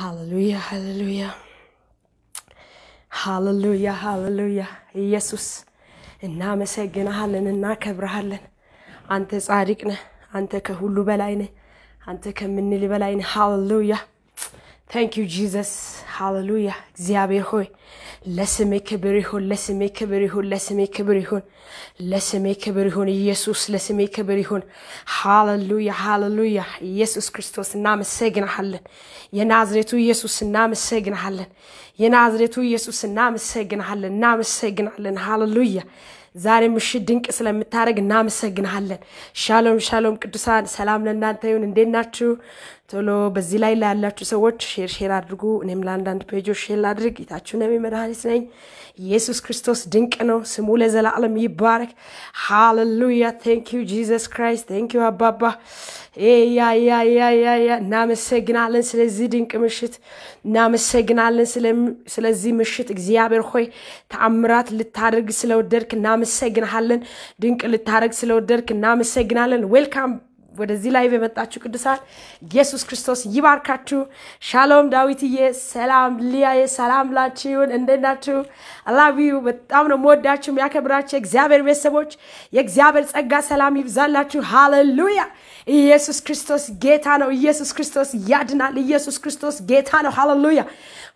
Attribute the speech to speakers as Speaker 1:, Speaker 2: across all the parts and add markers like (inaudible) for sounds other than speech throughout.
Speaker 1: ሃሌሉያ ሃሌሉያ ሃሌሉያ ሃሌሉያ ኢየሱስ እናመሰግንሃለን፣ እናከብረሃለን። አንተ ጻድቅ ነህ። አንተ ከሁሉ በላይ ነህ። አንተ ከምንል በላይ ነህ። ሃሌሉያ Thank you Jesus ሃሌሉያ። እግዚአብሔር ሆይ ለስምህ ክብር ይሁን፣ ለስምህ ክብር ይሁን፣ ለስምህ ክብር ይሁን፣ ለስምህ ክብር ይሁን። ኢየሱስ ለስምህ ክብር ይሁን። ሃሌሉያ ሃሌሉያ። ኢየሱስ ክርስቶስ እናመሰግንሃለን። የናዝሬቱ ኢየሱስ እናመሰግንሃለን። የናዝሬቱ ኢየሱስ እናመሰግንሃለን፣ እናመሰግናለን። ሃሌሉያ ዛሬ ምሽት ድንቅ ስለምታደርግ እናመሰግንሃለን። ሻሎም ሻሎም፣ ቅዱሳን ሰላም ለእናንተ ይሁን። እንዴት ናችሁ? ቶሎ በዚህ ላይ ላላችሁ ሰዎች share share አድርጉ። እኔም ለአንዳንድ page ኦች share ላድርግ። ጌታችሁ ነቢ መድኃኒት ነኝ። ኢየሱስ ክርስቶስ ድንቅ ነው። ስሙ ለዘላለም ይባረክ። ሃሌሉያ Thank you Jesus Christ thank you አባባ ያያያያያ እናመሰግናለን ስለዚህ ድንቅ ምሽት እናመሰግናለን ስለዚህ ምሽት እግዚአብሔር ሆይ ተአምራት ልታደርግ ስለወደድክ እናመሰግናለን ድንቅ ልታደርግ ስለወደድክ እናመሰግናለን welcome ወደዚህ ላይ በመጣችሁ ቅዱሳን ኢየሱስ ክርስቶስ ይባርካችሁ። ሻሎም ዳዊትዬ፣ ሰላም ሊያዬ፣ ሰላም ላችሁን። እንዴት ናችሁ? I love you በጣም ነው መወዳችሁ የሚያከብራችሁ የእግዚአብሔር ቤተሰቦች፣ የእግዚአብሔር ጸጋ ሰላም ይብዛላችሁ። ሃሌሉያ! ኢየሱስ ክርስቶስ ጌታ ነው። ኢየሱስ ክርስቶስ ያድናል። ኢየሱስ ክርስቶስ ጌታ ነው። ሃሌሉያ!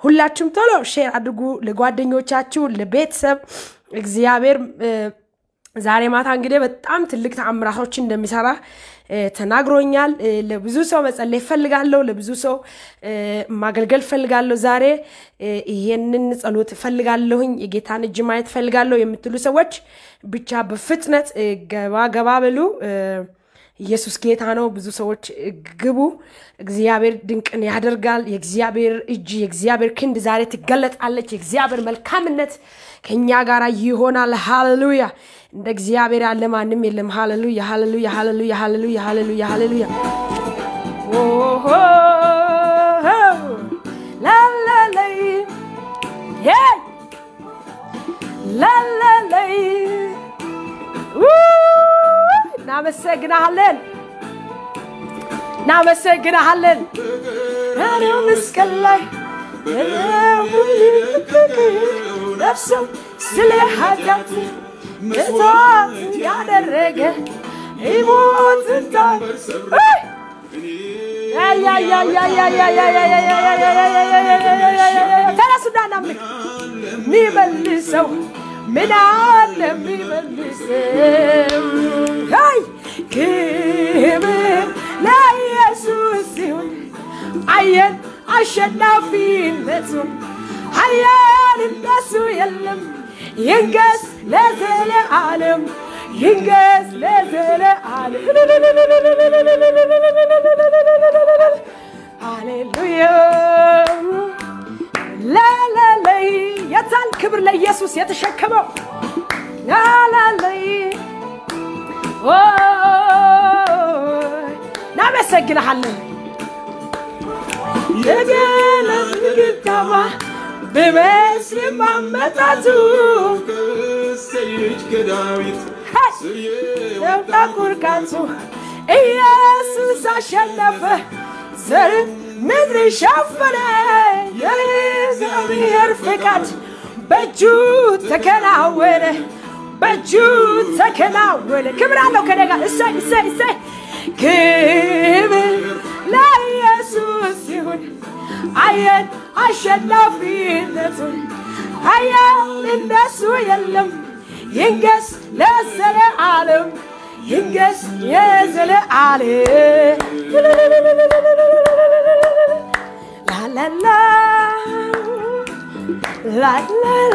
Speaker 1: ሁላችሁም ቶሎ share አድርጉ ለጓደኞቻችሁ፣ ለቤተሰብ እግዚአብሔር ዛሬ ማታ እንግዲህ በጣም ትልቅ ተአምራቶች እንደሚሰራ ተናግሮኛል። ለብዙ ሰው መጸለይ እፈልጋለሁ። ለብዙ ሰው ማገልገል እፈልጋለሁ። ዛሬ ይሄንን ጸሎት እፈልጋለሁኝ፣ የጌታን እጅ ማየት እፈልጋለሁ የምትሉ ሰዎች ብቻ በፍጥነት ገባ ገባ በሉ። ኢየሱስ ጌታ ነው። ብዙ ሰዎች ግቡ። እግዚአብሔር ድንቅን ያደርጋል። የእግዚአብሔር እጅ የእግዚአብሔር ክንድ ዛሬ ትገለጣለች። የእግዚአብሔር መልካምነት ከእኛ ጋር ይሆናል። ሃሌሉያ! እንደ እግዚአብሔር ያለ ማንም የለም። ሃሌሉያ! ሃሌሉያ! ሃሌሉያ! ሃሌሉያ! ሃሌሉያ! ሃሌሉያ! ላላላይ ላላላይ እናመሰግናሃለን እናመሰግናሃለን። እኔው መስቀል ላይ ነፍሱም ስለ ኃጢአት መስዋዕት ያደረገ ይሞትታ ተነሱና እናምልክ። የሚመልሰው ምን አለ የሚመልሰው? ክብር ለኢየሱስ ይሁን። አየን አሸናፊነቱን ኃያል እንደሱ የለም። ይንገስ ለዘለዓለም ይንገስ ለዘለዓለም። ሃሌሉያ! ላላላይ የታል ክብር ለኢየሱስ የተሸከመው! ላላላይ እናመሰግንሃለን። የገለግታማ ብመስልም አመጣቱ
Speaker 2: ልጅ ከዳዊት
Speaker 1: ጠቁር ካንቱ ኢየሱስ አሸነፈ፣ ዘርን ምድር ሸፈነ። የእግዚአብሔር ፍቃድ በእጁ ተከናወነ፣ በእጁ ተከናወነ። ክብር አለው ከኔ ጋር እሰይ እሰይ እሰይ ክብር ለኢየሱስ ይሁን። አየን አሸናፊነቱን ኃያል እንደሱ የለም። ይንገስ ለዘለዓለም ይንገስ የዘለዓለም ላላላ ላላላ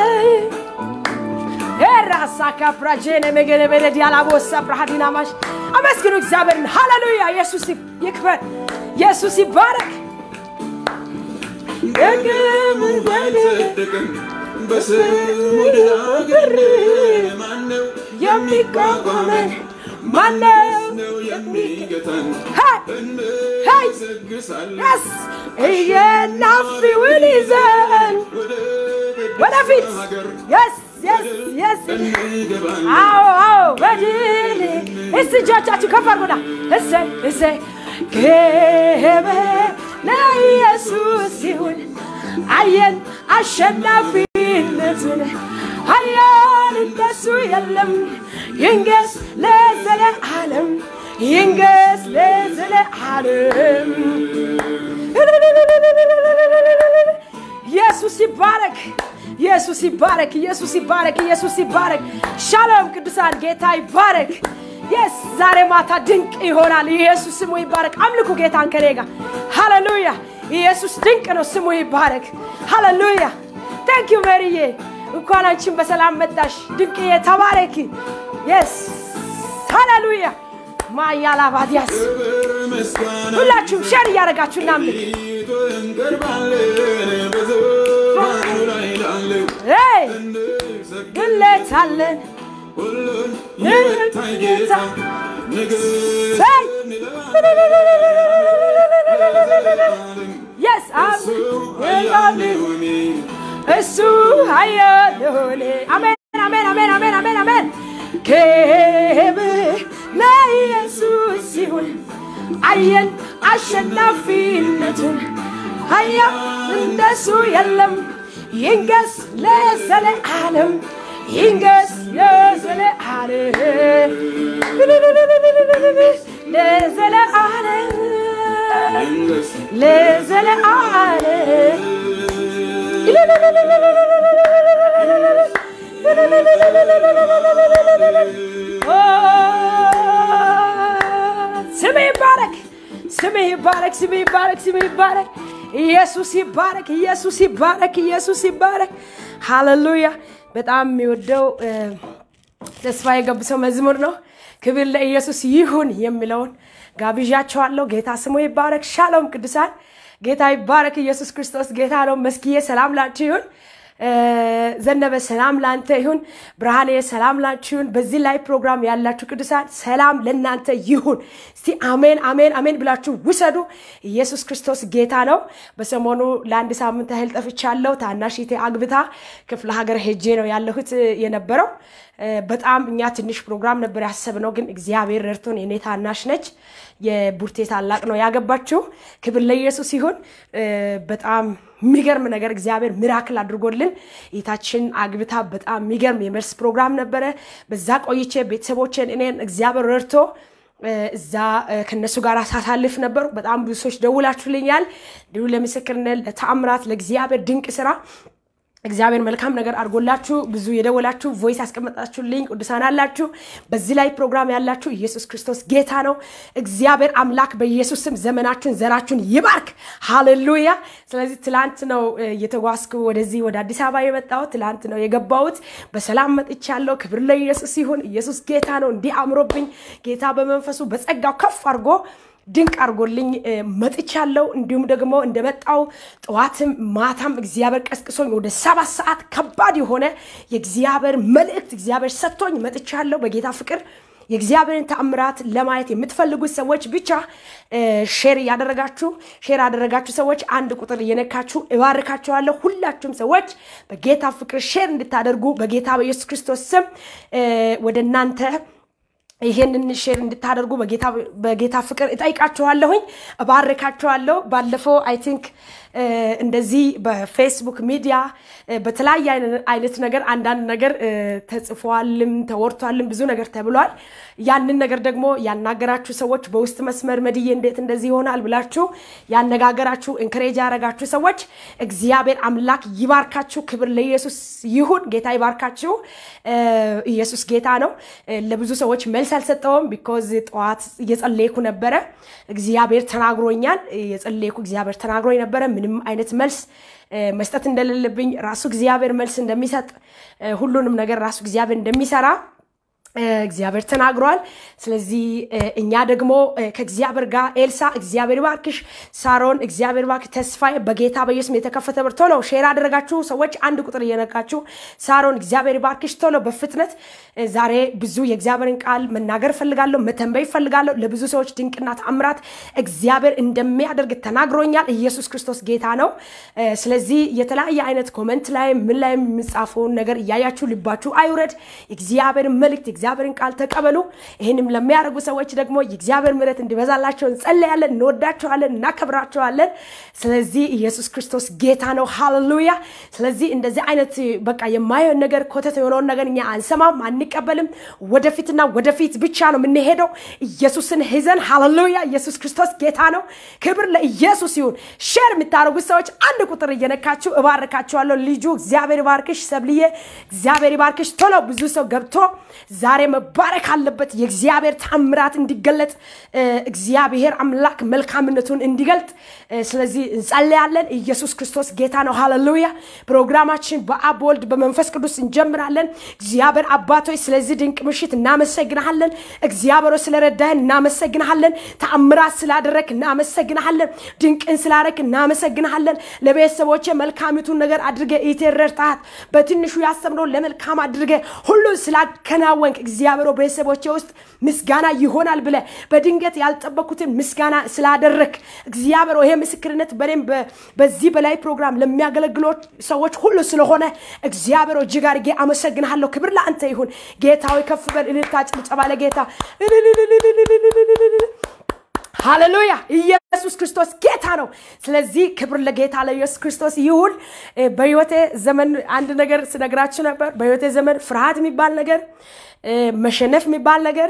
Speaker 1: ራሳ ካፕራጄነ መገነ በለድ ያላቦሳ ብርሃዲናማሽ አመስግኑ እግዚአብሔርን። ሃሌሉያ! ኢየሱስ ይክበር፣ ኢየሱስ ይባረክ። የሚቋቋመን ማነው
Speaker 2: የሚገታን?
Speaker 1: እየናፊውን ይዘን ወደፊት yes yes yes
Speaker 2: እንገባለን።
Speaker 1: አዎ አዎ በድል እስቲ እጆቻችሁ ከፍ አድርጉና እሰይ እሰይ ክብር ለኢየሱስ ይሁን አየን አሸናፊነቱን ኃያል እንደሱ የለም ይንገስ ለዘለዓለም ይንገስ ለዘለዓለም ኢየሱስ ኢየሱስ ይባረክ ኢየሱስ ይባረክ ኢየሱስ ይባረክ። ሻሎም ቅዱሳን ጌታ ይባረክ። የስ ዛሬ ማታ ድንቅ ይሆናል። ኢየሱስ ስሙ ይባረክ። አምልኩ ጌታን ከኔ ጋር። ሃሌሉያ! ኢየሱስ ድንቅ ነው። ስሙ ይባረክ። ሃሌሉያ! ታንክ ዩ ሜሪዬ እንኳን አንቺን በሰላም መጣሽ። ድንቅዬ ተባረኪ የስ ሃሌሉያ! ማያላ ባዲያስ ሁላችሁም ሸር እያደረጋችሁ እናምልክ
Speaker 2: ላለው
Speaker 1: ይ
Speaker 2: እንሰግድ
Speaker 1: ግለታለን
Speaker 2: ሁሉን የበታይ ጌታ ንግሥት
Speaker 1: ሰይ
Speaker 2: እንለዋለን።
Speaker 1: የስ
Speaker 2: እሱ ኃያል የሆነ
Speaker 1: እሱ ኃያል የሆነ አሜን አሜን አሜን አሜን አሜን አሜን ክብር ለኢየሱስ ይሁን አየን አሸናፊነቱን ኃያል እንደሱ የለም ይንገስ ለዘለዓለም ይንገስ ለዘለዓለም ለዘለዓለም
Speaker 2: ይንገስ
Speaker 1: ለዘለዓለም ስም ይባረክ ስም ይባረክ ስም ይባረክ ስም ይባረክ ኢየሱስ ይባረክ ኢየሱስ ይባረክ ኢየሱስ ይባረክ። ሃሌሉያ! በጣም የሚወደው ተስፋ የገብሰው መዝሙር ነው። ክብር ለኢየሱስ ይሁን የሚለውን ጋብዣቸዋለሁ። ጌታ ስሙ ይባረክ። ሻሎም ቅዱሳን ጌታ ይባረክ። ኢየሱስ ክርስቶስ ጌታ ነው። መስኪዬ ሰላም ላንቺ ይሁን ዘነበ ሰላም ላንተ ይሁን። ብርሃኔ ሰላም ላንቺ ይሁን። በዚህ ላይ ፕሮግራም ያላችሁ ቅዱሳን ሰላም ለእናንተ ይሁን። እስቲ አሜን አሜን አሜን ብላችሁ ውሰዱ። ኢየሱስ ክርስቶስ ጌታ ነው። በሰሞኑ ለአንድ ሳምንት ያህል ጠፍቻለሁ። ታናሽቴ አግብታ ክፍለ ሀገር ሄጄ ነው ያለሁት የነበረው። በጣም እኛ ትንሽ ፕሮግራም ነበር ያሰብነው ግን እግዚአብሔር ረድቶን የኔ ታናሽ ነች። የቡርቴ ታላቅ ነው ያገባችው። ክብር ለኢየሱስ ይሁን። በጣም የሚገርም ነገር እግዚአብሔር ሚራክል አድርጎልን ጌታችን አግብታ በጣም የሚገርም የመልስ ፕሮግራም ነበረ። በዛ ቆይቼ ቤተሰቦችን እኔን እግዚአብሔር ረድቶ እዛ ከነሱ ጋር ሳሳልፍ ነበሩ። በጣም ብዙ ሰዎች ደውላችሁልኛል። እንዲሁ ለምስክርነት ለተአምራት ለእግዚአብሔር ድንቅ ስራ እግዚአብሔር መልካም ነገር አድርጎላችሁ ብዙ የደወላችሁ voice ያስቀመጣችሁልኝ ቅዱሳን አላችሁ። በዚህ ላይ ፕሮግራም ያላችሁ ኢየሱስ ክርስቶስ ጌታ ነው። እግዚአብሔር አምላክ በኢየሱስ ስም ዘመናችሁን ዘራችሁን ይባርክ። ሃሌሉያ። ስለዚህ ትላንት ነው እየተጓዝኩ ወደዚህ ወደ አዲስ አበባ የመጣሁት። ትላንት ነው የገባሁት። በሰላም መጥቻለሁ። ክብር ለኢየሱስ ይሁን። ኢየሱስ ጌታ ነው። እንዲህ አምሮብኝ ጌታ በመንፈሱ በጸጋው ከፍ አድርጎ ድንቅ አድርጎልኝ መጥቻለሁ። እንዲሁም ደግሞ እንደመጣው ጠዋትም ማታም እግዚአብሔር ቀስቅሶኝ ወደ ሰባት ሰዓት ከባድ የሆነ የእግዚአብሔር መልእክት እግዚአብሔር ሰጥቶኝ መጥቻለሁ በጌታ ፍቅር የእግዚአብሔርን ተአምራት ለማየት የምትፈልጉት ሰዎች ብቻ share እያደረጋችሁ share ያደረጋችሁ ሰዎች አንድ ቁጥር እየነካችሁ እባርካችኋለሁ። ሁላችሁም ሰዎች በጌታ ፍቅር share እንድታደርጉ በጌታ በኢየሱስ ክርስቶስ ስም ወደ እናንተ ይሄንን share እንድታደርጉ በጌታ ፍቅር እጠይቃችኋለሁኝ፣ እባርካችኋለሁ። ባለፈው I think እንደዚህ በፌስቡክ ሚዲያ በተለያየ አይነ- አይነት ነገር አንዳንድ ነገር ተጽፏልም ተወርቷልም ብዙ ነገር ተብሏል። ያንን ነገር ደግሞ ያናገራችሁ ሰዎች በውስጥ መስመር መድዬ እንዴት እንደዚህ ይሆናል ብላችሁ ያነጋገራችሁ encourage ያደረጋችሁ ሰዎች እግዚአብሔር አምላክ ይባርካችሁ። ክብር ለኢየሱስ ይሁን። ጌታ ይባርካችሁ። ኢየሱስ ጌታ ነው። ለብዙ ሰዎች መልስ አልሰጠውም። because ጠዋት እየጸለይኩ ነበረ። እግዚአብሔር ተናግሮኛል። የጸለይኩ እግዚአብሔር ተናግሮኝ ነበረ። ምንም አይነት መልስ መስጠት እንደሌለብኝ ራሱ እግዚአብሔር መልስ እንደሚሰጥ ሁሉንም ነገር ራሱ እግዚአብሔር እንደሚሰራ እግዚአብሔር ተናግሯል። ስለዚህ እኛ ደግሞ ከእግዚአብሔር ጋር ኤልሳ እግዚአብሔር ባርክሽ፣ ሳሮን እግዚአብሔር ባርክ፣ ተስፋዬ በጌታ በኢየሱስ የተከፈተ በር ቶሎ share ያደረጋችሁ ሰዎች አንድ ቁጥር እየነካችሁ ሳሮን እግዚአብሔር ባርክሽ፣ ቶሎ በፍጥነት ዛሬ ብዙ የእግዚአብሔርን ቃል መናገር እፈልጋለሁ፣ መተንበይ እፈልጋለሁ። ለብዙ ሰዎች ድንቅና ተአምራት እግዚአብሔር እንደሚያደርግ ተናግሮኛል። ኢየሱስ ክርስቶስ ጌታ ነው። ስለዚህ የተለያየ አይነት comment ላይ ምን ላይ የሚጻፈውን ነገር እያያችሁ ልባችሁ አይውረድ። የእግዚአብሔር መልእክት የእግዚአብሔርን ቃል ተቀበሉ። ይህንም ለሚያደርጉ ሰዎች ደግሞ የእግዚአብሔር ምሕረት እንዲበዛላቸው እንጸለያለን። እንወዳቸዋለን፣ እናከብራቸዋለን። ስለዚህ ኢየሱስ ክርስቶስ ጌታ ነው። ሃሌሉያ። ስለዚህ እንደዚህ አይነት በቃ የማየውን ነገር ኮተት የሆነውን ነገር እኛ አንሰማም፣ አንቀበልም። ወደፊትና ወደፊት ብቻ ነው የምንሄደው ኢየሱስን ይዘን። ሃሌሉያ። ኢየሱስ ክርስቶስ ጌታ ነው። ክብር ለኢየሱስ ይሁን። share የምታደርጉት ሰዎች አንድ ቁጥር እየነካችሁ እባርካችኋለሁ። ልጁ እግዚአብሔር ይባርክሽ፣ ሰብልዬ እግዚአብሔር ይባርክሽ። ቶሎ ብዙ ሰው ገብቶ ዛሬ መባረክ አለበት። የእግዚአብሔር ታምራት እንዲገለጥ እግዚአብሔር አምላክ መልካምነቱን እንዲገልጥ ስለዚህ እንጸለያለን። ኢየሱስ ክርስቶስ ጌታ ነው። ሃሌሉያ። ፕሮግራማችን በአብ በወልድ በመንፈስ ቅዱስ እንጀምራለን። እግዚአብሔር አባቶች ስለዚህ ድንቅ ምሽት እናመሰግንሃለን። እግዚአብሔር ስለረዳህን እናመሰግንሃለን። ተአምራት ስላደረግ እናመሰግንሃለን። ድንቅን ስላደረግ እናመሰግንሃለን። ለቤተሰቦቼ መልካሚቱን ነገር አድርገ ኢቴረርታት በትንሹ ያሰብነው ለመልካም አድርገ ሁሉን ስላከናወንክ እግዚአብሔር ቤተሰቦቼ ውስጥ ምስጋና ይሆናል ብለ በድንገት ያልጠበኩትን ምስጋና ስላደረግ እግዚአብሔር ይሄ ምስክርነት በኔም በዚህ በላይ ፕሮግራም ለሚያገለግሉ ሰዎች ሁሉ ስለሆነ እግዚአብሔር እጅግ አድርጌ አመሰግንሃለሁ። ክብር ለአንተ ይሁን። ጌታ ከፍ በል። እልልታ ጭብጨባ ለጌታ ሃሌሉያ ኢየሱስ ክርስቶስ ጌታ ነው። ስለዚህ ክብር ለጌታ ለኢየሱስ ክርስቶስ ይሁን። በህይወቴ ዘመን አንድ ነገር ስነግራችሁ ነበር። በህይወቴ ዘመን ፍርሃት የሚባል ነገር መሸነፍ የሚባል ነገር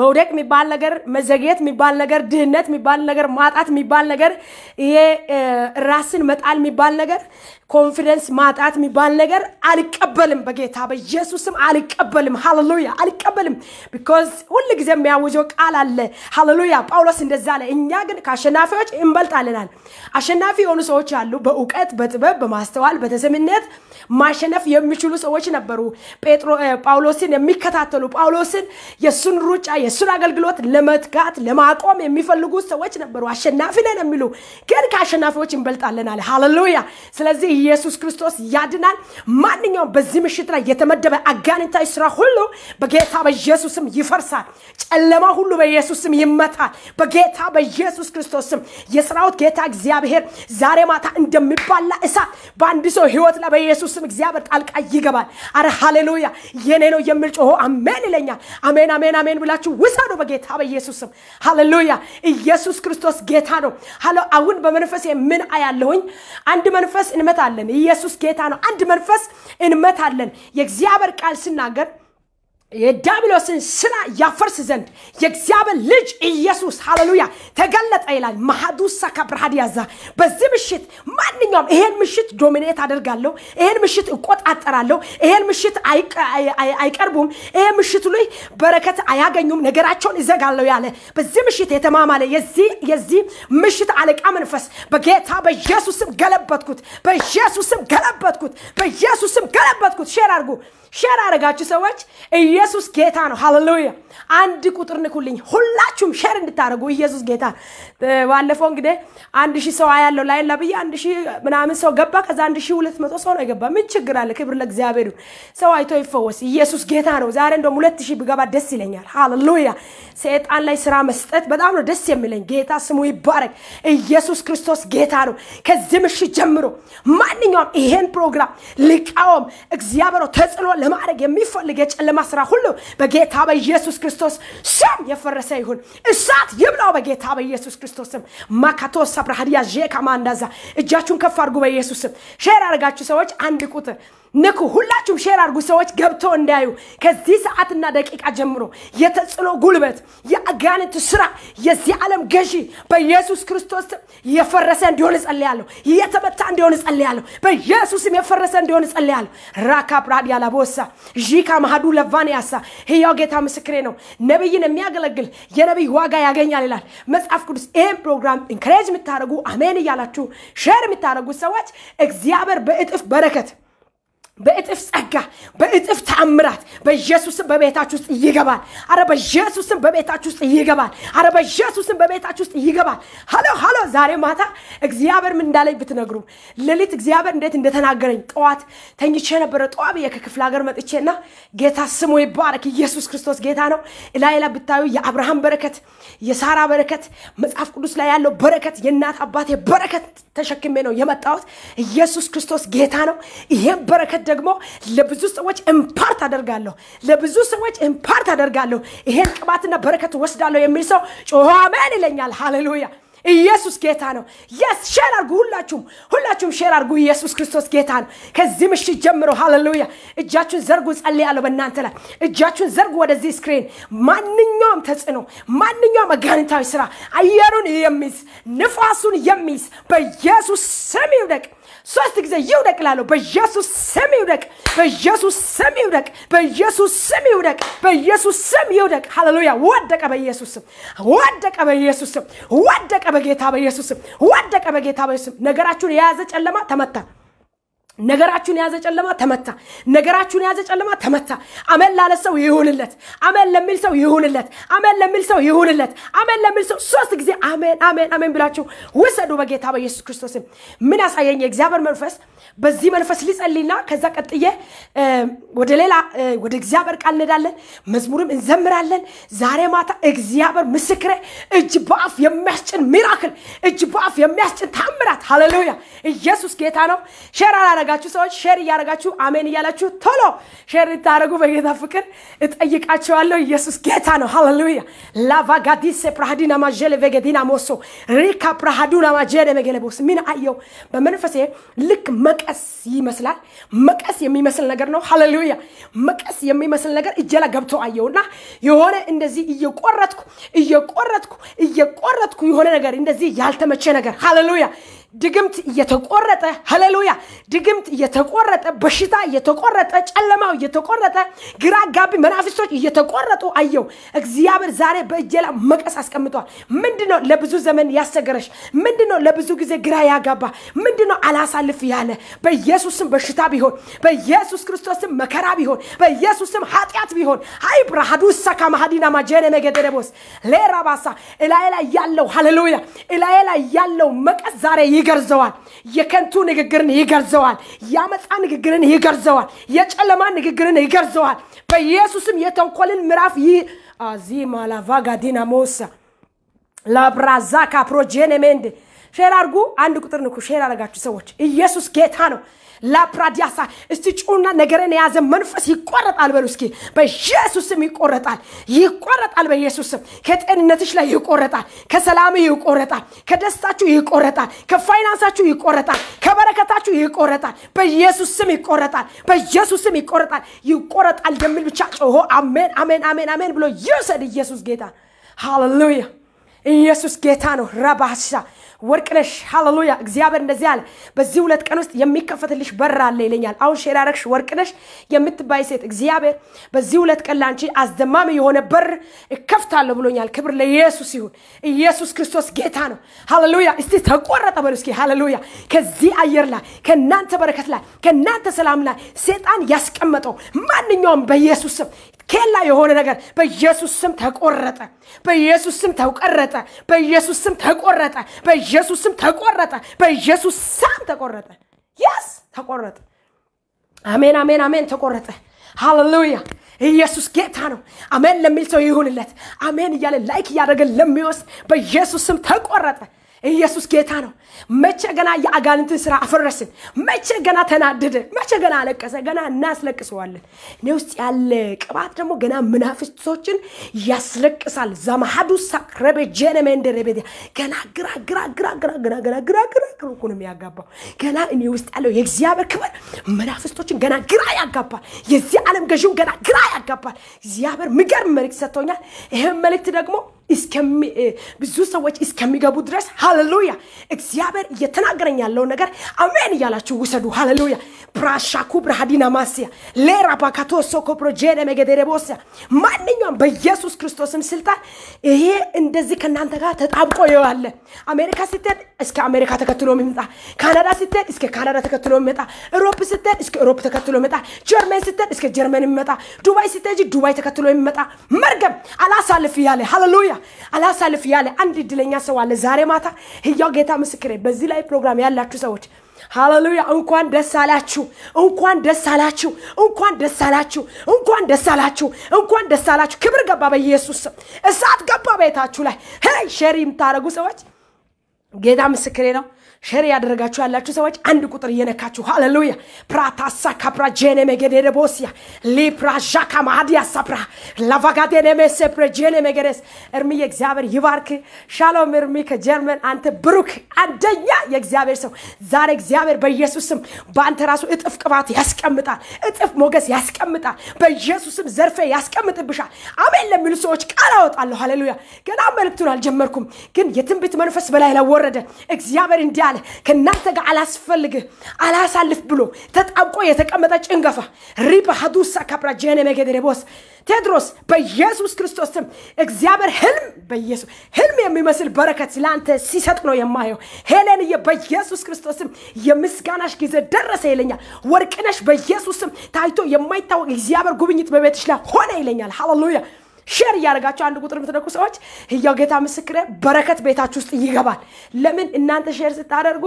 Speaker 1: መውደቅ የሚባል ነገር መዘግየት የሚባል ነገር ድህነት የሚባል ነገር ማጣት የሚባል ነገር ይሄ ራስን መጣል የሚባል ነገር confidence ማጣት የሚባል ነገር አልቀበልም። በጌታ በኢየሱስም አልቀበልም። ሃሌሉያ አልቀበልም። because ሁል ጊዜ የሚያውጀው ቃል አለ። ሃሌሉያ ጳውሎስ እንደዛ አለ። እኛ ግን ከአሸናፊዎች እንበልጣለናል። አሸናፊ የሆኑ ሰዎች አሉ። በእውቀት በጥበብ በማስተዋል በተሰሚነት ማሸነፍ የሚችሉ ሰዎች ነበሩ። ጴጥሮ ጳውሎስን የሚከታተሉ ጳውሎስን የእሱን ሩጫ የእሱን አገልግሎት ለመትጋት ለማቆም የሚፈልጉ ሰዎች ነበሩ። አሸናፊ ነን የሚሉ ግን ከአሸናፊዎች እንበልጣለን አለ። ሃሌሉያ። ስለዚህ ኢየሱስ ክርስቶስ ያድናል። ማንኛውም በዚህ ምሽት ላይ የተመደበ አጋንንታዊ ስራ ሁሉ በጌታ በኢየሱስም ይፈርሳል። ጨለማ ሁሉ በኢየሱስም ይመታል። በጌታ በኢየሱስ ክርስቶስም የሰራዊት ጌታ እግዚአብሔር ዛሬ ማታ እንደሚባላ እሳት በአንድ ሰው ህይወት ላይ በኢየሱስም እግዚአብሔር ጣልቃ ይገባል። አረ ሃሌሉያ የኔ ነው የሚል ጮሆ አሜን ይለኛል። አሜን አሜን አሜን ብላችሁ ውሰዱ በጌታ በኢየሱስም ሃሌሉያ። ኢየሱስ ክርስቶስ ጌታ ነው። አሁን በመንፈስ ምን አያለሁኝ? አንድ መንፈስ እንመታለን። ኢየሱስ ጌታ ነው። አንድ መንፈስ እንመታለን። የእግዚአብሔር ቃል ሲናገር የዲያብሎስን ስራ ያፈርስ ዘንድ የእግዚአብሔር ልጅ ኢየሱስ ሃሌሉያ ተገለጠ ይላል። ማሃዱሳ ካብርሃድ ያዛ በዚህ ምሽት ማንኛውም ይሄን ምሽት dominate አደርጋለሁ፣ ይሄን ምሽት እቆጣጠራለሁ፣ ይሄን ምሽት አይቀ- አይ- አይ- አይቀርቡም፣ ይሄ ምሽቱ ላይ በረከት አያገኙም፣ ነገራቸውን ይዘጋለሁ ያለ በዚህ ምሽት የተማማለ የዚህ የዚህ ምሽት አለቃ መንፈስ በጌታ በኢየሱስም ገለበጥኩት፣ በኢየሱስም ገለበጥኩት፣ በኢየሱስም ገለበጥኩት። share አድርጉ። share አደረጋችሁ ሰዎች ኢየሱስ ጌታ ነው። ሃሌሉያ አንድ ቁጥር ንኩልኝ ሁላችሁም share እንድታደርጉ ኢየሱስ ጌታ። ባለፈው እንግዲህ አንድ ሺህ ሰው ያለው ላይ ብዬ አንድ ሺህ ምናምን ሰው ገባ። ከዛ አንድ ሺህ ሁለት መቶ ሰው ነው የገባ። ምን ችግር አለ? ክብር ለእግዚአብሔር ሰው አይቶ ይፈወስ። ኢየሱስ ጌታ ነው። ዛሬ እንደውም ሁለት ሺህ ብገባ ደስ ይለኛል። ሃሌሉያ ሰይጣን ላይ ስራ መስጠት በጣም ነው ደስ የሚለኝ። ጌታ ስሙ ይባረክ። ኢየሱስ ክርስቶስ ጌታ ነው። ከዚህ ምሽት ጀምሮ ማንኛውም ይሄን ፕሮግራም ሊቃወም እግዚአብሔር ተጽዕኖ ለማድረግ የሚፈልግ የጨለማ ስራ ሁሉ በጌታ በኢየሱስ ክርስቶስ ስም የፈረሰ ይሁን። እሳት ይብላው በጌታ በኢየሱስ ክርስቶስ ስም። ማካቶ ሰብራሃዲያ ዤካማንዳዛ እጃችሁን ከፍ አድርጉ በኢየሱስ ስም። share ያደረጋችሁ ሰዎች አንድ ቁጥር ንኩ። ሁላችሁም share አድርጉ ሰዎች ገብተው እንዲያዩ። ከዚህ ሰዓትና ደቂቃ ጀምሮ የተጽዕኖ ጉልበት፣ የአጋንንት ስራ፣ የዚህ ዓለም ገዢ በኢየሱስ ክርስቶስ ስም የፈረሰ እንዲሆን እጸልያለሁ። የተመታ እንዲሆን እጸልያለሁ። በኢየሱስም የፈረሰ እንዲሆን እጸልያለሁ። ራካ ብራድ ያላቦሳ ዢካ ማሃዱ ለቫንያሳ ህያው ጌታ ምስክሬ ነው። ነቢይን የሚያገለግል የነቢይ ዋጋ ያገኛል ይላል መጽሐፍ ቅዱስ። ይህም ፕሮግራም encourage የምታደርጉ አሜን እያላችሁ share የምታደርጉ ሰዎች እግዚአብሔር በእጥፍ በረከት በእጥፍ ጸጋ በእጥፍ ተአምራት በኢየሱስም በቤታችሁ ውስጥ ይገባል። አረ በኢየሱስም በቤታችሁ ውስጥ ይገባል። አረ በኢየሱስም በቤታችሁ ውስጥ ይገባል። ሀሎ ሀሎ። ዛሬ ማታ እግዚአብሔር ምን እንዳለኝ ብትነግሩ፣ ሌሊት እግዚአብሔር እንዴት እንደተናገረኝ ጠዋት ተኝቼ ነበረ። ጠዋ ብዬ ከክፍለ ሀገር መጥቼና ጌታ ስሙ ይባረክ። ኢየሱስ ክርስቶስ ጌታ ነው። ላይ ብታዩ የአብርሃም በረከት፣ የሳራ በረከት፣ መጽሐፍ ቅዱስ ላይ ያለው በረከት፣ የእናት አባቴ በረከት ተሸክሜ ነው የመጣሁት። ኢየሱስ ክርስቶስ ጌታ ነው። ይሄን በረከት ደግሞ ለብዙ ሰዎች impart አደርጋለሁ፣ ለብዙ ሰዎች impart አደርጋለሁ፣ ይሄን ቅባትና በረከት ወስዳለሁ የሚል ሰው ጮሆ አሜን ይለኛል። ሃሌሉያ ኢየሱስ ጌታ ነው። yes share አርጉ። ሁላችሁም ሁላችሁም share አርጉ። ኢየሱስ ክርስቶስ ጌታ ነው። ከዚህ ምሽት ጀምሮ ሃሌሉያ እጃችሁን ዘርጉ። ጸልያለሁ በእናንተ ላይ እጃችሁን ዘርጉ። ወደዚህ screen ማንኛውም ተጽዕኖ፣ ማንኛውም አጋንንታዊ ስራ አየሩን የሚይዝ ንፋሱን የሚይዝ በኢየሱስ ስም ይውደቅ። ሶስት ጊዜ ይውደቅ ላለሁ በኢየሱስ ስም ይውደቅ፣ በኢየሱስ ስም ይውደቅ፣ በኢየሱስ ስም ይውደቅ፣ በኢየሱስ ስም ይውደቅ። ሃሌሉያ ወደቀ፣ በኢየሱስ ስም ወደቀ፣ በኢየሱስ ስም ወደቀ፣ በጌታ በኢየሱስ ስም ወደቀ፣ በጌታ በኢየሱስ ስም። ነገራችሁን የያዘ ጨለማ ተመታ። ነገራችሁን የያዘ ጨለማ ተመታ። ነገራችሁን የያዘ ጨለማ ተመታ። አሜን ላለ ሰው ይሁንለት። አሜን ለሚል ሰው ይሁንለት። አሜን ለሚል ሰው ይሁንለት። አሜን ለሚል ሰው ሶስት ጊዜ አሜን አሜን አሜን ብላችሁ ውሰዱ በጌታ በኢየሱስ ክርስቶስም። ምን ያሳየኝ የእግዚአብሔር መንፈስ በዚህ መንፈስ ሊጸልይና ከዛ ቀጥዬ ወደ ሌላ ወደ እግዚአብሔር ቃል እንሄዳለን። መዝሙርም እንዘምራለን። ዛሬ ማታ እግዚአብሔር ምስክሬ እጅ በአፍ የሚያስጭን miracle፣ እጅ በአፍ የሚያስጭን ታምራት። ሃሌሉያ ኢየሱስ ጌታ ነው። share ያደረጋችሁ ሰዎች share እያደረጋችሁ አሜን እያላችሁ ቶሎ share እንድታደርጉ በጌታ ፍቅር እጠይቃቸዋለሁ። ኢየሱስ ጌታ ነው። ሃሌሉያ ላቫጋዲሴ ፕራሃዲና ማጀለ ቬጌዲና ሞሶ ሪካ ፕራሃዱና ማጀለ መገለቦስ ምን አየው በመንፈሴ ልክ መቀስ ይመስላል። መቀስ የሚመስል ነገር ነው። ሃሌሉያ መቀስ የሚመስል ነገር እጄ ላይ ገብቶ አየውና የሆነ እንደዚህ እየቆረጥኩ እየቆረጥኩ እየቆረጥኩ የሆነ ነገር እንደዚህ ያልተመቸ ነገር ሃሌሉያ ድግምት እየተቆረጠ ሃሌሉያ ድግምት እየተቆረጠ በሽታ እየተቆረጠ ጨለማው እየተቆረጠ ግራ ጋቢ መናፍስቶች እየተቆረጡ አየው። እግዚአብሔር ዛሬ በእጄ ላይ መቀስ አስቀምጧል። ምንድነው ለብዙ ዘመን ያስቸገረሽ? ምንድነው ለብዙ ጊዜ ግራ ያጋባ? ምንድነው አላሳልፍ ያለ? በኢየሱስም በሽታ ቢሆን በኢየሱስ ክርስቶስም መከራ ቢሆን በኢየሱስም ኃጢአት ቢሆን አይ ብርሃዱ ሰካ ማሃዲና ማጀነ መገደረቦስ ሌራባሳ እላዬ ላይ ያለው ሃሌሉያ እላዬ ላይ ያለው መቀስ ዛሬ ይገርዘዋል። የከንቱ ንግግርን ይገርዘዋል። የአመፃ ንግግርን ይገርዘዋል። የጨለማ ንግግርን ይገርዘዋል። በኢየሱስም የተንኮልን ምዕራፍ ይህ አዚ ማላቫጋ ዲናሞሳ ላብራዛካ ፕሮጄኔ ሜንድ ሼር አድርጉ። አንድ ቁጥር ንኩ። ሼር አደረጋችሁ ሰዎች ኢየሱስ ጌታ ነው። ላፕራዲያሳ እስቲ ጩና ነገርን የያዘ መንፈስ ይቆረጣል በሉ እስኪ። በኢየሱስም ይቆረጣል፣ ይቆረጣል። በኢየሱስም ከጤንነትሽ ላይ ይቆረጣል፣ ከሰላም ይቆረጣል፣ ከደስታችሁ ይቆረጣል፣ ከፋይናንሳችሁ ይቆረጣል፣ ከበረከታችሁ ይቆረጣል። በኢየሱስ ስም ይቆረጣል፣ በኢየሱስ ስም ይቆረጣል፣ ይቆረጣል የሚል ብቻ ጮሆ አሜን፣ አሜን፣ አሜን፣ አሜን ብሎ ይውሰድ። ኢየሱስ ጌታ ሃሌሉያ። ኢየሱስ ጌታ ነው። ረባሻ ወርቅነሽ ሃሌሉያ። እግዚአብሔር እንደዚህ አለ፣ በዚህ ሁለት ቀን ውስጥ የሚከፈትልሽ በር አለ ይለኛል። አሁን share ያደረግሽ ወርቅነሽ የምትባይ ሴት እግዚአብሔር በዚህ ሁለት ቀን ለአንቺ አስደማሚ የሆነ በር እከፍታለሁ ብሎኛል። ክብር ለኢየሱስ ይሁን። ኢየሱስ ክርስቶስ ጌታ ነው። ሃሌሉያ። እስቲ ተቆረጠ በሉ እስኪ ሃሌሉያ። ከዚህ አየር ላይ ከእናንተ በረከት ላይ ከእናንተ ሰላም ላይ ሴጣን ያስቀመጠው ማንኛውም በኢየሱስ ስም ኬላ የሆነ ነገር በኢየሱስ ስም ተቆረጠ። በኢየሱስ ስም ተቆረጠ። በኢየሱስ ስም ተቆረጠ። በኢየሱስ ስም ተቆረጠ። በኢየሱስ ስም ተቆረጠ። ያስ ተቆረጠ። አሜን፣ አሜን፣ አሜን። ተቆረጠ። ሃሌሉያ። ኢየሱስ ጌታ ነው። አሜን ለሚል ሰው ይሁንለት። አሜን እያለ like እያደረገ ለሚወስድ በኢየሱስ ስም ተቆረጠ። ኢየሱስ ጌታ ነው። መቼ ገና የአጋንንትን ስራ አፈረስን? መቼ ገና ተናደደ? መቼ ገና አለቀሰ? ገና እናስለቅሰዋለን። እኔ ውስጥ ያለ ቅባት ደግሞ ገና መናፍስቶችን ያስለቅሳል። ዘማሃዱ ሳክረቤ ጀነመንደ ገና ግራ ግራ ግራ ግራ ግራ ገና ግራ ግራ ግራ የሚያጋባው ገና እኔ ውስጥ ያለው የእግዚአብሔር ክብር መናፍስቶችን ገና ግራ ያጋባል። የዚህ ዓለም ገዥው ገና ግራ ያጋባል። እግዚአብሔር የሚገርም መልእክት ሰጥቶኛል። ይህም መልእክት ደግሞ ብዙ ሰዎች እስከሚገቡ ድረስ ሃሌሉያ እግዚአብሔር እየተናገረኝ ያለውን ነገር አሜን እያላችሁ ውሰዱ። ሃሌሉያ። ብራሻኩ ብርሃዲና ማስያ ሌራ ባካቶ ሶኮ ፕሮጄነ መገደረቦስያ ማንኛውም በኢየሱስ ክርስቶስም ስልጣን ይሄ እንደዚህ ከእናንተ ጋር ተጣብቆ የዋለ አሜሪካ ስትሄድ እስከ አሜሪካ ተከትሎ የሚመጣ ካናዳ ስትሄድ እስከ ካናዳ ተከትሎ የሚመጣ አውሮፕ ስትሄድ እስከ አውሮፕ ተከትሎ የሚመጣ ጀርመን ስትሄድ እስከ ጀርመን የሚመጣ ዱባይ ስትሄጂ ዱባይ ተከትሎ የሚመጣ መርገም አላሳልፍ ያለ። ሃሌሉያ አላሳልፍ ያለ። አንድ እድለኛ ሰው አለ። ዛሬ ማታ ህያው ጌታ ምስክሬ፣ በዚህ ላይ ፕሮግራም ያላችሁ ሰዎች ሃሌሉያ፣ እንኳን ደስ አላችሁ፣ እንኳን ደስ አላችሁ፣ እንኳን ደስ አላችሁ፣ እንኳን ደስ አላችሁ፣ እንኳን ደስ አላችሁ። ክብር ገባ በኢየሱስ ስም፣ እሳት ገባ ቤታችሁ ላይ። Hey! share የምታደርጉ ሰዎች ጌታ ምስክሬ ነው። share ያደረጋችሁ ያላችሁ ሰዎች አንድ ቁጥር እየነካችሁ ሃሌሉያ። ፕራታሳ ካፕራ ጄኔ መገዴደ ቦሲያ ሊፕራ ዣካ ማሃዲያ ሳፕራ ላቫጋዴኔ ሜሴፕረ ጄኔ መገደስ እርምዬ እግዚአብሔር ይባርክ። ሻሎም እርሚ ከጀርመን አንተ ብሩክ አንደኛ የእግዚአብሔር ሰው። ዛሬ እግዚአብሔር በኢየሱስ ስም በአንተ ራሱ እጥፍ ቅባት ያስቀምጣል እጥፍ ሞገስ ያስቀምጣል በኢየሱስም ዘርፌ ያስቀምጥብሻል። አሜን ለሚሉ ሰዎች ቃል አወጣለሁ። ሃሌሉያ። ገና መልእክቱን አልጀመርኩም ግን የትንቢት መንፈስ በላይ ላይ እግዚአብሔር እንዲህ ከእናንተ ጋር አላስፈልግህ አላሳልፍ ብሎ ተጣብቆ የተቀመጠ ጭንገፋ። ሪበ ሀዱሳ መገደሬ ቦስ ቴድሮስ በኢየሱስ ክርስቶስ ስም እግዚአብሔር ህልም በኢየሱስ ህልም የሚመስል በረከት ለአንተ ሲሰጥ ነው የማየው። ሄሌንዬ በኢየሱስ ክርስቶስ ስም የምስጋናሽ ጊዜ ደረሰ ይለኛል። ወርቅነሽ በኢየሱስ ስም ታይቶ የማይታወቅ እግዚአብሔር ጉብኝት በቤትሽ ላይ ሆነ ይለኛል። ሃሌሉያ share እያደረጋችሁ አንድ ቁጥር የምትነኩ ሰዎች ህያው ጌታ ምስክሬ በረከት ቤታችሁ ውስጥ ይገባል። ለምን እናንተ share ስታደርጉ?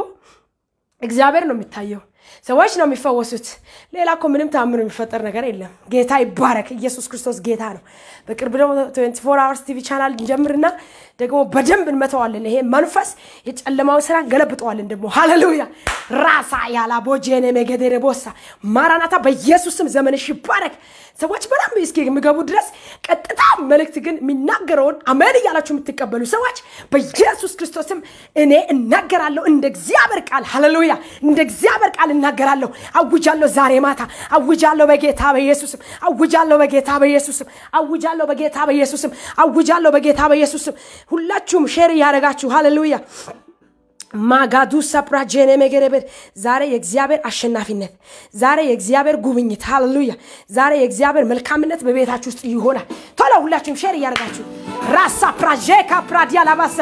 Speaker 1: እግዚአብሔር ነው የሚታየው ሰዎች ነው የሚፈወሱት። ሌላ እኮ ምንም ታምር የሚፈጠር ነገር የለም። ጌታ ይባረክ። ኢየሱስ ክርስቶስ ጌታ ነው። በቅርብ ደግሞ 24 hours TV channel እንጀምርና ደግሞ በደንብ እንመታዋለን። ይሄ መንፈስ የጨለማውን ስራ እንገለብጠዋለን ደግሞ። ሃሌሉያ! ራሳ ያላ ቦጄኔ መገደሬ ቦሳ። ማራናታ በኢየሱስም ዘመንሽ ይባረክ። ሰዎች በጣም እስኪ የሚገቡ ድረስ ቀጥታ መልእክት ግን የሚናገረውን አሜን እያላችሁ የምትቀበሉ ሰዎች በኢየሱስ ክርስቶስም እኔ እናገራለሁ። እንደ እግዚአብሔር ቃል ሃሌሉያ! እንደ እግዚአብሔር ቃል እናገራለሁ አውጃለሁ ዛሬ ማታ አውጃለሁ በጌታ በኢየሱስም አውጃለሁ በጌታ በኢየሱስም አውጃለሁ በጌታ በኢየሱስም አውጃለሁ በጌታ በኢየሱስም ሁላችሁም share እያደረጋችሁ ሃሌሉያ ማጋዱ ሰፕራጄኔ መገረቤት ዛሬ የእግዚአብሔር አሸናፊነት ዛሬ የእግዚአብሔር ጉብኝት ሃሌሉያ ዛሬ የእግዚአብሔር መልካምነት በቤታችሁ ውስጥ ይሆናል ቶሎ ሁላችሁም share እያደረጋችሁ ራሳ ፕራጄካ ፕራዲያ ላባሳ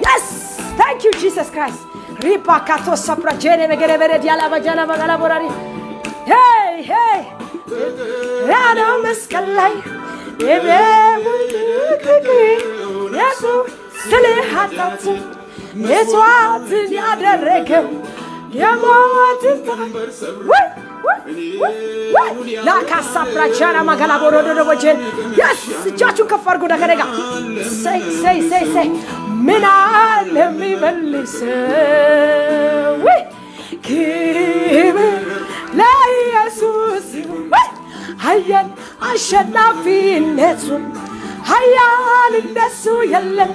Speaker 1: Yes! Thank you, Jesus Christ. Ripa kato sapra jene megere bere diala bajana bagala borari. Hey, hey! ያለው መስቀል ላይ የሱ ስለ ኃጢአት መስዋዕትን ያደረገው የሞትን ላካሳ ብራቻና ማጋላ ቦሮዶዶ ቦጀን የስ እጃችሁን ከፍ አድርጉ ደከደጋ ሰይ ሰይ ሰይ ሰይ ምን አለ የሚመልሰው ክብር ለኢየሱስ ሀያል አሸናፊነቱን ሀያል እንደሱ የለም።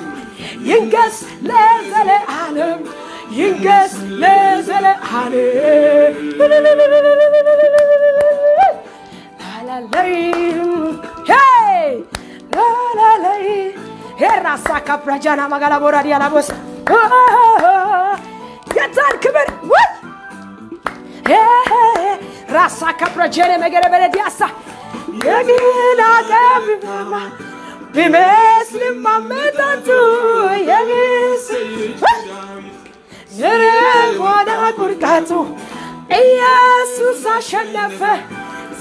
Speaker 1: ይንገስ ለዘለዓለም ይንገስ ለዘለዓለም ላላላይ ሄይ ላላላይ ሄራሳ ካፕራጃና ማጋላ ቦራዲ ያላቦስ የታን ክብር ወይ ራሳ ከፕረጀነ መገረ በለዲያሳ የግል አቀብማ ቢመስልም አመጣቱ የግስ የረጓዳ ቁርቃቱ ኢየሱስ አሸነፈ።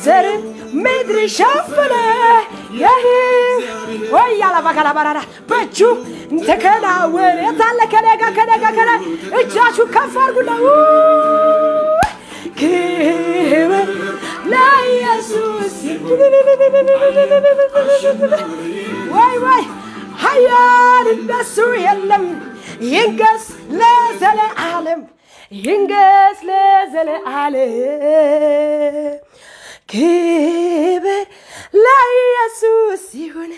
Speaker 1: ዘርን ምድር ሸፈነ። ይህ ወይ ያላባጋላባራራ በእጁ ተከናወነ። የታለ? ከነጋ ከነጋ ከነ እጃችሁ ከፍ አርጉና ክብር ለኢየሱስ ወይ ወይ ሀያል እንደሱ የለም ይንገስ ለዘለዓለም ይንገስ ለዘለዓለም ክብር ለኢየሱስ ይሁን።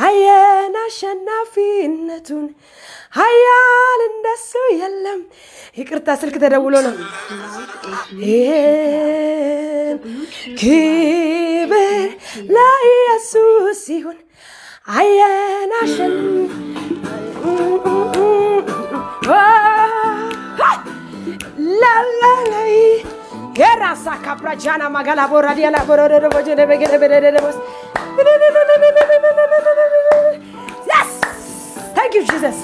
Speaker 1: አየን አሸናፊነቱን ሀያል እንደሱ የለም። ይቅርታ ስልክ ተደውሎ ነው። ክብር ለኢየሱስ ይሁን። አየን አሸን ላላላይ የራሳ ካፕራጃና ማጋላ ቦራዲያላ ቦሮዶዶ ቦጀደ በገደ በደደ ቦስ Yes! Thank you, Jesus.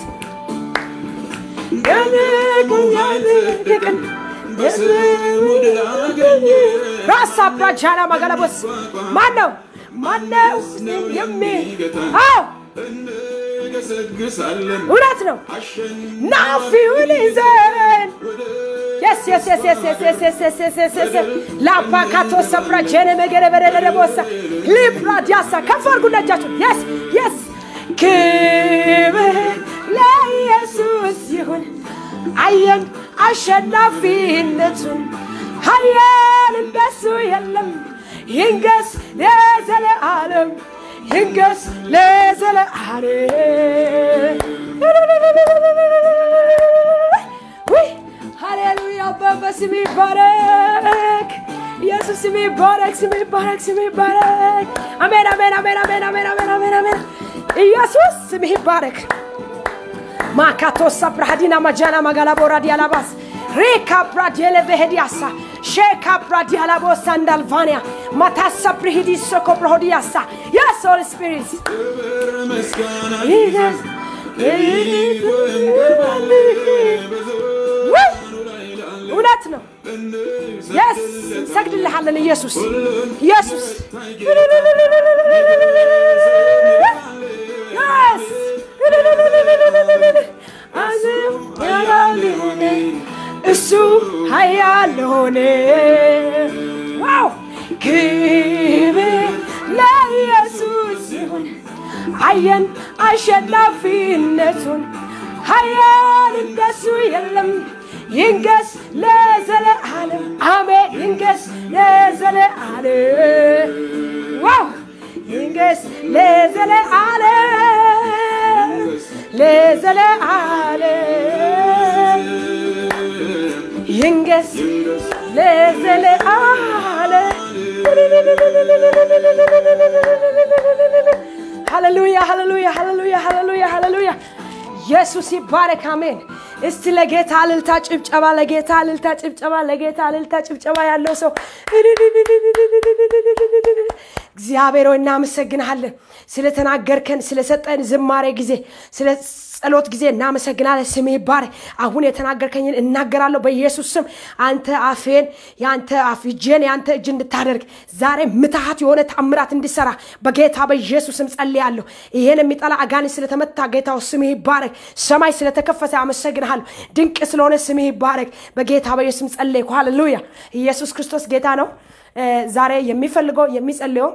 Speaker 1: ራሳ ብራጃና ማጋላቦስ ማን ነው ማን ነው የሚ አዎ
Speaker 2: እንገሰግሳለን
Speaker 1: እውነት ነው ናፊውን ይዘን Yes, yes, yes, yes, pakato sabra jene megere berere bosa. Libra diasa ከፍ አድርጉና እጃችሁን yes, yes. ክብር ለኢየሱስ ይሁን አየን አሸናፊነቱን ኃያል እንደሱ የለም ይንገስ ለዘለዓለም ይንገስ ለዘለዓለም ውይ! ሃሌሉያ! አባባ ስም ይባረክ! ኢየሱስ ስም ይባረክ! ስም ይባረክ! ስም ይባረክ! አሜን አሜን አሜን አሜን አሜን አሜን አሜን አሜን! ኢየሱስ ስም ይባረክ! ማካቶሳ ብራሃዲና ማጃና ማጋላ ቦራዲ አላባስ ሬካ ብራዲየለ በሄዲያሳ! ሼካ Sheka Bradialabo Sandalvania. Matassa Prihidisoko Prohodiasa.
Speaker 2: Yes, Holy
Speaker 1: Spirit. እውነት ነው። የስ እንሰግድልሃለን ኢየሱስ ኢየሱስ የስ እሱ ኃያል ሆነ። Wow! ክብር ለኢየሱስ ይሁን። አየን አሸናፊነቱን። ኃያል እንደሱ የለም። ይንገስ ለዘለዓለም። አሜን! ይንገስ ለዘለዓለም። Wow! ይንገስ ለዘለዓለም። ለዘለዓለም ይንገስ ለዘለዓለም ሃሌሉያ ሃሌሉያ ሃሌሉያ ሃሌሉያ ሃሌሉያ። ኢየሱስ ይባረክ አሜን። እስቲ ለጌታ እልልታ ጭብጨባ ለጌታ እልልታ ጭብጨባ ለጌታ እልልታ ጭብጨባ ያለው ሰው። እግዚአብሔር ሆይ እናመሰግንሃለን ስለተናገርከን ስለሰጠን ዝማሬ ጊዜ ጸሎት ጊዜ እናመሰግናለን። ስም ይባረክ አሁን የተናገርከኝን እናገራለሁ በኢየሱስ ስም። አንተ አፌን የአንተ አፍ የአንተ እጅ እንድታደርግ ዛሬ ምትሃት የሆነ ታምራት እንዲሰራ በጌታ በኢየሱስ ስም ጸልያለሁ። ይሄን የሚጠላ አጋንንት ስለተመታ ጌታው ስምህ ይባረክ ሰማይ ስለተከፈተ አመሰግንሃለሁ። ድንቅ ስለሆነ ስምህ ይባረክ በጌታ በኢየሱስ ስም ጸለይኩ። ሃሌሉያ። ኢየሱስ ክርስቶስ ጌታ ነው። ዛሬ የሚፈልገው የሚጸልየው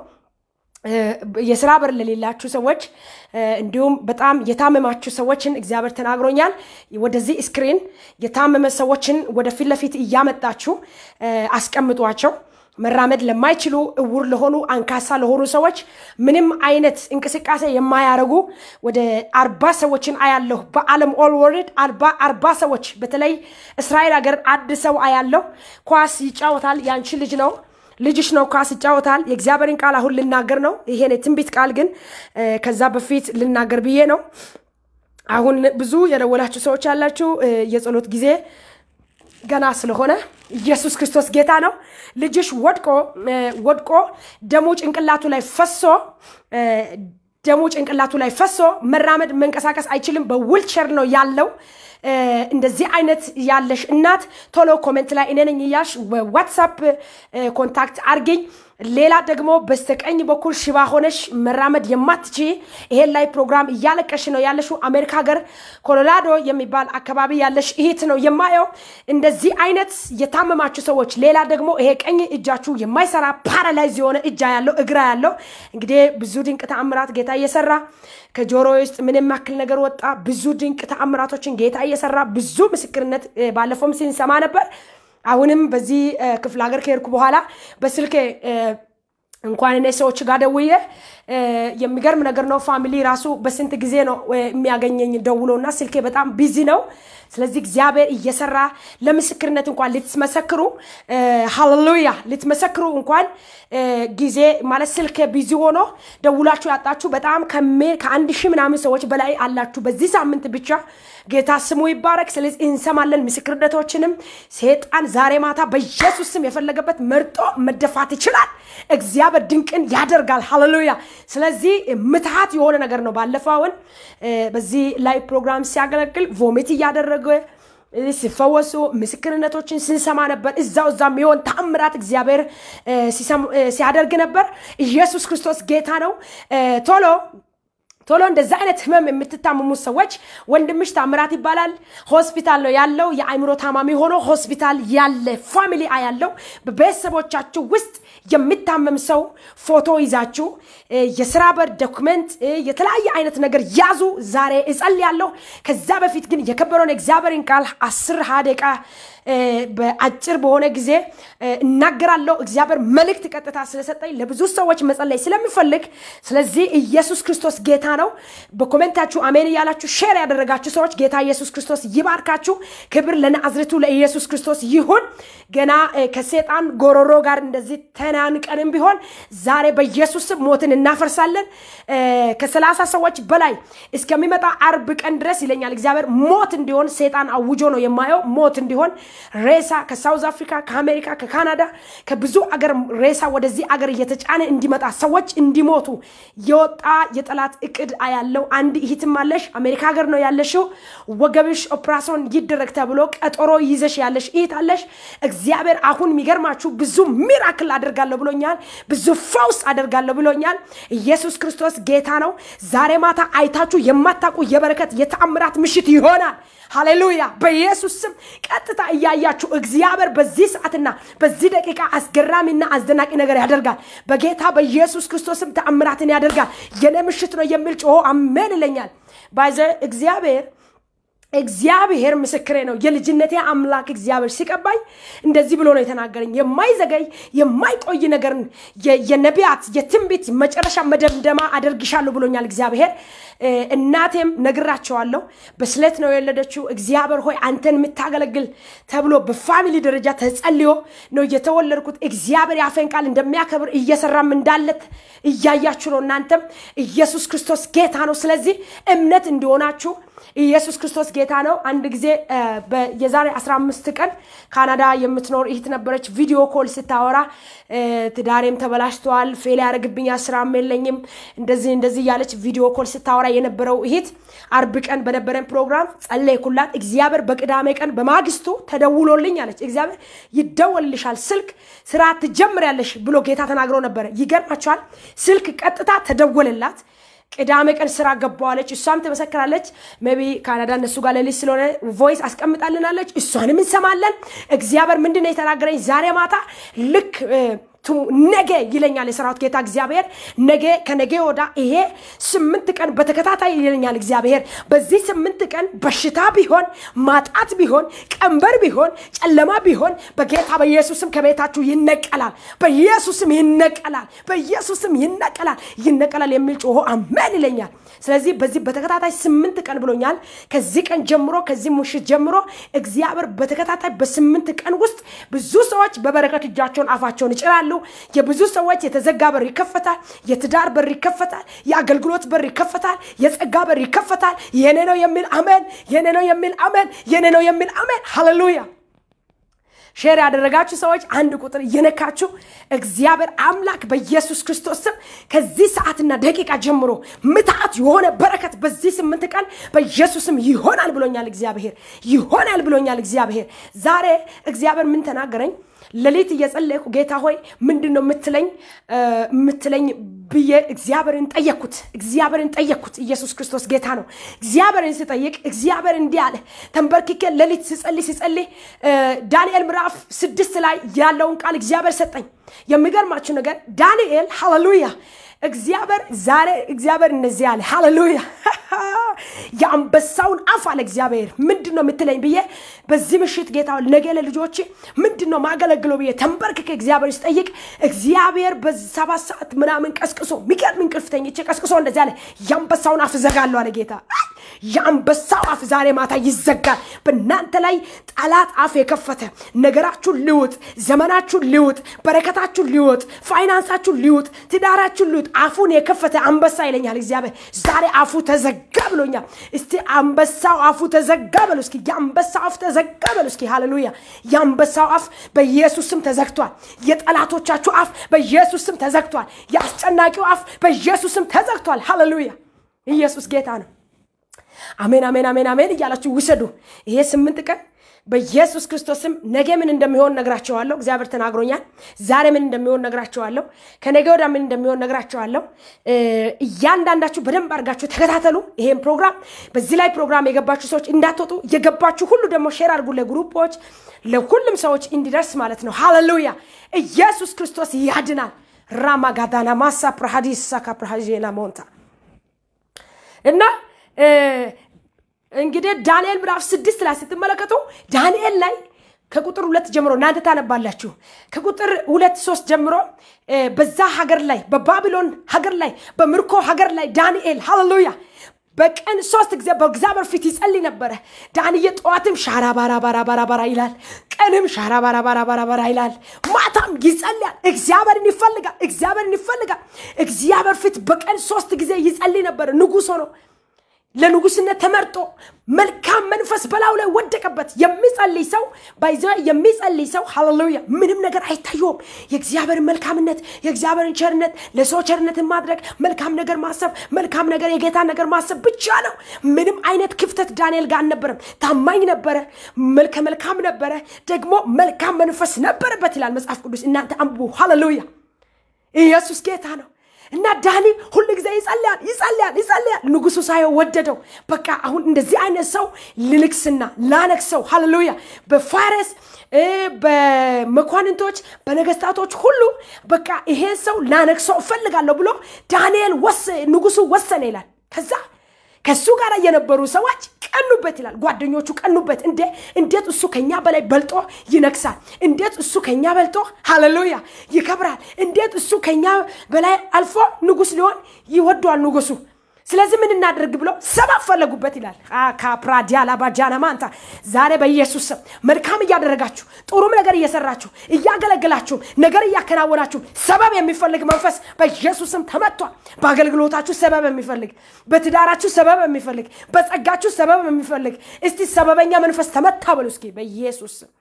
Speaker 1: የስራ በር ለሌላችሁ ሰዎች እንዲሁም በጣም የታመማችሁ ሰዎችን እግዚአብሔር ተናግሮኛል። ወደዚህ screen የታመመ ሰዎችን ወደ ፊት ለፊት እያመጣችሁ አስቀምጧቸው። መራመድ ለማይችሉ እውር ለሆኑ አንካሳ ለሆኑ ሰዎች ምንም አይነት እንቅስቃሴ የማያደርጉ ወደ አርባ ሰዎችን አያለሁ። በአለም all world አርባ ሰዎች በተለይ እስራኤል ሀገር አንድ ሰው አያለሁ። ኳስ ይጫወታል። ያንቺ ልጅ ነው ልጅሽ ነው ኳስ ይጫወታል? የእግዚአብሔርን ቃል አሁን ልናገር ነው። ይሄን የትንቢት ቃል ግን ከዛ በፊት ልናገር ብዬ ነው። አሁን ብዙ የደወላችሁ ሰዎች ያላችሁ የጸሎት ጊዜ ገና ስለሆነ ኢየሱስ ክርስቶስ ጌታ ነው። ልጅሽ ወድቆ ወድቆ ደሙ ጭንቅላቱ ላይ ፈሶ ደሙ ጭንቅላቱ ላይ ፈሶ መራመድ መንቀሳቀስ አይችልም። በውልቸር ነው ያለው እንደዚህ አይነት ያለሽ እናት ቶሎ comment ላይ እኔ ነኝ እያልሽ WhatsApp contact አርግኝ ሌላ ደግሞ በስተቀኝ በኩል ሽባ ሆነሽ መራመድ የማትችዪ ይሄን live program እያለቀሽ ነው ያለሽው አሜሪካ ሀገር ኮሎራዶ የሚባል አካባቢ ያለሽ እህት ነው የማየው። እንደዚህ አይነት የታመማችሁ ሰዎች ሌላ ደግሞ ይሄ ቀኝ እጃችሁ የማይሰራ paralyze የሆነ እጃ ያለው እግራ ያለው እንግዲህ ብዙ ድንቅ ተአምራት ጌታ እየሰራ ከጆሮ ውስጥ ምንም ያክል ነገር ወጣ። ብዙ ድንቅ ተአምራቶችን ጌታ እየሰራ ብዙ ምስክርነት ባለፈውም ሲንሰማ ነበር አሁንም በዚህ ክፍለ ሀገር ከሄድኩ በኋላ በስልክ እንኳን እኔ ሰዎች ጋር ደውዬ የሚገርም ነገር ነው። family ራሱ በስንት ጊዜ ነው የሚያገኘኝ ደውሎ እና ስልኬ በጣም busy ነው። ስለዚህ እግዚአብሔር እየሰራ ለምስክርነት እንኳን ልትመሰክሩ ሃሌሉያ ልትመሰክሩ እንኳን ጊዜ ማለት ስልክ busy ሆኖ ደውላችሁ ያጣችሁ በጣም ከአንድ ሺህ ምናምን ሰዎች በላይ አላችሁ። በዚህ ሳምንት ብቻ ጌታ ስሙ ይባረክ። ስለዚህ እንሰማለን ምስክርነቶችንም። ሴጣን ዛሬ ማታ በኢየሱስ ስም የፈለገበት መርጦ መደፋት ይችላል። እግዚአብሔር ድንቅን ያደርጋል። ሃሌሉያ ስለዚህ ምትሃት የሆነ ነገር ነው ባለፈውን በዚህ live program ሲያገለግል vomit እያደረገ ሲፈወሱ ምስክርነቶችን ስንሰማ ነበር። እዛው እዛ የሚሆን ታምራት እግዚአብሔር ሲያደርግ ነበር። ኢየሱስ ክርስቶስ ጌታ ነው። ቶሎ ቶሎ እንደዛ አይነት ህመም የምትታመሙ ሰዎች ወንድምሽ ታምራት ይባላል። ሆስፒታል ነው ያለው። የአእምሮ ታማሚ ሆኖ ሆስፒታል ያለ family ያለው በቤተሰቦቻችሁ ውስጥ የሚታመም ሰው ፎቶ ይዛችሁ የስራ በር document የተለያየ አይነት ነገር ያዙ። ዛሬ እጸልያለሁ። ከዛ በፊት ግን የከበረውን እግዚአብሔርን ቃል አስር ሀያ ደቂቃ በአጭር በሆነ ጊዜ እናገራለሁ። እግዚአብሔር መልእክት ቀጥታ ስለሰጠኝ ለብዙ ሰዎች መጸለይ ስለሚፈልግ ስለዚህ ኢየሱስ ክርስቶስ ጌታ ነው። በ comment አችሁ አሜን እያላችሁ share ያደረጋችሁ ሰዎች ጌታ ኢየሱስ ክርስቶስ ይባርካችሁ። ክብር ለናዝሬቱ ለኢየሱስ ክርስቶስ ይሁን። ገና ከሴጣን ጎሮሮ ጋር እንደዚህ ተናንቀንም ቢሆን ዛሬ በኢየሱስ ሞትን እናፈርሳለን። ከሰላሳ ሰዎች በላይ እስከሚመጣ አርብ ቀን ድረስ ይለኛል እግዚአብሔር ሞት እንዲሆን ሴጣን አውጆ ነው የማየው። ሞት እንዲሆን ሬሳ ከሳውዝ አፍሪካ ከአሜሪካ ከካናዳ ከብዙ አገር ሬሳ ወደዚህ አገር እየተጫነ እንዲመጣ ሰዎች እንዲሞቱ የወጣ የጠላት እቅድ ያለው አንድ እህትም አለሽ አሜሪካ ሀገር ነው ያለሽው ወገብሽ ኦፕራሲዮን ይደረግ ተብሎ ቀጠሮ ይዘሽ ያለሽ እህት አለሽ። እግዚአብሔር አሁን የሚገርማችሁ ብዙ miracle አደርጋለሁ ብሎኛል ብዙ ፈውስ አደርጋለሁ ብሎኛል። ኢየሱስ ክርስቶስ ጌታ ነው። ዛሬ ማታ አይታችሁ የማታውቁ የበረከት የተአምራት ምሽት ይሆናል ሃሌሉያ። በኢየሱስ ስም ቀጥታ እያያችሁ እግዚአብሔር በዚህ ሰዓትና በዚህ ደቂቃ አስገራሚና አስደናቂ ነገር ያደርጋል። በጌታ በኢየሱስ ክርስቶስም ተአምራትን ያደርጋል። የኔ ምሽት ነው የሚል ጮሆ አሜን ይለኛል። By the እግዚአብሔር እግዚአብሔር ምስክሬ ነው። የልጅነቴ አምላክ እግዚአብሔር ሲቀባኝ እንደዚህ ብሎ ነው የተናገረኝ። የማይዘገይ የማይቆይ ነገርን የነቢያት የትንቢት መጨረሻ መደምደማ አደርግሻለሁ ብሎኛል እግዚአብሔር። እናቴም ነግራቸዋለሁ። በስለት ነው የወለደችው። እግዚአብሔር ሆይ አንተን የምታገለግል ተብሎ በፋሚሊ ደረጃ ተጸልዮ ነው የተወለድኩት። እግዚአብሔር ያፈን ቃል እንደሚያከብር እየሰራም እንዳለት እያያችሁ ነው እናንተም። ኢየሱስ ክርስቶስ ጌታ ነው። ስለዚህ እምነት እንዲሆናችሁ ኢየሱስ ክርስቶስ ጌታ ነው። አንድ ጊዜ የዛሬ 15 ቀን ካናዳ የምትኖር እህት ነበረች። video call ስታወራ ትዳሬም ተበላሽተዋል fail ያደርግብኛል ስራም የለኝም እንደዚህ እንደዚህ እያለች video call ስታወራ የነበረው እህት አርብ ቀን በነበረን ፕሮግራም ጸለይኩላት። እግዚአብሔር በቅዳሜ ቀን በማግስቱ ተደውሎልኝ አለች። እግዚአብሔር ይደወልልሻል ስልክ ስራ ትጀምሪያለሽ ብሎ ጌታ ተናግሮ ነበረ ይገርማችኋል ስልክ ቀጥታ ተደወለላት ቅዳሜ ቀን ስራ ገብታለች እሷም ትመሰክራለች። maybe ካናዳ እነሱ ጋር ሌሊት ስለሆነ voice አስቀምጣልናለች እሷንም እንሰማለን። እግዚአብሔር ምንድን ነው የተናገረኝ? ዛሬ ማታ ልክ ነገ ይለኛል የሰራዊት ጌታ እግዚአብሔር። ነገ ከነገ ወዲያ ይሄ ስምንት ቀን በተከታታይ ይለኛል እግዚአብሔር። በዚህ ስምንት ቀን በሽታ ቢሆን ማጣት ቢሆን ቀንበር ቢሆን ጨለማ ቢሆን በጌታ በኢየሱስም ከቤታችሁ ይነቀላል። በኢየሱስም ይነቀላል። በኢየሱስም ይነቀላል። ይነቀላል የሚል ጮሆ አሜን ይለኛል። ስለዚህ በዚህ በተከታታይ ስምንት ቀን ብሎኛል። ከዚህ ቀን ጀምሮ ከዚህ ምሽት ጀምሮ እግዚአብሔር በተከታታይ በስምንት ቀን ውስጥ ብዙ ሰዎች በበረከት እጃቸውን አፋቸውን ይጭራሉ የብዙ ሰዎች የተዘጋ በር ይከፈታል። የትዳር በር ይከፈታል። የአገልግሎት በር ይከፈታል። የጸጋ በር ይከፈታል። የኔ ነው የሚል አሜን የኔ ነው የሚል አሜን የኔ ነው የሚል አሜን። ሃሌሉያ! share ያደረጋችሁ ሰዎች አንድ ቁጥር እየነካችሁ እግዚአብሔር አምላክ በኢየሱስ ክርስቶስ ስም ከዚህ ሰዓትና ደቂቃ ጀምሮ ምትሃት የሆነ በረከት በዚህ ስምንት ቀን በኢየሱስም ይሆናል ብሎኛል እግዚአብሔር ይሆናል ብሎኛል እግዚአብሔር። ዛሬ እግዚአብሔር ምን ተናገረኝ ሌሊት እየጸለይኩ ጌታ ሆይ ምንድን ነው የምትለኝ የምትለኝ ብዬ እግዚአብሔርን ጠየቅኩት። እግዚአብሔርን ጠየቅኩት። ኢየሱስ ክርስቶስ ጌታ ነው። እግዚአብሔርን ስጠይቅ እግዚአብሔር እንዲህ አለ። ተንበርክኬ ሌሊት ስጸልይ ስጸልይ ዳንኤል ምዕራፍ ስድስት ላይ ያለውን ቃል እግዚአብሔር ሰጠኝ። የሚገርማችሁ ነገር ዳንኤል ሃሌሉያ እግዚአብሔር ዛሬ እግዚአብሔር እነዚህ አለ። ሃሌሉያ። (laughs) የአንበሳውን አፍ አለ እግዚአብሔር። ምንድን ነው የምትለኝ ብዬ በዚህ ምሽት ጌታ ነገ ለልጆች ምንድን ነው ማገለግለው ብዬ ተንበርክከ እግዚአብሔር ስጠይቅ እግዚአብሔር በሰባት ሰዓት ምናምን ቀስቅሶ የሚገርም እንቅልፍ ተኝቼ ቀስቅሶ እንደዚህ አለ የአንበሳውን አፍ ዘጋለሁ አለ ጌታ። የአንበሳው አፍ ዛሬ ማታ ይዘጋል። በእናንተ ላይ ጠላት አፍ የከፈተ ነገራችሁን ሊውጥ ዘመናችሁን ሊውጥ በረከታችሁን ሊውጥ ፋይናንሳችሁን ሊውጥ ትዳራችሁን ሊውጥ አፉን የከፈተ አንበሳ ይለኛል እግዚአብሔር። ዛሬ አፉ ተዘጋ ብሎኛል። እስቲ አንበሳው አፉ ተዘጋ በሉ። እስኪ የአንበሳው አፍ ተዘጋ በሉ እስኪ ሃሌሉያ። የአንበሳው አፍ በኢየሱስ ስም ተዘግቷል። የጠላቶቻችሁ አፍ በኢየሱስ ስም ተዘግቷል። የአስጨናቂው አፍ በኢየሱስ ስም ተዘግቷል። ሃሌሉያ። ኢየሱስ ጌታ ነው። አሜን አሜን አሜን አሜን እያላችሁ ውሰዱ። ይሄ ስምንት ቀን በኢየሱስ ክርስቶስም ነገ ምን እንደሚሆን እነግራችኋለሁ። እግዚአብሔር ተናግሮኛል። ዛሬ ምን እንደሚሆን እነግራችኋለሁ። ከነገ ወዲያ ምን እንደሚሆን እነግራችኋለሁ። እያንዳንዳችሁ በደንብ አድርጋችሁ ተከታተሉ ይሄን ፕሮግራም። በዚህ ላይ ፕሮግራም የገባችሁ ሰዎች እንዳትወጡ፣ የገባችሁ ሁሉ ደግሞ share አድርጉ ለግሩፖች፣ ለሁሉም ሰዎች እንዲደርስ ማለት ነው። ሃሌሉያ! ኢየሱስ ክርስቶስ ያድናል። ራማጋዳና ማሳ ፕራሃዲስ ሳካ ፕራሃዜና ሞንታ እና እንግዲህ ዳንኤል ምዕራፍ ስድስት ላይ ስትመለከቱ ዳንኤል ላይ ከቁጥር ሁለት ጀምሮ እናንተ ታነባላችሁ። ከቁጥር ሁለት ሶስት ጀምሮ በዛ ሀገር ላይ በባቢሎን ሀገር ላይ በምርኮ ሀገር ላይ ዳንኤል ሃሌሉያ በቀን ሶስት ጊዜ በእግዚአብሔር ፊት ይጸልይ ነበረ። ዳንኤል ጠዋትም ሻራ ባራ ባራ ባራ ባራ ይላል፣ ቀንም ሻራ ባራ ባራ ባራ ባራ ይላል፣ ማታም ይጸልያል። እግዚአብሔርን ይፈልጋል፣ እግዚአብሔርን ይፈልጋል። እግዚአብሔር ፊት በቀን ሶስት ጊዜ ይጸልይ ነበረ። ንጉሥ ሆኖ ለንጉስነት ተመርጦ መልካም መንፈስ በላዩ ላይ ወደቀበት። የሚጸልይ ሰው ባይዘ የሚጸልይ ሰው ሃሌሉያ ምንም ነገር አይታየውም። የእግዚአብሔርን መልካምነት፣ የእግዚአብሔርን ቸርነት፣ ለሰው ቸርነትን ማድረግ፣ መልካም ነገር ማሰብ፣ መልካም ነገር የጌታ ነገር ማሰብ ብቻ ነው። ምንም አይነት ክፍተት ዳንኤል ጋር አልነበረም። ታማኝ ነበረ፣ መልከ መልካም ነበረ፣ ደግሞ መልካም መንፈስ ነበረበት ይላል መጽሐፍ ቅዱስ። እናንተ አንብቡ። ሃሌሉያ ኢየሱስ ጌታ ነው። እና ዳኒ ሁል ጊዜ ይጸልያል ይጸልያል ይጸልያል። ንጉሱ ሳየው ወደደው። በቃ አሁን እንደዚህ አይነት ሰው ልንግስና ላነግሰው። ሃሌሉያ በፋረስ በመኳንንቶች በነገስታቶች ሁሉ በቃ ይሄን ሰው ላነግሰው እፈልጋለሁ ብሎ ዳንኤል ንጉሱ ወሰነ ይላል። ከዛ ከእሱ ጋር የነበሩ ሰዎች ቀኑበት ይላል። ጓደኞቹ ቀኑበት። እንዴ እንዴት እሱ ከኛ በላይ በልጦ ይነግሳል? እንዴት እሱ ከኛ በልጦ ሃሌሉያ ይከብራል? እንዴት እሱ ከኛ በላይ አልፎ ንጉስ ሊሆን ይወደዋል ንጉሱ። ስለዚህ ምን እናደርግ ብሎ ሰበብ ፈለጉበት ይላል። ካፕራዲያላ ባጃና ማንታ ዛሬ በኢየሱስ ስም መልካም እያደረጋችሁ ጥሩም ነገር እየሰራችሁ እያገለግላችሁ ነገር እያከናወናችሁ ሰበብ የሚፈልግ መንፈስ በኢየሱስ ስም ተመቷል። በአገልግሎታችሁ ሰበብ የሚፈልግ በትዳራችሁ ሰበብ የሚፈልግ በጸጋችሁ ሰበብ የሚፈልግ እስቲ ሰበበኛ መንፈስ ተመታ በሉ እስኪ በኢየሱስ ስም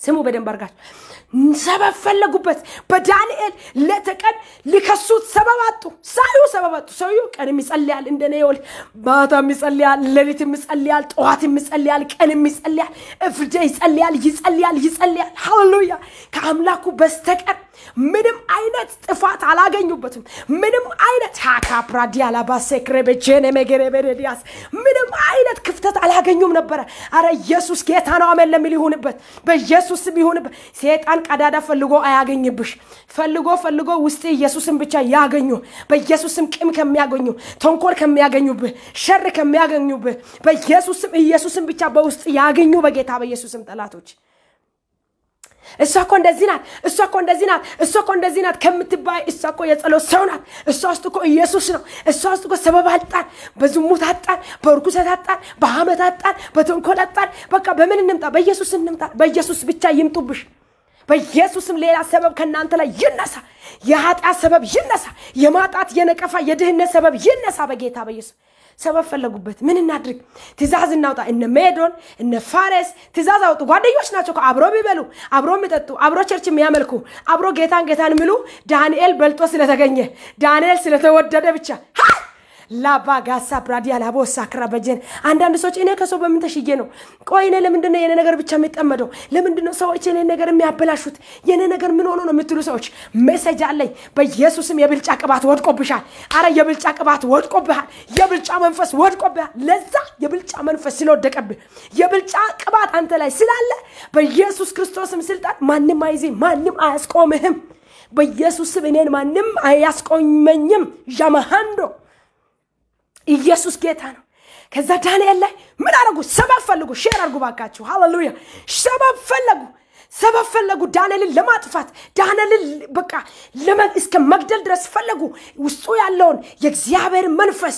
Speaker 1: ስሙ በደንብ አድርጋችሁ ሰበብ ፈለጉበት። በዳንኤል ለተቀን ሊከሱት ሰበብ አጡ። ሳዩ ሰበብ አጡ። ሰውየው ቀንም ይጸልያል፣ እንደኔ ይወል ማታም ይጸልያል፣ ሌሊትም ይጸልያል፣ ጠዋትም ይጸልያል፣ ቀንም ይጸልያል፣ እፍርደ ይጸልያል፣ ይጸልያል፣ ይጸልያል። ሃሌሉያ ከአምላኩ በስተቀር ምንም አይነት ጥፋት አላገኙበትም። ምንም አይነት ሃካፕራዲያላ ባሴክሬቤቼኔ መገሬቤሬዲያስ ምንም አይነት ክፍተት አላገኙም ነበረ። አረ ኢየሱስ ጌታ ነው። አሜን ለሚል ይሁንበት፣ በኢየሱስ ስም ይሁንበት። ሴጣን ቀዳዳ ፈልጎ አያገኝብሽ። ፈልጎ ፈልጎ ውስጥ ኢየሱስን ብቻ ያገኙ። በኢየሱስ ስም ቂም ከሚያገኙ፣ ተንኮል ከሚያገኙብህ፣ ሸር ከሚያገኙብህ በኢየሱስ ስም ኢየሱስን ብቻ በውስጥ ያገኙ። በጌታ በኢየሱስ ስም ጠላቶች እሷ እኮ እንደዚህ ናት፣ እሷ እኮ እንደዚህ ናት፣ እሷ እኮ እንደዚህ ናት ከምትባይ እሷ እኮ የጸሎት ሰው ናት። እሷ ውስጥ እኮ ኢየሱስ ነው። እሷ ውስጥ እኮ ሰበብ አጣን፣ በዝሙት አጣን፣ በእርኩሰት አጣን፣ በሐመት አጣን፣ በተንኮል አጣን። በቃ በምን እንምጣ? በኢየሱስ እንምጣ። በኢየሱስ ብቻ ይምጡብሽ። በኢየሱስም ሌላ ሰበብ ከእናንተ ላይ ይነሳ። የኃጢአት ሰበብ ይነሳ። የማጣት የነቀፋ የድህነት ሰበብ ይነሳ። በጌታ በኢየሱስ ሰበብ ፈለጉበት። ምን እናድርግ? ትእዛዝ እናውጣ። እነ ሜዶን እነ ፋሬስ ትእዛዝ አውጡ። ጓደኞች ናቸው አብሮ የሚበሉ አብሮ የሚጠጡ አብሮ church የሚያመልኩ አብሮ ጌታን ጌታን የሚሉ ዳንኤል በልጦ ስለተገኘ ዳንኤል ስለተወደደ ብቻ ላባጋሳ ብራዲያ ላቦሳ ክራበጀን አንዳንድ ሰዎች እኔ ከሰው በምን ተሽዬ ነው? ቆይ እኔ ለምንድን ነው የኔ ነገር ብቻ የሚጠመደው? ለምንድን ነው ሰዎች የኔ ነገር የሚያበላሹት? የኔ ነገር ምን ሆኖ ነው የምትሉ ሰዎች message አለኝ። በኢየሱስም የብልጫ ቅባት ወድቆብሻል። አረ የብልጫ ቅባት ወድቆብሃል። የብልጫ መንፈስ ወድቆብሃል። ለዛ የብልጫ መንፈስ ስለወደቀብህ የብልጫ ቅባት አንተ ላይ ስላለ በኢየሱስ ክርስቶስም ስልጣን ማንም አይዜ ማንም አያስቆምህም። በኢየሱስ ስም እኔን ማንም አያስቆመኝም። ዣመሃንዶ ኢየሱስ ጌታ ነው። ከዛ ዳንኤል ላይ ምን አደረጉ? ሰበብ ፈለጉ። share አድርጉ ባካችሁ። ሃሌሉያ! ሰበብ ፈለጉ። ሰበብ ፈለጉ ዳንኤልን ለማጥፋት ዳንኤልን በቃ እስከ መግደል ድረስ ፈለጉ። ውስጡ ያለውን የእግዚአብሔር መንፈስ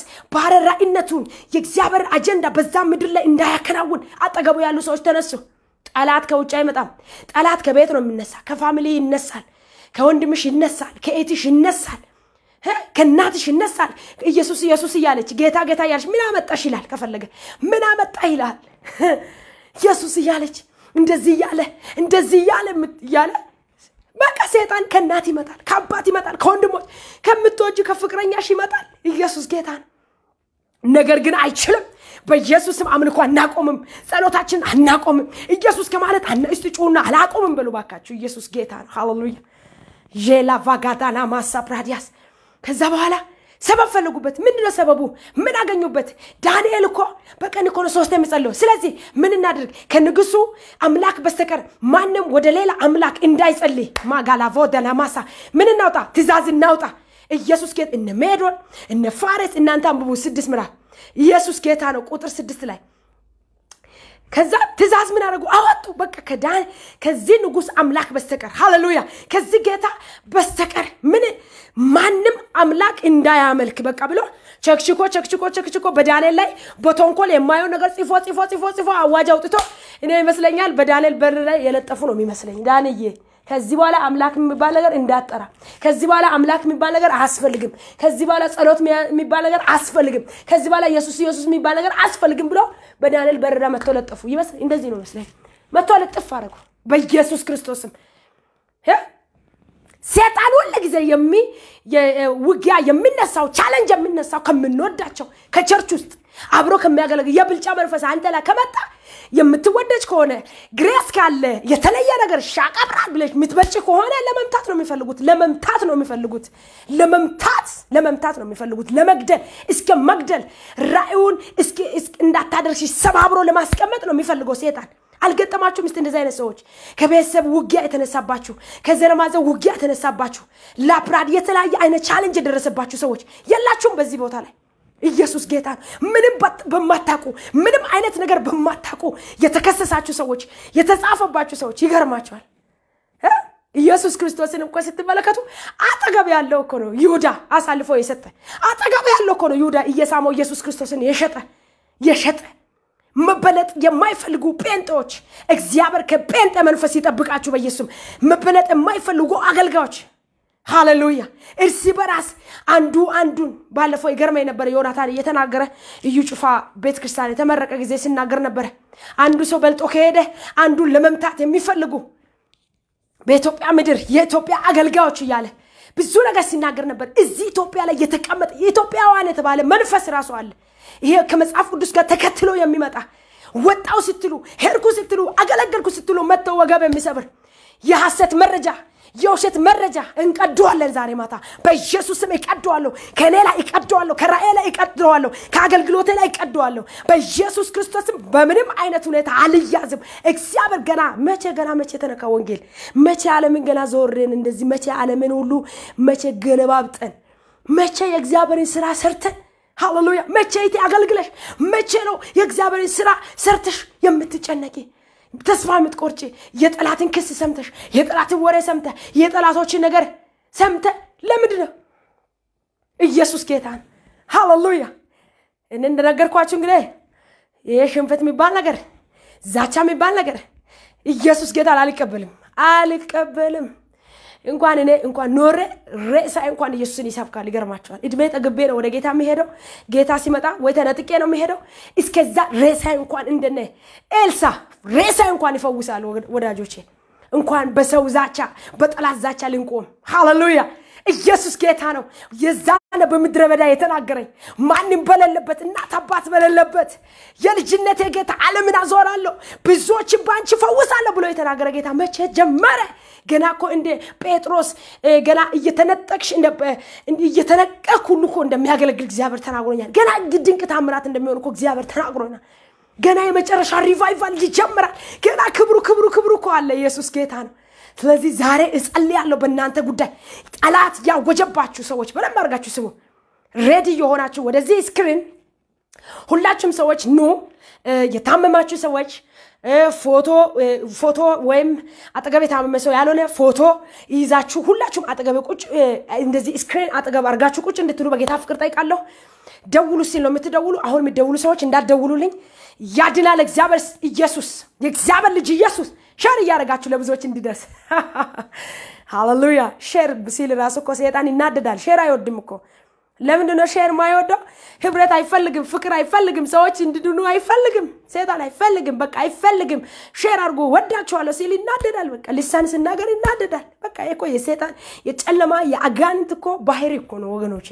Speaker 1: ራእይነቱን የእግዚአብሔር አጀንዳ በዛ ምድር ላይ እንዳያከናውን አጠገቡ ያሉ ሰዎች ተነሱ። ጠላት ከውጭ አይመጣም። ጠላት ከቤት ነው የሚነሳ። ከፋሚሊ ይነሳል፣ ከወንድምሽ ይነሳል፣ ከኤትሽ ይነሳል ከእናትሽ ይነሳል። ኢየሱስ ኢየሱስ እያለች ጌታ ጌታ እያለች ምን አመጣሽ ይላል። ከፈለገ ምን አመጣ ይላል። ኢየሱስ እያለች እንደዚህ እያለ እንደዚህ እያለ እያለ በቃ ሴጣን ከእናት ይመጣል፣ ከአባት ይመጣል፣ ከወንድሞች ከምትወጂ ከፍቅረኛሽ ይመጣል። ኢየሱስ ጌታ ነው። ነገር ግን አይችልም። በኢየሱስም አምልኮ አናቆምም፣ ጸሎታችንን አናቆምም። ኢየሱስ ከማለት እስቲ ጩሁና አላቆምም በሉ ባካችሁ። ኢየሱስ ጌታ ነው። ሃሌሉያ ዤላ ቫጋዳና ማሳ ፕራዲያስ ከዛ በኋላ ሰበብ ፈለጉበት። ምንድነው ሰበቡ? ምን አገኙበት? ዳንኤል እኮ በቀን እኮ ነው ሶስት የሚጸልየው። ስለዚህ ምን እናድርግ? ከንጉሱ አምላክ በስተቀር ማንም ወደ ሌላ አምላክ እንዳይጸልይ ማጋላቮ ደናማሳ ምን እናውጣ? ትእዛዝ እናውጣ። ኢየሱስ ጌታ እነ ሜዶን እነ ፋሬስ እናንተ አንብቡ ስድስት ምዕራፍ ኢየሱስ ጌታ ነው። ቁጥር ስድስት ላይ ከዛ ትእዛዝ ምን አደረጉ? አወጡ። በቃ ከዳን ከዚህ ንጉሥ አምላክ በስተቀር ሃሌሉያ፣ ከዚህ ጌታ በስተቀር ምን ማንም አምላክ እንዳያመልክ በቃ ብሎ ቸክችኮ ቸክችኮ ቸክችኮ በዳንኤል ላይ በተንኮል የማየው ነገር ጽፎ ጽፎ ጽፎ ጽፎ አዋጅ አውጥቶ እኔ ይመስለኛል በዳንኤል በር ላይ የለጠፉ ነው የሚመስለኝ ዳንዬ ከዚህ በኋላ አምላክ የሚባል ነገር እንዳጠራ። ከዚህ በኋላ አምላክ የሚባል ነገር አያስፈልግም። ከዚህ በኋላ ጸሎት የሚባል ነገር አያስፈልግም። ከዚህ በኋላ ኢየሱስ ኢየሱስ የሚባል ነገር አያስፈልግም ብሎ በዳንኤል በረዳ መጥቶ ለጠፉ። ይመስል እንደዚህ ነው መስለኝ። መጥቶ ለጥፍ አደረጉ በኢየሱስ ክርስቶስም። ሴጣን ሁል ጊዜ የሚ ውጊያ የሚነሳው ቻለንጅ የሚነሳው ከምንወዳቸው ከቸርች ውስጥ አብሮ ከሚያገለግል የብልጫ መንፈስ አንተ ላይ ከመጣ የምትወደጅ ከሆነ ግሬስ ካለ የተለየ ነገር ሻቀብራል ብለሽ የምትበጭ ከሆነ ለመምታት ነው የሚፈልጉት። ለመምታት ነው የሚፈልጉት። ለመምታት ለመምታት ነው የሚፈልጉት። ለመግደል እስከ መግደል ራእዩን እንዳታደርሽ ሰባብሮ ለማስቀመጥ ነው የሚፈልገው ሴጣን። አልገጠማችሁም? እስቲ እንደዚህ አይነት ሰዎች ከቤተሰብ ውጊያ የተነሳባችሁ፣ ከዘር ማንዘሩ ውጊያ የተነሳባችሁ፣ ላፕራድ የተለያየ አይነት challenge የደረሰባችሁ ሰዎች የላችሁም በዚህ ቦታ ላይ ኢየሱስ ጌታ ምንም በማታቁ ምንም አይነት ነገር በማታቁ የተከሰሳችሁ ሰዎች የተጻፈባችሁ ሰዎች ይገርማችኋል። ኢየሱስ ክርስቶስን እኮ ስትመለከቱ አጠገብ ያለው እኮ ነው ይሁዳ አሳልፎ የሰጠ አጠገብ ያለው እኮ ነው ይሁዳ እየሳመው ኢየሱስ ክርስቶስን የሸጠ የሸጠ መበለጥ የማይፈልጉ ጴንጤዎች እግዚአብሔር ከጴንጤ መንፈስ ይጠብቃችሁ። በኢየሱስም መበለጥ የማይፈልጉ አገልጋዮች ሃሌሉያ። እርስ በራስ አንዱ አንዱን ባለፈው የገርመኝ ነበረ። ዮናታን እየተናገረ እዩ ጩፋ ቤተ ክርስቲያን የተመረቀ ጊዜ ሲናገር ነበረ። አንዱ ሰው በልጦ ከሄደ አንዱን ለመምታት የሚፈልጉ በኢትዮጵያ ምድር የኢትዮጵያ አገልጋዮች እያለ ብዙ ነገር ሲናገር ነበር። እዚህ ኢትዮጵያ ላይ የተቀመጠ የኢትዮጵያውያን የተባለ መንፈስ ራሱ አለ። ይሄ ከመጽሐፍ ቅዱስ ጋር ተከትሎ የሚመጣ ወጣው ስትሉ ሄድኩ ስትሉ አገለገልኩ ስትሉ መጥተው ወገብ የሚሰብር የሐሰት መረጃ የውሸት መረጃ እንቀደዋለን። ዛሬ ማታ በኢየሱስ ስም እቀደዋለሁ። ከእኔ ላይ እቀደዋለሁ። ከራእዬ ላይ እቀደዋለሁ። ከአገልግሎቴ ላይ እቀደዋለሁ። በኢየሱስ ክርስቶስም በምንም አይነት ሁኔታ አልያዝም። እግዚአብሔር ገና መቼ ገና መቼ የተነካ ወንጌል መቼ ዓለምን ገና ዞሬን እንደዚህ መቼ ዓለምን ሁሉ መቼ ገለባብጠን መቼ የእግዚአብሔርን ስራ ሰርተን ሃሌሉያ መቼ ይቴ አገልግለሽ መቼ ነው የእግዚአብሔርን ስራ ሰርተሽ የምትጨነቂ ተስፋ የምትቆርጭ የጠላትን ክስ ሰምተሽ የጠላትን ወሬ ሰምተ የጠላቶችን ነገር ሰምተ ለምንድን ነው? ኢየሱስ ጌታን ሃሌሉያ! እኔ እንደነገርኳችሁ እንግዲህ ይህ ሽንፈት የሚባል ነገር ዛቻ የሚባል ነገር ኢየሱስ ጌታን አልቀበልም አልቀበልም እንኳን እኔ እንኳን ኖሬ ሬሳ እንኳን ኢየሱስን ይሰብካል። ይገርማቸዋል። እድሜ ጠግቤ ነው ወደ ጌታ የሚሄደው። ጌታ ሲመጣ ወይ ተነጥቄ ነው የሚሄደው። እስከዛ ሬሳ እንኳን እንደነ ኤልሳ ሬሳ እንኳን ይፈውሳል። ወዳጆቼ እንኳን በሰው ዛቻ፣ በጠላት ዛቻ ልንቆም። ሃሌሉያ ኢየሱስ ጌታ ነው። የዛነ በምድረ በዳ የተናገረኝ ማንም በሌለበት እናት አባት በሌለበት የልጅነቴ ጌታ ዓለምን አዞራለሁ ብዙዎችን በአንቺ ፈውሳለሁ ብሎ የተናገረ ጌታ መቼ ጀመረ? ገና እኮ እንደ ጴጥሮስ ገና እየተነጠቅሽ እየተነቀቅ ሁሉ እኮ እንደሚያገለግል እግዚአብሔር ተናግሮኛል። ገና ድንቅ ታምራት እንደሚሆን እኮ እግዚአብሔር ተናግሮናል። ገና የመጨረሻ ሪቫይቫል ይጀምራል። ገና ክብሩ ክብሩ ክብሩ እኮ አለ። ኢየሱስ ጌታ ነው። ስለዚህ ዛሬ እጸልያለሁ በእናንተ ጉዳይ ጠላት ያወጀባችሁ ሰዎች በደንብ አድርጋችሁ ስሙ። ready የሆናችሁ ወደዚህ screen ሁላችሁም ሰዎች ኑ። የታመማችሁ ሰዎች ፎቶ ፎቶ ወይም አጠገብ የታመመ ሰው ያልሆነ ፎቶ ይዛችሁ ሁላችሁም አጠገብ ቁጭ እንደዚህ screen አጠገብ አድርጋችሁ ቁጭ እንድትሉ በጌታ ፍቅር እጠይቃለሁ። ደውሉ ሲል ነው የምትደውሉ። አሁን የሚደውሉ ሰዎች እንዳትደውሉልኝ። ያድናል እግዚአብሔር ኢየሱስ የእግዚአብሔር ልጅ ኢየሱስ share እያደረጋችሁ ለብዙዎች እንዲደርስ (laughs) ሃሌሉያ። share ሲል ራሱ እኮ ሰይጣን ይናደዳል። share አይወድም እኮ ለምንድን ነው share ማይወደው? ህብረት አይፈልግም፣ ፍቅር አይፈልግም፣ ሰዎች እንዲድኑ አይፈልግም፣ ሰይጣን አይፈልግም፣ በቃ አይፈልግም። share አድርጎ ወዳችኋለሁ ሲል ይናደዳል። በቃ ልሳን ስናገር ይናደዳል። በቃ እኮ የሰይጣን የጨለማ የአጋንንት እኮ ባህሪ እኮ ነው ወገኖቼ።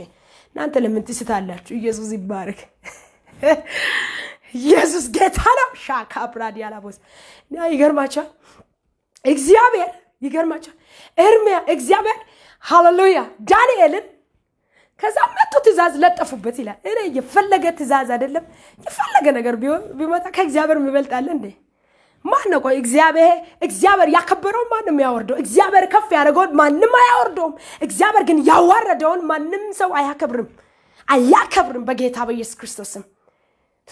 Speaker 1: እናንተ ለምን ትስታላችሁ? ኢየሱስ ይባረክ። ኢየሱስ ጌታ ነው። ሻካ ያላቦስ ይገርማቸዋል። እግዚአብሔር ይገርማቸዋል። ኤርሚያ እግዚአብሔር ሃሌሉያ ዳንኤልን ከዛ መቶ ትእዛዝ ለጠፉበት ይላል። እኔ የፈለገ ትእዛዝ አይደለም የፈለገ ነገር ቢመጣ ከእግዚአብሔር የሚበልጣለ እንዴ? ማን ነው? ቆይ እግዚአብሔር እግዚአብሔር ያከበረውን ማንም ያወርደው፣ እግዚአብሔር ከፍ ያደረገውን ማንም አያወርደውም። እግዚአብሔር ግን ያዋረደውን ማንም ሰው አያከብርም አያከብርም በጌታ በኢየሱስ ክርስቶስም።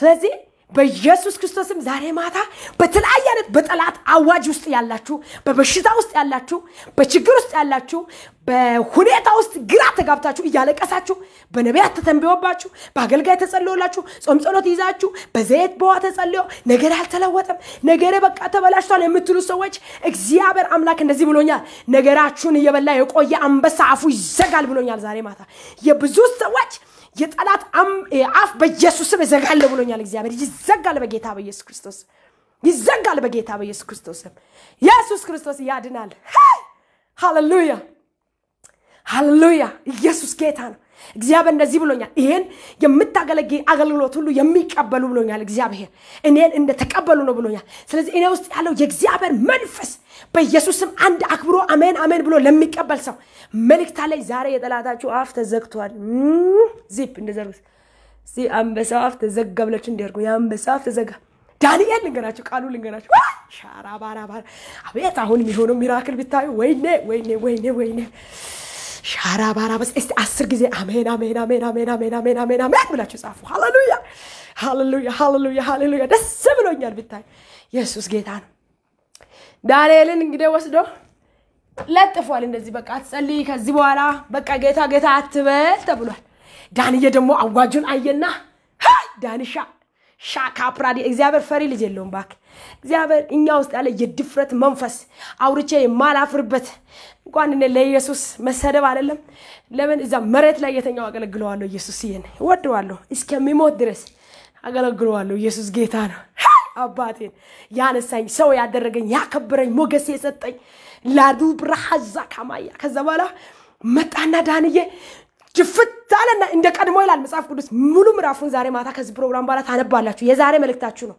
Speaker 1: ስለዚህ በኢየሱስ ክርስቶስም ዛሬ ማታ በተለያየ አይነት በጠላት አዋጅ ውስጥ ያላችሁ፣ በበሽታ ውስጥ ያላችሁ፣ በችግር ውስጥ ያላችሁ፣ በሁኔታ ውስጥ ግራ ተጋብታችሁ እያለቀሳችሁ በነቢያት ተተንብዮባችሁ፣ በአገልጋይ ተጸልዮላችሁ፣ ጾም ጸሎት ይዛችሁ፣ በዘይት በውሃ ተጸልዮ ነገር አልተለወጠም፣ ነገሬ በቃ ተበላሽቷል የምትሉ ሰዎች እግዚአብሔር አምላክ እንደዚህ ብሎኛል፣ ነገራችሁን እየበላ የቆየ አንበሳ አፉ ይዘጋል ብሎኛል። ዛሬ ማታ የብዙ ሰዎች የጠላት አፍ በኢየሱስ ስም እዘጋለሁ ብሎኛል። እግዚአብሔር ይዘጋል በጌታ በኢየሱስ ክርስቶስ ይዘጋል በጌታ በኢየሱስ ክርስቶስ ስም። ኢየሱስ ክርስቶስ ያድናል። ሃሌሉያ ሃሌሉያ! ኢየሱስ ጌታ ነው። እግዚአብሔር እንደዚህ ብሎኛል። ይሄን የምታገለግል አገልግሎት ሁሉ የሚቀበሉ ብሎኛል። እግዚአብሔር እኔን እንደተቀበሉ ነው ብሎኛል። ስለዚህ እኔ ውስጥ ያለው የእግዚአብሔር መንፈስ በኢየሱስም አንድ አክብሮ አሜን አሜን ብሎ ለሚቀበል ሰው መልእክት አለኝ። ዛሬ የጠላታችሁ አፍ ተዘግቷል። ዚፕ እንደዘጉት አንበሳው አፍ ተዘጋ ብላችሁ እንዲያርጉ የአንበሳው አፍ ተዘጋ። ዳንኤል ልንገራችሁ፣ ቃሉ ልንገራችሁ። ሻራ አቤት! አሁን የሚሆነው miracle ብታዩ! ወይኔ ወይኔ ወይኔ ወይኔ ሻራ ባራ በስ እስቲ አስር ጊዜ አሜን አሜን አሜን አሜን አሜን አሜን አሜን አሜን ብላችሁ ጻፉ። ሃሌሉያ ሃሌሉያ ሃሌሉያ ሃሌሉያ። ደስ ብሎኛል ብታይ። ኢየሱስ ጌታ ነው። ዳንኤልን እንግዲህ ወስዶ ለጥፏል። እንደዚህ በቃ አትጸልይ ከዚህ በኋላ በቃ ጌታ ጌታ አትበል ተብሏል። ዳንዬ ደግሞ አዋጁን አየና ዳንሻ ሻካ ፕራዲ እግዚአብሔር ፈሪ ልጅ የለውም። ባክ እግዚአብሔር እኛ ውስጥ ያለ የድፍረት መንፈስ አውርቼ የማላፍርበት እንኳን እኔ ለኢየሱስ መሰደብ አይደለም። ለምን እዛ መሬት ላይ የተኛው አገለግለዋለሁ። ኢየሱስ ይሄን እወደዋለሁ እስከሚሞት ድረስ አገለግለዋለሁ። ኢየሱስ ጌታ ነው። አባቴን ያነሳኝ ሰው ያደረገኝ ያከበረኝ ሞገስ የሰጠኝ ላዱ ብርሃዛ ካማያ ከዛ በኋላ መጣና ዳንዬ ድፍት አለና እንደ ቀድሞ ይላል መጽሐፍ ቅዱስ። ሙሉ ምዕራፉን ዛሬ ማታ ከዚህ ፕሮግራም በኋላ ታነባላችሁ። የዛሬ መልእክታችሁ ነው።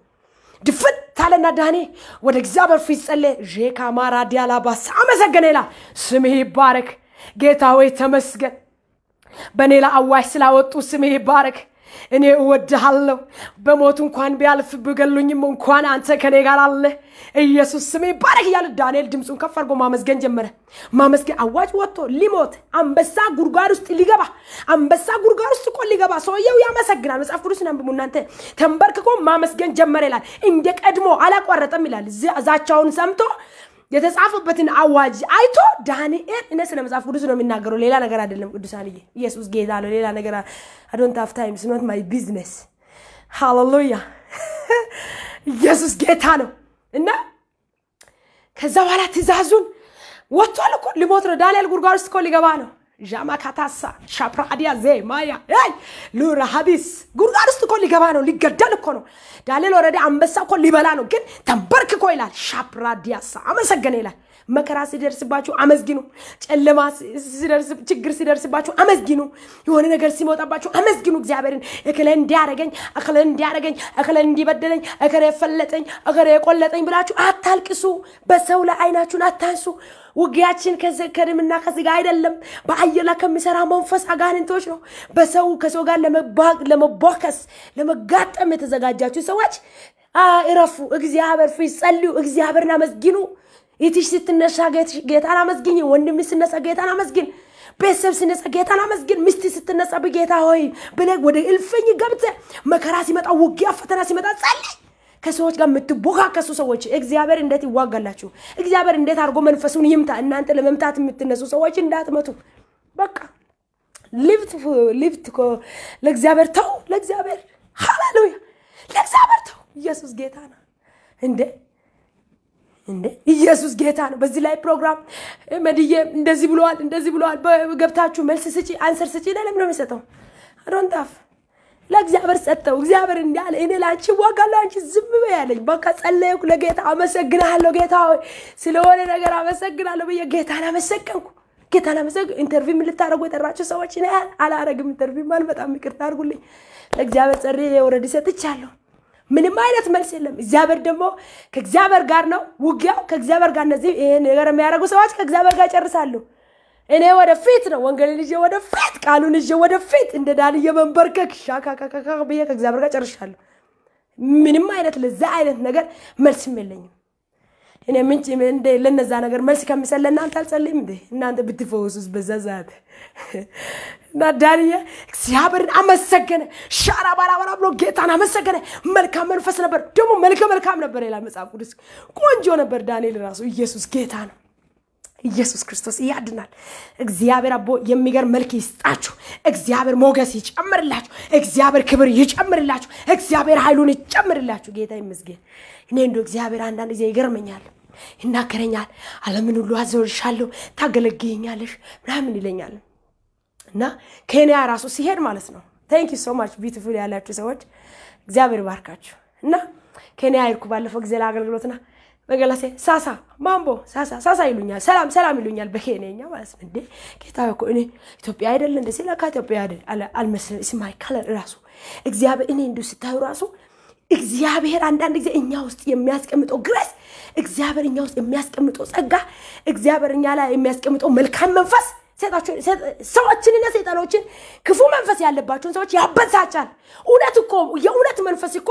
Speaker 1: ድፍት አለና ዳኔ ወደ እግዚአብሔር ፊት ጸለየ። ዤካ ማራ ዲያላባስ አመሰገነ ይላል። ስምህ ይባረክ ጌታ ሆይ ተመስገን። በእኔ ላይ አዋጅ ስላወጡ ስምህ ይባረክ። እኔ እወድሃለሁ። በሞት እንኳን ቢያልፍ ብገሉኝም እንኳን አንተ ከኔ ጋር አለ። ኢየሱስ ስሜ ይባረክ እያለ ዳንኤል ድምፁን ከፍ አድርጎ ማመስገን ጀመረ። ማመስገን አዋጅ ወጥቶ ሊሞት አንበሳ ጉድጓድ ውስጥ ሊገባ አንበሳ ጉድጓድ ውስጥ እኮ ሊገባ ሰውየው ያመሰግናል። መጽሐፍ ቅዱስ አንብቡ እናንተ። ተንበርክኮ ማመስገን ጀመረ ይላል። እንደ ቀድሞ አላቋረጠም ይላል። ዛቻውን ሰምቶ የተጻፈበትን አዋጅ አይቶ ዳንኤል እኔ ስለ መጽሐፍ ቅዱስ ነው የሚናገረው፣ ሌላ ነገር አይደለም። ቅዱሳንዬ ኢየሱስ ጌታ ነው። ሌላ ነገር I don't have time it's not my business። ሃሌሉያ ኢየሱስ ጌታ ነው። እና ከዛ በኋላ ትእዛዙን ወጥቷል እኮ ሊሞት ነው። ዳንኤል ጉድጓድ ውስጥ እኮ ሊገባ ነው። ዣማ ካታሳ ሻፕራዲያ ዜ ማያ ይ ሉራ ጉድጓድ ውስጥ እኮ ሊገባ ነው። ሊገደል እኮ ነው። ዳንኤል ወረደ አንበሳ እኮ ሊበላ ነው። ግን ተንበርክኮ ይላል ሻፕራዲያሳ አመሰገነ ይላል። መከራ ሲደርስባችሁ አመስግኑ። ጨለማ ችግር ሲደርስባችሁ አመስግኑ። የሆነ ነገር ሲመጣባችሁ አመስግኑ እግዚአብሔርን። እክለ እንዲያረገኝ እክለ እንዲያረገኝ እክለ እንዲበደለኝ እክለ የፈለጠኝ እክለ የቆለጠኝ ብላችሁ አታልቅሱ። በሰው ላይ አይናችሁን አታንሱ። ውጊያችን ከደምና ከስጋ አይደለም፣ በአየር ላይ ከሚሰራ መንፈስ አጋንንቶች ነው። በሰው ከሰው ጋር ለመቧከስ ለመጋጠም የተዘጋጃችሁ ሰዎች እረፉ። እግዚአብሔር ፊት ጸልዩ። እግዚአብሔርን አመስግኑ። ይትሽ ስትነሳ ጌታን አመስግኝ። ወንድም ስነሳ ጌታን አመስግን። ቤተሰብ ሲነሳ ጌታን አመስግን። ሚስት ስትነሳ በጌታ ሆይ ብለህ ወደ እልፍኝ ገብተህ መከራ ሲመጣ፣ ውጊያ ፈተና ሲመጣ ጸልይ። ከሰዎች ጋር የምትቦካከሱ ሰዎች እግዚአብሔር እንዴት ይዋጋላችሁ? እግዚአብሔር እንዴት አድርጎ መንፈሱን ይምታ? እናንተ ለመምታት የምትነሱ ሰዎች እንዳትመቱ። በቃ ሊፍት ሊፍት ለእግዚአብሔር ተው። ለእግዚአብሔር ሃሌሉያ፣ ለእግዚአብሔር ተው። ኢየሱስ ጌታ ነው እንዴ እንዴ ኢየሱስ ጌታ ነው። በዚህ ላይ ፕሮግራም መድዬ እንደዚህ ብለዋል እንደዚህ ብለዋል፣ ገብታችሁ መልስ ስጪ፣ አንሰር ስጪ። ለምን ነው የሚሰጠው? ዶንታፍ ለእግዚአብሔር ሰጠው። እግዚአብሔር እንዳለ እኔ ለአንቺ እዋጋለሁ፣ አንቺ ዝም በይ ያለኝ። በቃ ጸለይኩ ለጌታ አመሰግናለሁ፣ ጌታ ስለሆነ ነገር አመሰግናለሁ ብዬ ጌታን አመሰገንኩ። ጌታን አመሰግ interview ምን ልታደርጉ የጠራችሁ ሰዎች እኔ አላረግም። interview ማን በጣም ይቅርታ አድርጉልኝ። ለእግዚአብሔር ጸሬ የወረድ ሰጥቻለሁ። ምንም አይነት መልስ የለም። እግዚአብሔር ደግሞ ከእግዚአብሔር ጋር ነው ውጊያው ከእግዚአብሔር ጋር። እነዚህ ይህን ነገር የሚያደርጉ ሰዎች ከእግዚአብሔር ጋር ይጨርሳሉ። እኔ ወደፊት ነው ወንጌልን ይዤ ወደፊት ቃሉን ይዤ ወደፊት እንደ ዳንኤል መንበርከክ ሻካካካካ ብዬ ከእግዚአብሔር ጋር ጨርሻለሁ። ምንም አይነት ለዛ አይነት ነገር መልስም የለኝም። እኔ ምንጭ እንደ ለነዛ ነገር መልስ ከምሰል ለእናንተ አልጸልይም እንዴ? እናንተ ብትፈወሱስ በዛ ሰዓት እና ዳንኤል እግዚአብሔርን አመሰገነ። ሻራ ባራባራ ብሎ ጌታን አመሰገነ። መልካም መንፈስ ነበር፣ ደግሞ መልከ መልካም ነበር ይላል መጽሐፍ ቅዱስ። ቆንጆ ነበር ዳንኤል ራሱ። ኢየሱስ ጌታ ነው። ኢየሱስ ክርስቶስ ያድናል። እግዚአብሔር አቦ የሚገርም መልክ ይስጣችሁ። እግዚአብሔር ሞገስ ይጨምርላችሁ። እግዚአብሔር ክብር ይጨምርላችሁ። እግዚአብሔር ኃይሉን ይጨምርላችሁ። ጌታ ይመስገን። እኔ እንዶ እግዚአብሔር አንዳንድ ጊዜ ይገርመኛል፣ ይናገረኛል። ዓለምን ሁሉ አዘውርሻለሁ፣ ታገለግኛለሽ ምናምን ይለኛል እና ኬንያ ራሱ ሲሄድ ማለት ነው። thank you so much beautiful ያላችሁ ሰዎች እግዚአብሔር ባርካችሁ። እና ኬንያ ሄድኩ ባለፈው ጊዜ ለአገልግሎትና በገላሴ sasa mambo sasa sasa ይሉኛል። ሰላም ሰላም ይሉኛል በኬንያኛ ማለት ነው። እንዴ ጌታ እኮ እኔ ኢትዮጵያ አይደለ እንደ ሲለካ ኢትዮጵያ አልመስልም። ስማይ ካለር ራሱ እግዚአብሔር እኔ እንዲሁ ስታዩ ራሱ እግዚአብሔር አንዳንድ ጊዜ እኛ ውስጥ የሚያስቀምጠው ግሬስ፣ እግዚአብሔር እኛ ውስጥ የሚያስቀምጠው ጸጋ፣ እግዚአብሔር እኛ ላይ የሚያስቀምጠው መልካም መንፈስ ሰዎችንና ሰይጣኖችን ክፉ መንፈስ ያለባቸውን ሰዎች ያበሳጫል። እውነት እኮ የእውነት መንፈስ እኮ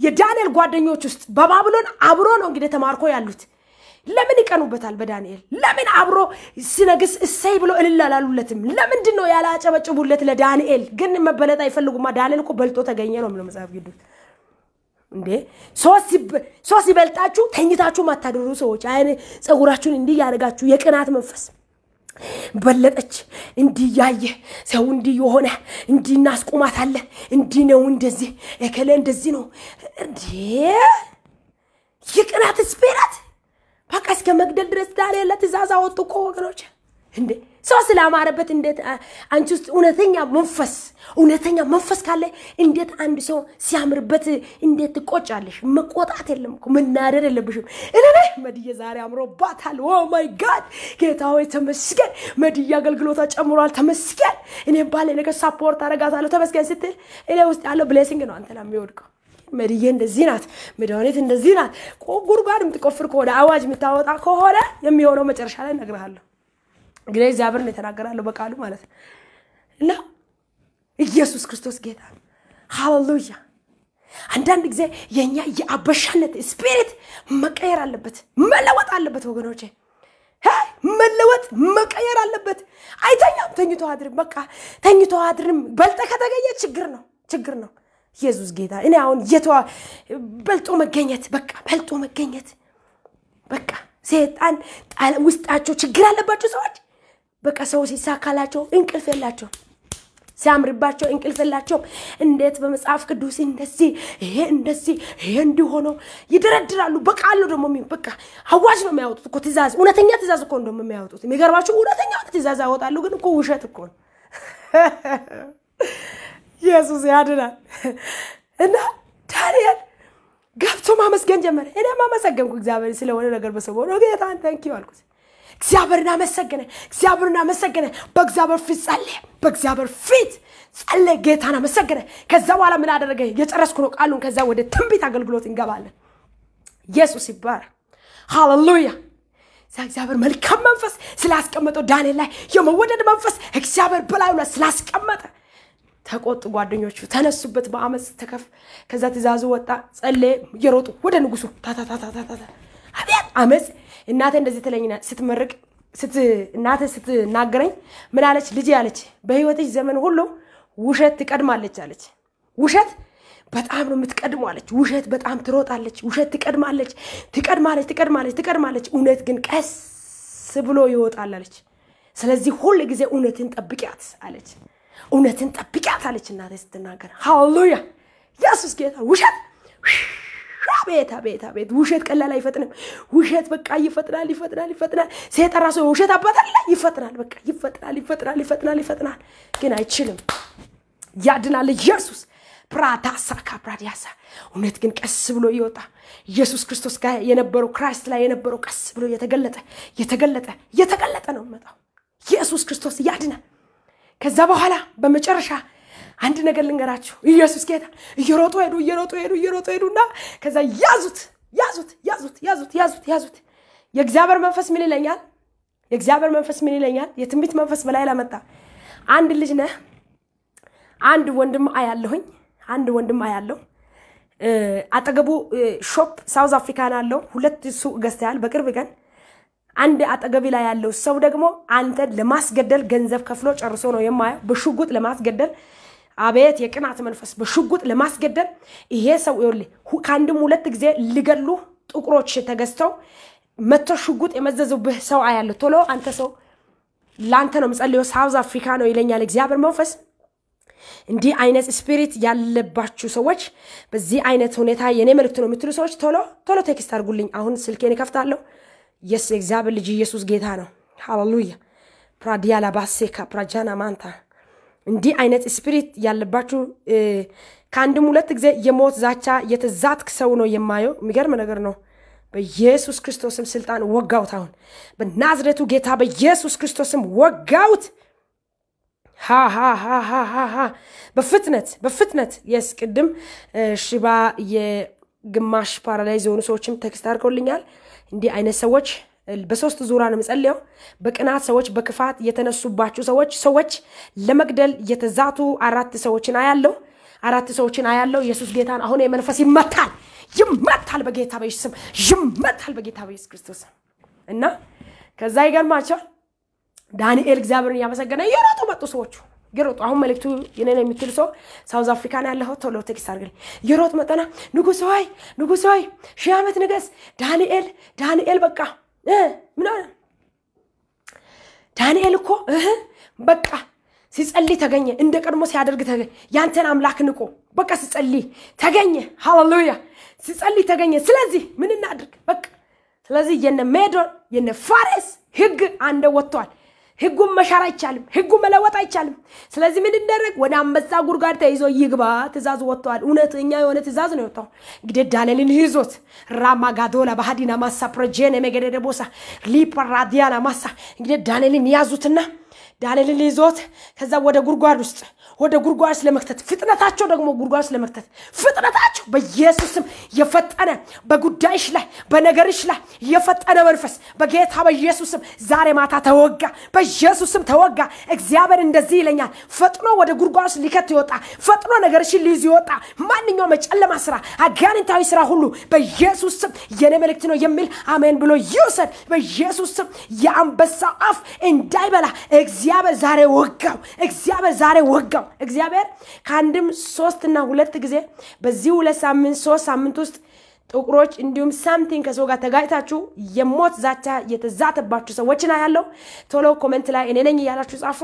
Speaker 1: የዳንኤል ጓደኞች ውስጥ በባቢሎን አብሮ ነው እንግዲህ ተማርኮ ያሉት። ለምን ይቀኑበታል? በዳንኤል ለምን አብሮ ሲነግስ እሰይ ብሎ እልል አላሉለትም? ለምንድን ነው ያላጨበጭቡለት ለዳንኤል? ግን መበለጥ አይፈልጉማ። ዳንኤል እኮ በልጦ ተገኘ ነው የሚለው መጽሐፍ ቅዱስ። እንዴ ሶስት ይበልጣችሁ ተኝታችሁ ማታደሩ ሰዎች አይነ ፀጉራችሁን እንዲህ ያደርጋችሁ የቅናት መንፈስ በለጠች እንዲህ ያየ ሰው እንዲህ የሆነ እንዲህ እናስቆማታለን። እንዲህ ነው እንደዚህ እከለ እንደዚህ ነው እንዴ የቅናት ስፒሪት በቃ እስከ መግደል ድረስ ዳንኤል ለትእዛዝ አወጡ እኮ ወገኖች። እንዴ ሰው ስላማረበት እንዴት አንቺ ውስጥ እውነተኛ መንፈስ እውነተኛ መንፈስ ካለ እንዴት አንድ ሰው ሲያምርበት እንዴት ትቆጫለሽ? መቆጣት የለም መናደድ የለብሽም። እኔ መድዬ ዛሬ አምሮባታል። oh my God ጌታ ሆይ ተመስገን። መድዬ አገልግሎቷ ጨምሯል። ተመስገን። እኔ ባለ ነገር support አረጋታለሁ። ተመስገን ስትል እኔ ውስጥ ያለው blessing ነው አንተ ላይ መድዬ እንደዚህ ናት፣ መድኃኒት እንደዚህ ናት። ጉድጓድ የምትቆፍር ከሆነ አዋጅ የምታወጣ ከሆነ የሚሆነው መጨረሻ ላይ እነግርሃለሁ። እንግዲህ እግዚአብሔር ነው የተናገራለሁ በቃሉ ማለት ነው። እና ኢየሱስ ክርስቶስ ጌታ ነው። ሃሌሉያ። አንዳንድ ጊዜ የእኛ የአበሻነት ስፒሪት መቀየር አለበት፣ መለወጥ አለበት ወገኖቼ፣ መለወጥ መቀየር አለበት። አይተኛም፣ ተኝቶ አድርም። በቃ ተኝቶ አድርም። በልጠ ከተገኘ ችግር ነው፣ ችግር ነው። ኢየሱስ ጌታ እኔ አሁን የተዋ በልጦ መገኘት በቃ በልጦ መገኘት በቃ ሴጣን ውስጣቸው ችግር ያለባቸው ሰዎች በቃ ሰው ሲሳካላቸው እንቅልፍ የላቸው ሲያምርባቸው እንቅልፍ የላቸውም። እንዴት በመጽሐፍ ቅዱስ እንደዚህ ይሄ እንደዚህ ይሄ እንዲሆነው ይደረድራሉ። በቃሉ ደግሞ በቃ አዋጅ ነው የሚያወጡት እኮ ትእዛዝ፣ እውነተኛ ትእዛዝ እኮ እንደሞ የሚያወጡት የሚገርባቸው እውነተኛ ትእዛዝ ያወጣሉ፣ ግን እኮ ውሸት እኮ ነው። (laughs) ኢየሱስ ያድናል። እና ዳንኤል ገብቶ ማመስገን ጀመረ። እኔም አመሰገንኩ እግዚአብሔር ስለሆነ ነገር በሰሞኑ ጌታን ተንኪው አልኩት። እግዚአብሔርን አመሰገነ። እግዚአብሔርን አመሰገነ። በእግዚአብሔር ፊት ጸለየ። በእግዚአብሔር ፊት ጸለየ። ጌታን አመሰገነ። ከዛ በኋላ ምን አደረገ? የጨረስኩ ነው ቃሉን። ከዛ ወደ ትንቢት አገልግሎት እንገባለን። ኢየሱስ ይባረክ። ሃሌሉያ። እግዚአብሔር መልካም መንፈስ ስላስቀመጠው ዳንኤል ላይ የመወደድ መንፈስ እግዚአብሔር በላዩ ላይ ስላስቀመጠ ተቆጡ። ጓደኞቹ ተነሱበት በአመፅ ተከፍ። ከዛ ትእዛዙ ወጣ። ጸለየ። እየሮጡ ወደ ንጉሱ ታታታታታታ አቤት አመፅ እናቴ እንደዚህ ትለኝ ስትመርቅ እናቴ ስትናገረኝ ምን አለች? ልጄ አለች በህይወትሽ ዘመን ሁሉ ውሸት ትቀድማለች አለች። ውሸት በጣም ነው የምትቀድሙ አለች። ውሸት በጣም ትሮጣለች። ውሸት ትቀድማለች፣ ትቀድማለች፣ ትቀድማለች፣ ትቀድማለች። እውነት ግን ቀስ ብሎ ይወጣል አለች። ስለዚህ ሁል ጊዜ እውነትን ጠብቂያት አለች። እውነትን ጠብቂያት አለች እናቴ ስትናገር። ሃሌሉያ ኢየሱስ ጌታ ውሸት አቤት አቤት አቤት ውሸት ቀላል አይፈጥንም። ውሸት በቃ ይፈጥናል ይፈጥናል ይፈጥናል። ሴጣን ራሱ የውሸት አባት ይፈጥናል፣ በቃ ይፈጥናል ይፈጥናል ይፈጥናል ይፈጥናል፣ ግን አይችልም። ያድናል ኢየሱስ ፕራታሳ ካፕራዲያሳ እውነት ግን ቀስ ብሎ ይወጣ። ኢየሱስ ክርስቶስ ጋር የነበረው Christ ላይ የነበረው ቀስ ብሎ የተገለጠ የተገለጠ የተገለጠ ነው መጣው። ኢየሱስ ክርስቶስ ያድናል። ከዛ በኋላ በመጨረሻ አንድ ነገር ልንገራችሁ። ኢየሱስ ጌታ እየሮጡ ሄዱ፣ እየሮጡ ሄዱ፣ እየሮጡ ሄዱና ከዛ ያዙት፣ ያዙት፣ ያዙት፣ ያዙት፣ ያዙት፣ ያዙት። የእግዚአብሔር መንፈስ ምን ይለኛል? የእግዚአብሔር መንፈስ ምን ይለኛል? የትንቢት መንፈስ በላይ ላመጣ አንድ ልጅ ነህ፣ አንድ ወንድም አያለሁኝ፣ አንድ ወንድም አያለሁ። አጠገቡ shop ሳውዝ አፍሪካን አለው። ሁለት ሱቅ ገዝተሃል በቅርብ ቀን አንድ አጠገቢ ላይ ያለው ሰው ደግሞ አንተን ለማስገደል ገንዘብ ከፍሎ ጨርሶ ነው የማየው። በሽጉጥ ለማስገደል አቤት የቅናት መንፈስ! በሽጉጥ ለማስገደል ይሄ ሰው ይኸውልህ፣ ከአንድም ሁለት ጊዜ ሊገሉ ጥቁሮች ተገዝተው መጥቶ ሽጉጥ የመዘዙብህ ሰው አያለሁ። ቶሎ አንተ ሰው ለአንተ ነው የምጸልየው፣ ሳውዝ አፍሪካ ነው ይለኛል እግዚአብሔር መንፈስ። እንዲህ አይነት spirit ያለባችሁ ሰዎች በዚህ አይነት ሁኔታ የኔ መልእክት ነው የምትሉ ሰዎች ቶሎ ቶሎ text አድርጉልኝ። አሁን ስልኬን እከፍታለሁ። የእግዚአብሔር ልጅ ኢየሱስ ጌታ ነው። ሃሌሉያ ፕራዲያላ ባሴካ ፕራጃና ማንታ እንዲህ አይነት spirit ያለባችሁ ከአንድም ሁለት ጊዜ የሞት ዛቻ የተዛትክ ሰው ነው የማየው። የሚገርም ነገር ነው። በኢየሱስ ክርስቶስም ስልጣን ወጋውት። አሁን በናዝሬቱ ጌታ በኢየሱስ ክርስቶስም ወጋውት። በፍጥነት በፍጥነት yes ቅድም ሽባ የግማሽ paralyze የሆኑ ሰዎችም text አድርገውልኛል። እንዲህ አይነት ሰዎች በሶስት ዙራ ነው የምጸልየው። በቅናት ሰዎች፣ በክፋት የተነሱባችሁ ሰዎች ሰዎች ለመግደል የተዛቱ አራት ሰዎችን አያለው አራት ሰዎችን አያለው። ኢየሱስ ጌታን አሁን የመንፈስ ይመታል፣ ይመታል በጌታ በኢየሱስ ስም ይመታል በጌታ በኢየሱስ ክርስቶስ እና ከዛ ይገርማቸዋል። ዳንኤል እግዚአብሔርን እያመሰገነ እየሮጡ መጡ ሰዎቹ እየሮጡ አሁን መልእክቱ የኔ ነው ሰው ሳውዝ አፍሪካ ነው ያለኸው፣ ቶሎ text አድርግልኝ። እየሮጡ መጡና ንጉሥ ሆይ ንጉሥ ሆይ ሺህ ዓመት ንገስ ዳንኤል ዳንኤል በቃ ምን? ዳንኤል እኮ በቃ ሲጸልይ ተገኘ። እንደ ቀድሞ ሲያደርግ ተገኘ። ያንተን አምላክ ንቆ በቃ ሲጸልይ ተገኘ። ሃሌሉያ! ሲጸልይ ተገኘ። ስለዚህ ምን እናድርግ? በቃ ስለዚህ የነ ሜዶንን የነ ፋሬስ ህግ አንደ ወጥቷል። ህጉን መሻር አይቻልም። ህጉ መለወጥ አይቻልም። ስለዚህ ምን ይደረግ? ወደ አንበሳ ጉድጓድ ተይዞ ይግባ። ትእዛዝ ወጥተዋል። እውነተኛ የሆነ ትእዛዝ ነው የወጣው። እንግዲህ ዳንኤልን ይዞት ራማጋዶላ ባህዲና ማሳ ፕሮጄን የመገደደ ቦሳ ሊፐራዲያና ማሳ እንግዲህ ዳንኤልን ያዙትና ዳንኤልን ይዞት ከዛ ወደ ጉድጓድ ውስጥ ወደ ጉድጓድ ስለመክተት ፍጥነታቸው ደግሞ ጉድጓድ ስለመክተት ፍጥነታቸው በኢየሱስም የፈጠነ በጉዳይሽ ላይ በነገርሽ ላይ የፈጠነ መንፈስ በጌታ በኢየሱስም ዛሬ ማታ ተወጋ፣ በኢየሱስም ተወጋ። እግዚአብሔር እንደዚህ ይለኛል፣ ፈጥኖ ወደ ጉድጓድ ሊከት ይወጣ፣ ፈጥኖ ነገርሽን ሊይዝ ይወጣ። ማንኛውም የጨለማ ስራ፣ አጋንንታዊ ስራ ሁሉ በኢየሱስ ስም የኔ መልእክት ነው የሚል አሜን ብሎ ይውሰድ። በኢየሱስ ስም የአንበሳ አፍ እንዳይበላ እግዚአብሔር ዛሬ ወጋው። እግዚአብሔር ዛሬ ወጋው። እግዚአብሔር ከአንድም ሶስትና ሁለት ጊዜ በዚህ ሁለት ሳምንት ሶስት ሳምንት ውስጥ ጥቁሮች እንዲሁም something ከሰው ጋር ተጋጭታችሁ የሞት ዛቻ የተዛተባችሁ ሰዎችን ያለው ቶሎ comment ላይ እኔ ነኝ እያላችሁ ጻፉ።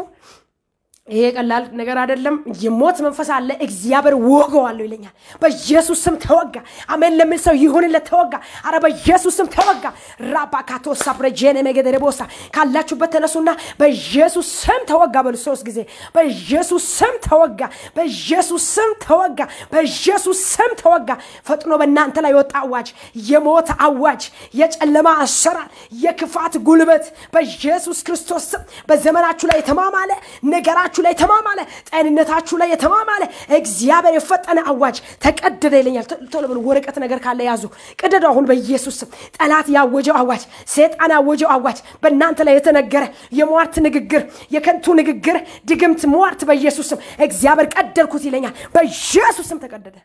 Speaker 1: ይሄ ቀላል ነገር አይደለም። የሞት መንፈስ አለ። እግዚአብሔር ወገዋለሁ ይለኛል። በኢየሱስ ስም ተወጋ። አሜን ለሚል ሰው ይሁንለት። ተወጋ። አረ በኢየሱስ ስም ተወጋ። ራባካቶ ሳፕረጄነ መገደረ ቦሳ ካላችሁበት ተነሱና በኢየሱስ ስም ተወጋ በሉ ሶስት ጊዜ። በኢየሱስ ስም ተወጋ። በኢየሱስ ስም ተወጋ። በኢየሱስ ስም ተወጋ። ፈጥኖ በእናንተ ላይ የወጣ አዋጅ፣ የሞት አዋጅ፣ የጨለማ አሰራር፣ የክፋት ጉልበት በኢየሱስ ክርስቶስ ስም በዘመናችሁ ላይ የተማማለ ነገራችሁ ላይ የተማማለ ጤንነታችሁ ላይ የተማማለ እግዚአብሔር የፈጠነ አዋጅ ተቀደደ ይለኛል። ቶሎ ብሎ ወረቀት ነገር ካለ ያዙ፣ ቅደዱ። አሁን በኢየሱስ ስም ጠላት ያወጀው አዋጅ፣ ሴጣን ያወጀው አዋጅ በእናንተ ላይ የተነገረ የሟርት ንግግር፣ የከንቱ ንግግር፣ ድግምት፣ ሟርት በኢየሱስ ስም እግዚአብሔር ቀደልኩት ይለኛል። በኢየሱስ ስም ተቀደደ።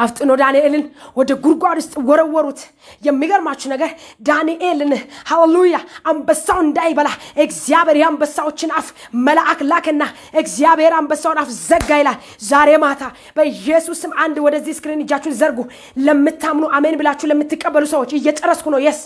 Speaker 1: አፍጥኖ ዳንኤልን ወደ ጉድጓድ ውስጥ ወረወሩት። የሚገርማችሁ ነገር ዳንኤልን ሃሌሉያ አንበሳው እንዳይበላ እግዚአብሔር የአንበሳዎችን አፍ መልአክ ላከና እግዚአብሔር አንበሳውን አፍ ዘጋ ይላል። ዛሬ ማታ በኢየሱስም አንድ ወደዚህ screen እጃችሁን ዘርጉ። ለምታምኑ አሜን ብላችሁ ለምትቀበሉ ሰዎች እየጨረስኩ ነው። yes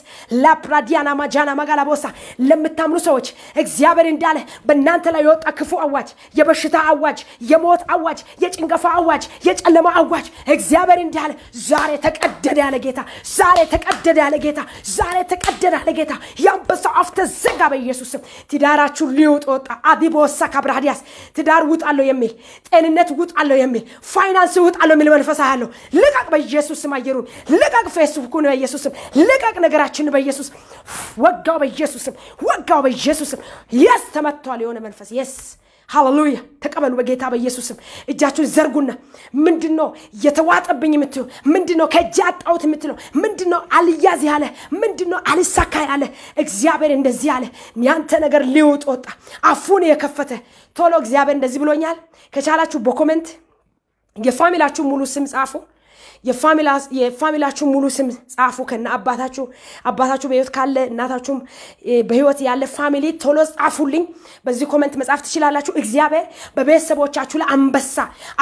Speaker 1: ላፕራዲያና ማጃና ማጋላ ቦሳ ለምታምኑ ሰዎች እግዚአብሔር እንዳለ በእናንተ ላይ የወጣ ክፉ አዋጅ፣ የበሽታ አዋጅ፣ የሞት አዋጅ፣ የጭንገፋ አዋጅ፣ የጨለማ አዋጅ እግዚአብሔር እንዲህ አለ፣ ዛሬ ተቀደደ ያለ ጌታ፣ ዛሬ ተቀደደ ያለ ጌታ፣ ዛሬ ተቀደደ ያለ ጌታ። የአንበሳው አፍ ተዘጋ በኢየሱስ ስም። ትዳራችሁ ሊውጥ ወጣ። አቢቦሳ ካብራዲያስ ትዳር ውጣለሁ የሚል ጤንነት ውጣለሁ የሚል ፋይናንስ ውጣለሁ የሚል መንፈሳ ያለው ልቀቅ በኢየሱስ ስም። አየሩን ልቀቅ፣ ፌስቡኩን በኢየሱስ ስም ልቀቅ፣ ነገራችን በኢየሱስ ወጋው፣ በኢየሱስ ስም ወጋው፣ በኢየሱስ ስም። yes ተመቷል የሆነ መንፈስ yes ሃሌሉያ። ተቀበሉ በጌታ በኢየሱስም። እጃችሁን ዘርጉና ምንድን ነው የተዋጠብኝ የምትለው? ምንድን ነው ከእጅ አጣሁት የምትለው? ምንድን ነው አልያዝ ያለ? ምንድን ነው አልሳካ ያለ? እግዚአብሔር እንደዚህ ያለ ያንተ ነገር ሊውጥ ወጣ። አፉን የከፈተ ቶሎ እግዚአብሔር እንደዚህ ብሎኛል። ከቻላችሁ በ comment የ family አችሁ ሙሉ ስም ጻፉ የ family አችሁ ሙሉ ስም ጻፉ ከነ አባታችሁ። አባታችሁ በህይወት ካለ እናታችሁም በህይወት ያለ family ቶሎ ጻፉልኝ። በዚህ comment መጻፍ ትችላላችሁ። እግዚአብሔር በቤተሰቦቻችሁ ላይ አንበሳ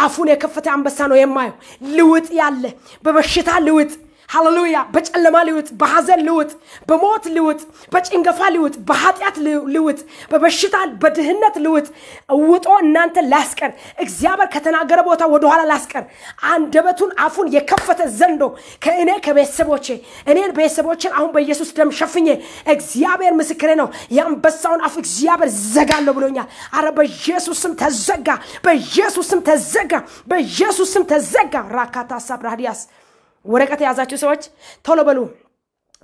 Speaker 1: አፉን የከፈተ አንበሳ ነው የማየው። ልውጥ ያለ በበሽታ ልውጥ ሃሌሉያ! በጨለማ ልውጥ በሐዘን ልውጥ በሞት ልውጥ በጭንገፋ ልውጥ በኃጢአት ልውጥ በበሽታ በድህነት ልውጥ። ውጦ እናንተ ላስቀር። እግዚአብሔር ከተናገረ ቦታ ወደኋላ ላስቀር። አንደበቱን አፉን የከፈተ ዘንዶ ከእኔ ከቤተሰቦቼ እኔን ቤተሰቦችን አሁን በኢየሱስ ደም ሸፍኜ እግዚአብሔር ምስክሬ ነው። የአንበሳውን አፍ እግዚአብሔር ዘጋለሁ ብሎኛል። አረ በኢየሱስም ተዘጋ በኢየሱስም ተዘጋ በኢየሱስም ተዘጋ። ራካታ ሳብራዲያስ ወረቀት የያዛችሁ ሰዎች ቶሎ በሉ።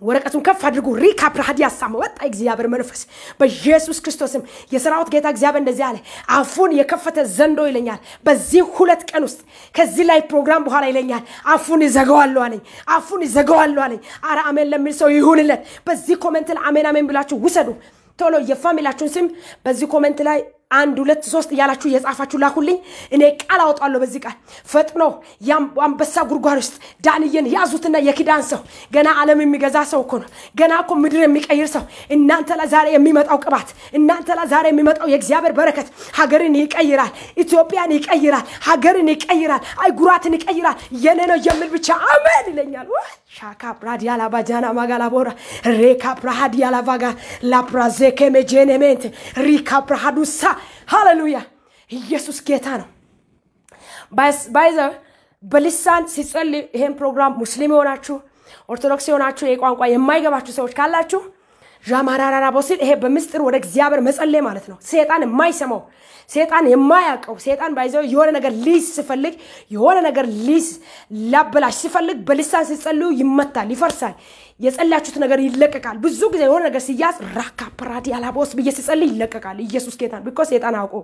Speaker 1: ወረቀቱን ከፍ አድርጉ። ሪካ ብርሃድ ያሳመ ወጣ። እግዚአብሔር መንፈስ በኢየሱስ ክርስቶስም የሰራዊት ጌታ እግዚአብሔር እንደዚህ አለ። አፉን የከፈተ ዘንዶ ይለኛል። በዚህ ሁለት ቀን ውስጥ ከዚህ live ፕሮግራም በኋላ ይለኛል። አፉን እዘጋዋለሁ አለኝ። አፉን እዘጋዋለሁ አለኝ። አረ አሜን ለሚል ሰው ይሁንለት። በዚህ comment ላይ አሜን አሜን ብላችሁ ውሰዱ። ቶሎ የ family አችሁን ስም በዚህ comment ላይ አንድ ሁለት ሶስት እያላችሁ እየጻፋችሁ ላኩልኝ። እኔ ቃል አውጣለሁ በዚህ ቃል። ፈጥኖ አንበሳ ጉድጓድ ውስጥ ዳንኤልን ያዙትና የኪዳን ሰው ገና ዓለም የሚገዛ ሰው እኮ ነው። ገና እኮ ምድር የሚቀይር ሰው። እናንተ ላይ ዛሬ የሚመጣው ቅባት እናንተ ላይ ዛሬ የሚመጣው የእግዚአብሔር በረከት ሀገርን ይቀይራል ኢትዮጵያን ይቀይራል ሀገርን ይቀይራል አህጉራትን ይቀይራል። የኔ ነው የሚል ብቻ አሜን ይለኛል ሻካ ብራዲያ ላባጃና ማጋላቦራ ሬካ ብራሃዲያ ላቫጋ ላፕራዜኬሜጄኔሜንት ሪካ ብራሃዱሳ ሃሌሉያ ኢየሱስ ጌታ ነው ባይዘ በልሳን ሲጸልይ ይሄን ፕሮግራም ሙስሊም የሆናችሁ ኦርቶዶክስ የሆናችሁ ይህ ቋንቋ የማይገባችሁ ሰዎች ካላችሁ ዣማራራራ ቦሲል ይሄ በምስጢር ወደ እግዚአብሔር መጸለይ ማለት ነው ሴጣን የማይሰማው ሴጣን የማያውቀው ሴጣን ባይዘው የሆነ ነገር ሊዝ ሲፈልግ የሆነ ነገር ሊይዝ ላበላሽ ሲፈልግ በልሳን ሲጸልዩ ይመታል ይፈርሳል የጸላችሁት ነገር ይለቀቃል። ብዙ ጊዜ የሆነ ነገር ሲያዝ ራካ ፕራዲ አላቦስ ብዬ ሲጸልይ ይለቀቃል ኢየሱስ ጌታን because ሴጣን አውቆ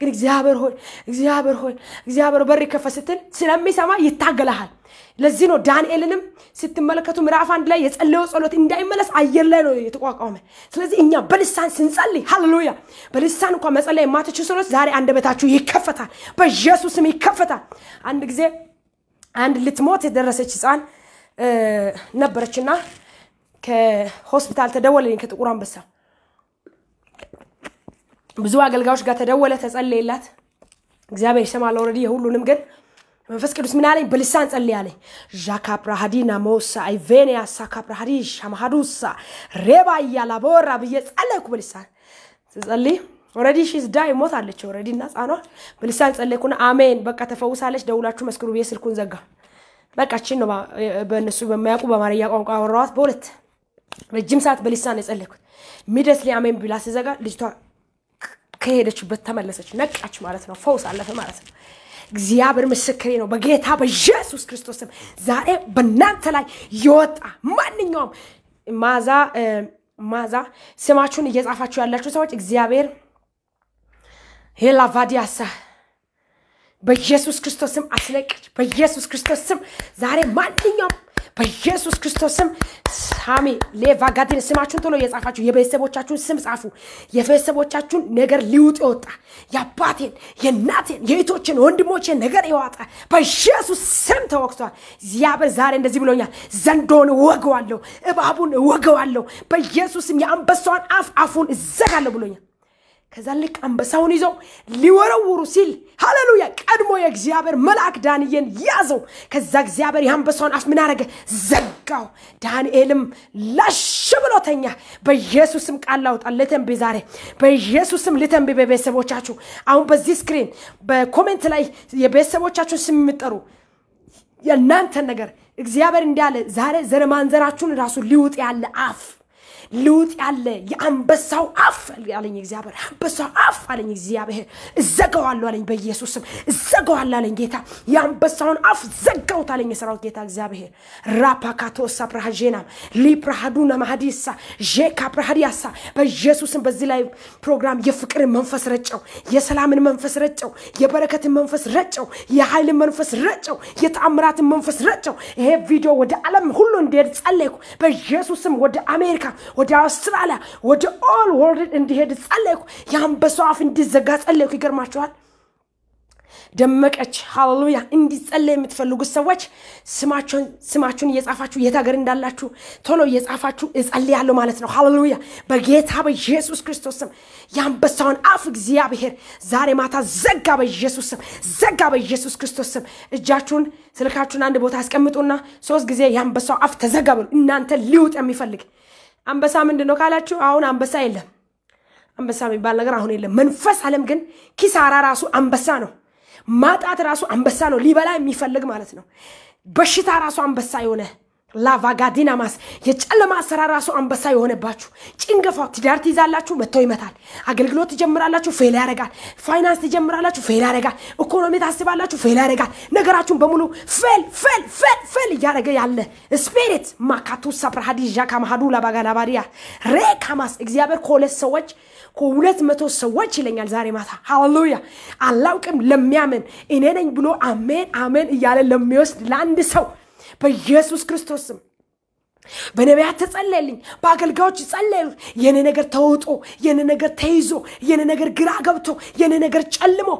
Speaker 1: ግን እግዚአብሔር ሆይ እግዚአብሔር ሆይ እግዚአብሔር በር ስትል ስለሚሰማ ይታገላሃል ለዚህ ነው ዳንኤልንም ስትመለከቱ ምዕራፍ አንድ ላይ የጸለየው ጸሎት እንዳይመለስ አየር ላይ ነው የተቋቋመ። ስለዚህ እኛ በልሳን ስንጸልይ ሃሌሉያ! በልሳን እንኳ መጸለይ የማትችሉ ሰዎች ዛሬ አንደበታችሁ ይከፈታል በኢየሱስም ይከፈታል። አንድ ጊዜ አንድ ልትሞት የደረሰች ህፃን ነበረችና ከሆስፒታል ተደወለልኝ ከጥቁር አንበሳ። ብዙ አገልጋዮች ጋር ተደወለ ተጸለየላት። እግዚአብሔር ይሰማል already የሁሉንም ግን መንፈስ ቅዱስ ምን አለኝ? በልሳን ጸልይ አለኝ። ዣካፕራሃዲና ሞሳ አይቬኒያ ሳካፕራሃዲ ሻማሃዱሳ ሬባ እያላቦራ ብዬ ጸለይኩ በልሳን። ስጸልይ ኦልሬዲ ሺዝ ዳይ ሞታለች ኦልሬዲ እና ጻኗ በልሳን ጸለይኩና አሜን በቃ ተፈውሳለች። ደውላችሁ መስክሩ ብዬ ስልኩን ዘጋ። በቃችን ነው በእነሱ በማያውቁ በአማርኛ ቋንቋ አወራዋት በሁለት ረጅም ሰዓት በልሳን የጸለይኩት። ሚደት አሜን ብላ ስዘጋ ልጅቷ ከሄደችበት ተመለሰች። ነቃች ማለት ነው። ፈውስ አለፈ ማለት ነው እግዚአብሔር ምስክሬ ነው። በጌታ በኢየሱስ ክርስቶስም ዛሬ በእናንተ ላይ የወጣ ማንኛውም ማዛ ማዛ ስማችሁን እየጻፋችሁ ያላችሁ ሰዎች እግዚአብሔር ሄላቫዲያሳ በኢየሱስ ክርስቶስ ስም አስለቅች በኢየሱስ ክርስቶስ ስም ዛሬ ማንኛውም በኢየሱስ ክርስቶስ ስም ሳሚ ሌቫጋዲን ስማችሁን ቶሎ እየጻፋችሁ የቤተሰቦቻችሁን ስም ጻፉ። የቤተሰቦቻችሁን ነገር ሊውጥ የወጣ የአባቴን የእናቴን የእህቶችን ወንድሞችን ነገር የዋጠ በኢየሱስ ስም ተወቅቷል እግዚአብሔር ዛሬ እንደዚህ ብሎኛል ዘንዶን እወገዋለሁ እባቡን እወገዋለሁ በኢየሱስም የአንበሳዋን አፍ አፉን እዘጋለሁ ብሎኛል ከዛ ልክ አንበሳውን ይዘው ሊወረውሩ ሲል ሃሌሉያ! ቀድሞ የእግዚአብሔር መልአክ ዳንኤልን ያዘው። ከዛ እግዚአብሔር የአንበሳውን አፍ ምን አረገ ዘጋው። ዳንኤልም ላሽ ብሎ ተኛ። በኢየሱስም ቃል ላውጣ። ልተንብ ዛሬ። በኢየሱስም ልተንብይ በቤተሰቦቻችሁ። አሁን በዚህ screen በ comment ላይ የቤተሰቦቻችሁን ስም የምጠሩ የእናንተን ነገር እግዚአብሔር እንዳለ ዛሬ ዘር ማንዘራችሁን ራሱ ሊውጥ ያለ አፍ ልውጥ ያለ የአንበሳው አፍ አለኝ እግዚአብሔር። አንበሳው አፍ አለኝ እግዚአብሔር። እዘጋዋለሁ አለኝ በኢየሱስ ስም እዘጋዋለሁ አለኝ ጌታ። የአንበሳውን አፍ ዘጋውት አለኝ የሰራዊት ጌታ እግዚአብሔር። ራፓካቶሳ ፕራሃዤና ሊፕራሃዱና ማሃዲሳ ዤካ ፕራሃዲያሳ በኢየሱስም በዚህ live ፕሮግራም የፍቅርን መንፈስ ረጨው፣ የሰላምን መንፈስ ረጨው፣ የበረከትን መንፈስ ረጨው፣ የኃይልን መንፈስ ረጨው፣ የተአምራትን መንፈስ ረጨው። ይሄ ቪዲዮ ወደ ዓለም ሁሉ እንዲሄድ ጸለይኩ በኢየሱስም ወደ አሜሪካ፣ ወደ አውስትራሊያ፣ ወደ all world እንዲሄድ ጸለይኩ። የአንበሳው አፍ እንዲዘጋ ጸለይኩ። ይገርማችኋል። ደመቀች ሃሌሉያ። እንዲጸለይ የምትፈልጉት ሰዎች ስማችሁን እየጻፋችሁ የት ሀገር እንዳላችሁ ቶሎ እየጻፋችሁ እጸልያለሁ ማለት ነው። ሃሌሉያ። በጌታ በኢየሱስ ክርስቶስ ስም የአንበሳውን አፍ እግዚአብሔር ዛሬ ማታ ዘጋ፣ በኢየሱስ ስም ዘጋ፣ በኢየሱስ ክርስቶስ ስም። እጃችሁን ስልካችሁን አንድ ቦታ አስቀምጡና ሶስት ጊዜ የአንበሳው አፍ ተዘጋ በሉ። እናንተ ሊውጥ የሚፈልግ አንበሳ ምንድን ነው ካላችሁ፣ አሁን አንበሳ የለም። አንበሳ የሚባል ነገር አሁን የለም። መንፈስ ዓለም ግን ኪሳራ ራሱ አንበሳ ነው። ማጣት ራሱ አንበሳ ነው፣ ሊበላ የሚፈልግ ማለት ነው። በሽታ ራሱ አንበሳ የሆነ ላቫጋዲናማስ የጨለማ አሰራር ራሱ አንበሳ የሆነባችሁ ጭንገፋ፣ ትዳር ትይዛላችሁ፣ መጥተው ይመታል። አገልግሎት ትጀምራላችሁ፣ fail ያደርጋል። ፋይናንስ ትጀምራላችሁ፣ fail ያደርጋል። ኢኮኖሚ ታስባላችሁ፣ fail ያደርጋል። ነገራችሁን በሙሉ fail fail fail fail እያደረገ ያለ spirit ማካቱ ሳፕራሃዲ ዣካ ማሃዱ ላባጋላባዲያ ሬካማስ እግዚአብሔር ከሁለት ሰዎች ከሁለት መቶ ሰዎች ይለኛል ዛሬ ማታ ሃሌሉያ። አላውቅም ለሚያምን እኔ ነኝ ብሎ አሜን አሜን እያለ ለሚወስድ ለአንድ ሰው በኢየሱስ ክርስቶስ ስም በነቢያት ተጸለየልኝ፣ በአገልጋዮች ጸለዩ። የኔ ነገር ተውጦ፣ የኔ ነገር ተይዞ፣ የኔ ነገር ግራ ገብቶ፣ የኔ ነገር ጨልሞ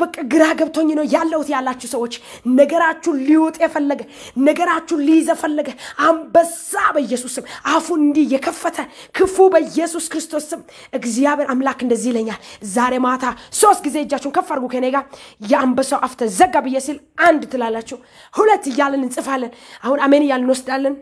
Speaker 1: በቃ ግራ ገብቶኝ ነው ያለሁት ያላችሁ ሰዎች ነገራችሁ ሊውጥ የፈለገ ነገራችሁ ሊይዝ የፈለገ አንበሳ በኢየሱስ ስም አፉን እንዲህ የከፈተ ክፉ በኢየሱስ ክርስቶስ ስም እግዚአብሔር አምላክ እንደዚህ ይለኛል ዛሬ ማታ ሶስት ጊዜ እጃችሁን ከፍ አድርጉ ከኔ ጋር የአንበሳው አፍ ተዘጋ ብዬ ሲል አንድ ትላላችሁ፣ ሁለት እያለን እንጽፋለን። አሁን አሜን እያለን እንወስዳለን።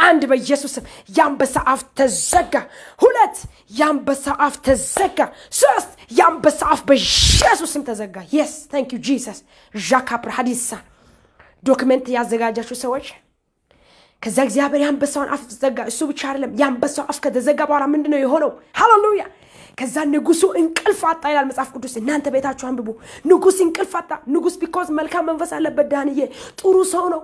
Speaker 1: አንድ በኢየሱስ ስም የአንበሳ አፍ ተዘጋ። ሁለት የአንበሳ አፍ ተዘጋ። ሶስት የአንበሳ አፍ በኢየሱስ ስም ተዘጋ። yes thank you Jesus ዣካ ፕራሃዲሳ document ያዘጋጃችሁ ሰዎች ከዛ እግዚአብሔር የአንበሳውን አፍ ዘጋ። እሱ ብቻ አይደለም፣ የአንበሳው አፍ ከተዘጋ በኋላ ምንድን ነው የሆነው? ሃሌሉያ ከዛ ንጉሱ እንቅልፍ አጣ ይላል መጽሐፍ ቅዱስ። እናንተ ቤታችሁ አንብቡ። ንጉስ እንቅልፍ አጣ። ንጉስ because መልካም መንፈስ አለበት። ዳንዬ ጥሩ ሰው ነው።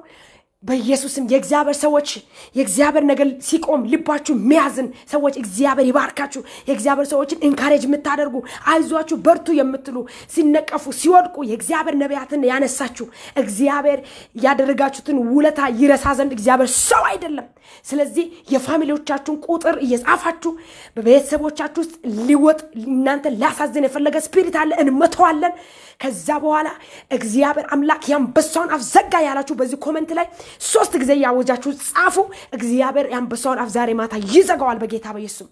Speaker 1: በኢየሱስም የእግዚአብሔር ሰዎች የእግዚአብሔር ነገር ሲቆም ልባችሁ የሚያዝን ሰዎች እግዚአብሔር ይባርካችሁ። የእግዚአብሔር ሰዎችን encourage የምታደርጉ አይዟችሁ፣ በርቱ የምትሉ ሲነቀፉ ሲወድቁ የእግዚአብሔር ነቢያትን ያነሳችሁ እግዚአብሔር ያደረጋችሁትን ውለታ ይረሳ ዘንድ እግዚአብሔር ሰው አይደለም። ስለዚህ የ family ዎቻችሁን ቁጥር እየጻፋችሁ በቤተሰቦቻችሁ ውስጥ ሊወጥ እናንተ ሊያሳዝን የፈለገ spirit አለ እንመታዋለን። ከዛ በኋላ እግዚአብሔር አምላክ የአንበሳውን አፍ ዘጋ ያላችሁ በዚህ comment ላይ ሶስት ጊዜ ያወጃችሁ ጻፉ። እግዚአብሔር የአንበሳውን አፍ ዛሬ ማታ ይዘጋዋል በጌታ በኢየሱስም።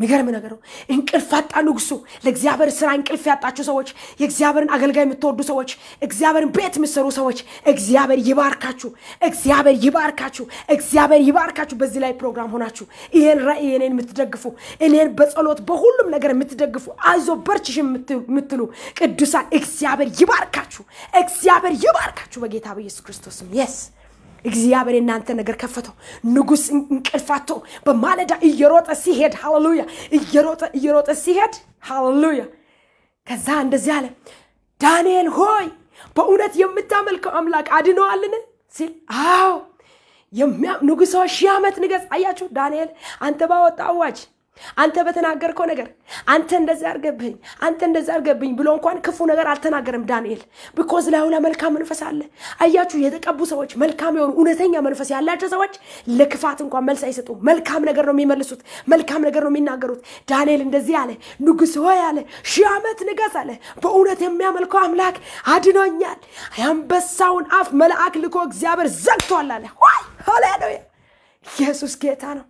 Speaker 1: የሚገርም ነገር ነው። እንቅልፍ አጣ ንጉሱ። ለእግዚአብሔር ስራ እንቅልፍ ያጣችሁ ሰዎች፣ የእግዚአብሔርን አገልጋይ የምትወዱ ሰዎች፣ እግዚአብሔርን ቤት የምትሰሩ ሰዎች እግዚአብሔር ይባርካችሁ፣ እግዚአብሔር ይባርካችሁ፣ እግዚአብሔር ይባርካችሁ። በዚህ ላይ ፕሮግራም ሆናችሁ ይሄን ራእይ እኔን የምትደግፉ እኔን በጸሎት በሁሉም ነገር የምትደግፉ አይዞ በርችሽ የምትሉ ቅዱሳን እግዚአብሔር ይባርካችሁ፣ እግዚአብሔር ይባርካችሁ በጌታ በኢየሱስ ክርስቶስም የስ እግዚአብሔር የእናንተ ነገር ከፈተው። ንጉስ እንቅልፍ አጥቶ በማለዳ እየሮጠ ሲሄድ ሃሌሉያ፣ እየሮጠ እየሮጠ ሲሄድ ሃሌሉያ። ከዛ እንደዚህ አለ፣ ዳንኤል ሆይ በእውነት የምታመልከው አምላክ አድነዋልን ሲል አዎ ንጉሶ ሺህ ዓመት ንገስ። አያችሁ ዳንኤል አንተ ባወጣ አዋጅ አንተ በተናገርከው ነገር አንተ እንደዚህ አርገብኝ አንተ እንደዚህ አርገብኝ ብሎ እንኳን ክፉ ነገር አልተናገረም ዳንኤል። because ላዩ ላይ መልካም መንፈስ አለ። አያችሁ የተቀቡ ሰዎች መልካም የሆኑ እውነተኛ መንፈስ ያላቸው ሰዎች ለክፋት እንኳን መልስ አይሰጡም። መልካም ነገር ነው የሚመልሱት፣ መልካም ነገር ነው የሚናገሩት። ዳንኤል እንደዚህ አለ፣ ንጉሥ ሆይ አለ ሺህ ዓመት ንገስ አለ። በእውነት የማመልከው አምላክ አድኖኛል። የአንበሳውን አፍ መልአክ ልኮ እግዚአብሔር ዘግቷል አለ። ዋይ ሃሌሉያ! ኢየሱስ ጌታ ነው።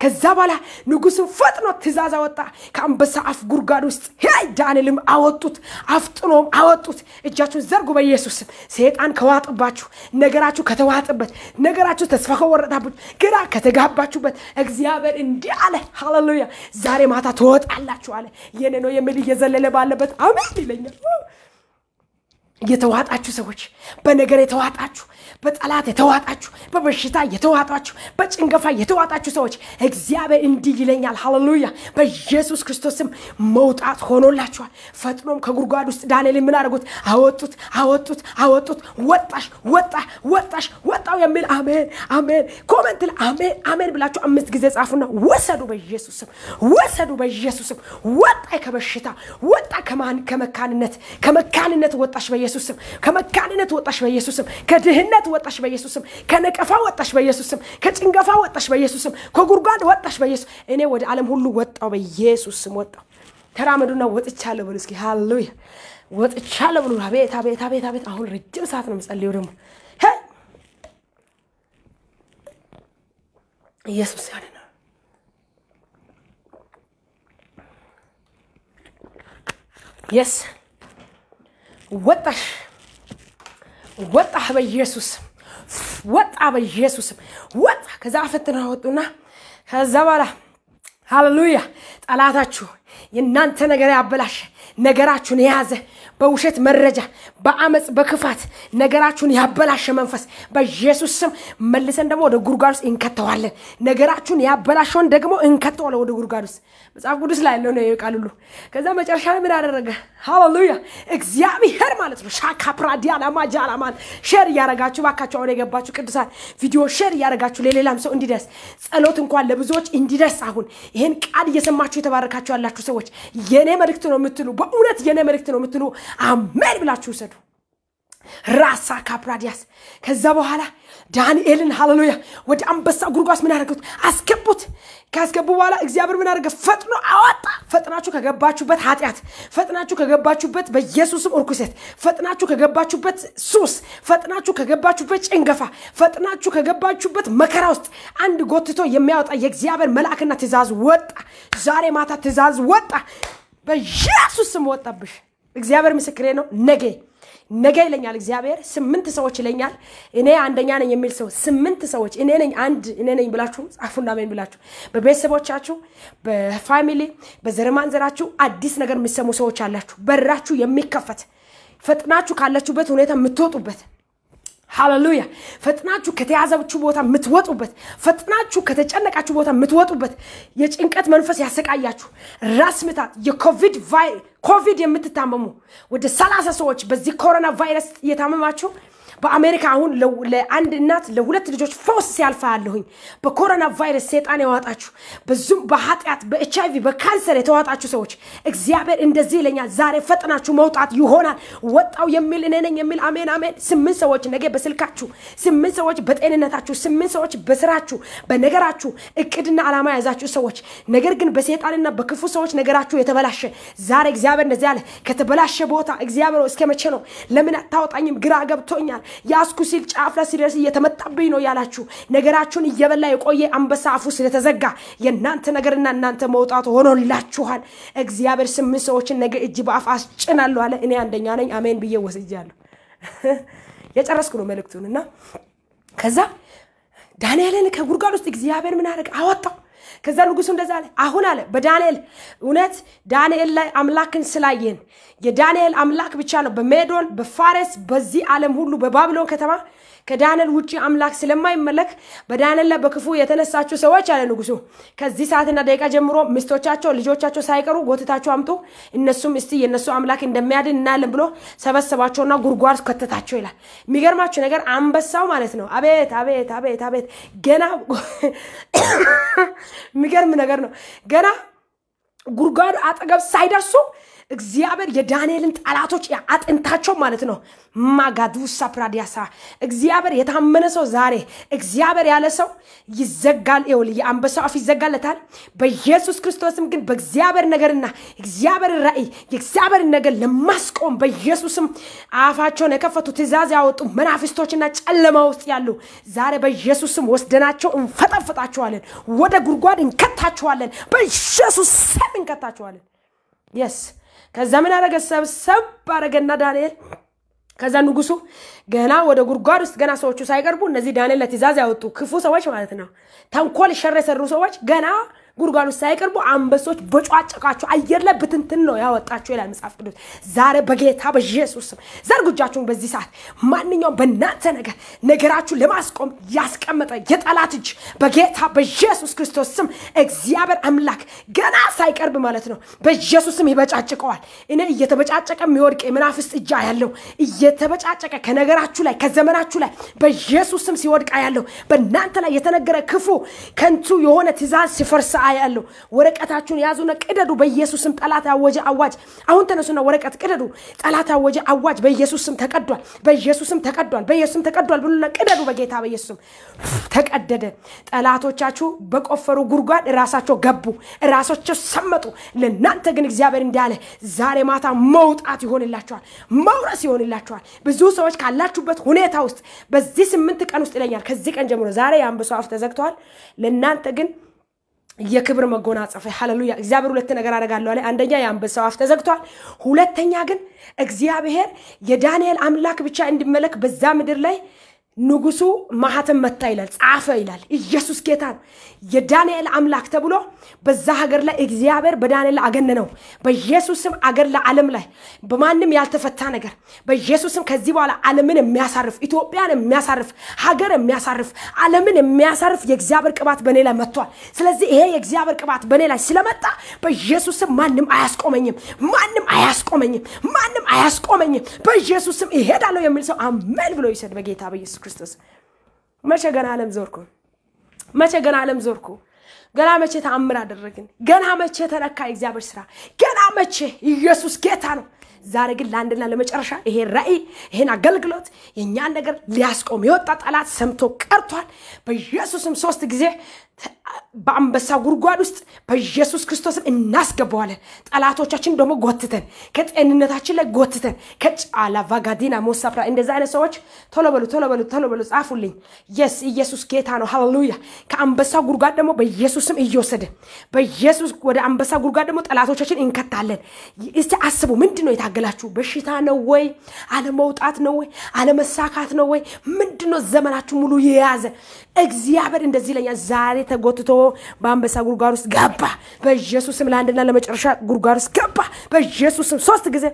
Speaker 1: ከዛ በኋላ ንጉሱ ፈጥኖ ትእዛዝ አወጣ። ከአንበሳ አፍ ጉድጓድ ውስጥ ሄይ ዳንኤልም አወጡት፣ አፍጥኖም አወጡት። እጃችሁን ዘርጉ በኢየሱስ ስም። ሰይጣን ከዋጥባችሁ፣ ነገራችሁ ከተዋጥበት፣ ነገራችሁ ተስፋ ከወረዳበት፣ ግራ ከተጋባችሁበት እግዚአብሔር እንዲህ አለ። ሃሌሉያ ዛሬ ማታ ትወጣላችሁ አለ። የኔ ነው የሚል እየዘለለ ባለበት አሜን ይለኛል። የተዋጣችሁ ሰዎች በነገር የተዋጣችሁ በጠላት የተዋጣችሁ በበሽታ የተዋጣችሁ በጭንገፋ የተዋጣችሁ ሰዎች እግዚአብሔር እንዲህ ይለኛል። ሃሌሉያ! በኢየሱስ ክርስቶስም መውጣት ሆኖላችኋል። ፈጥኖም ከጉድጓድ ውስጥ ዳንኤል ምን አደረጉት? አወጡት አወጡት አወጡት። ወጣሽ ወጣ ወጣሽ ወጣው የሚል አሜን አሜን። comment ላይ አሜን አሜን ብላችሁ አምስት ጊዜ ጻፉና ወሰዱ በኢየሱስም ወሰዱ በኢየሱስም ወጣ ከበሽታ ወጣ ከመካንነት ከመካንነት ወጣሽ በኢየሱስም ከመካንነት ወጣሽ በኢየሱስም ከድህነት ወጣሽ በኢየሱስም ከነቀፋ ወጣሽ በኢየሱስም ከጭንገፋ ወጣሽ በኢየሱስም ከጉድጓድ ወጣሽ በኢየሱስ እኔ ወደ ዓለም ሁሉ ወጣው በኢየሱስም ወጣው ተራመዱና ወጥቻለሁ በሉ እስኪ። ሃሌሉያ! ወጥቻለሁ ብሉ አቤት አቤት አቤት አቤት! አሁን ረጅም ሰዓት ነው የምጸልየው ደግሞ! ኢየሱስ ያለ ነው የስ ወጣሽ ወጣህ በኢየሱስም ወጣ በኢየሱስም ወጣ። ከዛ ፈትና ወጡና ከዛ በኋላ ሃሌሉያ ጠላታችሁ የእናንተ ነገር ያበላሸ ነገራችሁን የያዘ በውሸት መረጃ በአመፅ በክፋት ነገራችሁን ያበላሸ መንፈስ በኢየሱስ ስም መልሰን ደግሞ ወደ ጉድጓድ እንከተዋለን። ነገራችሁን ያበላሸውን ደግሞ እንከተዋለን ወደ ጉድጓድ መጽሐፍ ቅዱስ ላይ ያለው ነው ቃል ሁሉ። ከዛ መጨረሻ ላይ ምን አደረገ? ሃሌሉያ! እግዚአብሔር ማለት ነው። ሻካፕራዲያላማ ጃላማን share እያረጋችሁ ባካችሁ አሁን የገባችሁ ቅዱሳን ቪዲዮ share እያረጋችሁ ለሌላም ሰው እንዲደርስ ጸሎት እንኳን ለብዙዎች እንዲደርስ አሁን ይህን ቃል እየሰማችሁ የተባረካችሁ ያላችሁ ሰዎች የኔ መልእክት ነው የምትሉ በእውነት የኔ መልእክት ነው የምትሉ አሜን ብላችሁ ውሰዱ። ራሳ ካፕራዲያስ ከዛ በኋላ ዳንኤልን ሃሌሉያ ወደ አንበሳ ጉድጓድ ምን ያደረጉት አስገቡት። ካስገቡ በኋላ እግዚአብሔር ምን አደረገ? ፈጥኖ አወጣ። ፈጥናችሁ ከገባችሁበት ኃጢአት ፈጥናችሁ ከገባችሁበት በኢየሱስም እርኩሰት ፈጥናችሁ ከገባችሁበት ሱስ ፈጥናችሁ ከገባችሁበት ጭንገፋ ፈጥናችሁ ከገባችሁበት መከራ ውስጥ አንድ ጎትቶ የሚያወጣ የእግዚአብሔር መልአክና ትእዛዝ ወጣ። ዛሬ ማታ ትእዛዝ ወጣ። በኢየሱስ ስም ወጣብሽ። እግዚአብሔር ምስክሬ ነው። ነገ ነገ ይለኛል እግዚአብሔር ስምንት ሰዎች ይለኛል። እኔ አንደኛ ነኝ የሚል ሰው ስምንት ሰዎች እኔ ነኝ አንድ እኔ ነኝ ብላችሁ ጻፉና ሜን ብላችሁ። በቤተሰቦቻችሁ በፋሚሊ በዘረማንዘራችሁ አዲስ ነገር የሚሰሙ ሰዎች አላችሁ። በራችሁ የሚከፈት ፈጥናችሁ ካላችሁበት ሁኔታ የምትወጡበት ሃሌሉያ። ፈጥናችሁ ከተያዘችው ቦታ የምትወጡበት ፈጥናችሁ ከተጨነቃችሁ ቦታ የምትወጡበት የጭንቀት መንፈስ ያሰቃያችሁ ራስ ምታት የኮቪድ ኮቪድ የምትታመሙ ወደ ሰላሳ ሰዎች በዚህ ኮሮና ቫይረስ እየታመማችሁ በአሜሪካ አሁን ለአንድ እናት ለሁለት ልጆች ፈውስ ሲያልፋ ያለሁኝ በኮሮና ቫይረስ ሴጣን ያዋጣችሁ በዙም በኃጢአት በኤች አይቪ በካንሰር የተዋጣችሁ ሰዎች እግዚአብሔር እንደዚህ ይለኛል ዛሬ ፈጥናችሁ መውጣት ይሆናል። ወጣው የሚል እኔ ነኝ የሚል አሜን አሜን። ስምንት ሰዎች ነገ በስልካችሁ ስምንት ሰዎች በጤንነታችሁ ስምንት ሰዎች በስራችሁ በነገራችሁ እቅድና ዓላማ የያዛችሁ ሰዎች ነገር ግን በሴጣንና በክፉ ሰዎች ነገራችሁ የተበላሸ ዛሬ እግዚአብሔር እንደዚህ ያለ ከተበላሸ ቦታ እግዚአብሔር እስከ መቼ ነው? ለምን አታወጣኝም? ግራ ገብቶኛል ያስኩ ሲል ጫፍ ላይ ሲደርስ እየተመጣብኝ ነው ያላችሁ። ነገራችሁን እየበላ የቆየ አንበሳ አፉ ስለተዘጋ የእናንተ ነገርና እናንተ መውጣት ሆኖላችኋል። እግዚአብሔር ስምንት ሰዎችን ነገ እጅ በአፍ አስጭናለሁ አለ። እኔ አንደኛ ነኝ። አሜን ብዬ ወስጃለሁ። (laughs) የጨረስኩ ነው መልእክቱን እና ከዛ ዳንኤልን ከጉድጓድ ውስጥ እግዚአብሔር ምን አደረገ? አወጣው ከዛ ንጉሱ እንደዛ አለ። አሁን አለ በዳንኤል እውነት ዳንኤል ላይ አምላክን ስላየን። የዳንኤል አምላክ ብቻ ነው በሜዶን በፋሬስ በዚህ ዓለም ሁሉ በባቢሎን ከተማ ከዳንኤል ውጭ አምላክ ስለማይመለክ በዳንኤል ላይ በክፉ የተነሳችሁ ሰዎች አለ ንጉሱ። ከዚህ ሰዓትና ደቂቃ ጀምሮ ሚስቶቻቸው ልጆቻቸው ሳይቀሩ ጎትታቸው አምጡ። እነሱም እስቲ የእነሱ አምላክ እንደሚያድን እናያለን ብሎ ሰበሰባቸውና ጉድጓድ ከተታቸው ይላል። የሚገርማችሁ ነገር አንበሳው ማለት ነው። አቤት አቤት አቤት አቤት! ገና (coughs) የሚገርም ነገር ነው። ገና ጉድጓድ አጠገብ ሳይደርሱ እግዚአብሔር የዳንኤልን ጠላቶች አጥንታቸው ማለት ነው። ማጋዱሳ ፕራዲያሳ። እግዚአብሔር የታመነ ሰው ዛሬ እግዚአብሔር ያለ ሰው ይዘጋል። ይውል የአንበሳው አፍ ይዘጋለታል። በኢየሱስ ክርስቶስም ግን በእግዚአብሔር ነገርና እግዚአብሔር ራእይ የእግዚአብሔር ነገር ለማስቆም በኢየሱስም አፋቸውን የከፈቱ ትእዛዝ ያወጡ መናፍስቶችና ጨለማ ውስጥ ያሉ ዛሬ በኢየሱስም ወስደናቸው እንፈጠፍጣቸዋለን። ወደ ጉድጓድ እንከታቸዋለን። በኢየሱስ ስም እንከታቸዋለን። yes ከዛ ምን አረገ ሰብሰብ አረገና ዳንኤል ከዛ ንጉሱ ገና ወደ ጉድጓድ ውስጥ ገና ሰዎቹ ሳይቀርቡ እነዚህ ዳንኤል ለትእዛዝ ያወጡ ክፉ ሰዎች ማለት ነው ተንኮል ሸር የሰሩ ሰዎች ገና ጉድጓድ ሳይቀርቡ አንበሶች በጫጨቃቸው አየር ላይ ብትንትን ነው ያወጣቸው ይላል መጽሐፍ ቅዱስ። ዛሬ በጌታ በኢየሱስ ስም በዚህ ሰዓት ማንኛውም በእናንተ ነገር ነገራችሁን ለማስቆም ያስቀመጠ የጠላት እጅ በጌታ በኢየሱስ ክርስቶስ ስም እግዚአብሔር አምላክ ገና ሳይቀርብ ማለት ነው በኢየሱስ ይበጫጭቀዋል። እኔ እየተበጫጨቀ የሚወድቅ የመናፍስት እጃ ያለው እየተበጫጨቀ ከነገራችሁ ላይ ከዘመናችሁ ላይ በኢየሱስ ስም ሲወድቃ ያለው በእናንተ ላይ የተነገረ ክፉ ከንቱ የሆነ ትእዛዝ ሲፈርስ ያለው ወረቀታችሁን ያዙና ቅደዱ። በኢየሱስም ጠላት ያወጀ አዋጅ አሁን ተነሱና ወረቀት ቅደዱ። ጠላት ያወጀ አዋጅ በኢየሱስም ተቀዷል፣ በኢየሱስም ተቀዷል፣ በኢየሱስም ተቀዷል ብሉና ቅደዱ። በጌታ በኢየሱስም ተቀደደ። ጠላቶቻችሁ በቆፈሩ ጉድጓድ ራሳቸው ገቡ፣ ራሳቸው ሰመጡ። ለእናንተ ግን እግዚአብሔር እንዲህ አለ፣ ዛሬ ማታ መውጣት ይሆንላችኋል፣ መውረስ ይሆንላችኋል። ብዙ ሰዎች ካላችሁበት ሁኔታ ውስጥ በዚህ ስምንት ቀን ውስጥ ይለኛል። ከዚህ ቀን ጀምሮ ዛሬ የአንበሳው አፍ ተዘግተዋል። ለእናንተ ግን የክብር መጎናጸፊያ ሃሌሉያ። እግዚአብሔር ሁለት ነገር አደርጋለሁ አለ። አንደኛ የአንበሳው አፍ ተዘግቷል። ሁለተኛ ግን እግዚአብሔር የዳንኤል አምላክ ብቻ እንዲመለክ በዛ ምድር ላይ ንጉሱ ማህተም መታ ይላል፣ ጻፈ ይላል። ኢየሱስ ጌታ የዳንኤል አምላክ ተብሎ በዛ ሀገር ላይ እግዚአብሔር በዳንኤል አገነነው። በኢየሱስም አገር ለዓለም ላይ በማንም ያልተፈታ ነገር በኢየሱስም ከዚህ በኋላ ዓለምን የሚያሳርፍ ኢትዮጵያን የሚያሳርፍ ሀገር የሚያሳርፍ ዓለምን የሚያሳርፍ የእግዚአብሔር ቅባት በእኔ ላይ መጥቷል። ስለዚህ ይሄ የእግዚአብሔር ቅባት በእኔ ላይ ስለመጣ በኢየሱስም ማንም አያስቆመኝም፣ ማንም አያስቆመኝም፣ ማንም አያስቆመኝም። በኢየሱስም ይሄዳለሁ የሚል ሰው አሜን ብሎ ይሰድ በጌታ በኢየሱስ ክርስቶስ። መቼ ገና ዓለም ዞርኩ? መቼ ገና ዓለም ዞርኩ? ገና መቼ ተአምር አደረግን? ገና መቼ ተነካ የእግዚአብሔር ስራ? ገና መቼ? ኢየሱስ ጌታ ነው። ዛሬ ግን ለአንድና ለመጨረሻ ይሄ ራእይ ይሄን አገልግሎት የእኛን ነገር ሊያስቆም የወጣ ጠላት ሰምቶ ቀርቷል። በኢየሱስም ሶስት ጊዜ በአንበሳ ጉድጓድ ውስጥ በኢየሱስ ክርስቶስም እናስገባዋለን። ጠላቶቻችን ደግሞ ጎትተን ከጤንነታችን ላይ ጎትተን ከጫላ ቫጋዲና ሞሳፕራ እንደዚ አይነት ሰዎች ቶሎ በሉ ቶሎ በሉ ቶሎ በሉ ጻፉልኝ። የስ ኢየሱስ ጌታ ነው። ሃሌሉያ። ከአንበሳ ጉድጓድ ደግሞ በኢየሱስም እየወሰድን በኢየሱስ ወደ አንበሳ ጉድጓድ ደግሞ ጠላቶቻችን እንከታለን። እስቲ አስቡ። ምንድን ነው የታገላችሁ? በሽታ ነው ወይ? አለመውጣት ነው ወይ? አለመሳካት ነው ወይ? ምንድን ነው ዘመናችሁ ሙሉ የያዘ? እግዚአብሔር እንደዚህ ይለኛል ዛሬ ተጎትቶ በአንበሳ ጉድጓድ ውስጥ ገባ። በኢየሱስም ለአንድና ለመጨረሻ ጉድጓድ ውስጥ ገባ። በኢየሱስም ሶስት ጊዜ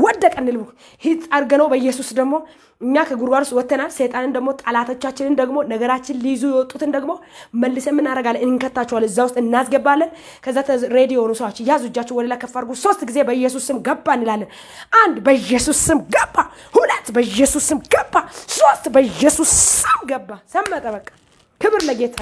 Speaker 1: ወደቀ እንልቡ ሂድ አድርገነው በኢየሱስ ደግሞ እኛ ከጉድጓድ ውስጥ ወጥተናል። ሰይጣንን ደግሞ ጠላቶቻችንን ደግሞ ነገራችን ሊይዙ የወጡትን ደግሞ መልሰን የምናደርጋለን፣ እንከታቸዋለን፣ እዛ ውስጥ እናስገባለን። ከዛ ready የሆኑ ሰዎች ያዙ፣ እጃቸው ወደ ላይ ከፍ አድርጉ። ሶስት ጊዜ በኢየሱስ ስም ገባ እንላለን። አንድ በኢየሱስ ስም ገባ፣ ሁለት በኢየሱስ ስም ገባ፣ ሶስት በኢየሱስ ስም ገባ። ሰመጠ። በቃ ክብር ለጌታ።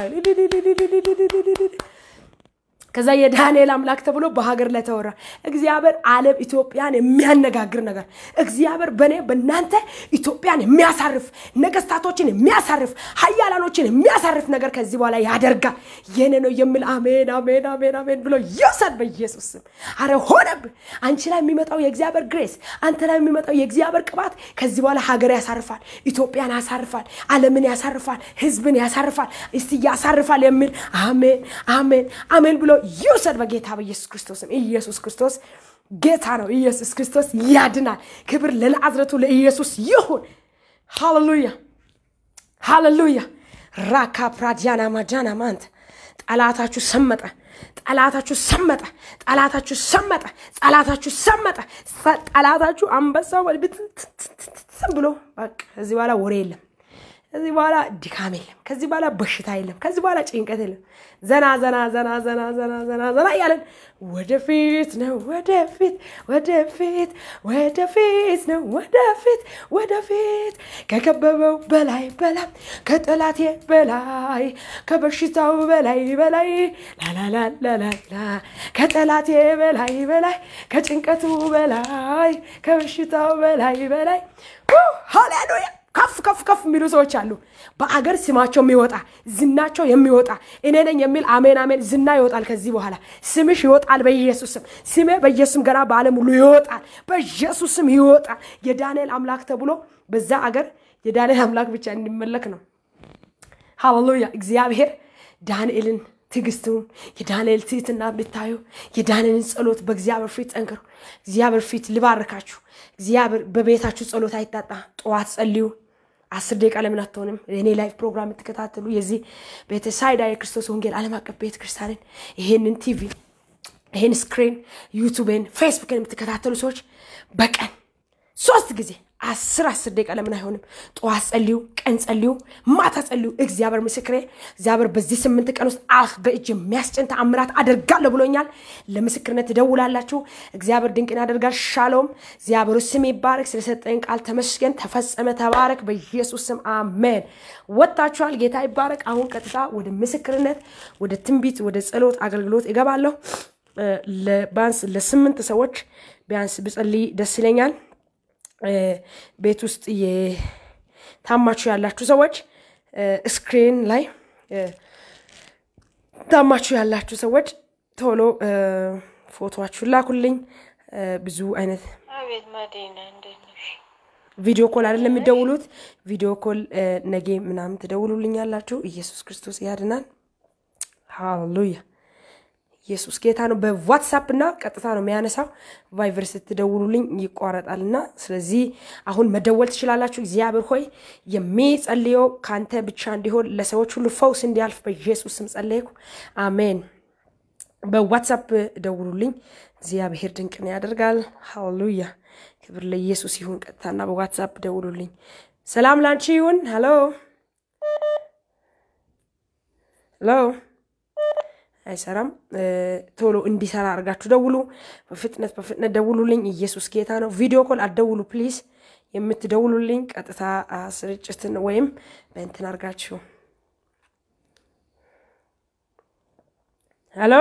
Speaker 1: ከዛ የዳንኤል አምላክ ተብሎ በሀገር ላይ ተወራ። እግዚአብሔር ዓለም ኢትዮጵያን የሚያነጋግር ነገር እግዚአብሔር በእኔ በእናንተ ኢትዮጵያን የሚያሳርፍ ነገስታቶችን የሚያሳርፍ ሀያላኖችን የሚያሳርፍ ነገር ከዚህ በኋላ ያደርጋል። የኔ ነው የሚል አሜን አሜን አሜን አሜን ብሎ ይውሰድ በኢየሱስ ስም። አረ ሆነብህ። አንቺ ላይ የሚመጣው የእግዚአብሔር ግሬስ፣ አንተ ላይ የሚመጣው የእግዚአብሔር ቅባት ከዚህ በኋላ ሀገር ያሳርፋል፣ ኢትዮጵያን ያሳርፋል፣ ዓለምን ያሳርፋል፣ ህዝብን ያሳርፋል፣ እስቲ ያሳርፋል የሚል አሜን አሜን አሜን ብሎ ይውሰድ በጌታ በኢየሱስ ክርስቶስም። ኢየሱስ ክርስቶስ ጌታ ነው። ኢየሱስ ክርስቶስ ያድናል። ክብር ለናዝረቱ ለኢየሱስ ይሁን። ሃሌሉያ ሃሌሉያ። ራካ ፕራዲያና ማጃና ማንት ጠላታችሁ ሰመጠ። ጠላታችሁ ሰመጠ። ጠላታችሁ ሰመጠ። ጠላታችሁ ሰመጠ። ጠላታችሁ አንበሳው ብሎ በቃ ከዚህ በኋላ ወሬ የለም። ከዚህ በኋላ ድካም የለም። ከዚህ በኋላ በሽታ የለም። ከዚህ በኋላ ጭንቀት የለም። ዘና ዘና ዘና ዘና ዘና ዘና ዘና እያለን ወደፊት ነው ወደፊት ወደፊት ወደፊት ነው ወደፊት ወደፊት ከከበበው በላይ በላይ ከጠላቴ በላይ ከበሽታው በላይ በላይ ላላላላላ ከጠላቴ በላይ በላይ ከጭንቀቱ በላይ ከበሽታው በላይ በላይ ሃሌሉያ ከፍ ከፍ ከፍ የሚሉ ሰዎች አሉ። በአገር ስማቸው የሚወጣ ዝናቸው የሚወጣ እኔ ነኝ የሚል አሜን አሜን ዝና ይወጣል። ከዚህ በኋላ ስምሽ ይወጣል በኢየሱስ ስም። ስሜ በኢየሱስም ገና በዓለም ሁሉ ይወጣል፣ በኢየሱስ ስም ይወጣል። የዳንኤል አምላክ ተብሎ በዛ አገር የዳንኤል አምላክ ብቻ እንዲመለክ ነው። ሃሌሉያ እግዚአብሔር ዳንኤልን ትዕግስቱን የዳንኤል ትህትና ብታዩ የዳንኤልን ጸሎት በእግዚአብሔር ፊት ጠንክሩ። እግዚአብሔር ፊት ልባርካችሁ። እግዚአብሔር በቤታችሁ ጸሎት አይታጣ። ጠዋት ጸልዩ፣ አስር ደቂቃ ለምን አትሆንም? እኔ live ፕሮግራም የምትከታተሉ የዚህ ቤተሳይዳ የክርስቶስ ወንጌል ዓለም አቀፍ ቤተክርስቲያንን ይሄንን ቲቪ ይሄን ስክሪን ዩቱብን ፌስቡክን የምትከታተሉ ሰዎች በቀን ሶስት ጊዜ አስር አስር ደቂቃ ለምን አይሆንም? ጠዋት ጸልዩ፣ ቀን ጸልዩ፣ ማታ ጸልዩ። እግዚአብሔር ምስክሬ፣ እግዚአብሔር በዚህ ስምንት ቀን ውስጥ አፍ በእጅ የሚያስጭን ተአምራት አደርጋለሁ ብሎኛል። ለምስክርነት ትደውላላችሁ። እግዚአብሔር ድንቅን ያደርጋል። ሻሎም። እግዚአብሔር ስም ይባረክ። ስለሰጠኝ ቃል ተመስገን። ተፈጸመ። ተባረክ። በኢየሱስ ስም አሜን። ወጥታችኋል። ጌታ ይባረክ። አሁን ቀጥታ ወደ ምስክርነት፣ ወደ ትንቢት፣ ወደ ጸሎት አገልግሎት እገባለሁ። ቢያንስ ለስምንት ሰዎች ቢያንስ ብጸልይ ደስ ይለኛል። ቤት ውስጥ ታማችሁ ያላችሁ ሰዎች ስክሪን ላይ ታማችሁ ያላችሁ ሰዎች ቶሎ ፎቶችሁን ላኩልኝ። ብዙ አይነት? video call አይደለም የሚደውሉት፣ video call ነጌ ምናምን ትደውሉልኛላችሁ። ኢየሱስ ክርስቶስ ያድናል። ሃሌሉያ ኢየሱስ ጌታ ነው። በዋትሳፕ እና ቀጥታ ነው የሚያነሳው። ቫይበር ስትደውሉልኝ ይቋረጣል እና ስለዚህ አሁን መደወል ትችላላችሁ። እግዚአብሔር ሆይ የሚጸልየው ከአንተ ብቻ እንዲሆን ለሰዎች ሁሉ ፈውስ እንዲያልፍ በኢየሱስ ስም ጸለይኩ። አሜን። በዋትሳፕ ደውሉልኝ። እግዚአብሔር ድንቅን ያደርጋል። ሃሌሉያ ክብር ለኢየሱስ ይሁን። ቀጥታና በዋትሳፕ ደውሉልኝ። ሰላም ላንቺ ይሁን። hello hello አይሰራም። ቶሎ እንዲሰራ አድርጋችሁ ደውሉ። በፍጥነት በፍጥነት ደውሉልኝ። ኢየሱስ ጌታ ነው። video call አትደውሉ please። የምትደውሉልኝ ቀጥታ ስርጭትን ወይም በእንትን አድርጋችሁ ሄሎ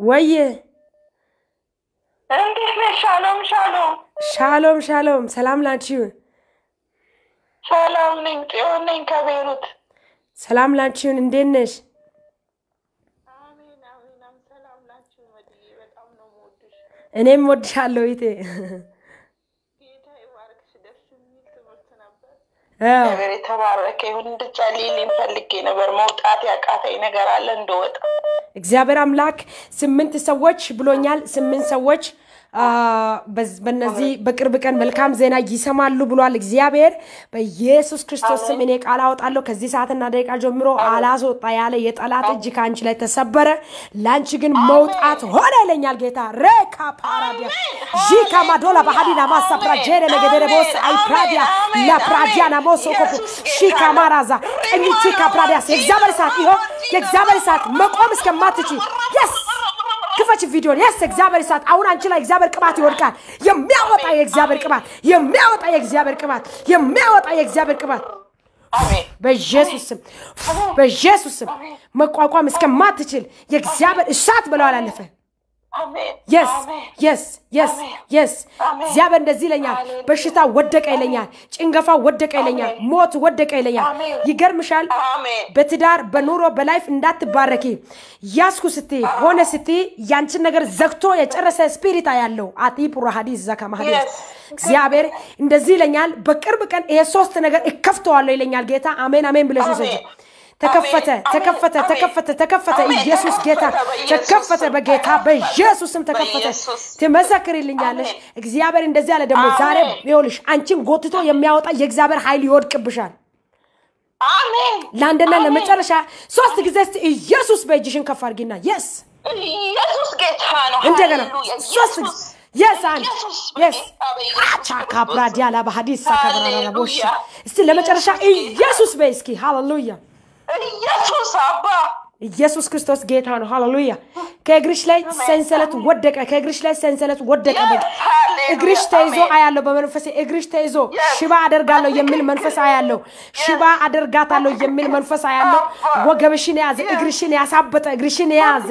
Speaker 1: ወየ
Speaker 3: እንዴት ነሽ? ሻሎም ሻሎም
Speaker 1: ሻሎም ሻሎም። ሰላም ይሁን።
Speaker 3: ሰላም ነኝ። ጽዮን ነኝ ከቤሩት።
Speaker 1: ሰላም ላንቺ ይሁን። እንዴት ነሽ?
Speaker 3: አሜን አሜን። ሰላም ናችሁ? መድዬ በጣም ነው የምወድሽ።
Speaker 1: እኔም ወድሻለሁ ይቴ
Speaker 3: ነበር። የተባረከ ይሁን። እንድጸልይልኝ ፈልጌ ነበር። መውጣት ያቃተኝ ነገር አለ እንደወጣ
Speaker 1: እግዚአብሔር አምላክ ስምንት ሰዎች ብሎኛል። ስምንት ሰዎች በእነዚህ በቅርብ ቀን መልካም ዜና ይሰማሉ ብሏል እግዚአብሔር። በኢየሱስ ክርስቶስ ስም እኔ ቃል አወጣለሁ። ከዚህ ሰዓትና ደቂቃ ጀምሮ አላስወጣ ያለ የጠላት እጅ ከአንቺ ላይ ተሰበረ፣ ለአንቺ ግን መውጣት ሆነ ይለኛል ጌታ። ሬካ ፓራዲያ ዢካ ማዶላ ባህዲና ማሳ ፕራጄረ ነገደረ ቦስ አይ ፕራዲያ ለፕራዲያና ሞሶ ኮፑ ሺካ ማራዛ ቀኝቺ ካፕራዲያስ የእግዚአብሔር ሰዓት ይኸው የእግዚአብሔር ሰዓት መቆም እስከማትች የስ ክፈች ቪዲዮን የስ እግዚአብሔር እሳት አሁን አንቺ ላይ እግዚአብሔር ቅባት ይወድቃል። የሚያወጣ የእግዚአብሔር ቅባት የሚያወጣ የእግዚአብሔር ቅባት የሚያወጣ የእግዚአብሔር ቅባት በኢየሱስ ስም በኢየሱስ ስም መቋቋም እስከማትችል የእግዚአብሔር እሳት ብለዋል አለፈ። yes
Speaker 3: yes
Speaker 1: yes
Speaker 3: yes
Speaker 1: እግዚአብሔር እንደዚህ ይለኛል። በሽታ ወደቀ ይለኛል። ጭንገፋ ወደቀ ይለኛል። ሞት ወደቀ ይለኛል። ይገርምሻል። በትዳር በኑሮ በ life እንዳትባረኪ ያስኩ ስትይ ሆነ ስትይ ያንቺን ነገር ዘግቶ የጨረሰ ስፒሪት ያለው ዘካ ማህዲ
Speaker 3: Yes.
Speaker 1: እግዚአብሔር እንደዚህ ይለኛል። በቅርብ ቀን ይሄ ሶስት ነገር እከፍተዋለሁ ይለኛል ጌታ። አሜን አሜን ብለሽ ውሰጂ። ተከፈተ ተከፈተ ተከፈተ ተከፈተ። ኢየሱስ ጌታ
Speaker 3: ተከፈተ
Speaker 1: በጌታ በኢየሱስ ስም ተከፈተ። ትመሰክርልኛለሽ። እግዚአብሔር እንደዚህ ያለ ደግሞ ዛሬ ይኸውልሽ አንቺን ጎትቶ የሚያወጣ የእግዚአብሔር ኃይል ይወድቅብሻል። ለአንድና ለመጨረሻ ሶስት ጊዜ እስቲ ኢየሱስ በእጅሽን ከፍ አድርጊና yes
Speaker 3: ኢየሱስ ጌታ ነው።
Speaker 1: እንደገና ሶስት
Speaker 3: ኢየሱስ
Speaker 1: yes አንድ yes ላባሀዲስ
Speaker 3: ሃሌሉያ።
Speaker 1: እስቲ ለመጨረሻ ኢየሱስ በይ እስኪ ሃሌሉያ
Speaker 3: ኢየሱስ አባ
Speaker 1: ኢየሱስ ክርስቶስ ጌታ ነው። ሃሌሉያ። ከእግርሽ ላይ ሰንሰለት ወደቀ። ከእግርሽ ላይ ሰንሰለት ወደቀ።
Speaker 3: ሃሌሉያ።
Speaker 1: እግርሽ ተይዞ አያለሁ በመንፈሴ እግርሽ ተይዞ. ሽባ አደርጋለሁ የሚል መንፈስ አያለሁ። ሽባ አደርጋታለሁ የሚል መንፈስ አያለሁ። ወገብሽን የያዘ እግርሽን ያሳበጠ እግርሽን የያዘ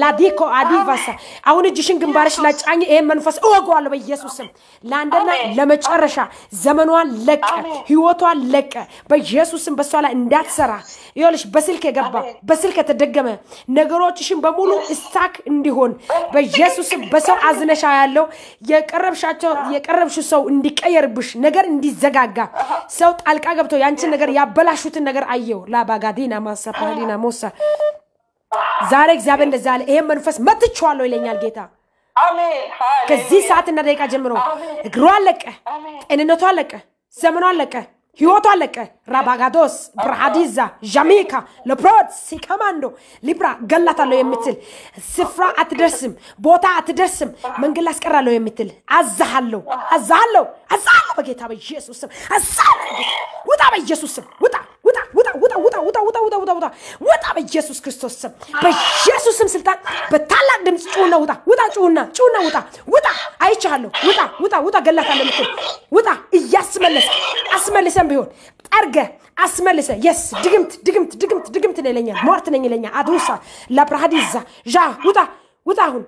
Speaker 1: ላዲኮ አዲቫሳ አሁን እጅሽን ግንባርሽ ላይ ጫኝ። ይሄን መንፈስ እወገዋለሁ በኢየሱስ ስም። ለአንድና ለመጨረሻ ዘመኗን ለቀ፣ ህይወቷን ለቀ። በኢየሱስ ስም በሷ ላይ እንዳትሰራ ይኸውልሽ፣ በስልክ የገባ በስልክ የተደገመ ነገሮችሽን በሙሉ ስታክ እንዲሆን በኢየሱስም በሰው አዝነሻ ያለው የቀረብሻቸው የቀረብሽው ሰው እንዲቀየርብሽ ነገር እንዲዘጋጋ ሰው ጣልቃ ገብቶ ያንቺን ነገር ያበላሹትን ነገር አየው። ላባጋዲና ማሳፓዲና ሞሳ። ዛሬ እግዚአብሔር እንደዛ አለ። ይሄን መንፈስ መትቼዋለሁ ይለኛል ጌታ። ከዚህ ሰዓትና ደቂቃ ጀምሮ እግሯ አለቀ፣ ጤንነቷ አለቀ፣ ዘመኗ አለቀ፣ ህይወቷ አለቀ። ራባጋዶስ ብርሃዲዛ ዣሚካ ለፕሮድ ሲከማንዶ ሊብራ ገላታለሁ የምትል ስፍራ አትደርስም፣ ቦታ አትደርስም፣ መንገድ ላይ አስቀራለሁ የምትል አዛሃለሁ፣ አዛሃለሁ፣ አዛሃለሁ በጌታ በኢየሱስ ስም አዛሃለሁ። ውጣ በኢየሱስ ስም ውጣ፣ ውጣ ውጣ ውጣ ውጣ ውጣ ውጣ። ውጣ በኢየሱስ ክርስቶስ ስም። በኢየሱስ ስም ስልጣን በታላቅ ድምፅ ጩና ውጣ ውጣ ጩና ጩና ውጣ። ውጣ አይቻለሁ ውጣ ውጣ ውጣ ገላታለሁ ልክ ውጣ። እያስመለስ አስመልሰን ቢሆን ጠርገ አስመልሰ። የስ ድግምት ድግምት ድግምት ድግምት ነው ይለኛል። ሟርት ነኝ ይለኛል። አድሩሳ ለብርሃዲዛ ዣ ውጣ ውጣ አሁን።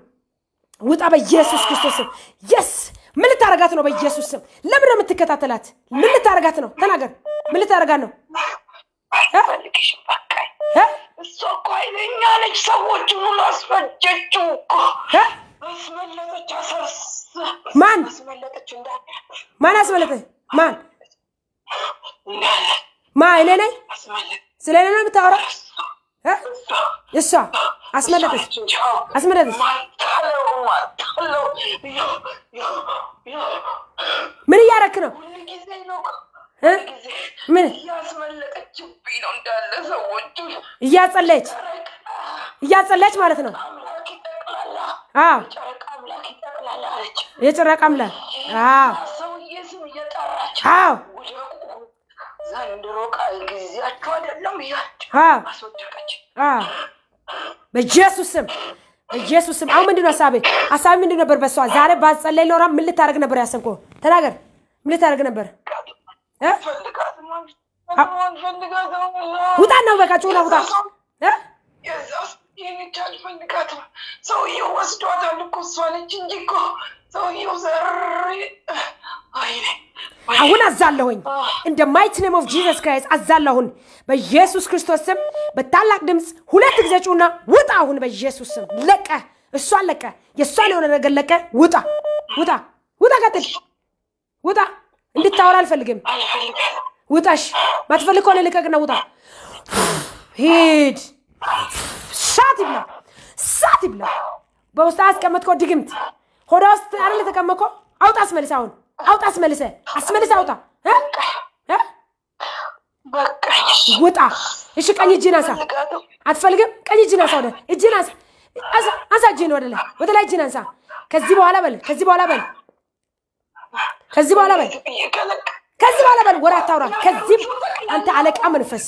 Speaker 1: ውጣ በኢየሱስ ክርስቶስ ስም። የስ ምን ልታረጋት ነው በኢየሱስ ስም? ለምን ነው የምትከታተላት? ምን ልታረጋት ነው? ተናገር። ምን ልታረጋት ነው?
Speaker 3: አልፈልግሽም በቃኝ።
Speaker 1: እ?
Speaker 3: እሷ እኮ ኃይለኛ ነች። ሰዎቹን ሁሉ አስፈጀችው እኮ
Speaker 1: እ?
Speaker 3: አስመለጠች። አሰርስ
Speaker 1: ማን
Speaker 3: አስመለጠች እንዳለ
Speaker 1: ማን አስመለጠ? ማን
Speaker 3: እንዳለ
Speaker 1: ማ እኔ ነኝ? ስለ እኔ ነው የምታወራው? እ?
Speaker 3: እሷ
Speaker 1: አስመለጠች አስመለጠች። ምን እያረክ ነው? ምን
Speaker 3: እያስመለጠችብኝ ነው እንዳለ ሰዎቹን
Speaker 1: እያጸለየች
Speaker 3: ጨረቃ
Speaker 1: እያጸለየች ማለት ነው። አዎ
Speaker 3: ጨረቃ አምላክ
Speaker 1: አዎ
Speaker 3: ሰውዬ ስም እየጠራች
Speaker 1: አዎ
Speaker 3: ዘንድሮ ቃል ጊዜያችሁ አይደለም እያለች አስወደቀች።
Speaker 1: በኢየሱስ ስም በኢየሱስ ስም። አሁን ምንድን ነው ሀሳቤ? ሀሳቤ ምንድን ነበር? በሷ ዛሬ ባጸለይ ኖራ ምን ልታደርግ ነበር ያሰብከው? ተናገር። ምን ልታደርግ ነበር? እ?
Speaker 3: ፈልጋት ፈልጋት
Speaker 1: ውጣ
Speaker 3: ሰውየው ወስዷታል እኮ እሷ ነች እንጂ እኮ ዘር አይኔ
Speaker 1: አሁን አዛለሁኝ። እንደ ማይት ኔም ኦፍ ጂሰስ ክራይስት አዛለሁን። በኢየሱስ ክርስቶስ ስም በታላቅ ድምፅ ሁለት ጊዜ ጩና ውጣ። አሁን በኢየሱስ ስም። ለቀ፣ እሷን ለቀ፣ የእሷን የሆነ ነገር ለቀ። ውጣ፣ ውጣ፣ ውጣ፣ ቀጥል፣ ውጣ። እንድታወራ አልፈልግም። ውጣሽ ማትፈልግ ከሆነ ልቀቅና ውጣ። ሂድ። ሳት ይብላ፣ ሳት ይብላ። በውስጥ አስቀመጥከው ድግምት ሆዳ ውስጥ አይደል የተቀመጥከው? አውጣ፣ አስመልሰ። አሁን አውጣ፣ አስመልሰ፣ አስመልሰ፣ አውጣ ውጣ። እሺ፣ ቀኝ እጅህን አንሳ። አትፈልግም? ቀኝ እጅህን አንሳ። ወደ እጅህን አንሳ፣ አንሳ፣ እጅህን ወደ ላይ፣ ወደ ላይ እጅህን አንሳ። ከዚህ በኋላ በል፣ ከዚህ በኋላ በል፣ ከዚህ በኋላ በል፣ ከዚህ በኋላ በል። ወሬ አታውራ። ከዚህ አንተ አለቃ መንፈስ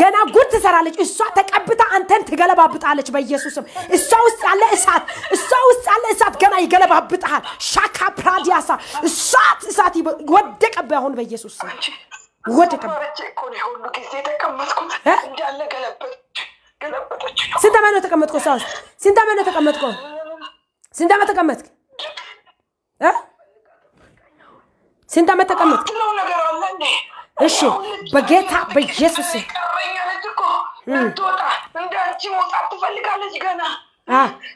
Speaker 1: ገና ጉድ ትሰራለች። እሷ ተቀብታ አንተን ትገለባብጣለች። በኢየሱስም እሷ ውስጥ ያለ እሳት እሷ ውስጥ ያለ እሳት ገና ይገለባብጣል። ሻካ ፕራዲያሳ እሳት እሳት ወደቀብህ አሁን በኢየሱስ ወደቀብህ። ስንት ዓመት ነው የተቀመጥከው? ስንት ዓመት ነው የተቀመጥከው? ስንት ዓመት ተቀመጥክ? እ? ስንት ዓመት ተቀመጥክ? እሺ በጌታ በኢየሱስ
Speaker 3: ልትወጣ እንደ አንቺ መውጣት ትፈልጋለች ገና።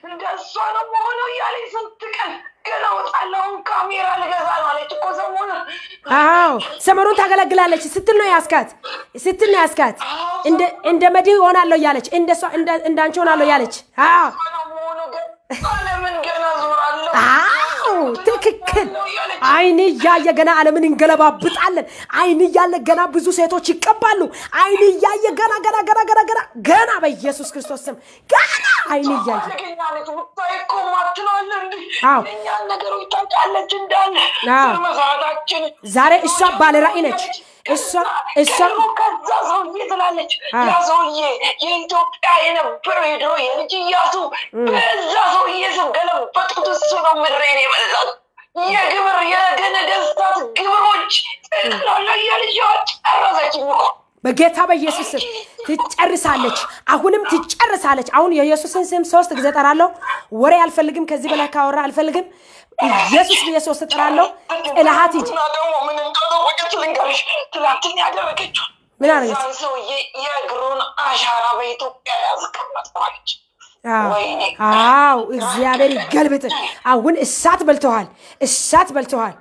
Speaker 3: እንደ እሷ ነው መሆነው እያለኝ ስንት ቀን ገና ወጣለሁ አሁን ካሜራ ልገዛ ነው አለች እኮ ሰሞኑን።
Speaker 1: አዎ ሰሞኑን ታገለግላለች ስትል ነው ያስካት ስትል ነው ያስካት እንደ መዲ ሆናለሁ እያለች እንደ እሷ እንዳንቺ ሆናለሁ እያለች። አዎ።
Speaker 3: ዓለምን ገና ዞራለሁ
Speaker 1: አዎ ትክክል። አይን እያየ ገና ዓለምን እንገለባብጣለን። አይን እያለ ገና ብዙ ሴቶች ይቀባሉ። አይን እያየ ገና ገና ገና ገና ገና ገና በኢየሱስ ክርስቶስ ስም ገና አይን እያየ ዛሬ እሷ ባለ ራእይ ነች እሷ እሷ
Speaker 3: ከዛ ሰውዬ ትላለች ያ ሰውዬ የኢትዮጵያ የነበረው የድሮ የልጅ እያሱ በዛ ሰውዬ ስም ገለበጡት እሱ ነው ምድሬን የበላት የግብር የነገስታት ግብሮች ጠቅላላ እያለች ጨረሰችኝ እኮ
Speaker 1: በጌታ በኢየሱስ ስም ትጨርሳለች። አሁንም ትጨርሳለች። አሁን የኢየሱስን ስም ሶስት ጊዜ ጠራለሁ። ወሬ አልፈልግም። ከዚህ በላይ ካወራ አልፈልግም። ኢየሱስ ብዬ ጥላሃት ሂድ።
Speaker 3: እና ደግሞ ምን ልንገርሽ ያደረገችው ሰውዬ የእግሩን አሻራ በኢትዮጵያ ያስቀመጥኳለች
Speaker 1: አዎ እግዚአብሔር ይገልብጥ። አሁን እሳት በልተዋል። እሳት በልተዋል።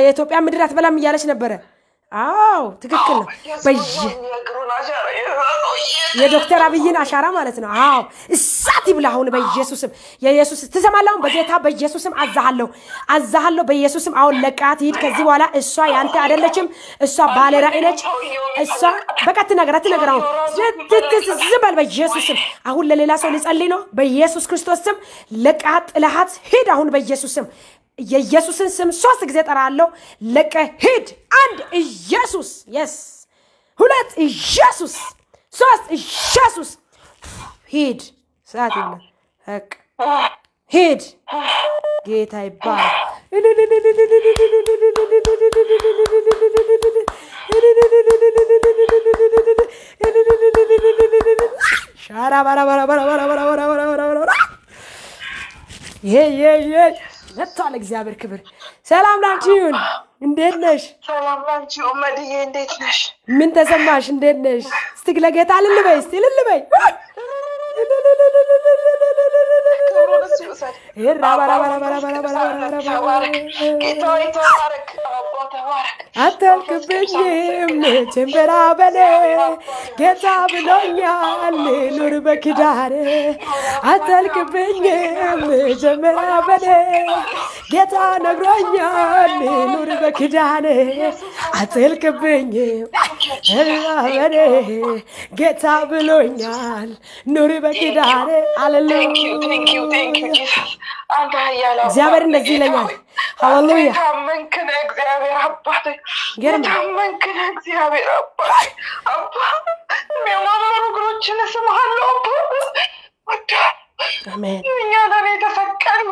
Speaker 1: የኢትዮጵያ ምድር አትበላም እያለች ነበረ። አዎ ትክክል ነው። የዶክተር አብይን አሻራ ማለት ነው። አዎ እሳት ይብላ አሁን በኢየሱስም የኢየሱስ ትሰማለህ። አሁን በጌታ በኢየሱስም አዛሃለሁ አዛሃለሁ በኢየሱስም አሁን ለቃት ሂድ። ከዚህ በኋላ እሷ ያንተ አይደለችም። እሷ ባለ ራእይ ነች። እሷ በቃ ትነገር አትነገር። አሁን ትትስ ዝም በል በኢየሱስም። አሁን ለሌላ ሰው ሊጸልይ ነው። በኢየሱስ ክርስቶስ ስም ለቃት ጥለሃት ሂድ። አሁን በኢየሱስም የኢየሱስን ስም ሶስት ጊዜ ጠራለሁ። ለቀ ሂድ። አንድ ኢየሱስ የስ ሁለት ኢየሱስ ሶስት ኢየሱስ ሂድ። ሰዓት የለም ሂድ። ጌታ ይባል። ይሄ መጥቷል። እግዚአብሔር ክብር። ሰላም ላንቺ ይሁን። እንዴት ነሽ?
Speaker 3: ሰላም ላንቺ ኡመድዬ፣ እንዴት ነሽ?
Speaker 1: ምን ተሰማሽ? እንዴት ነሽ? እስቲ ለጌታ እልል በይ፣ እስቲ እልል አታልቅብኝም መቼም በራበለ ጌታ ብሎኛል ኑር በኪዳን አታልቅብኝም መቼም በራበለ ጌታ ነግሮኛል ኑር በኪዳን አታልቅብኝም ጌታ ብሎኛል። ኑር በትዳር አለሉ እግዚአብሔር እንደዚህ ይለኛል። ሃሌሉያ
Speaker 3: ታመንክነ እግዚአብሔር አባት ታመንክነ እግዚአብሔር አባት አባ የሚያማምሩ እግሮችን እስምሃለሁ እኛ ለኔ የተፈቀዱ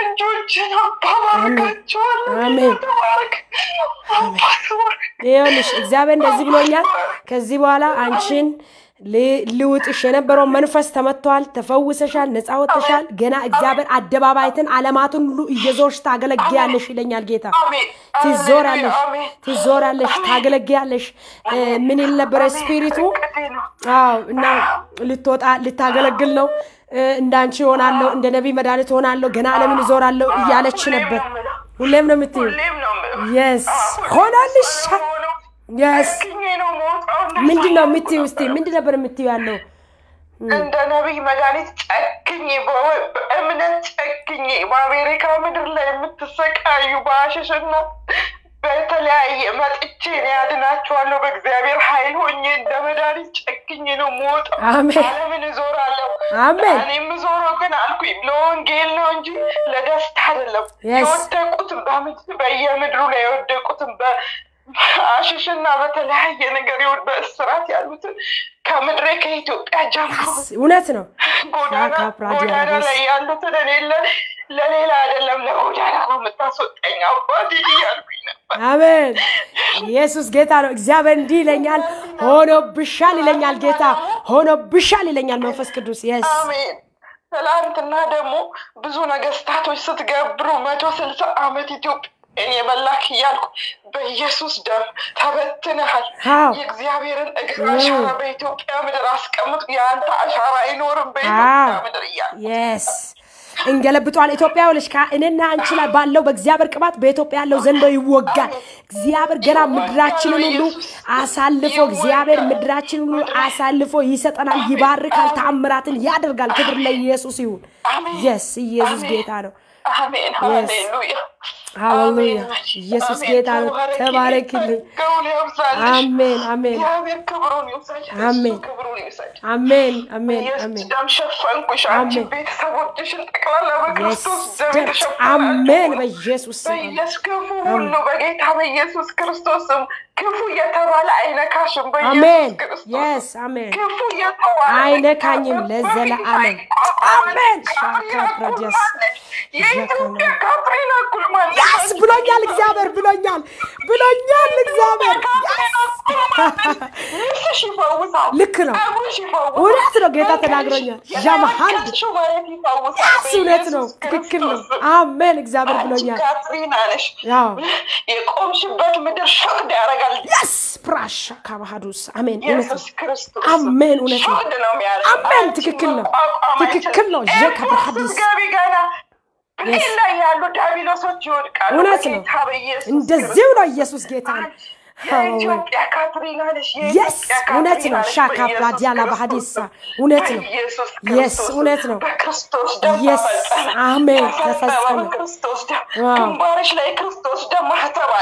Speaker 3: እጆችን አባ ባርካቸዋለሁ።
Speaker 1: ይኸውልሽ እግዚአብሔር እንደዚህ ብሎኛል። ከዚህ በኋላ አንቺን ልውጥሽ የነበረው መንፈስ ተመቷል፣ ተፈውሰሻል፣ ነፃ ወጥተሻል። ገና እግዚአብሔር አደባባይትን ዓለማትን ሁሉ እየዞርሽ ታገለግያለሽ ይለኛል ጌታ። ትዞራለሽ፣ ትዞራለሽ፣ ታገለግያለሽ። ምን ይል ነበረ
Speaker 3: spirit ኡ?
Speaker 1: አዎ እና ልትወጣ ልታገለግል ነው። እንዳንቺ ሆናለሁ፣ እንደ ነቢይ መድኃኒት ሆናለሁ፣ ገና ዓለምን እዞራለሁ እያለች ነበር። ሁሌም ነው የምትይው። yes
Speaker 3: አዎ፣ ነው የምወጣው።
Speaker 1: ምንድን ነው የምትይው? እስቲ ምንድን ነበር የምትይው ያለው?
Speaker 3: እንደ ነቢይ መድኃኒት ጨክኜ በእምነት ጨክኜ በአሜሪካ ምድር ላይ የምትሰቃዩ በአሸሽና በተለያየ መጥቼ እኔ ያድናችኋለሁ በእግዚአብሔር ኃይል ሆኜ እንደ መድኃኒት ጨክኜ ነው የምወጣው። ዓለምን እዞራለሁ።
Speaker 1: አሜን።
Speaker 3: እኔ የምዞረው ግን አልኩኝ ለወንጌል ነው እንጂ ለደስታ አይደለም።
Speaker 1: Yes.
Speaker 3: የወደቁትን በምድር በየምድሩ ላይ የወደቁትን በአሽሽና በተለያየ ነገር በእስራት ያሉትን ከምድሬ ከኢትዮጵያ ጀምሮ
Speaker 1: እውነት ነው።
Speaker 3: ጎዳና ላይ ያሉትን እኔ ለሌላ አይደለም ለጎዳና ነው የምታስወጣኝ አባቴ እያልኩኝ ነበር።
Speaker 1: አሜን። ኢየሱስ ጌታ ነው። እግዚአብሔር እንዲህ ይለኛል፣ ሆኖብሻል ይለኛል ጌታ፣ ሆኖብሻል ይለኛል መንፈስ ቅዱስ። የስ
Speaker 3: አሜን። ትላንትና ደግሞ ብዙ ነገስታቶች ስትገብሩ መቶ ስልሳ ዓመት ኢትዮጵያን የበላክ እያልኩ በኢየሱስ ደም ተበትነሃል። የእግዚአብሔርን እግር አሻራ በኢትዮጵያ ምድር አስቀምጡ። የአንተ አሻራ አይኖርም በኢትዮጵያ ምድር እያልኩ
Speaker 1: yes እንገለብጠዋል። ኢትዮጵያ ይኸውልሽ እኔና አንቺ ላይ ባለው በእግዚአብሔር ቅባት በኢትዮጵያ ያለው ዘንዶ ይወጋል። እግዚአብሔር ገና ምድራችንን ሁሉ አሳልፎ እግዚአብሔር ምድራችንን ሁሉ አሳልፎ ይሰጠናል፣ ይባርካል፣ ተአምራትን ያደርጋል። ክብር ለኢየሱስ ይሁን። yes ኢየሱስ ጌታ ነው።
Speaker 3: አሜን።. ሃሌሉያ
Speaker 1: ሃሌሉያ! ኢየሱስ ጌታ ነው።
Speaker 3: ተባረክልን።
Speaker 1: አሜን አሜን። አሜን። አሜን አሜን አሜን። አሜን። በኢየሱስ
Speaker 3: በኢየሱስ ሁሉ በጌታ በኢየሱስ ክርስቶስም ክፉ የተባለ አይነካሽም።
Speaker 1: አሜን። የስ አሜን።
Speaker 3: ክፉ የተባለ
Speaker 1: አይነካኝም። ለዘለ አሜን።
Speaker 3: የኢትዮጵያ ካፕሪና ጉልማን
Speaker 1: ያስ ብሎኛል፣ እግዚአብሔር ብሎኛል፣ ብሎኛል እግዚአብሔር። ልክ ነው፣ እውነት ነው። ጌታ ተናግሮኛል። ዣመሀንድ ያስ እውነት ነው፣ ትክክል ነው። አሜን። እግዚአብሔር ብሎኛል።
Speaker 3: የቆምሽበት ምድር ሸቅድ ያደርጋል።
Speaker 1: ያስ ፕራሻ ካባሃዱስ አሜን። አሜን፣ እውነት ነው። አሜን፣ ትክክል ነው፣ ትክክል ነው። ዤ
Speaker 3: ካብርሃዲስ ፕሌን ላይ ያሉ ዳቢሎሶች ይወድቃሉ።
Speaker 1: እውነት ነው እንደዚሁ ነው ኢየሱስ ጌታ Hallelujah.
Speaker 3: Yes, unet no shaka pladiana bahadisa.
Speaker 1: Unet no.
Speaker 3: Yes, unet
Speaker 1: no. Yes,
Speaker 3: amen.
Speaker 1: Yes,
Speaker 3: amen.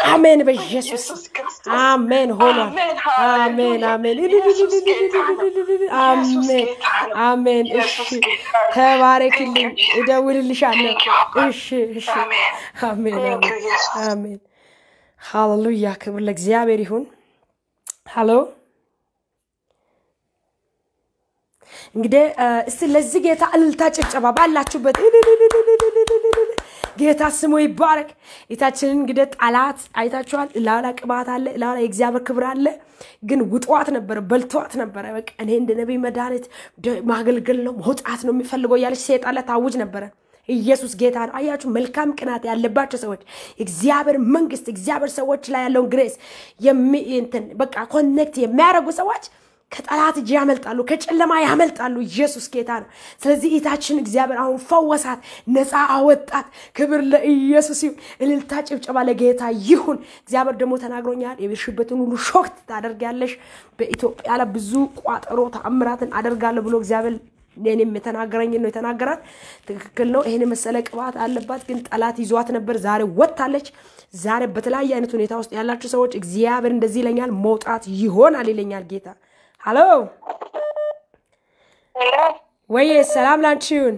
Speaker 1: Amen,
Speaker 3: be Jesus. Amen, hola.
Speaker 1: Amen,
Speaker 3: amen. Amen.
Speaker 1: Amen. እሺ ተባረክልኝ፣ እደውልልሻለሁ። እሺ፣ እሺ።
Speaker 3: አሜን፣
Speaker 1: አሜን፣ አሜን። ሃሌሉያ፣ ክብር ለእግዚአብሔር ይሁን። ሃሎ እንግዲህ እስቲ ለዚህ ጌታ እልልታ ጭብጨባ ባላችሁበት ጌታ ስሙ ይባረክ። ጌታችንን እንግዲህ ጠላት አይታችኋል። ላላ ቅባት አለ፣ ላላ የእግዚአብሔር ክብር አለ። ግን ውጠዋት ነበረ፣ በልተዋት ነበረ። በቃ እኔ እንደ ነቢይ መድኃኒት ማገልገል ነው መውጣት ነው የሚፈልገው እያለች ሴጣለ ታውጅ ነበረ። ኢየሱስ ጌታ ነው። አያችሁ፣ መልካም ቅናት ያለባቸው ሰዎች የእግዚአብሔር መንግስት እግዚአብሔር ሰዎች ላይ ያለውን grace እንትን በቃ connect የሚያደርጉ ሰዎች ከጠላት እጅ ያመልጣሉ፣ ከጨለማ ያመልጣሉ። ኢየሱስ ጌታ ነው። ስለዚህ እህታችን እግዚአብሔር አሁን ፈወሳት፣ ነፃ አወጣት። ክብር ለኢየሱስ ይሁን። እልልታ ጭብጨባ ለጌታ ይሁን። እግዚአብሔር ደግሞ ተናግሮኛል። የቤርሽበትን ሁሉ ሾክት ታደርጊያለሽ። በኢትዮጵያ ላይ ብዙ ቋጠሮ ተአምራትን አደርጋለሁ ብሎ እግዚአብሔር እኔም የተናገረኝ ነው የተናገራት። ትክክል ነው። ይህን የመሰለ ቅባት አለባት፣ ግን ጠላት ይዟት ነበር። ዛሬ ወጥታለች። ዛሬ በተለያየ አይነት ሁኔታ ውስጥ ያላችሁ ሰዎች እግዚአብሔር እንደዚህ ይለኛል፣ መውጣት ይሆናል ይለኛል ጌታ።
Speaker 3: hello።
Speaker 1: ወይ ሰላም ላንቺ ይሁን።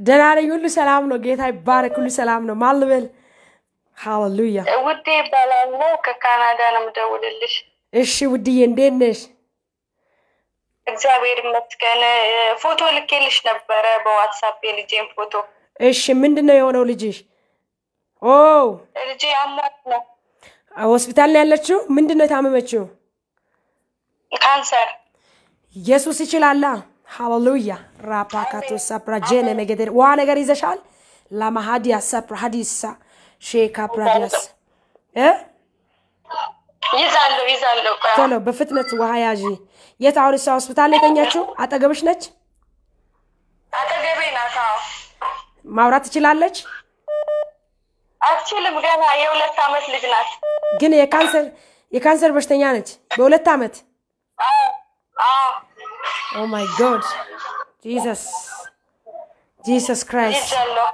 Speaker 1: ደህና ነኝ። ሁሉ ሰላም ነው። ጌታ ይባረክ። ሁሉ ሰላም ነው። ማን ልበል? ሃሌሉያ።
Speaker 3: ውዴ እባላለሁ ከካናዳ ነው የምደውልልሽ።
Speaker 1: እሺ ውድዬ፣ እንዴት ነሽ?
Speaker 3: እግዚአብሔር ይመስገን። ፎቶ ልኬልሽ ነበረ በዋትሳፕ የልጄን ፎቶ።
Speaker 1: እሺ ምንድን ነው የሆነው ልጅሽ? ኦ
Speaker 3: ልጄ አሟት ነው
Speaker 1: ሆስፒታል ነው ያለችው? ምንድን ነው የታመመችው?
Speaker 3: ካንሰር።
Speaker 1: ኢየሱስ ይችላላ። ሃሌሉያ ራፓካቶ ሰፕራ ጄነ መገደር ውሃ ነገር ይዘሻል? ላማሃዲያ ሰፕራ ሀዲሳ ሼካ ፕራዲያስ እ
Speaker 3: ይዛለሁ ይዛለሁ።
Speaker 1: ቶሎ በፍጥነት ውሃ ያዢ። የት አሁን እሷ ሆስፒታል የተኛችው? አጠገብሽ ነች?
Speaker 3: አጠገቤ ናት። አዎ።
Speaker 1: ማውራት ትችላለች?
Speaker 3: አትችልም ገና የሁለት ዓመት ልጅ ናት።
Speaker 1: ግን የካንሰር የካንሰር በሽተኛ ነች በሁለት ዓመት። oh my God Jesus Jesus Christ
Speaker 3: ይዣለሁ።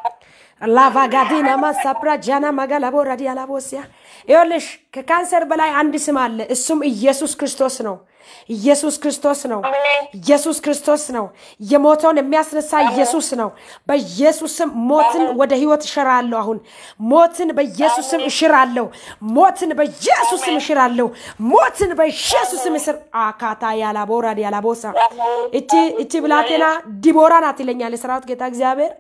Speaker 1: ላቫጋዲና ማሳፕራ ጃና ማጋላቦ ራዲያላቦሲያ ይኸውልሽ ከካንሰር በላይ አንድ ስም አለ። እሱም ኢየሱስ ክርስቶስ ነው። ኢየሱስ ክርስቶስ ነው። ኢየሱስ ክርስቶስ ነው። የሞተውን የሚያስነሳ ኢየሱስ ነው። በኢየሱስም ሞትን ወደ ህይወት እሽራለሁ። አሁን ሞትን በኢየሱስም እሽራለሁ። ሞትን በኢየሱስም እሽራለሁ። ሞትን በኢየሱስም እስር አካታ ያላቦራድ ያላቦሳ እቺ ብላቴና ዲቦራ ናት ይለኛል የሰራዊት ጌታ እግዚአብሔር።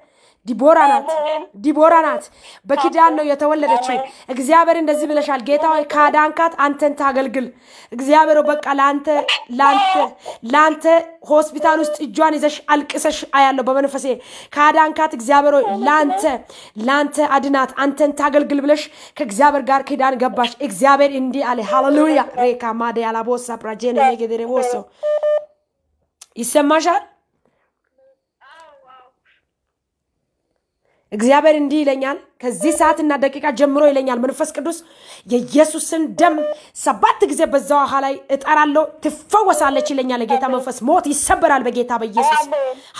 Speaker 1: ዲቦራ ናት፣ ዲቦራ ናት። በኪዳን ነው የተወለደችው። እግዚአብሔር እንደዚህ ብለሻል፣ ጌታ ሆይ ካዳንካት አንተን ታገልግል። እግዚአብሔር በቃ ለአንተ ለአንተ ለአንተ ሆስፒታል ውስጥ እጇን ይዘሽ አልቅሰሽ አያለሁ በመንፈሴ ካዳንካት እግዚአብሔር ሆይ ለአንተ ለአንተ አድናት፣ አንተን ታገልግል ብለሽ ከእግዚአብሔር ጋር ኪዳን ገባሽ። እግዚአብሔር እንዲህ አለ። ሃሌሉያ ሬካ ማደ ያላቦሳ ፕራጄነ ጌደሬ ቦሶ ይሰማሻል? እግዚአብሔር እንዲህ ይለኛል፣ ከዚህ ሰዓትና ደቂቃ ጀምሮ ይለኛል መንፈስ ቅዱስ የኢየሱስን ደም ሰባት ጊዜ በዛ ውሃ ላይ እጠራለሁ፣ ትፈወሳለች ይለኛል የጌታ መንፈስ። ሞት ይሰበራል በጌታ በኢየሱስ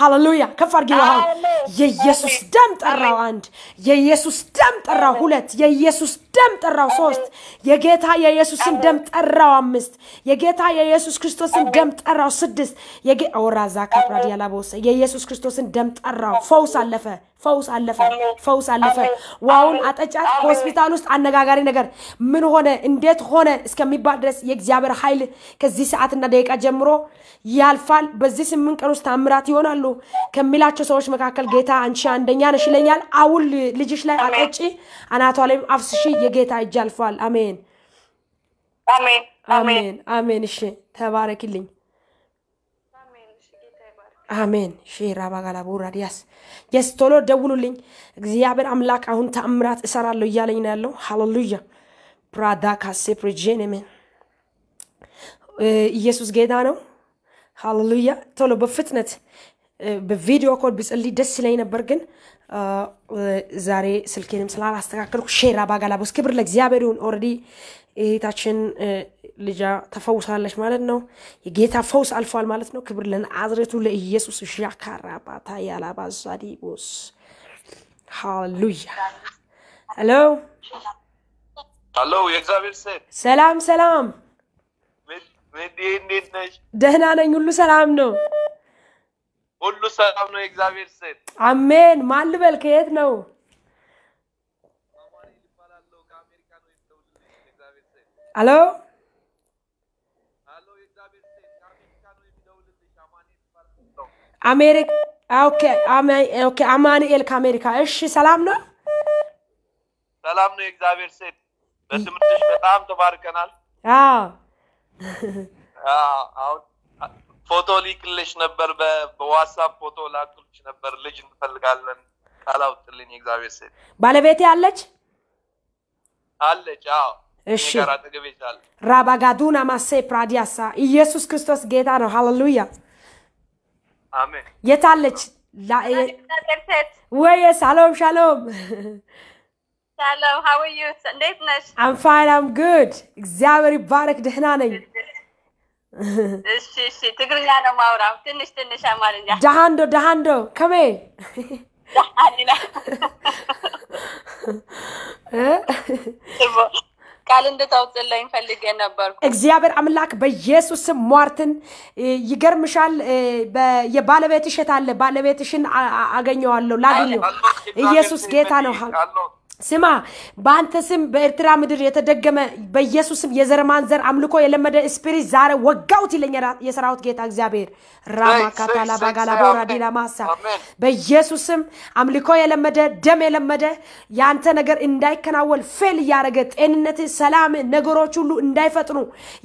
Speaker 1: ሃሌሉያ። ከፍ አድርጊ ውሃውን። የኢየሱስ ደም ጠራው አንድ፣ የኢየሱስ ደም ጠራው ሁለት፣ የኢየሱስ ደም ጠራው ሶስት፣ የጌታ የኢየሱስን ደም ጠራው አምስት፣ የጌታ የኢየሱስ ክርስቶስን ደም ጠራው ስድስት፣ ወራዛ ካፕራድ ያላቦሰ የኢየሱስ ክርስቶስን ደም ጠራው። ፈውስ አለፈ፣ ፈውስ አለፈ፣ ፈውስ አለፈ። ውሃውን አጠጫት። ሆስፒታል ውስጥ አነጋጋሪ ነገር ምን ሆነ እንዴት ሆነ እስከሚባል ድረስ የእግዚአብሔር ኃይል ከዚህ ሰዓትና ደቂቃ ጀምሮ ያልፋል። በዚህ ስምንት ቀን ውስጥ ታምራት ይሆናሉ ከሚላቸው ሰዎች መካከል ጌታ አንቺ አንደኛ ነሽ ይለኛል። አሁን ልጅሽ ላይ አጠጪ፣ አናቷ ላይም አፍስሺ። የጌታ እጅ አልፏል። አሜን፣
Speaker 3: አሜን አሜን
Speaker 1: እሺ ተባረክልኝ። አሜን ሼራ ባጋላ ቡራዲያስ የስ ቶሎ ደውሉልኝ። እግዚአብሔር አምላክ አሁን ተአምራት እሰራለሁ እያለኝ ነው ያለው። ሃሌሉያ ፕራዳ ካሴ ፕሬጄኔሜን ኢየሱስ ጌታ ነው። ሃሌሉያ ቶሎ በፍጥነት በ video call ብጸልይ ደስ ይለኝ ነበር ግን ዛሬ ስልኬንም ስላላስተካከልኩ ሼራ ባጋላቦስ ክብር ለእግዚአብሔር ይሁን። already እህታችን ልጃ ተፈውሳለች ማለት ነው። የጌታ ፈውስ አልፏል ማለት ነው። ክብር ለናዝሬቱ ለኢየሱስ ዣካራ ባታ ያላባዛዲቦስ ሃሌሉያ። ሄሎ
Speaker 4: አሎ የእግዚአብሔር ሴት
Speaker 1: ሰላም ሰላም፣? ደህና ነኝ። ሁሉ ሰላም ነው።
Speaker 4: ሁሉ ሰላም ነው። የእግዚአብሔር ሴት
Speaker 1: አሜን። ማን ልበል? ከየት ነው? አሎ አሜሪካ okay፣ አማ- okay፣ አማኑኤል ከአሜሪካ። እሺ፣ ሰላም ነው።
Speaker 4: ሰላም ነው። የእግዚአብሔር ሴት በትምህርትሽ በጣም ተባርከናል።
Speaker 1: አዎ
Speaker 4: አዎ፣ አሁን ፎቶ ሊክልሽ ነበር፣ በዋትሳፕ ፎቶ ላክልሽ ነበር። ልጅ እንፈልጋለን ቃል አውጪልኝ የእግዚአብሔር ሴት
Speaker 1: ባለቤቴ አለች።
Speaker 4: አለች። አዎ
Speaker 1: እሺ። ራባጋዱና ማሴ ፕራዲያሳ ኢየሱስ ክርስቶስ ጌታ ነው። ሃሌሉያ።
Speaker 4: አሜን።
Speaker 1: የት አለች? ወየ ሳሎም ሻሎም
Speaker 5: ሰላም how you እንዴት ነሽ?
Speaker 1: I'm fine I'm good። እግዚአብሔር ይባረክ። ደህና ነኝ።
Speaker 5: እሺ እሺ፣ ትግርኛ ነው ማውራው ትንሽ ትንሽ አማርኛ
Speaker 1: ደሃንዶ ደሃንዶ ከሜ?
Speaker 5: ቃል እንድታወጪልኝ ፈልጌ ነበርኩ።
Speaker 1: እግዚአብሔር አምላክ በኢየሱስ ስም ሟርትን ይገርምሻል። የባለቤትሽ የት አለ? ባለቤትሽን አገኘዋለሁ ላግኘው። ኢየሱስ ጌታ ነው። ስማ በአንተ ስም በኤርትራ ምድር የተደገመ በኢየሱስ ስም የዘር ማንዘር አምልኮ የለመደ spirit ዛሬ ወጋሁት ይለኛል የሰራዊት ጌታ እግዚአብሔር። ራማ ካታላ
Speaker 4: ሰይ፣
Speaker 1: ባጋላ
Speaker 4: ሰይ፣
Speaker 1: ቦራ
Speaker 4: አሜን።
Speaker 1: ዲላ ማሳ
Speaker 4: አሜን።
Speaker 1: በኢየሱስ ስም አምልኮ የለመደ ደም የለመደ የአንተ ነገር እንዳይከናወን fail እያደረገ ጤንነት፣ ሰላም፣ ነገሮች ሁሉ እንዳይፈጥኑ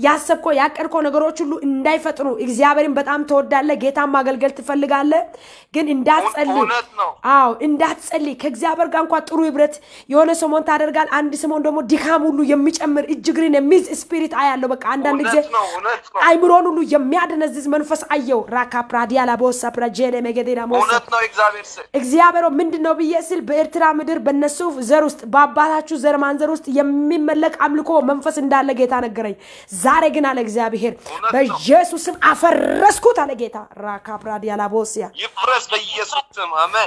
Speaker 1: ያሰብከው ያቀድከው ነገሮች ሁሉ እንዳይፈጥኑ እግዚአብሔርን በጣም ትወዳለህ፣ ጌታን ማገልገል ትፈልጋለህ፣ ግን እንዳትጸልይ አዎ እንዳትጸልይ ከእግዚአብሔር ጋር እንኳን ጥሩ ህብረት የሆነ ሰሞን ታደርጋል። አንድ ሰሞን ደግሞ ድካም ሁሉ የሚጨምር እጅ እግርን የሚይዝ spirit አያለው። በቃ አንዳንድ ጊዜ አይምሮን ሁሉ የሚያደነዝዝ መንፈስ አየው። ራካ ፕራዲያላ ቦሳ ፕራጄሌ
Speaker 4: ሴት
Speaker 1: እግዚአብሔር ምንድን ነው ብዬ ስል በኤርትራ ምድር በነሱ ዘር ውስጥ በአባታችሁ ዘር ማንዘር ውስጥ የሚመለክ አምልኮ መንፈስ እንዳለ ጌታ ነገረኝ። ዛሬ ግን አለ እግዚአብሔር በኢየሱስም አፈረስኩት አለ ጌታ። ራካ ፕራዲያላ ቦሲያ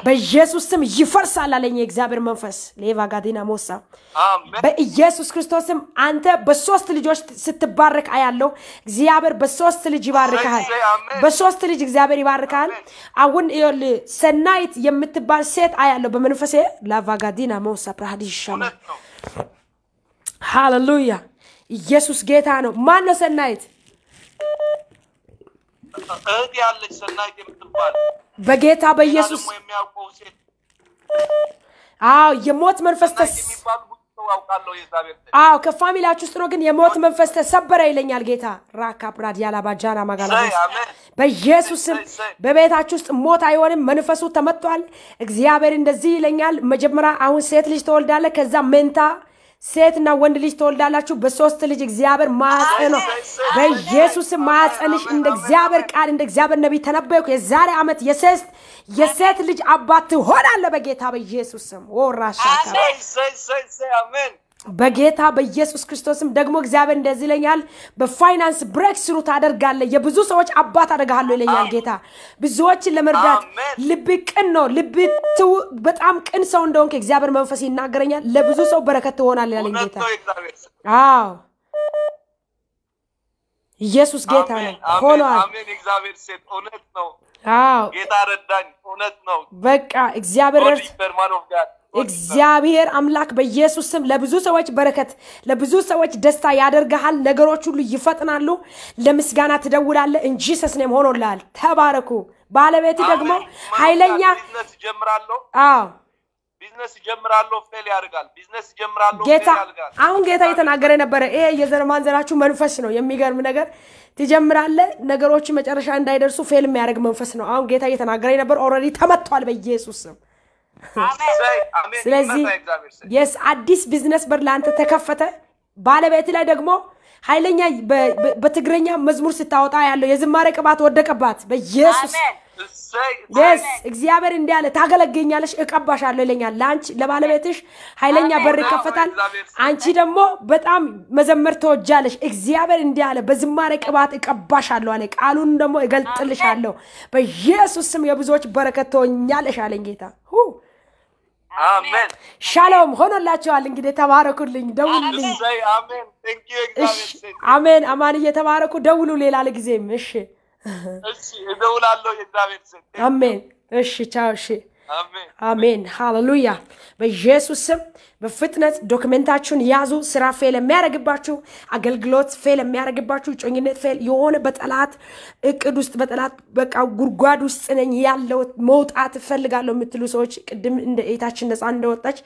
Speaker 4: በኢየሱስ ስም
Speaker 1: ይፈርሳል አለኝ የእግዚአብሔር መንፈስ ሌቫ ጋዲና ሞሳ በኢየሱስ ክርስቶስም አንተ በሶስት ልጆች ስትባረክ አያለው። እግዚአብሔር በሶስት ልጅ
Speaker 4: አሜን።
Speaker 1: በሶስት ልጅ እግዚአብሔር ይባርክሃል። አሁን ሰናይት የምትባል ሴት አያለው በመንፈሴ ላቫጋዲና ሞሳ ፕራሃዲ ይሻማ ሃሌሉያ ኢየሱስ ጌታ ነው። ማን ነው ሰናይት?
Speaker 4: እህት ያለች ሰናይት የምትባል
Speaker 1: በጌታ በኢየሱስ
Speaker 4: ደግሞ የሚያውቀው ሴት
Speaker 1: አዎ የሞት መንፈስ
Speaker 4: አዎ ከ
Speaker 1: family ያችሁ ውስጥ ነው፣ ግን የሞት መንፈስ ተሰበረ ይለኛል ጌታ። ራካ ፕራድ ያላባጃና ማጋላ
Speaker 4: ሰይ አሜን።
Speaker 1: በኢየሱስ ስም በቤታችሁ ውስጥ ሞት አይሆንም። መንፈሱ ተመቷል። እግዚአብሔር እንደዚህ ይለኛል። መጀመሪያ አሁን ሴት ልጅ ትወልዳለህ፣ ከዛ መንታ ሴትና ወንድ ልጅ ትወልዳላችሁ። በሶስት ልጅ እግዚአብሔር ነው። በኢየሱስ ማኅፀንሽ እንደ እግዚአብሔር ቃል እንደ እግዚአብሔር ነቢይ ተነበይኩ። የዛሬ ዓመት የሴት የሴት ልጅ አባት ትሆናለህ በጌታ በኢየሱስ ስም ወራሻካ በጌታ በኢየሱስ ክርስቶስም ደግሞ እግዚአብሔር እንደዚህ ይለኛል፣ በፋይናንስ ብሬክ ስሩ ታደርጋለህ፣ የብዙ ሰዎች አባት አደርግሃለሁ ይለኛል ጌታ። ብዙዎችን ለመርዳት ልብ ቅን ነው፣ ልብ ትው በጣም ቅን ሰው እንደሆንክ እግዚአብሔር መንፈስ ይናገረኛል። ለብዙ ሰው በረከት ትሆናል
Speaker 4: እውነት
Speaker 1: ጌታ። አዎ ኢየሱስ ጌታ ነው ሆኗል።
Speaker 4: ሴት እውነት ነው። ጌታ ረዳኝ። እውነት ነው።
Speaker 1: በቃ እግዚአብሔር እግዚአብሔር አምላክ በኢየሱስ ስም ለብዙ ሰዎች በረከት ለብዙ ሰዎች ደስታ ያደርግሃል። ነገሮች ሁሉ ይፈጥናሉ። ለምስጋና ትደውላለህ እንጂ Jesus name ሆኖልሃል። ተባረኩ። ባለቤት ደግሞ ኃይለኛ አዎ
Speaker 4: ቢዝነስ ጀምራለሁ fail ያደርጋል። ቢዝነስ ጀምራለሁ
Speaker 1: ጌታ አሁን ጌታ እየተናገረ ነበረ። ይሄ የዘር ማንዘራችሁ መንፈስ ነው። የሚገርም ነገር ትጀምራለህ፣ ነገሮች መጨረሻ እንዳይደርሱ fail የሚያደርግ መንፈስ ነው። አሁን ጌታ እየተናገረ ነበር። already ተመቷል በኢየሱስ ስም። ስለዚህ yes አዲስ ቢዝነስ በር ለአንተ ተከፈተ። ባለቤት ላይ ደግሞ ኃይለኛ በትግርኛ መዝሙር ስታወጣ ያለው የዝማሬ ቅባት ወደቀባት በኢየሱስ yes እግዚአብሔር እንዲህ አለ፣ ታገለግኛለሽ፣ እቀባሻለሁ ይለኛል። ለአንቺ ለባለቤትሽ ኃይለኛ በር ይከፈታል። አንቺ ደግሞ በጣም መዘመር ተወጃለሽ። እግዚአብሔር እንዲህ አለ፣ በዝማሬ ቅባት እቀባሻለሁ አለ። ቃሉን ደግሞ እገልጥልሻለሁ። በኢየሱስ ስም የብዙዎች በረከት ትሆኛለሽ አለኝ ጌታ። ሻሎም ሆኖላቸዋል። እንግዲህ ተባረኩልኝ፣ ደውሉልኝ።
Speaker 4: አሜን thank you
Speaker 1: እሺ
Speaker 4: እግዚአብሔር ሴት
Speaker 1: አሜን። አማንዬ ተባረኩ። ደውሉ ሌላ ጊዜም። እሺ
Speaker 4: እሺ እደውላለሁ የእግዚአብሔር ሴት
Speaker 1: አሜን። እሺ ቻው። እሺ
Speaker 4: አሜን
Speaker 1: ሃሌሉያ። በኢየሱስ ስም በፍጥነት document ኣችሁን ያዙ። ስራ fail የሚያደርግባችሁ፣ አገልግሎት fail የሚያደርግባችሁ፣ እጮኝነት fail የሆነ በጠላት እቅድ ውስጥ በጠላት በቃ ጉድጓድ ውስጥ ነኝ ያለው መውጣት እፈልጋለሁ የምትሉ ሰዎች ቅድም እንደ እህታችን ነፃ እንደወጣች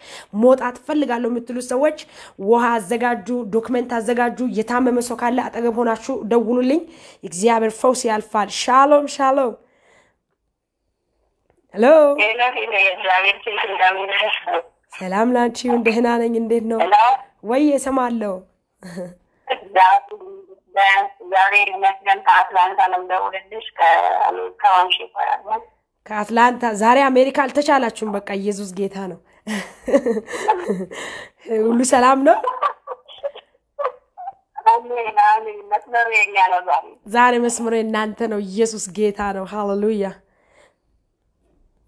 Speaker 1: መውጣት እፈልጋለሁ የምትሉ ሰዎች ውሃ አዘጋጁ፣ document አዘጋጁ። የታመመ ሰው ካለ አጠገብ ሆናችሁ ደውሉልኝ። የእግዚአብሔር ፈውስ ያልፋል። ሻሎም ሻሎም።
Speaker 3: hello?
Speaker 1: ሰላም ላንቺ ደህና ነኝ። እንዴት ነው? ወይ እሰማለሁ።
Speaker 3: እግዚአብሔር ይመስገን። ከአትላንታ ነው የምደውልልሽ። ከአሜሪካ ዋንሽ ይባላል።
Speaker 1: ከአትላንታ ዛሬ አሜሪካ አልተቻላችሁም። በቃ ኢየሱስ ጌታ ነው። ሁሉ ሰላም ነው።
Speaker 3: መስመሩ ዛሬ።
Speaker 1: ዛሬ መስመሩ የእናንተ ነው። ኢየሱስ ጌታ ነው። ሃሌሉያ።
Speaker 3: አሜን አሜን አሜን አሜን።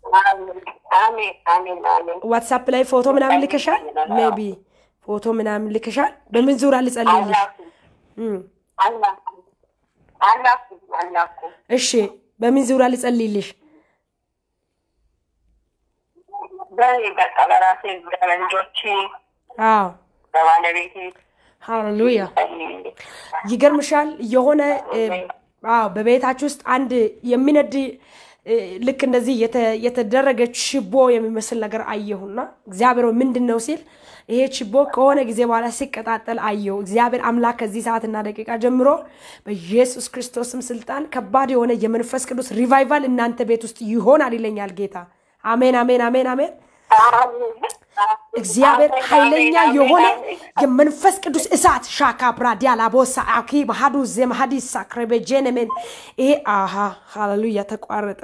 Speaker 1: ዋትሳፕ ላይ ፎቶ ምናምን ልከሻል? maybe ፎቶ ምናምን ልከሻል? በምን ዙሪያ ልጸልይልሽ? እሺ፣ በምን ዙሪያ ልጸልይልሽ?
Speaker 3: በራሴ በልጆቼ በባለቤቴ
Speaker 1: ሃሌሉያ። ይገርምሻል የሆነ በቤታችሁ ውስጥ አንድ የሚነድ ልክ እንደዚህ የተ- የተደረገ ችቦ የሚመስል ነገር አየሁና እግዚአብሔር ምንድን ነው ሲል ይሄ ችቦ ከሆነ ጊዜ በኋላ ሲቀጣጠል አየሁ። እግዚአብሔር አምላክ ከዚህ ሰዓትና ደቂቃ ጀምሮ በኢየሱስ ክርስቶስም ስልጣን ከባድ የሆነ የመንፈስ ቅዱስ ሪቫይቫል እናንተ ቤት ውስጥ ይሆናል ይለኛል ጌታ። አሜን አሜን አሜን አሜን። እግዚአብሔር ኃይለኛ የሆነ የመንፈስ ቅዱስ እሳት ሻካ ብራዲያ ላቦሳ አኪ ማሃዱ ዘማሃዲሳ ክረቤጄነሜን ይሄ አሃ ሃሌሉያ ተቋረጠ።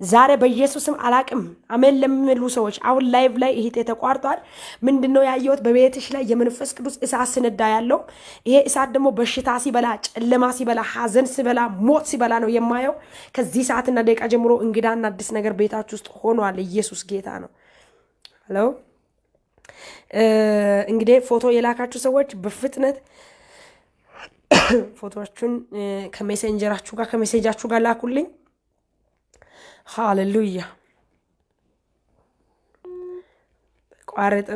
Speaker 1: ዛሬ በኢየሱስም አላቅም አሜን ለሚሉ ሰዎች አሁን live ላይ ይሄ ተቋርጧል። ምንድን ነው ያየሁት? በቤትሽ ላይ የመንፈስ ቅዱስ እሳት ሲነድ ያለው ይሄ እሳት ደግሞ በሽታ ሲበላ፣ ጨለማ ሲበላ፣ ሀዘን ሲበላ፣ ሞት ሲበላ ነው የማየው። ከዚህ ሰዓትና ደቂቃ ጀምሮ እንግዳና አዲስ ነገር ቤታችሁ ውስጥ ሆኗል። ኢየሱስ ጌታ ነው። hello እንግዲህ ፎቶ የላካችሁ ሰዎች በፍጥነት ፎቶችሁን ከ Messenger ኣችሁ ጋር ከ message ኣችሁ ጋር ላኩልኝ። ሃሌሉያ ቋረጠ።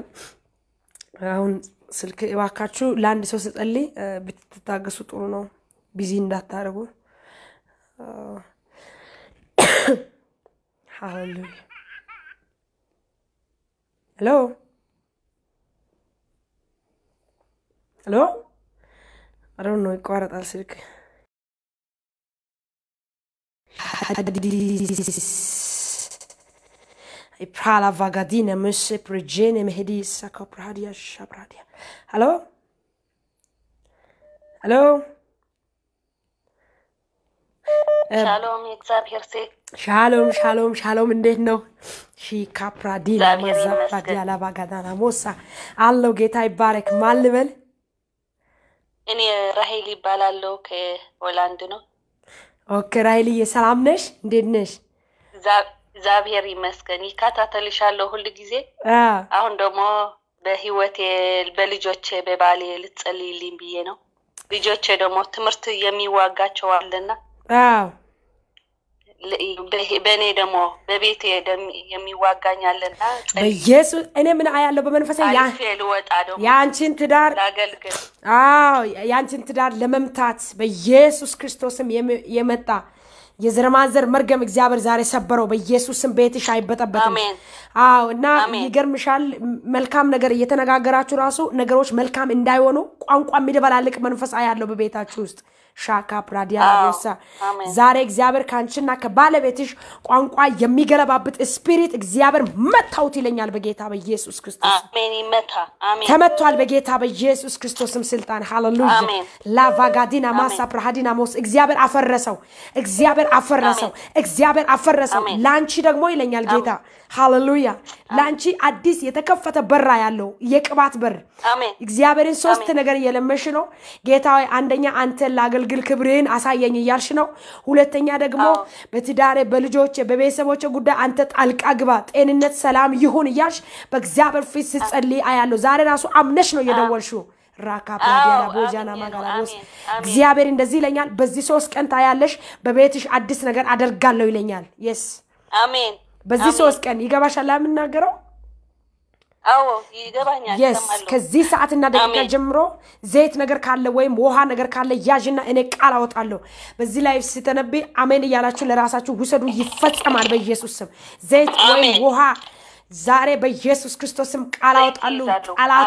Speaker 1: አሁን ስልክ እባካችሁ ለአንድ ሰው ስጸልይ ብትታገሱ ጥሩ ነው። busy እንዳታደርጉ። (coughs) ሃሌሉያ hello ሄሎ አረው ነው ይቋረጣል ስልክ Prala vagadina mse progene mehdi saka pradia shabradia. ሄሎ ሄሎ
Speaker 5: ሻሎም የእግዚአብሔር ሴት
Speaker 1: ሻሎም ሻሎም ሻሎም፣ እንዴት ነው? ሺካ ፕራዲላ
Speaker 5: እግዚአብሔር
Speaker 1: ማዛ
Speaker 5: ይመስገን።
Speaker 1: ፕራዲያላ ባጋዳና ሞሳ አለው። ጌታ ይባረክ። ማን ልበል?
Speaker 5: እኔ ራሄል ይባላለሁ ከሆላንድ ነው።
Speaker 1: okay ራሄልዬ፣ ሰላም ነሽ? እንዴት ነሽ?
Speaker 5: እግዚአ- እግዚአብሔር ይመስገን ይከታተልሻለሁ ሁል ጊዜ። አሁን ደግሞ በህይወቴ በልጆቼ በባሌ ልትጸልይልኝ ብዬ ነው። ልጆቼ ደግሞ ትምህርት የሚዋጋቸው አለና በእኔ ደግሞ አለና ጸልይ።
Speaker 1: በኢየሱስ እኔ ምን አያለሁ በመንፈሴ ያ-
Speaker 5: አልፌ ልወጣ ደግሞ
Speaker 1: የአንቺን ትዳር አዎ የአንቺን ትዳር ለመምታት በኢየሱስ ክርስቶስም የመ- የመጣ የዘር ማንዘር መርገም እግዚአብሔር ዛሬ ሰበረው። በኢየሱስም ቤትሽ አይበጠበጥም።
Speaker 5: አሜን።
Speaker 1: አዎ እና ይገርምሻል፣ መልካም ነገር እየተነጋገራችሁ ራሱ ነገሮች መልካም እንዳይሆኑ ቋንቋ የሚደበላልቅ መንፈስ አያለው በቤታችሁ ውስጥ ሻካ ፕራዲያላቦሳ
Speaker 5: አሜን።
Speaker 1: ዛሬ እግዚአብሔር ከአንቺና ከባለቤትሽ ቋንቋ የሚገለባብጥ spirit እግዚአብሔር ምታውት ይለኛል በጌታ በኢየሱስ ክርስቶስ። ተመቷል በጌታ በኢየሱስ ክርስቶስም ስልጣን። ሃሌሉያ። ላቫጋዲና ማሳ ፕራሃዲና ሞስ። እግዚአብሔር አፈረሰው። እግዚአብሔር አፈረሰው። እግዚአብሔር አፈረሰው። ለአንቺ ደግሞ ይለኛል ጌታ። ሃሌሉያ። ለአንቺ አዲስ የተከፈተ በራ ያለው የቅባት በር። እግዚአብሔርን ሶስት ነገር እየለመሽ ነው። ጌታ አንደኛ አንተን ላገልግል ክብርህን አሳየኝ እያልሽ ነው? ሁለተኛ ደግሞ በትዳሬ በልጆች በቤተሰቦች ጉዳይ አንተ ጣልቃ ግባ ጤንነት ሰላም ይሁን እያልሽ በእግዚአብሔር ፊት ስትጸልይ አያለሁ። ዛሬ ራሱ አምነሽ ነው እየደወልሽው ራካ ፕራዲያላ
Speaker 5: አዎ፣
Speaker 1: ቦጃና ማጋላቦስ እግዚአብሔር እንደዚህ ይለኛል በዚህ ሶስት ቀን ታያለሽ በቤትሽ አዲስ ነገር አደርጋለሁ ይለኛል። yes
Speaker 5: አሜን
Speaker 1: በዚህ ሶስት ቀን ይገባሻል የምናገረው
Speaker 5: yes
Speaker 1: ከዚህ ሰዓትና ደቂቃ ጀምሮ ዘይት ነገር ካለ ወይም ውሃ ነገር ካለ ያዥና እኔ ቃል አወጣለሁ። በዚህ ላይ ስተነብይ አሜን እያላችሁ ለራሳችሁ ውሰዱ፣ ይፈጸማል በኢየሱስ ስም። ዘይት ወይም ውሃ ዛሬ በኢየሱስ ክርስቶስ ስም ቃል አወጣሉ።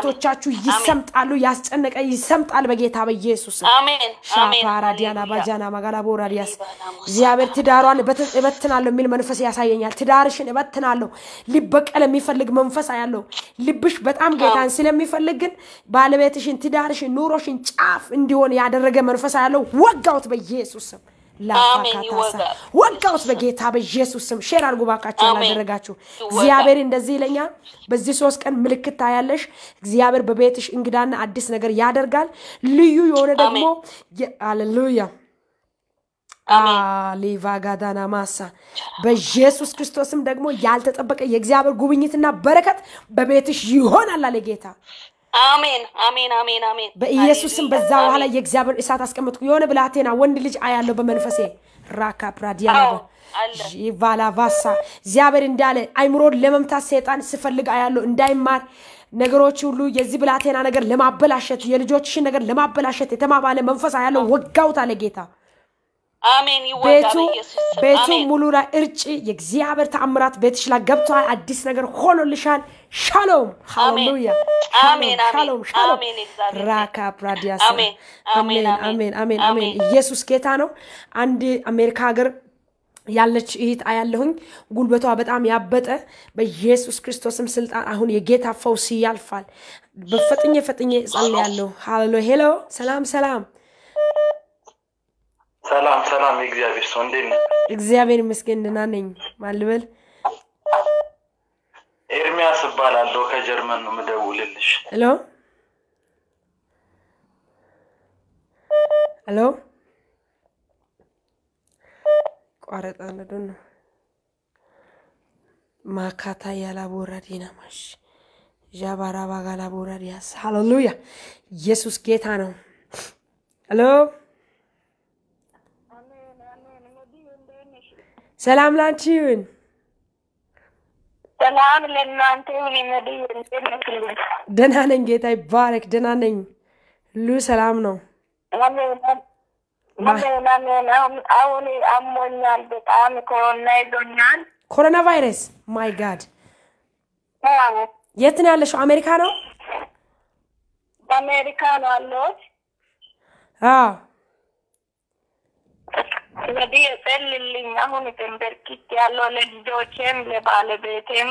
Speaker 5: አሜን።
Speaker 1: ይሰምጣሉ፣ ያስጨነቀ ይሰምጣል በጌታ በኢየሱስ ስም።
Speaker 5: አሜን አሜን
Speaker 1: ሻፓራ ዲያና
Speaker 5: ሃሌሉያ።
Speaker 1: ባጃና ማጋላ ቦራዲያስ
Speaker 5: ሊባኖስ
Speaker 1: እግዚአብሔር ትዳሯን እበት- እበትናለሁ የሚል መንፈስ ያሳየኛል። ትዳርሽን እበትናለሁ ሊበቀል የሚፈልግ መንፈስ ያለው ልብሽ በጣም ጌታን ስለሚፈልግ ግን ባለቤትሽን፣ ትዳርሽን፣ ኑሮሽን ጫፍ እንዲሆን ያደረገ መንፈስ ያለው ወጋውት በኢየሱስ ስም።
Speaker 5: ይወጋል።
Speaker 1: ወጋውት በጌታ በኢየሱስ ስም። share አድርጉ ባካችሁ
Speaker 5: ይወጋል።
Speaker 1: እግዚአብሔር እንደዚህ ይለኛል፣ በዚህ ሶስት ቀን ምልክት ታያለሽ። እግዚአብሔር በቤትሽ እንግዳና አዲስ ነገር ያደርጋል። ልዩ የሆነ ደግሞ ሃሌሉያ ሊቫጋዳና ማሳ በኢየሱስ ክርስቶስም ደግሞ ያልተጠበቀ የእግዚአብሔር ጉብኝትና በረከት በቤትሽ ይሆናል አለ ጌታ።
Speaker 5: አሜን አሜን አሜን አሜን
Speaker 1: በኢየሱስም በዛ በኋላ
Speaker 5: አሜን።
Speaker 1: የእግዚአብሔር እሳት አስቀመጥኩ። የሆነ ብላቴና ወንድ ልጅ አያለው በመንፈሴ ራካ
Speaker 5: አለ።
Speaker 1: ቫላቫሳ እግዚአብሔር እንዳለ አይምሮን ለመምታት ሰይጣን ስፈልግ አያለው እንዳይማር ነገሮች ሁሉ የዚህ ብላቴና ነገር ለማበላሸት የልጆችሽን ነገር ለማበላሸት የተማባለ መንፈስ አያለው ወጋውት አለ ጌታ። ቤቱ ቤቱ ሙሉ ላይ እርጭ የእግዚአብሔር ተአምራት ቤትሽ ላይ ገብተዋል። አዲስ ነገር ሆኖልሻል። ሻሎም! ሃሌሉያ! ሻሎም! ሻሎም! ራካ ፕራዲያስ!
Speaker 5: አሜን፣
Speaker 1: አሜን
Speaker 5: አሜን፣
Speaker 1: አሜን። ኢየሱስ ጌታ ነው። አንድ አሜሪካ ሀገር ያለች እህት አያለሁኝ። ጉልበቷ በጣም ያበጠ በኢየሱስ ክርስቶስም ስልጣን አሁን የጌታ ፈውስ ያልፋል። በፈጥኜ ፈጥኜ እጸልያለሁ። ሃሌሉያ! hello! ሰላም ሰላም
Speaker 6: ሰላም ሰላም፣ የእግዚአብሔር ሰው እንዴት ነህ?
Speaker 1: እግዚአብሔር ይመስገን ደህና ነኝ። ማን ልበል?
Speaker 6: ኤርሚያስ እባላለሁ ከጀርመን ነው የምደውልልሽ።
Speaker 1: hello hello ቋረጣ ነዶን ነው ማካታ ያላቦራ ዲናማሽ ዣባራ ባጋላ ቦራ ዲያስ ሃሌሉያ ኢየሱስ ጌታ ነው። hello ሰላም ላንቺ ይሁን።
Speaker 7: ሰላም ለእናንተ ይሁን።?
Speaker 1: ደህና ነኝ፣ ጌታ ይባረክ። ደህና ነኝ፣ ሁሉ ሰላም ነው።
Speaker 7: አሁን አሞኛል በጣም ኮሮና ይዞኛል።
Speaker 1: ኮሮና ቫይረስ my
Speaker 7: God።
Speaker 1: የት ነው ያለሽው? አሜሪካ ነው?
Speaker 7: በአሜሪካ ነው ያለሁት።
Speaker 1: አዎ
Speaker 7: እንግዲህ ጸልልኝ። አሁን ተንበርክኬ ያለው ለልጆቼም ለባለቤቴም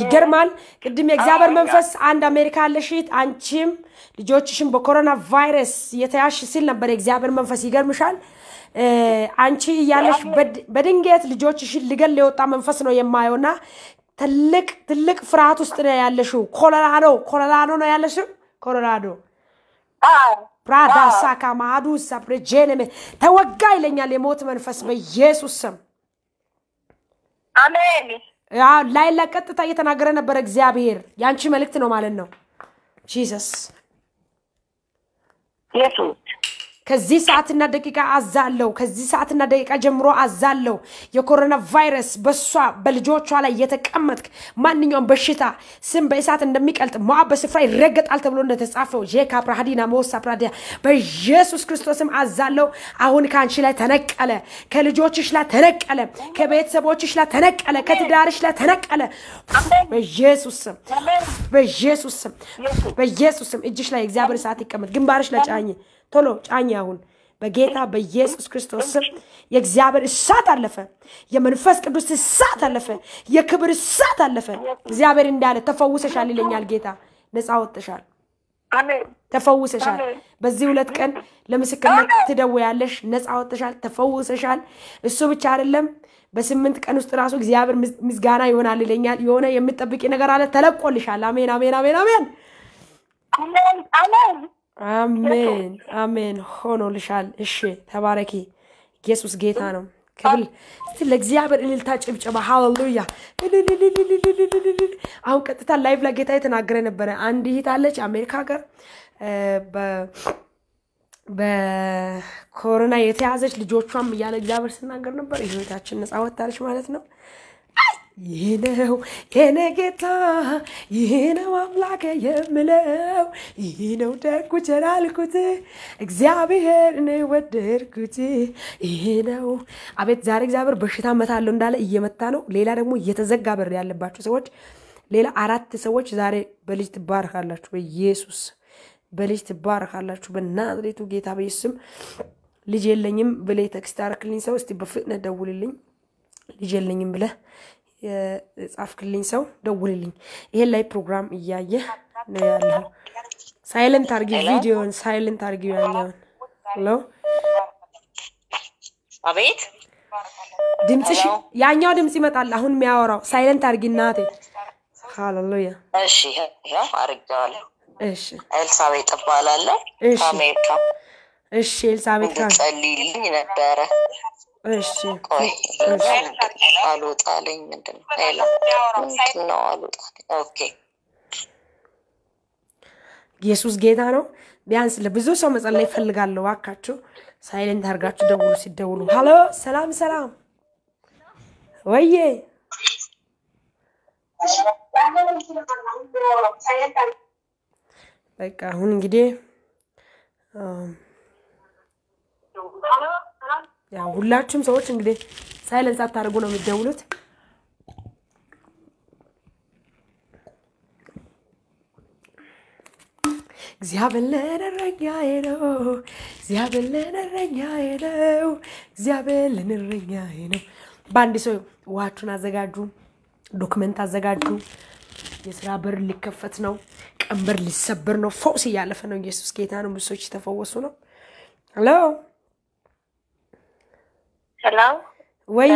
Speaker 1: ይገርማል። ቅድም የእግዚአብሔር መንፈስ አንድ አሜሪካ ያለሽ እህት አንቺም ልጆችሽም በኮሮና ቫይረስ የተያሽ ሲል ነበር የእግዚአብሔር መንፈስ። ይገርምሻል። አንቺ እያለሽ በድ- በድንገት ልጆችሽን ሊገል የወጣ መንፈስ ነው የማየውና ትልቅ ትልቅ ፍርሃት ውስጥ ነው ያለሽው። ኮሎራዶ ኮሎራዶ ነው ያለሽው። ኮሎራዶ ፕራዳ ሳካ ማዱ ሳፕሬጄኔሜ ተወጋ ይለኛል የሞት መንፈስ በኢየሱስ ስም።
Speaker 7: አሜን
Speaker 1: live ቀጥታ እየተናገረ ነበረ እግዚአብሔር። ያንቺ መልእክት ነው ማለት ነው። Jesus
Speaker 7: ኢየሱስ
Speaker 1: ከዚህ ሰዓትና ደቂቃ አዛለው። ከዚህ ሰዓትና ደቂቃ ጀምሮ አዛለው። የኮሮና ቫይረስ በሷ በልጆቿ ላይ የተቀመጥክ ማንኛውም በሽታ ስም በእሳት እንደሚቀልጥ ሞዓብ በስፍራ ይረገጣል ተብሎ እንደተጻፈው ጄካ ፕራሃዲና በኢየሱስ ክርስቶስም አዛለው። አሁን ከአንቺ ላይ ተነቀለ፣ ከልጆችሽ ላይ ተነቀለ፣ ከቤተሰቦችሽ ላይ ተነቀለ፣ ከትዳርሽ ላይ ተነቀለ። በኢየሱስ በኢየሱስ ስም እጅሽ ላይ እግዚአብሔር እሳት ይቀመጥ። ግንባርሽ ላይ ጫኝ፣ ቶሎ ጫኝ። አሁን በጌታ በኢየሱስ ክርስቶስ ስም የእግዚአብሔር እሳት አለፈ። የመንፈስ ቅዱስ እሳት አለፈ። የክብር እሳት አለፈ። እግዚአብሔር እንዳለ ተፈውሰሻል ይለኛል ጌታ። ነፃ ወጥተሻል፣
Speaker 7: አሜን
Speaker 1: ተፈውሰሻል። በዚህ ሁለት ቀን ለምስክርነት ትደውያለሽ። ነፃ ወጥተሻል፣ ተፈውሰሻል። እሱ ብቻ አይደለም በስምንት ቀን ውስጥ ራሱ እግዚአብሔር ምስ- ምስጋና ይሆናል ይለኛል። የሆነ የምትጠብቂ ነገር አለ፣ ተለቆልሻል። አሜን፣ አሜን፣ አሜን፣ አሜን።
Speaker 7: አሜን አሜን
Speaker 1: አሜን ሆኖልሻል። እሺ ተባረኪ። ኢየሱስ ጌታ ነው። ክብር እስቲ ለእግዚአብሔር እልልታ ጭብጨባ፣ ሃሌሉያ። አሁን ቀጥታ ላይቭ ላይ ጌታ የተናገረ ነበረ። አንዲት እህት አለች አሜሪካ ሀገር በኮሮና የተያዘች ልጆቿም እያለ እግዚአብሔር ስናገር ነበር። ህይወታችን ነፃ ወታለች ማለት ነው። ይህ ነው የኔ ጌታ፣ ይህ ነው አምላክ የምለው፣ ይህ ነው ደጉ ቸር ያልኩት እግዚአብሔር ነው ወደድኩት። ይህ ነው አቤት። ዛሬ እግዚአብሔር በሽታ መታለሁ እንዳለ እየመታ ነው። ሌላ ደግሞ እየተዘጋ በር ያለባቸው ሰዎች ሌላ አራት ሰዎች ዛሬ በልጅ ትባረካላችሁ፣ በኢየሱስ በልጅ ትባረካላችሁ፣ በናዝሬቱ ጌታ በኢየሱስ ልጅ የለኝም ብለህ text ያደረክልኝ ሰው እስቲ በፍጥነት ደውልልኝ። ልጅ የለኝም ብለህ የጻፍክልኝ ሰው ደውልልኝ። ይሄን live ፕሮግራም እያየ ነው ያለው። silent አርጊ፣ ቪዲዮን silent አርጊ። ያኛውን hello፣
Speaker 3: አቤት
Speaker 1: ድምፅሽ ያኛው ድምፅ ይመጣል። አሁን የሚያወራው silent አርጊ እናቴ። ሃሌሉያ።
Speaker 3: እሺ ያው አርጌዋለሁ
Speaker 1: እሺ፣
Speaker 3: ኤልሳቤጥ እባላለሁ
Speaker 1: እሺ፣ ካን
Speaker 3: እንድጸልይልኝ ነበረ አልወጣልኝ ምንድን ነው አልወጣልኝ okay
Speaker 1: ኢየሱስ ጌታ ነው። ቢያንስ ለብዙ ሰው መጸለይ ይፈልጋለሁ። እባካችሁ silent አድርጋችሁ ደውሉ። ሲደውሉ hello፣ ሰላም ሰላም፣ ወዬ በቃ አሁን እንግዲህ ያው ሁላችሁም ሰዎች እንግዲህ ሳይለንስ አታደርጉ ነው የሚደውሉት። እግዚአብሔር ለእረኛዬ ነው፣ እግዚአብሔር ለእረኛዬ ነው፣ እግዚአብሔር ለእረኛዬ ነው። በአንድ ሰው ውሃችሁን አዘጋጁ፣ document አዘጋጁ። የስራ በር ሊከፈት ነው፣ ቀንበር ሊሰበር ነው፣ ፈውስ እያለፈ ነው። ኢየሱስ ጌታ ነው። ሰዎች የተፈወሱ ነው። hello
Speaker 7: ሰላም
Speaker 1: ወይ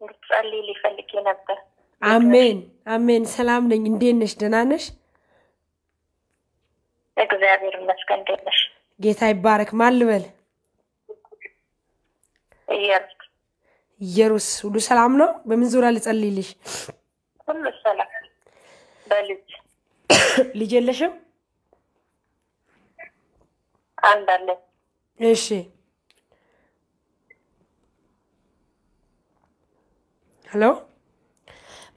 Speaker 7: እንድትጸልይ ሊፈልግ ነበር።
Speaker 1: አሜን አሜን። ሰላም ነኝ። እንዴት ነሽ? ደህና ነሽ?
Speaker 7: እግዚአብሔር ይመስገን። እንዴት ነሽ?
Speaker 1: ጌታ ይባረክ። ማን ልበል?
Speaker 7: እያልክ
Speaker 1: ኢየሩስ ሁሉ ሰላም ነው? በምን ዙሪያ ልጸልይልሽ?
Speaker 7: ሁሉ ሰላም በልጅ
Speaker 1: ልጅ የለሽም?
Speaker 7: አንድ
Speaker 1: እሺ hello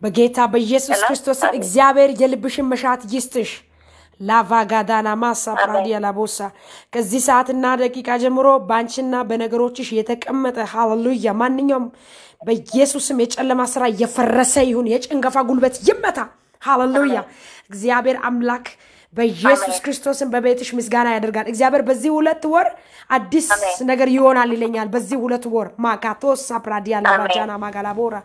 Speaker 1: በጌታ በኢየሱስ? ክርስቶስ እግዚአብሔር የልብሽን መሻት ይስጥሽ። ላቫጋዳና ማሳ ፕራዲያ ላቦሳ ከዚህ ሰዓትና ደቂቃ ጀምሮ በአንቺና በነገሮችሽ የተቀመጠ ሃሌሉያ ማንኛውም በኢየሱስም የጨለማ ስራ እየፈረሰ ይሁን። የጭንገፋ ጉልበት ይመታ። ሃሌሉያ እግዚአብሔር አምላክ በኢየሱስ ክርስቶስን በቤትሽ ምስጋና ያደርጋል። እግዚአብሔር በዚህ ሁለት ወር አዲስ ነገር ይሆናል ይለኛል። በዚህ ሁለት ወር ማካቶሳ ፕራዲያ ላባጃና ማጋላቦራ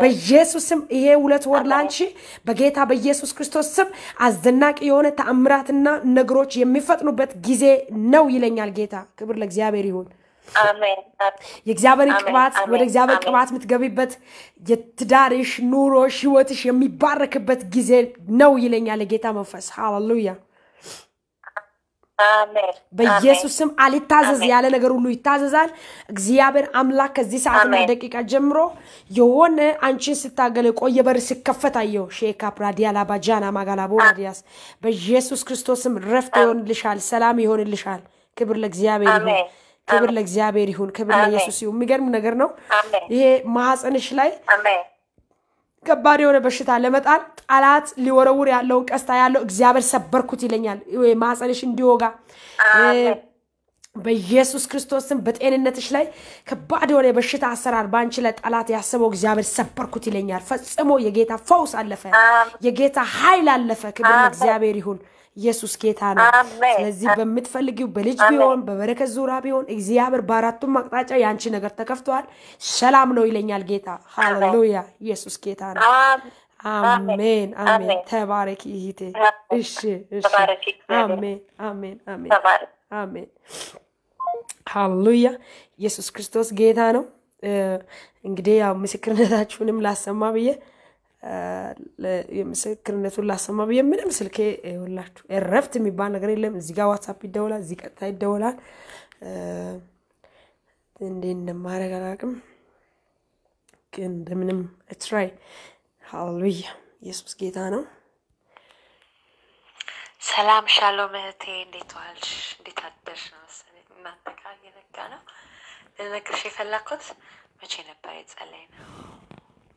Speaker 1: በኢየሱስም ይሄ ሁለት ወር ላንቺ በጌታ በኢየሱስ ክርስቶስ ስም አስደናቂ የሆነ ተአምራትና ነገሮች የሚፈጥኑበት ጊዜ ነው ይለኛል ጌታ። ክብር ለእግዚአብሔር ይሁን።
Speaker 7: አሜን፣
Speaker 1: ቅባት ወደ እግዚአብሔር ቅባት የምትገቢበት የትዳርሽ፣ ኑሮሽ፣ ህይወትሽ የሚባረክበት ጊዜ ነው ይለኛል የጌታ መንፈስ። ሃሌሉያ በኢየሱስ ስም አልታዘዝ ያለ ነገር ሁሉ ይታዘዛል። እግዚአብሔር አምላክ ከዚህ ሰዓትና ደቂቃ ጀምሮ የሆነ አንቺን ስታገል የቆየ በር ሲከፈት አየሁ። ሼካ ፕራዲያ ላባጃና ማጋላቦራዲያስ በኢየሱስ ክርስቶስ ስም ረፍት ይሆንልሻል፣ ሰላም ይሆንልሻል። ክብር ለእግዚአብሔር ይሁን። ክብር ለእግዚአብሔር ይሁን። ክብር ለኢየሱስ ይሁን። የሚገርም ነገር ነው። ይሄ ማህፀንሽ ላይ ከባድ የሆነ በሽታ ለመጣል ጠላት ሊወረውር ያለውን ቀስታ ያለው እግዚአብሔር ሰበርኩት ይለኛል። ማህፀንሽ እንዲወጋ በኢየሱስ ክርስቶስም በጤንነትሽ ላይ ከባድ የሆነ የበሽታ አሰራር በአንቺ ላይ ጠላት ያሰበው እግዚአብሔር ሰበርኩት ይለኛል። ፈጽሞ የጌታ ፈውስ አለፈ፣ የጌታ ኃይል አለፈ። ክብር ለእግዚአብሔር ይሁን። ኢየሱስ ጌታ ነው። ስለዚህ በምትፈልጊው በልጅ ቢሆን በበረከት ዙሪያ ቢሆን እግዚአብሔር በአራቱም አቅጣጫ የአንቺ ነገር ተከፍተዋል። ሰላም ነው ይለኛል ጌታ። ሃሌሉያ! ኢየሱስ ጌታ ነው።
Speaker 7: አሜን።
Speaker 1: አሜን ተባረኪ እህቴ። እሺ እሺ። አሜን አሜን አሜን አሜን። ሃሌሉያ! ኢየሱስ ክርስቶስ ጌታ ነው። እንግዲህ ያው ምስክርነታችሁንም ላሰማ ብዬ የምስክርነቱን ላሰማ ብዬ ምንም ስልኬ ይኸውላችሁ እረፍት የሚባል ነገር የለም። እዚህ ጋር ዋትሳፕ ይደወላል፣ እዚህ ቀጥታ ይደወላል። እ፣ እንዴት እንደማደርግ አላውቅም፣ ግን እንደምንም ትራይ። ሃሌሉያ! ኢየሱስ ጌታ ነው።
Speaker 8: ሰላም ሻሎም እህቴ፣ እንዴት ዋልሽ? እንዴት አደርሽ ነው መሰለኝ። እናንተ ጋር እየነጋ ነው። ልነግርሽ የፈለኩት መቼ ነበር የጸለይ ነው?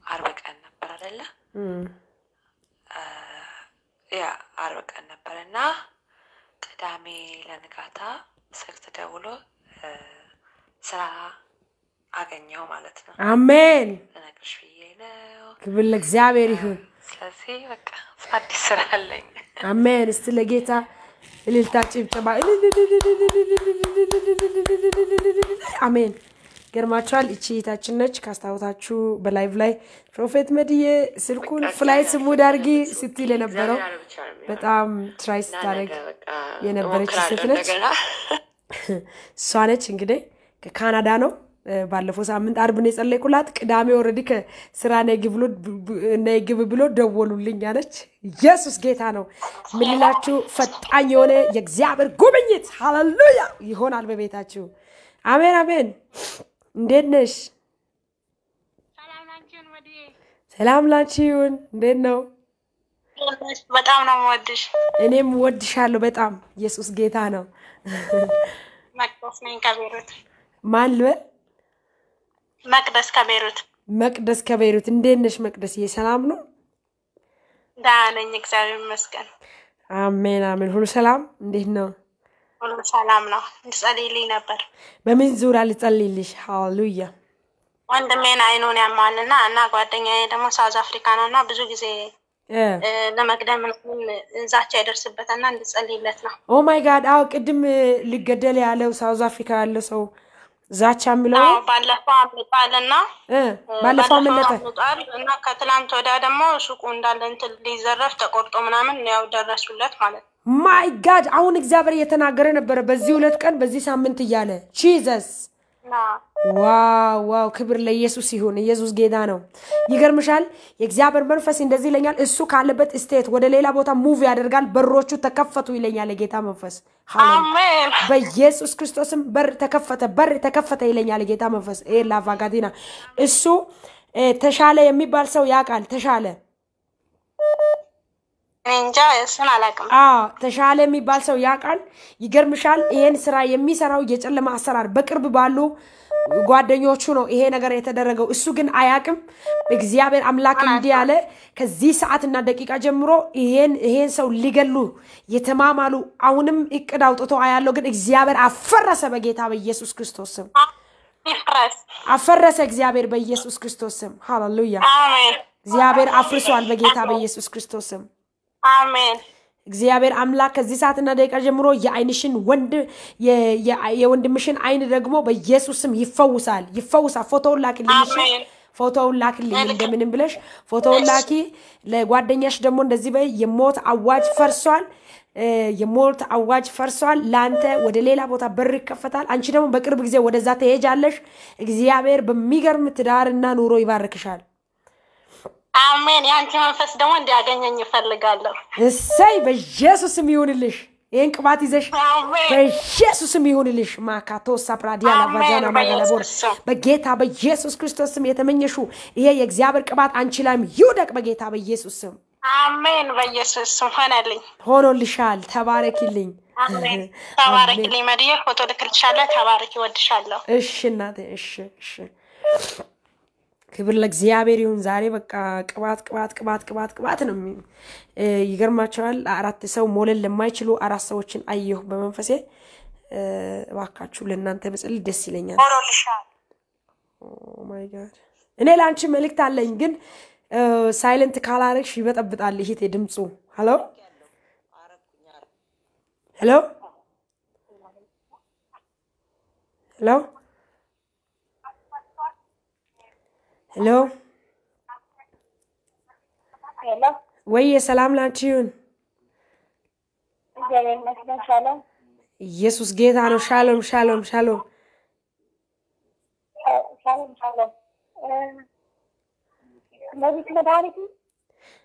Speaker 8: አርብ ቀን ነበር አይደለ? ያ አርብ ቀን ነበር እና ቅዳሜ ለንጋታ ስልክ ተደውሎ ስራ አገኘው ማለት ነው።
Speaker 1: አሜን።
Speaker 8: ልነግርሽ ብዬ ነው።
Speaker 1: ክብር ለእግዚአብሔር ይሁን።
Speaker 8: ስለዚህ በቃ አዲስ ስራ አለኝ።
Speaker 1: አሜን። እስቲ ለጌታ እልልታ፣ ጭብጨባ። አሜን። ገርማችኋል። እቺ እህታችን ነች። ካስታወታችሁ በ live ላይ prophet መድዬ ስልኩን flight mode አድርጊ ስትል የነበረው በጣም try ስታደርግ የነበረች ሴት ነች። እሷ ነች እንግዲህ ከካናዳ ነው። ባለፈው ሳምንት አርብ ነው የጸለይኩላት። ቅዳሜ already ከስራ ነይ ግብ ብሎ ደወሉልኝ አለች። ኢየሱስ ጌታ ነው። ምንላችሁ ፈጣኝ የሆነ የእግዚአብሔር ጉብኝት ሃሌሉያ ይሆናል በቤታችሁ። አሜን አሜን። እንዴት ነሽ? ሰላም ላንቺ ይሁን። እንዴት ነው?
Speaker 7: በጣም ነው የምወድሽ።
Speaker 1: እኔም ወድሻለሁ በጣም ኢየሱስ ጌታ ነው።
Speaker 7: መቅደስ ነኝ ከቤሩት።
Speaker 1: ማን ልበል?
Speaker 7: መቅደስ ከቤሩት።
Speaker 1: መቅደስ ከቤይሩት። እንዴት ነሽ መቅደስ? ሰላም ነው?
Speaker 7: ደህና ነኝ፣ እግዚአብሔር ይመስገን።
Speaker 1: አሜን አሜን። ሁሉ ሰላም እንዴት ነው?
Speaker 7: ሁሉ ሰላም ነው። እንድጸልይልኝ ነበር።
Speaker 1: በምን ዙሪያ ልጸልይልሽ? ሃሌሉያ
Speaker 7: ወንድሜን አይኑን ያማልና እና ጓደኛዬ ደግሞ ሳውዝ አፍሪካ ነው እና ብዙ ጊዜ ለመግደል ምናምን ዛቻ ይደርስበታል እና እንድጸልይለት ነው።
Speaker 1: oh my God አዎ፣ ቅድም ሊገደል ያለው South Africa ያለው ሰው ዛቻ የሚለው
Speaker 7: ባለፈው አምልጧል እና
Speaker 1: እ ባለፈው
Speaker 7: አምልጧል እና ከትላንት ወዲያ ደግሞ ሱቁ እንዳለ እንትን ሊዘረፍ ተቆርጦ ምናምን ያው ደረሱለት ማለት ነው።
Speaker 1: my God አሁን እግዚአብሔር እየተናገረ ነበረ በዚህ ሁለት ቀን በዚህ ሳምንት እያለ
Speaker 7: Jesus
Speaker 1: wow wow፣ ክብር ለኢየሱስ ይሁን። ኢየሱስ ጌታ ነው። ይገርምሻል፣ የእግዚአብሔር መንፈስ እንደዚህ ይለኛል። እሱ ካለበት ስቴት ወደ ሌላ ቦታ ሙቭ ያደርጋል። በሮቹ ተከፈቱ ይለኛል የጌታ መንፈስ። በኢየሱስ ክርስቶስም በር ተከፈተ፣ በር ተከፈተ ይለኛል የጌታ መንፈስ። ላቫጋዲና እሱ ተሻለ የሚባል ሰው ያውቃል። ተሻለ
Speaker 7: እንጃ እሱን አላውቅም።
Speaker 1: አዎ ተሻለ የሚባል ሰው ያውቃል። ይገርምሻል፣ ይሄን ስራ የሚሰራው የጨለማ አሰራር በቅርብ ባሉ ጓደኞቹ ነው ይሄ ነገር የተደረገው። እሱ ግን አያውቅም። እግዚአብሔር አምላክ እንዲህ አለ፣ ከዚህ ሰዓትና ደቂቃ ጀምሮ ይሄን ይሄን ሰው ሊገሉ የተማማሉ አሁንም እቅድ አውጥቶ አያለው፣ ግን እግዚአብሔር አፈረሰ በጌታ በኢየሱስ ክርስቶስ ስም አፈረሰ። እግዚአብሔር በኢየሱስ ክርስቶስ ስም ሃሌሉያ። እግዚአብሔር አፍርሷል በጌታ በኢየሱስ ክርስቶስ ስም።
Speaker 7: አሜን
Speaker 1: እግዚአብሔር አምላክ ከዚህ ሰዓትና ደቂቃ ጀምሮ የአይንሽን ወንድ የወንድምሽን አይን ደግሞ በኢየሱስ ስም ይፈውሳል ይፈውሳል። ፎቶውን?
Speaker 7: አሜን።
Speaker 1: ፎቶውን ላክልኝ እንደምንም ብለሽ ፎቶውን ላኪ። ለጓደኛሽ ደግሞ እንደዚህ በይ፣ የሞት አዋጅ ፈርሷል። የሞት አዋጅ ፈርሷል። ለአንተ ወደ ሌላ ቦታ በር ይከፈታል። አንቺ ደግሞ በቅርብ ጊዜ ወደዛ ትሄጃለሽ። እግዚአብሔር በሚገርም ትዳርና ኑሮ ይባርክሻል።
Speaker 7: አሜን። የአንቺ መንፈስ ደግሞ እንዲያገኘኝ እፈልጋለሁ።
Speaker 1: እሰይ በኢየሱስም ይሁንልሽ። ይህን ቅባት ይዘሽ
Speaker 7: አሜን
Speaker 1: በኢየሱስም ይሁንልሽ። ማካቶ ሳፕራዲያና
Speaker 7: አሜን።
Speaker 1: ቫጃና ማጋለቦር
Speaker 7: በኢየሱስ ስም።
Speaker 1: በጌታ በኢየሱስ ክርስቶስ ስም የተመኘሹ ይሄ የእግዚአብሔር ቅባት አንቺ ላይም ይውደቅ በጌታ በኢየሱስ ስም።
Speaker 7: አሜን። በኢየሱስ ስም ሆነልኝ።
Speaker 1: ሆኖልሻል። ተባረኪልኝ።
Speaker 7: አሜን። ተባረኪልኝ መድዬ ፎቶ ልክልሻለሁ። ተባረኪ፣ ወድሻለሁ።
Speaker 1: እሺ እናቴ፣ እሺ እሺ። ክብር ለእግዚአብሔር ይሁን። ዛሬ በቃ ቅባት ቅባት ቅባት ቅባት ቅባት ነው። ይገርማቸዋል። አራት ሰው መውለድ ለማይችሉ አራት ሰዎችን አየሁ በመንፈሴ። እባካችሁ ለእናንተ ብጸልይ ደስ ይለኛል።
Speaker 7: ሆኖልሻል።
Speaker 1: my God እኔ ለአንቺ መልእክት አለኝ፣ ግን silent ካላረግሽ ይበጠብጣል። ይሄት ድምፁ hello hello hello
Speaker 9: hello
Speaker 1: ወየ ሰላም ላንቺ ይሁን። ኢየሱስ ጌታ ነው። ሻሎም ሻሎም ሻሎም።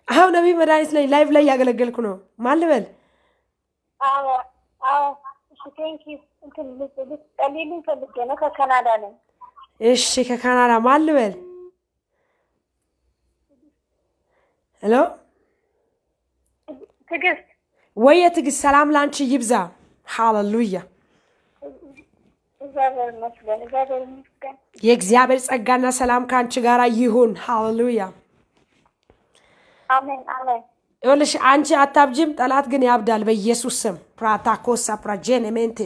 Speaker 1: አሁ ነቢይ መድኃኒት ነኝ። live ላይ እያገለገልኩ ነው። ማን ልበል?
Speaker 9: አዎ አዎ እሺ ከካናዳ
Speaker 1: ማን ልበል? hello?
Speaker 9: ትዕግስት።
Speaker 1: ወየ ትዕግስት ሰላም ላንቺ ይብዛ። ሃሌሉያ። የእግዚአብሔር ጸጋና ሰላም ከአንቺ ጋር ይሁን። ሃሌሉያ። ይኸውልሽ አንቺ አታብጂም፣ ጠላት ግን ያብዳል። በኢየሱስ ስም። ፕራታኮሳ ፕራጄኔሜንቴ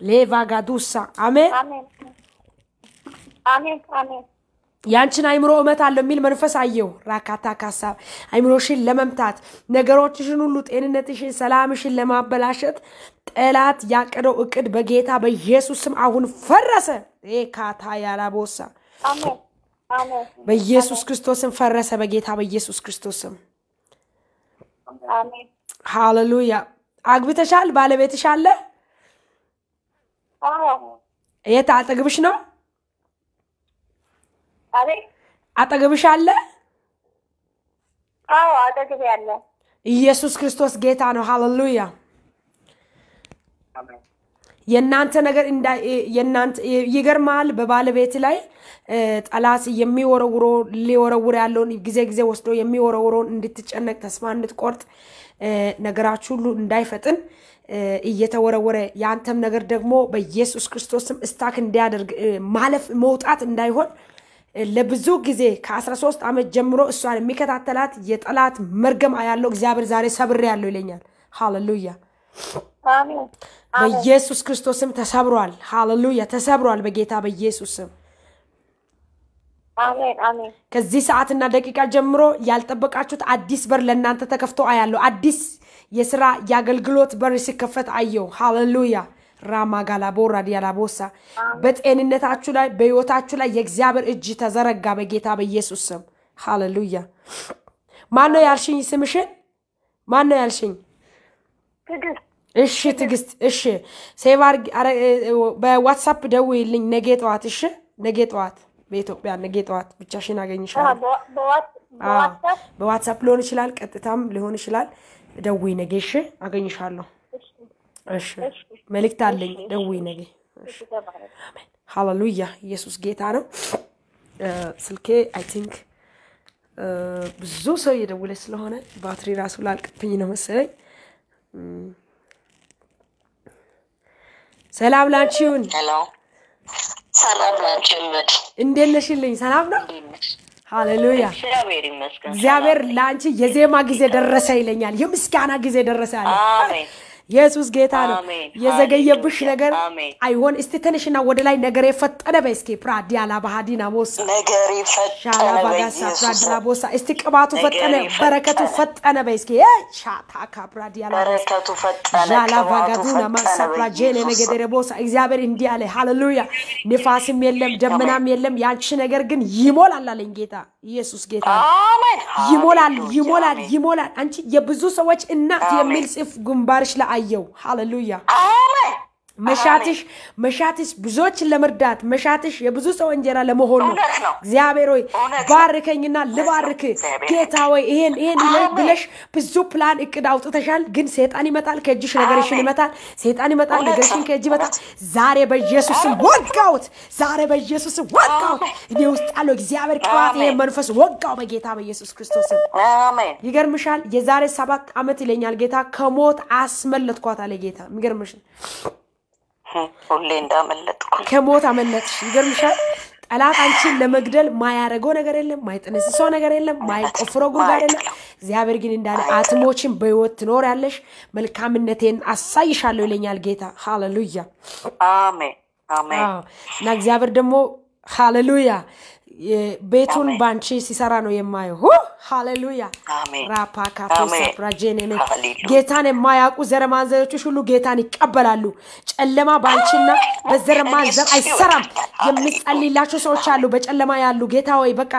Speaker 1: ሌቫጋዱሳ አሜን።
Speaker 9: አሜን አሜን
Speaker 1: ያንቺን አይምሮ እመት አለው የሚል መንፈስ አየው። ራካታ ካሳ አይምሮሽን ለመምታት ነገሮችሽን ሁሉ ጤንነትሽን፣ ሰላምሽን ለማበላሸት ጠላት ያቀደው እቅድ በጌታ በኢየሱስ ስም አሁን ፈረሰ። ካታ ያላቦሳ በኢየሱስ ክርስቶስም ፈረሰ። በጌታ በኢየሱስ ክርስቶስም ሃሌሉያ። አግብተሻል? ባለቤትሽ አለ? የት አጠገብሽ ነው?
Speaker 9: አቤት
Speaker 1: አጠገብሽ አለ?
Speaker 9: አዎ አጠገቤ ያለ
Speaker 1: ኢየሱስ ክርስቶስ ጌታ ነው። ሃሌሉያ። የእናንተ ነገር የእናንተ ይገርማል። በባለቤት ላይ ጠላት የሚወረውሮ ሊወረውር ያለውን ጊዜ ጊዜ ወስዶ የሚወረውረውን እንድትጨነቅ ተስፋ እንድትቆርጥ እ፣ ነገራችሁ ሁሉ እንዳይፈጥን እየተወረወረ የአንተም ነገር ደግሞ በኢየሱስ ክርስቶስም እስታክ እንዲያደርግ ማለፍ መውጣት እንዳይሆን ለብዙ ጊዜ ከ13 ዓመት ጀምሮ እሷን የሚከታተላት የጠላት መርገም ያለው እግዚአብሔር ዛሬ ሰብሬ ያለው ይለኛል። ሃሌሉያ በኢየሱስ ክርስቶስም ተሰብሯል። ሃሌሉያ ተሰብሯል። በጌታ በኢየሱስ ስም ከዚህ ሰዓትና ደቂቃ ጀምሮ ያልጠበቃችሁት አዲስ በር ለእናንተ ተከፍቶ አያለሁ። አዲስ የስራ የአገልግሎት በር ሲከፈት አየው። ሃሌሉያ ራማጋላ ቦራ ዲያላቦሳ በጤንነታችሁ ላይ በህይወታችሁ ላይ የእግዚአብሔር እጅ ተዘረጋ በጌታ በኢየሱስ ስም ሃሌሉያ። ማን ነው ያልሽኝ? ስምሽን ማን ነው ያልሽኝ? እሺ ትዕግስት፣ እሺ እ- በዋትሳፕ ደውይልኝ ነገ ጠዋት። እሺ ነገ ጠዋት በኢትዮጵያ ነገ ጠዋት ብቻሽን አገኝሻለሁ።
Speaker 9: በዋትሳፕ
Speaker 1: ሊሆን ይችላል፣ ቀጥታም ሊሆን ይችላል። ደውይ ነገ። እሺ አገኝሻለሁ። እሺ መልእክት አለኝ። ደውይ ነገ። ሃሌሉያ ኢየሱስ ጌታ ነው። ስልኬ I think ብዙ ሰው እየደወለ ስለሆነ ባትሪ ራሱ ሊያልቅብኝ ነው መሰለኝ። ሰላም ላንቺ ይሁን።
Speaker 3: hello ሰላም ላንቺ
Speaker 1: እንዴት ነሽልኝ? ሰላም ነው። ሃሌሉያ
Speaker 3: እግዚአብሔር
Speaker 1: ለአንቺ የዜማ ጊዜ ደረሰ ይለኛል። የምስጋና ጊዜ ደረሰ አለ።
Speaker 3: አሜን
Speaker 1: ኢየሱስ ጌታ ነው። የዘገየብሽ ነገር አይሆን። እስቲ ትንሽና ወደ ላይ ነገር የፈጠነ በይ እስኪ ፕራዲያላ ባህዲና
Speaker 3: ፈጠነ
Speaker 1: ሻላባጋሳ ፕራዲላ ቦሳ። እስቲ ቅባቱ ፈጠነ፣ በረከቱ
Speaker 3: ፈጠነ።
Speaker 1: በይ እስኪ ሻታካ ፕራዲያላ ቦሳ።
Speaker 3: በረከቱ ፈጠነ፣
Speaker 1: ዣላ
Speaker 3: ቅባቱ
Speaker 1: ቫጋዱና
Speaker 3: ፈጠነ
Speaker 1: ማሳፕራ ጄኔ
Speaker 3: በኢየሱስ ስም።
Speaker 1: ነገደረ ቦሳ። እግዚአብሔር እንዲህ አለ። ሃሌሉያ። ንፋስም የለም ደመናም የለም፣ ያንቺ ነገር ግን ይሞላል አለኝ ጌታ ኢየሱስ ጌታ። ይሞላል ይሞላል ይሞላል። አንቺ የብዙ ሰዎች እናት የሚል ጽፍ ግንባርሽ ላይ አየው። ሃሌሉያ
Speaker 3: አሜን
Speaker 1: መሻትሽ መሻትሽ ብዙዎችን ለመርዳት መሻትሽ የብዙ ሰው እንጀራ ለመሆን ነው። እግዚአብሔር ሆይ ባርከኝና ልባርክ ጌታ ሆይ ይሄን ይሄን ይሄን ብለሽ ብዙ ፕላን እቅድ አውጥተሻል። ግን ሴጣን ይመጣል፣ ከእጅሽ ነገርሽን ይመታል። ሴጣን ይመጣል፣ ነገርሽን ከእጅ
Speaker 3: እውነት።
Speaker 1: ዛሬ በኢየሱስ ስም ወጋሁት። ዛሬ በኢየሱስ ስም
Speaker 3: ወጋሁት።
Speaker 1: እኔ ውስጥ ያለው እግዚአብሔር ቅባት ይሄ
Speaker 3: አሜን።
Speaker 1: መንፈስ ወጋሁ በጌታ በኢየሱስ ክርስቶስ ስም
Speaker 3: አሜን
Speaker 1: ይገርምሻል። የዛሬ ሰባት ዓመት ይለኛል ጌታ ከሞት አስመለጥኳት አለ ጌታ። የሚገርምሽ
Speaker 3: ሁሌ እንዳመለጥኩ
Speaker 1: ከሞት አመለጥሽ። ይገርምሻል። ጠላት አንቺን ለመግደል ማያደርገው ነገር የለም፣ ማይጠነስሰው ነገር የለም፣ ማይቆፍረው ጉድጓድ የለም። እግዚአብሔር ግን እንዳለ አትሞችን በህይወት ትኖሪያለሽ፣ መልካምነቴን አሳይሻለሁ ይለኛል ጌታ። ሃሌሉያ።
Speaker 3: አሜን
Speaker 1: እና እግዚአብሔር ደግሞ ሃሌሉያ ቤቱን ባንቺ ሲሰራ ነው የማየው! ሃሌሉያ!
Speaker 3: አሜን።
Speaker 1: ራፓካቶሳ
Speaker 3: አሜን።
Speaker 1: ፕራጄኔኔ
Speaker 3: ሃሌሉያ።
Speaker 1: ጌታን የማያውቁ ዘረ ማንዘሮችሽ ሁሉ ጌታን ይቀበላሉ። ጨለማ በአንቺና በዘረ ማንዘር አይሰራም። የምጸልይላቸው ሰዎች አሉ በጨለማ ያሉ። ጌታ ወይ በቃ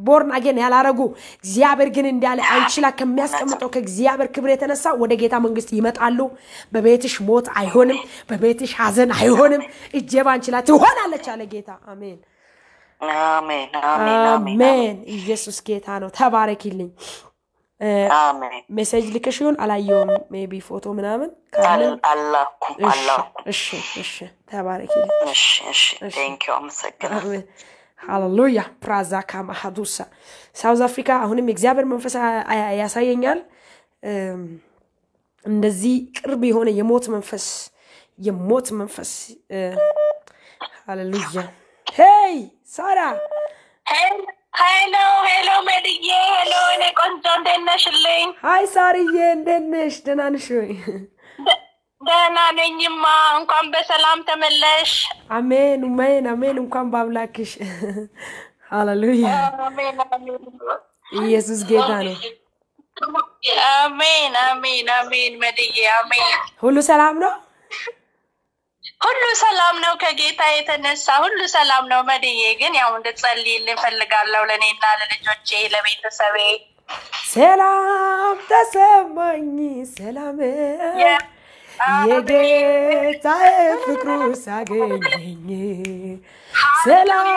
Speaker 1: ቦርን አጌን ያላረጉ። እግዚአብሔር ግን እንዳለ አንቺ ላይ ከሚያስቀምጠው ከእግዚአብሔር ክብር የተነሳ ወደ ጌታ መንግስት ይመጣሉ። በቤትሽ ሞት አይሆንም በቤትሽ ሀዘን አይሆንም። እጄ ባንቺ ላይ ትሆናለች አለ ጌታ። አሜን
Speaker 3: አሜን አሜን አሜን
Speaker 1: አሜን። ኢየሱስ ጌታ ነው። ተባረኪልኝ። message ልክሽ ይሁን? አላየውም maybe ፎቶ ምናምን እሺ እሺ ተባረኪልኝ። ሃሌሉያ። ፕራዛ ካማሃዱሳ ሳውዝ አፍሪካ አሁንም የእግዚአብሔር መንፈስ ያሳየኛል። እንደዚህ ቅርብ የሆነ የሞት መንፈስ የሞት መንፈስ ሃሌሉያ hey ሳራ
Speaker 7: hello hello መድዬ hello የኔ ቆንጆ እንዴት ነሽልኝ?
Speaker 1: hi ሳርዬ እንዴት ነሽ? ደህና ነሽ ወይ?
Speaker 7: ደህና ነኝማ። እንኳን በሰላም ተመለሽ።
Speaker 1: አሜን አሜን አሜን። እንኳን በአምላክሽ። ሃሌሉያ። ኢየሱስ ጌታ ነው።
Speaker 7: አሜን አሜን አሜን መድዬ አሜን።
Speaker 1: ሁሉ ሰላም ነው
Speaker 7: ሁሉ ሰላም ነው ከጌታ የተነሳ ሁሉ ሰላም ነው መድዬ። ግን ያው እንድትጸልይልኝ እፈልጋለሁ ለእኔና ለልጆቼ ለቤተሰቤ።
Speaker 1: ሰላም ተሰማኝ። ሰላም የጌታዬ ፍቅሩ ሳገኘኝ ሰላም።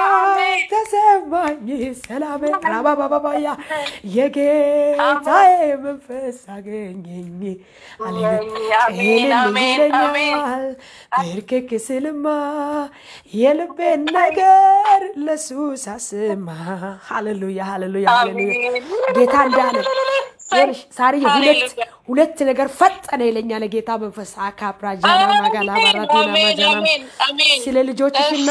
Speaker 1: ተሰማኝ ሰላም ራባባባያ የጌታዬ መንፈስ
Speaker 7: አሜን
Speaker 1: ይለኛል በርክክ ስልማ የልቤን ነገር ለሱ ሳስማ ሃሌሉያ ሃሌሉያ ሃሌሉያ ጌታ እንዳለ ሳርዬ ሁለት ሁለት ነገር ፈጠነ ይለኛል ጌታ መንፈስ። ማጋላ ማጃና ስለ ልጆችሽና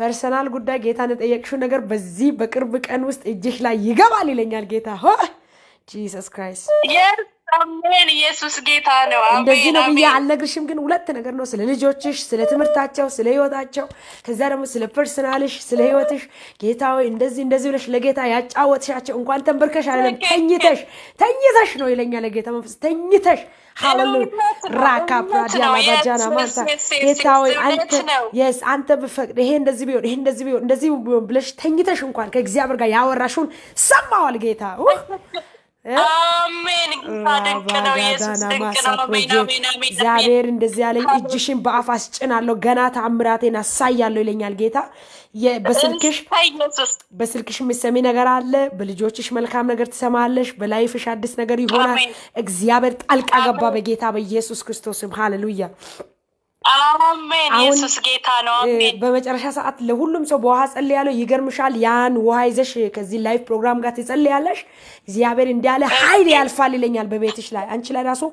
Speaker 1: personal ጉዳይ ጌታን የጠየቅሽው ነገር በዚህ በቅርብ ቀን ውስጥ እጅሽ ላይ ይገባል ይለኛል ጌታ። ሆ! Jesus
Speaker 7: Christ አሜን። ኢየሱስ ጌታ ነው።
Speaker 1: እንደዚህ ነው ብዬ አልነግርሽም፣ ግን ሁለት ነገር ነው። ስለ ልጆችሽ፣ ስለ ትምህርታቸው፣ ስለ ህይወታቸው፣ ከዛ ደግሞ ስለ personal ሽ፣ ስለ ህይወትሽ። ጌታ ሆይ እንደዚህ እንደዚህ ብለሽ ለጌታ ያጫወትሻቸው እንኳን ተንበርከሽ አይደለም ተኝተሽ ተኝተሽ ነው ይለኛል ጌታ መንፈስ። ተኝተሽ። ሃሌሉያ። ራካ ፕራዲያ
Speaker 7: ነው።
Speaker 1: ባጃና
Speaker 7: Yes,
Speaker 1: ማንታ ጌታ ሆይ አንተ yes አንተ ብትፈቅድ ይሄ እንደዚህ ቢሆን ይሄ እንደዚህ ቢሆን እንደዚህ ቢሆን ብለሽ ተኝተሽ እንኳን ከእግዚአብሔር ጋር ያወራሽውን ሰምቶታል ጌታ እግዚአብሔር እንደዚህ ያለኝ እጅሽን በአፍ አስጭናለሁ ገና ተአምራቴን አሳያለሁ ይለኛል ጌታ። በስልክሽ በስልክሽ የምትሰሚ ነገር አለ። በልጆችሽ መልካም ነገር ትሰማለሽ። በ life ሽ አዲስ ነገር ይሆናል። እግዚአብሔር ጣልቃ ገባ በጌታ በኢየሱስ ክርስቶስ ስም ሃሌሉያ።
Speaker 7: አሜን ኢየሱስ ጌታ ነው። አሜን
Speaker 1: በመጨረሻ ሰዓት ለሁሉም ሰው በውሃ እጸልያለሁ። ይገርምሻል፣ ያን ውሃ ይዘሽ ከዚህ live ፕሮግራም ጋር ትጸልያለሽ። እግዚአብሔር እንዲህ ያለ ኃይል ያልፋል ይለኛል በቤትሽ ላይ አንቺ ላይ ራሱ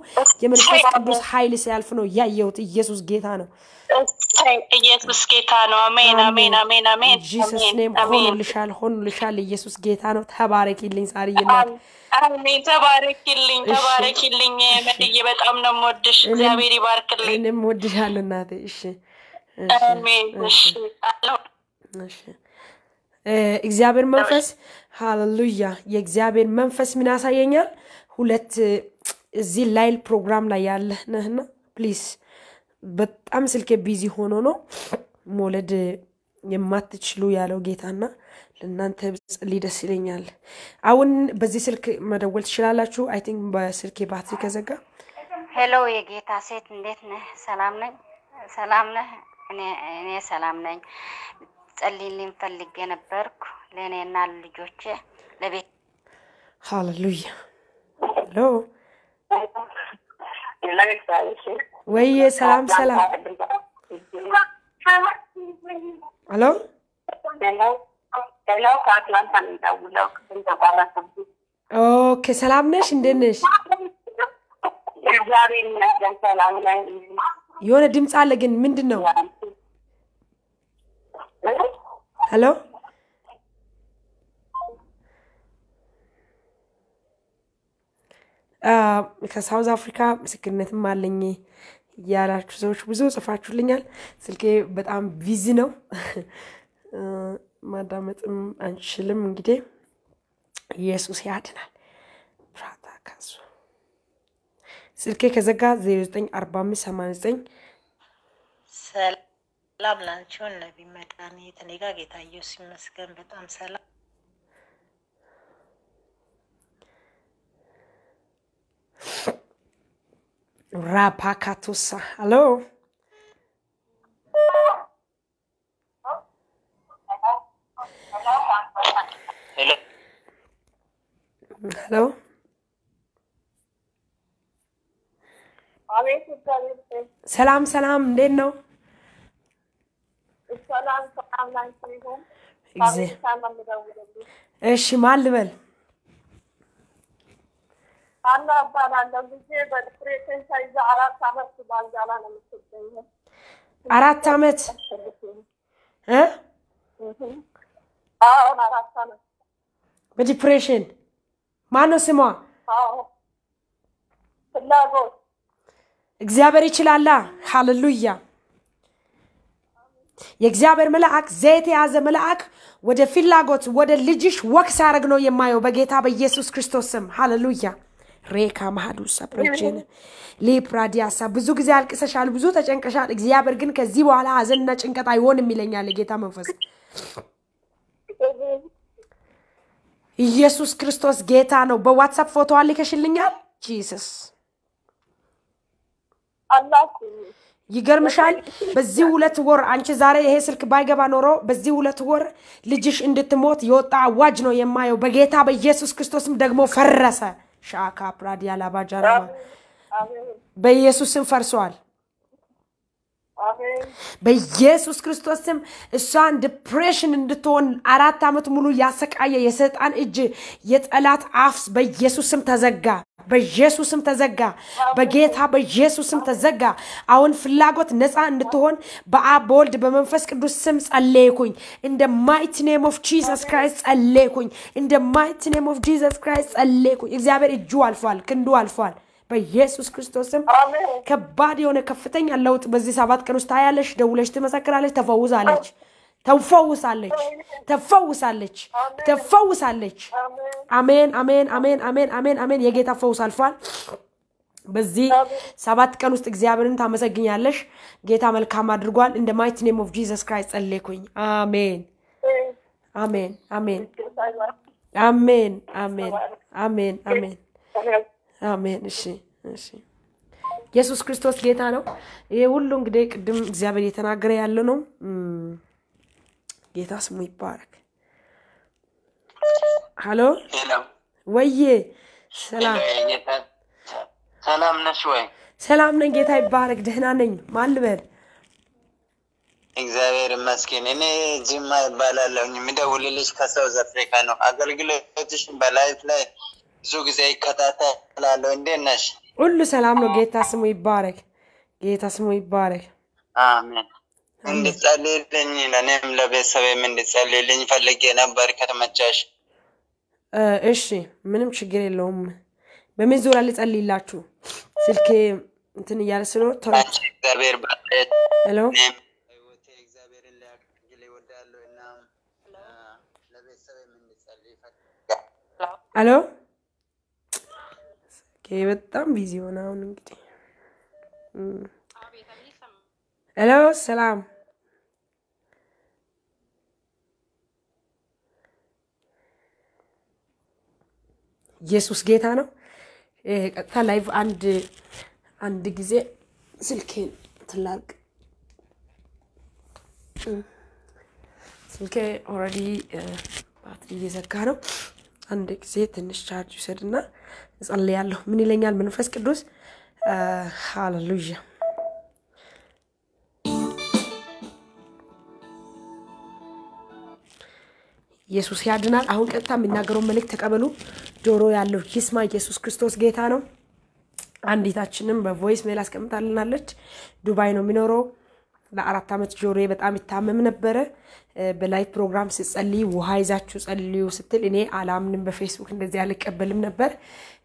Speaker 1: የመንፈስ ቅዱስ ኃይል ሲያልፍ ነው ያየሁት። ኢየሱስ ጌታ ነው።
Speaker 7: ኢየሱስ ጌታ ነው። አሜን አሜን አሜን አሜን
Speaker 1: Jesus
Speaker 7: አሜን name
Speaker 1: ሆኖልሻል፣ ሆኖልሻል። ኢየሱስ ጌታ ነው። ተባረኪልኝ ሳርዬ እናት።
Speaker 7: አሜን። ተባረኪልኝ ተባረኪልኝ መድዬ፣ በጣም ነው የምወድሽ። እግዚአብሔር ይባርክልኝ።
Speaker 1: እኔም እወድሻለሁ እናቴ። እሺ እሺ፣
Speaker 7: አሜን። እሺ አለው
Speaker 1: እሺ። እ፣ እግዚአብሔር መንፈስ ሃሌሉያ። የእግዚአብሔር መንፈስ ምን ያሳየኛል? ሁለት እዚህ live ፕሮግራም ላይ ያለ ነህና please፣ በጣም ስልኬ busy ሆኖ ነው መውለድ የማትችሉ ያለው ጌታና ለእናንተ ብጸልይ ደስ ይለኛል። አሁን በዚህ ስልክ መደወል ትችላላችሁ። I think በስልኬ ባትሪ ከዘጋ
Speaker 10: hello የጌታ ሴት እንዴት ነህ? ሰላም ነኝ። ሰላም ነህ? እኔ እኔ ሰላም ነኝ። እንድትጸልይልኝ ፈልጌ ነበርኩ ለእኔና ልጆቼ ለቤት
Speaker 1: ሃሌሉያ hello ወይዬ ሰላም ሰላም hello okay ሰላም ነሽ እንዴት ነሽ
Speaker 9: እግዚአብሔር ይመስገን ሰላም ነኝ።
Speaker 1: የሆነ ድምፅ አለ ግን ምንድን ነው hello ከሳውዝ አፍሪካ ምስክርነትም አለኝ ያላችሁ ሰዎች ብዙ ጽፋችሁልኛል። ስልኬ በጣም busy ነው። ማዳመጥም አንችልም። እንግዲህ ኢየሱስ ያድናል። ፍራታ ካሱ ስልኬ ከዘጋ 094589
Speaker 11: ሰላም ላንቺውን ነቢ መድኃኒት። እኔ ጋር ጌታ ኢየሱስ ይመስገን። በጣም ሰላም።
Speaker 1: ራፓካቶሳ። ሄሎ ሄሎ ሰላም ሰላም፣ እንዴት ነው? እሺ ማን ልበል?
Speaker 9: ሀና እባላለሁ። ልጄ በዲፕሬሽን ተይዛ አራት አመት ነው የምትገኘው።
Speaker 1: አራት አመት እ
Speaker 9: አሁን አራት አመት
Speaker 1: በ depression ማን ነው ስሟ? እግዚአብሔር ይችላል። ሃሌሉያ። የእግዚአብሔር መልአክ ዘይት የያዘ መልአክ ወደ ፍላጎት ወደ ልጅሽ walk ሲያደርግ ነው የማየው በጌታ በኢየሱስ ክርስቶስ ስም ሃሌሉያ። ሬካ ማሃዱሳ ፕሮጀን ሊፕራዲያሳ ብዙ ጊዜ አልቅሰሻል፣ ብዙ ተጨንቀሻል። እግዚአብሔር ግን ከዚህ በኋላ ሀዘንና ጭንቀት አይሆንም ይለኛል የጌታ መንፈስ። ኢየሱስ ክርስቶስ ጌታ ነው። በ WhatsApp ፎቶ ልከሽልኛል።
Speaker 9: Jesus
Speaker 1: ይገርምሻል። በዚህ ሁለት ወር አንቺ ዛሬ ይሄ ስልክ ባይገባ ኖሮ በዚህ ሁለት ወር ልጅሽ እንድትሞት የወጣ አዋጅ ነው የማየው። በጌታ በኢየሱስ ክርስቶስም ደግሞ ፈረሰ። ሻካ ፕራዲያ ላባጃራባ በኢየሱስም ፈርሷል።
Speaker 9: አሜን
Speaker 1: በኢየሱስ ክርስቶስ ስም እሷን depression እንድትሆን አራት ዓመት ሙሉ ያሰቃየ የሰይጣን እጅ የጠላት አፍ በኢየሱስ ስም ተዘጋ። በኢየሱስ ስም ተዘጋ። በጌታ በኢየሱስ ስም ተዘጋ። አሁን ፍላጎት ነፃ እንድትሆን በአብ በወልድ በመንፈስ ቅዱስ ስም ጸለይኩኝ። in the mighty name of Jesus Christ ጸለይኩኝ። in the mighty name of Jesus Christ ጸለይኩኝ። እግዚአብሔር እጁ አልፏል፣ ክንዱ አልፏል። በኢየሱስ ክርስቶስ ስም ከባድ የሆነ ከፍተኛ ለውጥ በዚህ ሰባት ቀን ውስጥ ታያለሽ። ደውለሽ ትመሰክራለች። ተፈውሳለች፣ ተፈውሳለች፣ ተፈውሳለች፣ ተፈውሳለች። አሜን፣ አሜን፣ አሜን፣ አሜን፣ አሜን፣ አሜን። የጌታ ፈውስ አልፏል። በዚህ ሰባት ቀን ውስጥ እግዚአብሔርን ታመሰግኛለሽ። ጌታ መልካም አድርጓል። in the mighty name of Jesus Christ ጸለይኩኝ። አሜን፣ አሜን፣ አሜን፣ አሜን፣ አሜን፣ አሜን፣ አሜን። አሜን። እሺ፣ እሺ። ኢየሱስ ክርስቶስ ጌታ ነው። ይሄ ሁሉ እንግዲህ ቅድም እግዚአብሔር እየተናገረ ያለ ነው። ጌታ ስሙ ይባረክ። ሀሎ ወዬ፣ ሰላም
Speaker 12: ሰላም ነሽ ወይ?
Speaker 1: ሰላም ነኝ። ጌታ ይባረክ። ደህና ነኝ። ማን ልበል?
Speaker 12: እግዚአብሔር ይመስገን። እኔ ጅማ እባላለሁኝ። የሚደውልልሽ ከ South Africa ነው። አገልግሎትሽ በ live ላይ ብዙ ጊዜ ይከታተላለሁ። እንዴት ነሽ?
Speaker 1: ሁሉ ሰላም ነው። ጌታ ስሙ ይባረክ። ጌታ ስሙ ይባረክ።
Speaker 12: አሜን። እንድጸልይልኝ ለእኔም ለቤተሰቤም እንድጸልይልኝ ፈልጌ ነበር ከተመቻሽ።
Speaker 1: እሺ ምንም ችግር የለውም። በምን ዙሪያ ልጸልይላችሁ? ስልኬ እንትን እያለ
Speaker 12: አንቺ እግዚአብሔር ባለች
Speaker 1: ሄሎ
Speaker 12: በሕይወቴ እግዚአብሔርን ሊያገለግል እወዳለሁ እና አ፣ ለቤተሰቤም እንድጸልይ እፈልጋለሁ።
Speaker 1: hello okay፣ በጣም busy ሆነ። አሁን እንግዲህ hello ሰላም ኢየሱስ ጌታ ነው። ቀጥታ live አንድ አንድ ጊዜ ስልኬን ትላቅ ስልኬ already ባትሪ እየዘጋ ነው። አንድ ጊዜ ትንሽ ቻርጅ ውሰድና እጸልያለሁ። ምን ይለኛል መንፈስ ቅዱስ? ሃሌሉያ ኢየሱስ ያድናል። አሁን ቀጥታ የሚናገረውን መልእክት ተቀበሉ። ጆሮ ያለው ይስማ። ኢየሱስ ክርስቶስ ጌታ ነው። አንዲት እህታችንም በ voice mail አስቀምጣልናለች። ዱባይ ነው የሚኖረው። ለአራት ዓመት ጆሮዬ በጣም ይታመም ነበረ። በ live ፕሮግራም ስጸልይ ውሃ ይዛችሁ ጸልዩ ስትል እኔ አላምንም፣ በፌስቡክ እንደዚህ አልቀበልም ነበር።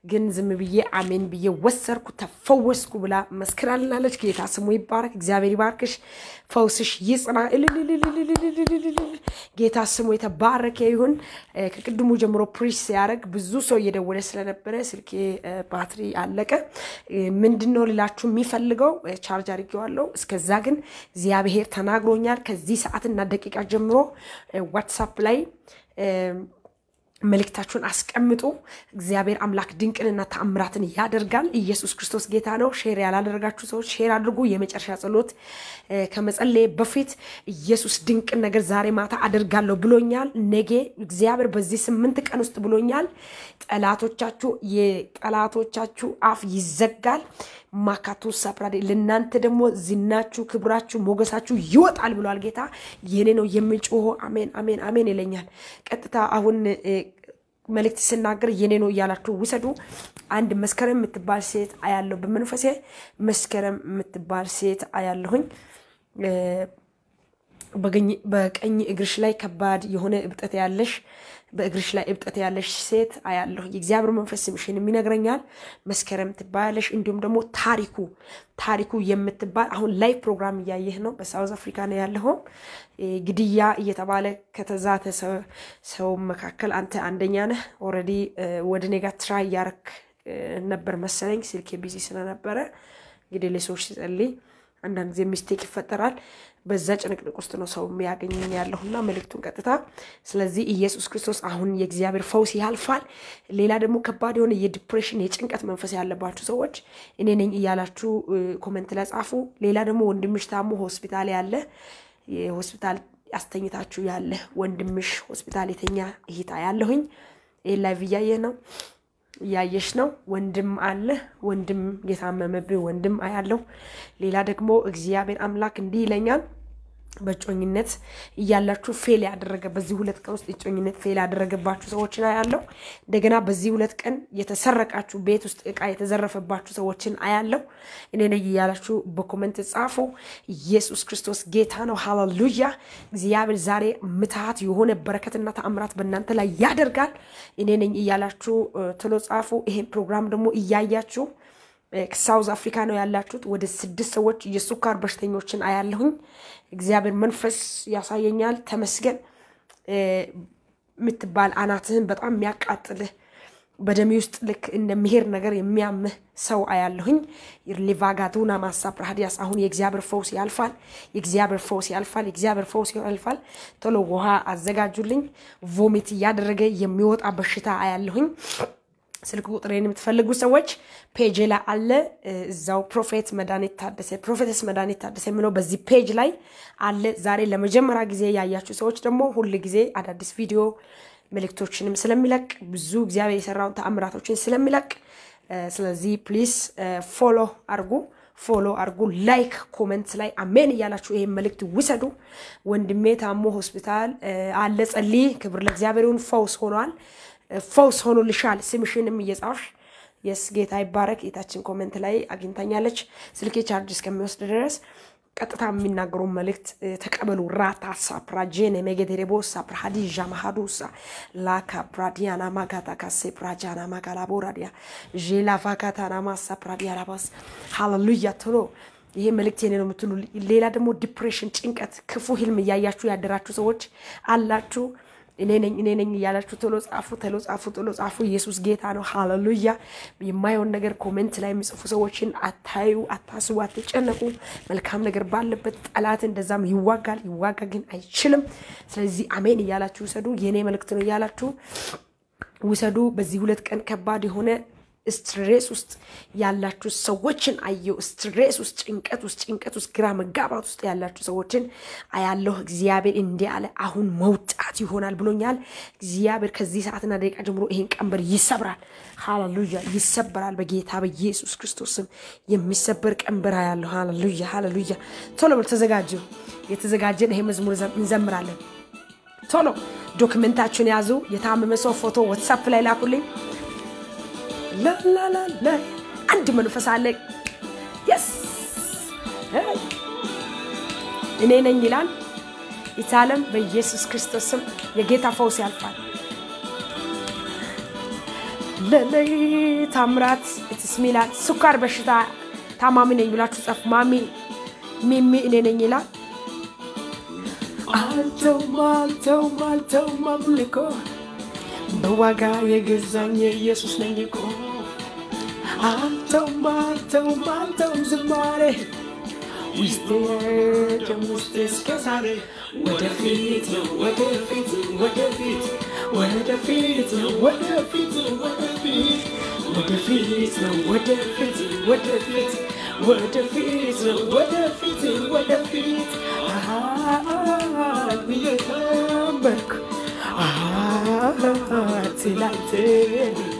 Speaker 1: ግን ዝም ብዬ አሜን ብዬ ወሰድኩ፣ ተፈወስኩ ብላ መስክራልናለች። ጌታ ስሙ ይባረክ። እግዚአብሔር ይባርክሽ፣ ፈውስሽ ይጽና። ጌታ ስሙ የተባረከ ይሁን። ከቅድሙ ጀምሮ ፕሪስ ሲያደርግ ብዙ ሰው እየደወለ ስለነበረ ስልኬ ባትሪ አለቀ። ምንድነው ልላችሁ የሚፈልገው ቻርጅ አድርጌዋለሁ። እስከዛ ግን እግዚአብሔር ተናግሮኛል። ከዚህ ሰዓትና ደቂቃ ጀምሮ WhatsApp ላይ መልእክታችሁን አስቀምጡ። እግዚአብሔር አምላክ ድንቅንና ተአምራትን ያደርጋል። ኢየሱስ ክርስቶስ ጌታ ነው። share ያላደረጋችሁ ሰዎች share አድርጉ። የመጨረሻ ጸሎት ከመጸለይ በፊት ኢየሱስ ድንቅን ነገር ዛሬ ማታ አደርጋለሁ ብሎኛል። ነገ እግዚአብሔር በዚህ ስምንት ቀን ውስጥ ብሎኛል። ጠላቶቻችሁ የጠላቶቻችሁ አፍ ይዘጋል። ማካቱ ሳፕራዴ ለእናንተ ደግሞ ዝናችሁ፣ ክብራችሁ፣ ሞገሳችሁ ይወጣል ብሏል ጌታ። የኔ ነው የምጮሆ አሜን አሜን አሜን ይለኛል። ቀጥታ አሁን መልእክት ስናገር የኔ ነው እያላችሁ ውሰዱ። አንድ መስከረም የምትባል ሴት አያለሁ በመንፈሴ መስከረም የምትባል ሴት አያለሁኝ። በቀኝ እግርሽ ላይ ከባድ የሆነ እብጠት ያለሽ በእግርሽ ላይ እብጠት ያለሽ ሴት አያለሁ። የእግዚአብሔር መንፈስ ስምሽን ይነግረኛል። መስከረም ትባላለሽ። እንዲሁም ደግሞ ታሪኩ ታሪኩ የምትባል አሁን live ፕሮግራም እያየህ ነው። በ South Africa ነው ያለኸው። ግድያ እየተባለ ከተዛተ ሰው መካከል አንተ አንደኛ ነህ። already ወደ እኔ try እያረክ ነበር መሰለኝ። ስልኬ busy ስለነበረ እንግዲህ ለሰዎች ሲጸልይ አንዳንድ ጊዜ mistake ይፈጠራል። በዛ ጭንቅንቅ ውስጥ ነው ሰው የሚያገኘኝ ያለሁና መልእክቱን ቀጥታ። ስለዚህ ኢየሱስ ክርስቶስ አሁን የእግዚአብሔር ፈውስ ያልፋል። ሌላ ደግሞ ከባድ የሆነ የ depression የጭንቀት መንፈስ ያለባችሁ ሰዎች እኔ ነኝ እያላችሁ comment ላይ ጻፉ። ሌላ ደግሞ ወንድምሽ ታሞ ሆስፒታል ያለ ሆስፒታል አስተኝታችሁ ያለ ወንድምሽ ሆስፒታል የተኛ እህታ ያለሁኝ ይህ live እያየ ነው እያየሽ ነው። ወንድም አለ ወንድም የታመመብህ ወንድም አያለው። ሌላ ደግሞ እግዚአብሔር አምላክ እንዲህ ይለኛል በእጮኝነት እያላችሁ fail ያደረገ በዚህ ሁለት ቀን ውስጥ እጮኝነት fail ያደረገባችሁ ሰዎችን አያለው። እንደገና በዚህ ሁለት ቀን የተሰረቃችሁ ቤት ውስጥ እቃ የተዘረፈባችሁ ሰዎችን አያለው። እኔ ነኝ እያላችሁ በ comment ጻፉ። ኢየሱስ ክርስቶስ ጌታ ነው። ሃሌሉያ። እግዚአብሔር ዛሬ ምትሃት የሆነ በረከትና ተአምራት በእናንተ ላይ ያደርጋል። እኔ ነኝ እያላችሁ ቶሎ ጻፉ። ይሄን ፕሮግራም ደግሞ እያያችሁ ከ South Africa ነው ያላችሁት። ወደ ስድስት ሰዎች የስኳር በሽተኞችን አያለሁኝ። እግዚአብሔር መንፈስ ያሳየኛል። ተመስገን የምትባል አናትህን በጣም የሚያቃጥልህ በደሜ ውስጥ ልክ እንደሚሄድ ነገር የሚያምህ ሰው አያለሁኝ። ሊቫጋቱና ማሳ ፕራዲያስ አሁን የእግዚአብሔር ፈውስ ያልፋል። የእግዚአብሔር ፈውስ ያልፋል። የእግዚአብሔር ፈውስ ያልፋል። ቶሎ ውሃ አዘጋጁልኝ። vomit እያደረገ የሚወጣ በሽታ አያለሁኝ። ስልክ ቁጥሬን የምትፈልጉ ሰዎች page ላይ አለ። እዛው prophet መድኃኒት ታደሰ prophetess መድኃኒት ታደሰ የሚለው በዚህ page ላይ አለ። ዛሬ ለመጀመሪያ ጊዜ ያያችሁ ሰዎች ደግሞ ሁል ጊዜ አዳዲስ ቪዲዮ መልእክቶችንም ስለሚለቅ ብዙ እግዚአብሔር የሰራውን ተአምራቶችን ስለሚለቅ ስለዚህ please follow አርጉ follow አርጉ። ላይክ ኮመንት ላይ አሜን እያላችሁ ይሄን መልእክት ውሰዱ። ወንድሜ ታሞ ሆስፒታል አለ፣ ጸልይ። ክብር ለእግዚአብሔር ይሁን። ፈውስ ሆኗል። ፈውስ ሆኖልሻል። ስምሽንም እየጻፍሽ የስ ጌታ ይባረክ። ጌታችን ኮመንት ላይ አግኝታኛለች። ስልኬ ቻርጅ እስከሚወስድ ድረስ ቀጥታ የሚናገሩ መልእክት ተቀበሉ። ራታ ሳፕራጄን ሜጌቴሬቦሳ ፕራዲዣ ማሃዱሳ ላካ ፕራዲያና ማጋታ ካሴ ፕራጃና ማጋላቦራዲያ ዤላ ቫጋታና ማሳ ፕራዲያ ላባስ ሃሌሉያ ቶሎ ይሄ መልእክት የኔ ነው የምትሉ ሌላ ደግሞ depression፣ ጭንቀት፣ ክፉ ህልም እያያችሁ ያደራችሁ ሰዎች አላችሁ። እኔ ነኝ እኔ ነኝ እያላችሁ ቶሎ ጻፉ፣ ቶሎ ጻፉ፣ ቶሎ ጻፉ። ኢየሱስ ጌታ ነው። ሃሌሉያ። የማየውን ነገር comment ላይ የሚጽፉ ሰዎችን አታዩ፣ አታስቡ፣ አትጨነቁ። መልካም ነገር ባለበት ጠላት እንደዛም ይዋጋል፣ ይዋጋ ግን አይችልም። ስለዚህ አሜን እያላችሁ ውሰዱ። የእኔ መልእክት ነው እያላችሁ ውሰዱ። በዚህ ሁለት ቀን ከባድ የሆነ stress ውስጥ ያላችሁ ሰዎችን አየሁ። stress ውስጥ፣ ጭንቀት ውስጥ፣ ጭንቀት ውስጥ፣ ግራ መጋባት ውስጥ ያላችሁ ሰዎችን አያለሁ። እግዚአብሔር እንዲህ አለ፣ አሁን መውጣት ይሆናል ብሎኛል። እግዚአብሔር ከዚህ ሰዓትና ደቂቃ ጀምሮ ይሄን ቀንበር ይሰብራል። ሃሌሉያ፣ ይሰበራል በጌታ በኢየሱስ ክርስቶስ የሚሰበር ቀንበር አያለሁ። ሃሌሉያ፣ ሃሌሉያ። ቶሎ በል ተዘጋጁ። የተዘጋጀን ይሄ መዝሙር እንዘምራለን። ቶሎ ዶክመንታችሁን ያዙ። የታመመ ሰው ፎቶ ዋትሳፕ ላይ ላኩልኝ። ላላላላ አንድ መንፈስ አለ። የስ እኔ ነኝ ይላል። ይታለም በኢየሱስ ክርስቶስ ስም የጌታ ፈውስ ያልፋል። ለለይ ታምራት ትስሚላት ስኳር በሽታ ታማሚ ነኝ ብላችሁ ጻፉ። ማሚ ሚሚ እኔ ነኝ ይላል። አልተውም አልተውም አልተውም አምልኮ በዋጋ የገዛኝ ኢየሱስ ነኝ እኮ Antão, mantão, mantão, zumare ويستياكم واستسكساري ودفيت ودفيت ودفيت ودفيت ودفيت ودفيت ودفيت ودفيت ودفيت ودفيت ودفيت ودفيت بيتامبك آه تلاتيني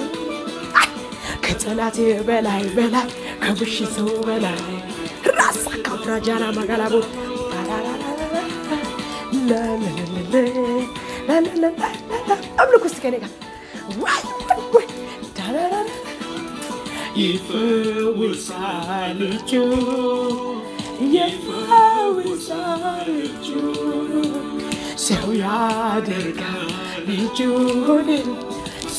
Speaker 1: ከጠላቴ በላይ በላይ ከብሽቱ በላይ። ራሳ ካፍራጃና መጋላቦ አምልክ ውስጥ ከኔ ጋር ይፈውሳል እጁ ሰው ያደርጋል እጁን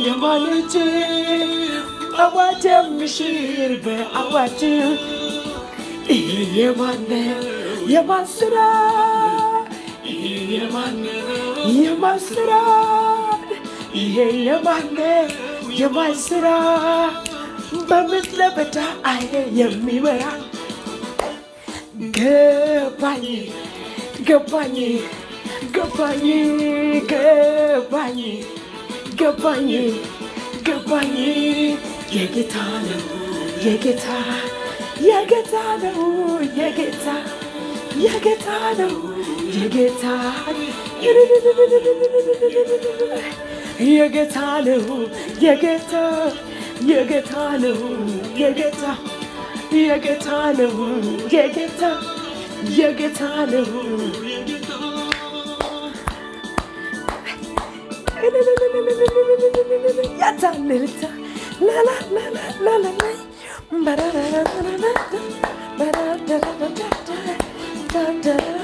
Speaker 1: እጅ አዋጅ የሚሽር በአዋጅ ይሄ የማነው የማን ስራ? ይሄ የማነው የማን ስራ? ይሄ የማነው የማን ስራ? በምድረ በዳ አየ የሚመራ ገባኝ ገባኝ ገባኝ ገባኝ ገባኝ ገባኝ። የጌታ ነው የጌታ የጌታ ነው የጌታ የጌታ ነው የጌታ። የጌታ ነው የጌታ የጌታ ነው የጌታ የጌታ ነው የጌታ የጌታ ነው Yata lelita. La la la la la la la. Ba da da da da da da. Ba da da da da da da. Da da da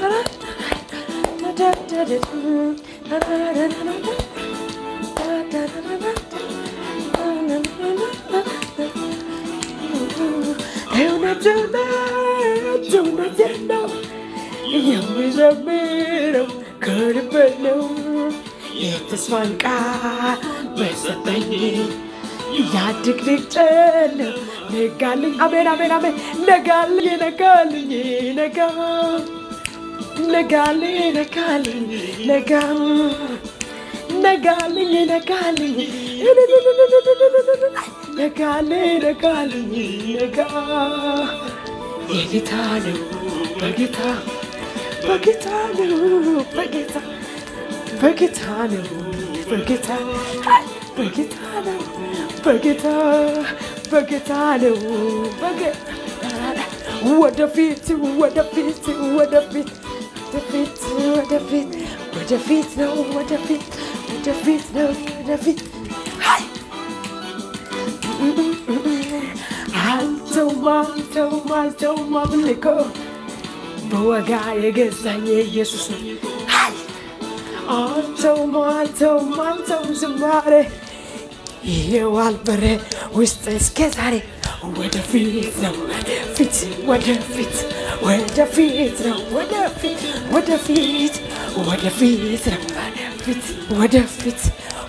Speaker 1: da da da da da da da da da da. Eu não te meto, não te não Eu me já viram, cara, perdão የተስፋን ቃል በሰጠኝ ያድግድግ ጨለም ነጋልኝ አሜን አሜን አሜን ነጋልኝ ነጋልኝ ነጋ ነጋልኝ ነጋልኝ ነጋ ነጋልኝ ነጋልኝ ነጋልኝ ነጋልኝ ነጋ የጌታ ነው በጌታ በጌታ ነው በጌታ በጌታ ነው በጌታ በጌታ ነው በጌታ በጌታ ነው በጌታ ወደፊት ወደፊት ወደፊት ወደፊት ወደፊት ወደፊት ነው ወደፊት ወደፊት ነው ወደፊት አልተውም አልተውም አልተውም አምልኮ በወጋ የገዛኝ ኢየሱስ ነው አልተውም አልተውም አልተውም ዝማሬ ይሄው አልበረ ውስጥ እስከ ዛሬ ወደፊት ነው ፊት ወደፊት ወደፊት ነው ወደፊት ወደፊት ወደፊት ነው ወደፊት ወደፊት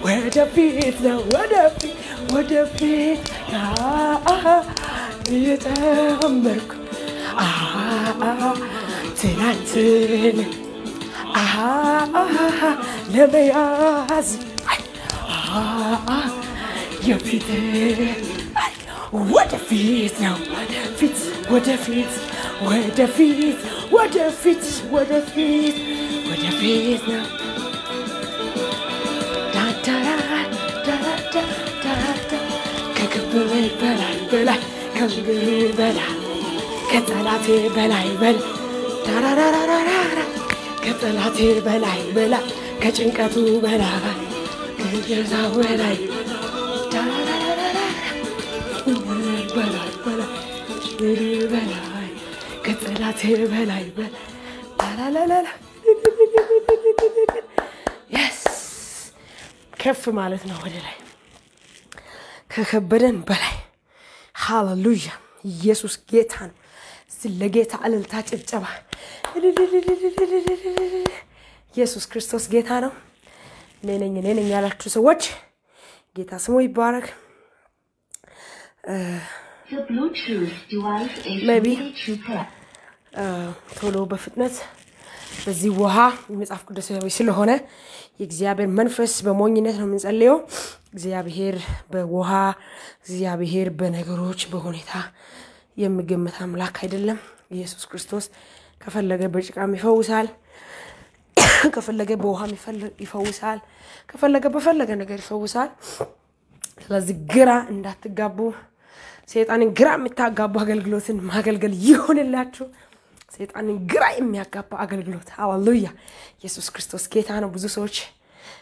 Speaker 1: ወደፊት ነው ወደፊት ወደፊት እየጨመርኩ ትናንትን ለመያዝ የፊት ወደፊት ነው ወደፊት ወደፊት ወደፊት ወደፊት ወደፊት ወደፊት ነው ከክብር በላይ በላይ ከክብር በላይ ከጠላቴ በላይ በላይ ዳራራራራራ ከጠላቴ በላይ በላይ ከጭንቀቱ በላይ ከጀዛው በላይ በላይ ከጠላቴ በላይ በላይ ከፍ ማለት ነው ወደ ላይ ከከበደን በላይ። ሃሌሉያ! ኢየሱስ ጌታ ነው። ለጌታ እልልታ ጭብጨባ ኢየሱስ ክርስቶስ ጌታ ነው እኔ ነኝ እኔ ነኝ ያላችሁ ሰዎች ጌታ ስሙ ይባረክ ሜቢ ቶሎ በፍጥነት በዚህ ውሃ የመጽሐፍ ቅዱሳዊ ስለሆነ የእግዚአብሔር መንፈስ በሞኝነት ነው የምንጸልየው። እግዚአብሔር በውሃ እግዚአብሔር በነገሮች በሁኔታ የሚገመት አምላክ አይደለም። ኢየሱስ ክርስቶስ ከፈለገ በጭቃም ይፈውሳል፣ (coughs) ከፈለገ በውሃም ይፈውሳል፣ ከፈለገ በፈለገ ነገር ይፈውሳል። ስለዚህ ግራ እንዳትጋቡ፣ ሰይጣንን ግራ የምታጋቡ አገልግሎትን ማገልገል ይሆንላችሁ። ሰይጣንን ግራ የሚያጋባ አገልግሎት ሃሌሉያ! ኢየሱስ ክርስቶስ ጌታ ነው። ብዙ ሰዎች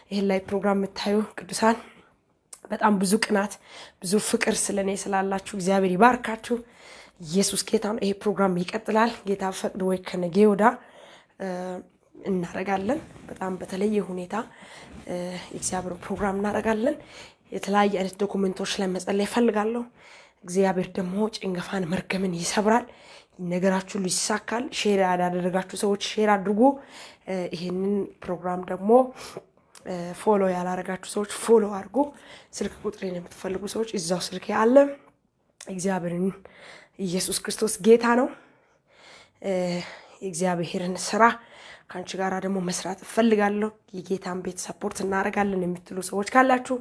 Speaker 1: ይህን ላይ ፕሮግራም የምታዩ ቅዱሳን በጣም ብዙ ቅናት፣ ብዙ ፍቅር ስለኔ ስላላችሁ እግዚአብሔር ይባርካችሁ። ኢየሱስ ጌታ ነው። ይሄ ፕሮግራም ይቀጥላል። ጌታ ፈቅድ ወይ ከነገ ወዳ እናረጋለን። በጣም በተለየ ሁኔታ የእግዚአብሔር ፕሮግራም እናረጋለን። የተለያየ አይነት ዶኩሜንቶች ላይ መጸለይ እፈልጋለሁ። እግዚአብሔር ደግሞ ጭንገፋን መርገምን ይሰብራል። ነገራችሁ ይሳካል። share ያላደረጋችሁ ሰዎች share አድርጉ። ይህንን ፕሮግራም ደግሞ follow ያላረጋችሁ ሰዎች follow አድርጉ። ስልክ ቁጥሬን የምትፈልጉ ሰዎች እዛው ስልክ አለ። እግዚአብሔርን ኢየሱስ ክርስቶስ ጌታ ነው። የእግዚአብሔርን ስራ ከአንቺ ጋር ደግሞ መስራት እፈልጋለሁ። የጌታን ቤት support እናደርጋለን የምትሉ ሰዎች ካላችሁ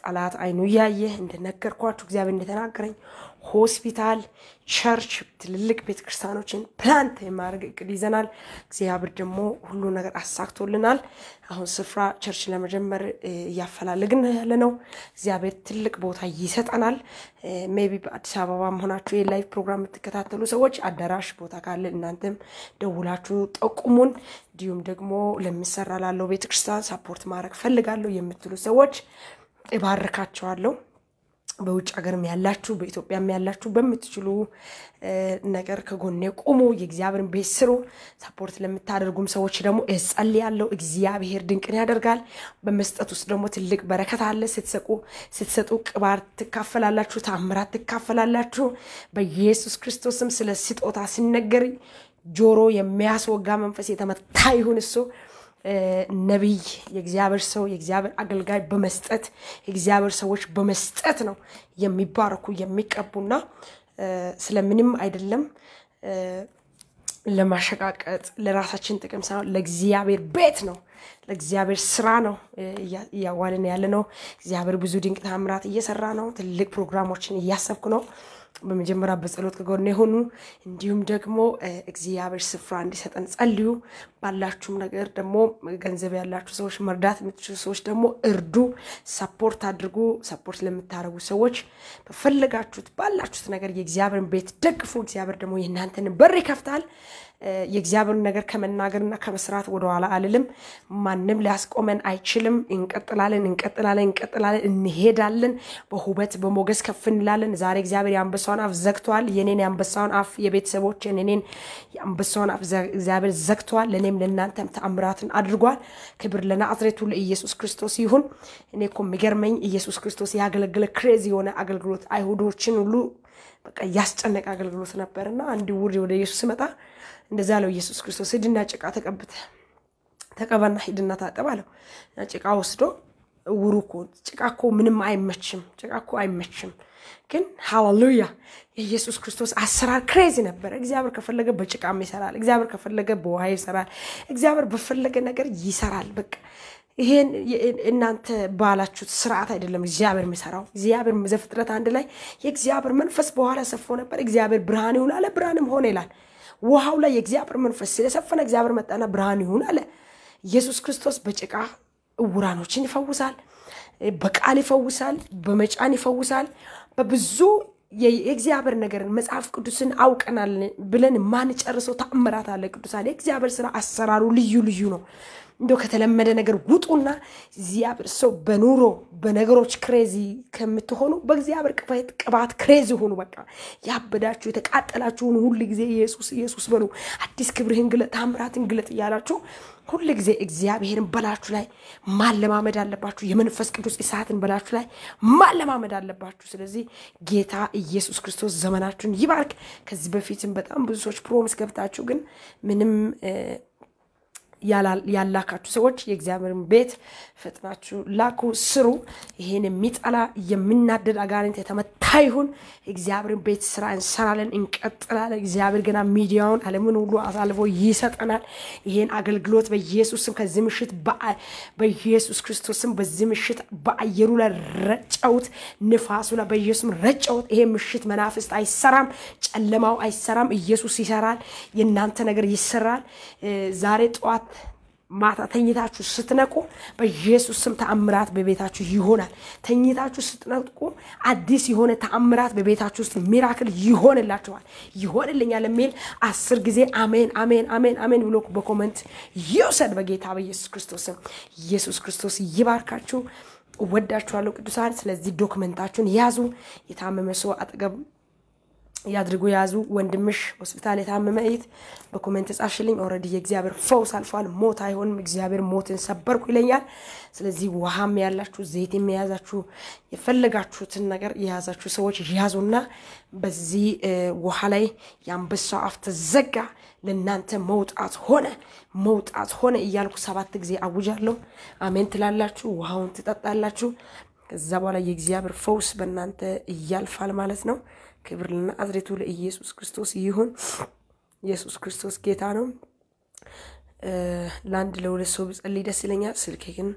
Speaker 1: ጠላት አይኑ እያየ እንደነገርኳችሁ እግዚአብሔር እንደተናገረኝ ሆስፒታል፣ church፣ ትልልቅ ቤተ ክርስቲያኖችን plant የማድረግ እቅድ ይዘናል። እግዚአብሔር ደግሞ ሁሉ ነገር አሳክቶልናል። አሁን ስፍራ church ለመጀመር እያፈላለግን ያለ ነው። እግዚአብሔር ትልቅ ቦታ ይሰጠናል። maybe በአዲስ አበባ መሆናችሁ የ live ፕሮግራም የምትከታተሉ ሰዎች አዳራሽ ቦታ ካለ እናንተም ደውላችሁ ጠቁሙን። እንዲሁም ደግሞ ለሚሰራ ላለው ቤተክርስቲያን support ማድረግ ፈልጋለሁ የምትሉ ሰዎች እባርካቸዋለሁ። በውጭ ሀገርም ያላችሁ በኢትዮጵያም ያላችሁ በምትችሉ ነገር ከጎኔ ቁሙ። የእግዚአብሔርን ቤት ስሩ። support ለምታደርጉም ሰዎች ደግሞ እጸልያለሁ። እግዚአብሔር ድንቅን ያደርጋል። በመስጠት ውስጥ ደግሞ ትልቅ በረከት አለ። ስትሰቁ ስትሰጡ ቅባት ትካፈላላችሁ፣ ታምራት ትካፈላላችሁ። በኢየሱስ ክርስቶስም ስለ ስጦታ ሲነገር ጆሮ የሚያስወጋ መንፈስ የተመታ ይሁን እሱ ነቢይ የእግዚአብሔር ሰው የእግዚአብሔር አገልጋይ በመስጠት የእግዚአብሔር ሰዎች በመስጠት ነው የሚባረኩ የሚቀቡና ስለምንም አይደለም ለማሸቃቀጥ ለራሳችን ጥቅም ሳይሆን ለእግዚአብሔር ቤት ነው። ለእግዚአብሔር ስራ ነው እያዋልን ያለ ነው እግዚአብሔር ብዙ ድንቅ ታምራት እየሰራ ነው። ትልቅ ፕሮግራሞችን እያሰብኩ ነው በመጀመሪያ በጸሎት ከጎን የሆኑ እንዲሁም ደግሞ እግዚአብሔር ስፍራ እንዲሰጠን ጸልዩ። ባላችሁም ነገር ደግሞ ገንዘብ ያላችሁ ሰዎች፣ መርዳት የምትችሉ ሰዎች ደግሞ እርዱ፣ support አድርጉ። support ለምታደርጉ ሰዎች በፈለጋችሁት ባላችሁት ነገር የእግዚአብሔርን ቤት ደግፉ። እግዚአብሔር ደግሞ የእናንተን በር ይከፍታል። የእግዚአብሔርን ነገር ከመናገርና ከመስራት ወደኋላ አልልም። ማንም ሊያስቆመን አይችልም። እንቀጥላለን፣ እንቀጥላለን፣ እንቀጥላለን፣ እንሄዳለን። በውበት በሞገስ ከፍ እንላለን። ዛሬ እግዚአብሔር የአንበሳውን አፍ ዘግቷል። የኔን የአንበሳውን አፍ የቤተሰቦች የኔን የአንበሳውን አፍ እግዚአብሔር ዘግቷል። ለእኔም ለእናንተም ተአምራትን አድርጓል። ክብር ለናዝሬቱ ለኢየሱስ ክርስቶስ ይሁን። እኔ እኮ የሚገርመኝ ኢየሱስ ክርስቶስ ያገለገለ ክሬዚ የሆነ አገልግሎት አይሁዶችን ሁሉ በቃ ያስጨነቀ አገልግሎት ነበርና አንድ ውር ወደ ኢየሱስ ስመጣ እንደዛ ለው ኢየሱስ ክርስቶስ ሂድና ጭቃ ተቀብተ ተቀባና ሂድና ታጠብ አለው። ጭቃ ወስዶ እውሩ እኮ ጭቃ እኮ ምንም አይመችም፣ ጭቃ እኮ አይመችም። ግን ሃሌሉያ የኢየሱስ ክርስቶስ አሰራር ክሬዚ ነበረ። እግዚአብሔር ከፈለገ በጭቃም ይሰራል። እግዚአብሔር ከፈለገ በውሃ ይሰራል። እግዚአብሔር በፈለገ ነገር ይሰራል። በቃ ይሄን እናንተ ባላችሁት ስርዓት አይደለም እግዚአብሔር የሚሰራው። እግዚአብሔር ዘፍጥረት አንድ ላይ የእግዚአብሔር መንፈስ በኋላ ሰፎ ነበር። እግዚአብሔር ብርሃን ይሁን አለ፣ ብርሃንም ሆነ ይላል። ውሃው ላይ የእግዚአብሔር መንፈስ ስለሰፈነ እግዚአብሔር መጣና ብርሃን ይሁን አለ። ኢየሱስ ክርስቶስ በጭቃ እውራኖችን ይፈውሳል፣ በቃል ይፈውሳል፣ በመጫን ይፈውሳል። በብዙ የእግዚአብሔር ነገርን መጽሐፍ ቅዱስን አውቀናል ብለን ማንጨርሰው ተአምራት አለ። ቅዱሳን የእግዚአብሔር ስራ አሰራሩ ልዩ ልዩ ነው። እንደው ከተለመደ ነገር ውጡና እግዚአብሔር ሰው በኑሮ በነገሮች crazy ከምትሆኑ በእግዚአብሔር ቅባት crazy ሁኑ። በቃ ያበዳችሁ የተቃጠላችሁን ሁል ጊዜ ኢየሱስ ኢየሱስ በሉ። አዲስ ክብርህን ግለጥ፣ ታምራትን ግለጥ እያላችሁ ሁል ጊዜ እግዚአብሔርን በላችሁ ላይ ማለማመድ አለባችሁ። የመንፈስ ቅዱስ እሳትን በላችሁ ላይ ማለማመድ አለባችሁ። ስለዚህ ጌታ ኢየሱስ ክርስቶስ ዘመናችሁን ይባርክ። ከዚህ በፊትም በጣም ብዙ ሰዎች promise ገብታችሁ ግን ምንም ያላካችሁ ሰዎች የእግዚአብሔርን ቤት ፈጥናችሁ ላኩ፣ ስሩ። ይሄን የሚጠላ የሚናደድ አጋንንት የተመታ ይሁን። የእግዚአብሔርን ቤት ስራ እንሰራለን፣ እንቀጥላለን። እግዚአብሔር ገና ሚዲያውን ዓለምን ሁሉ አሳልፎ ይሰጠናል። ይሄን አገልግሎት በኢየሱስም ከዚህ ምሽት በኢየሱስ ክርስቶስም በዚህ ምሽት በአየሩ ላይ ረጨውት፣ ንፋሱ ላይ በኢየሱስም ረጨውት። ይሄ ምሽት መናፍስት አይሰራም፣ ጨለማው አይሰራም። ኢየሱስ ይሰራል። የእናንተ ነገር ይሰራል። ዛሬ ጠዋት ማታ ተኝታችሁ ስትነቁ በኢየሱስ ስም ተአምራት በቤታችሁ ይሆናል። ተኝታችሁ ስትነቁ አዲስ የሆነ ተአምራት በቤታችሁ ውስጥ miracle ይሆንላችኋል። ይሆንልኛል የሚል አስር ጊዜ አሜን አሜን አሜን አሜን ብሎ በ comment ይውሰድ በጌታ በኢየሱስ ክርስቶስ ስም። ኢየሱስ ክርስቶስ ይባርካችሁ። እወዳችኋለሁ ቅዱሳን። ስለዚህ ዶክመንታችሁን ያዙ። የታመመ ሰው አጠገብ ያድርጉ ያዙ። ወንድምሽ ሆስፒታል የታመመ እህት በ comment ጻፍሽልኝ። already የእግዚአብሔር ፈውስ አልፏል። ሞት አይሆንም። እግዚአብሔር ሞትን ሰበርኩ ይለኛል። ስለዚህ ውሃም ያላችሁ ዘይት የያዛችሁ የፈለጋችሁትን ነገር የያዛችሁ ሰዎች ያዙና በዚህ ውሃ ላይ የአንበሳው አፍ ተዘጋ፣ ለእናንተ መውጣት ሆነ መውጣት ሆነ እያልኩ ሰባት ጊዜ አውጃለሁ። አሜን ትላላችሁ። ውሃውን ትጠጣላችሁ። ከዛ በኋላ የእግዚአብሔር ፈውስ በእናንተ ያልፋል ማለት ነው። ክብር ለናዝሬቱ ለኢየሱስ ክርስቶስ ይሁን። ኢየሱስ ክርስቶስ ጌታ ነው። ለአንድ ለሁለት ሰው ብጸልይ ደስ ይለኛል። ስልኬ ግን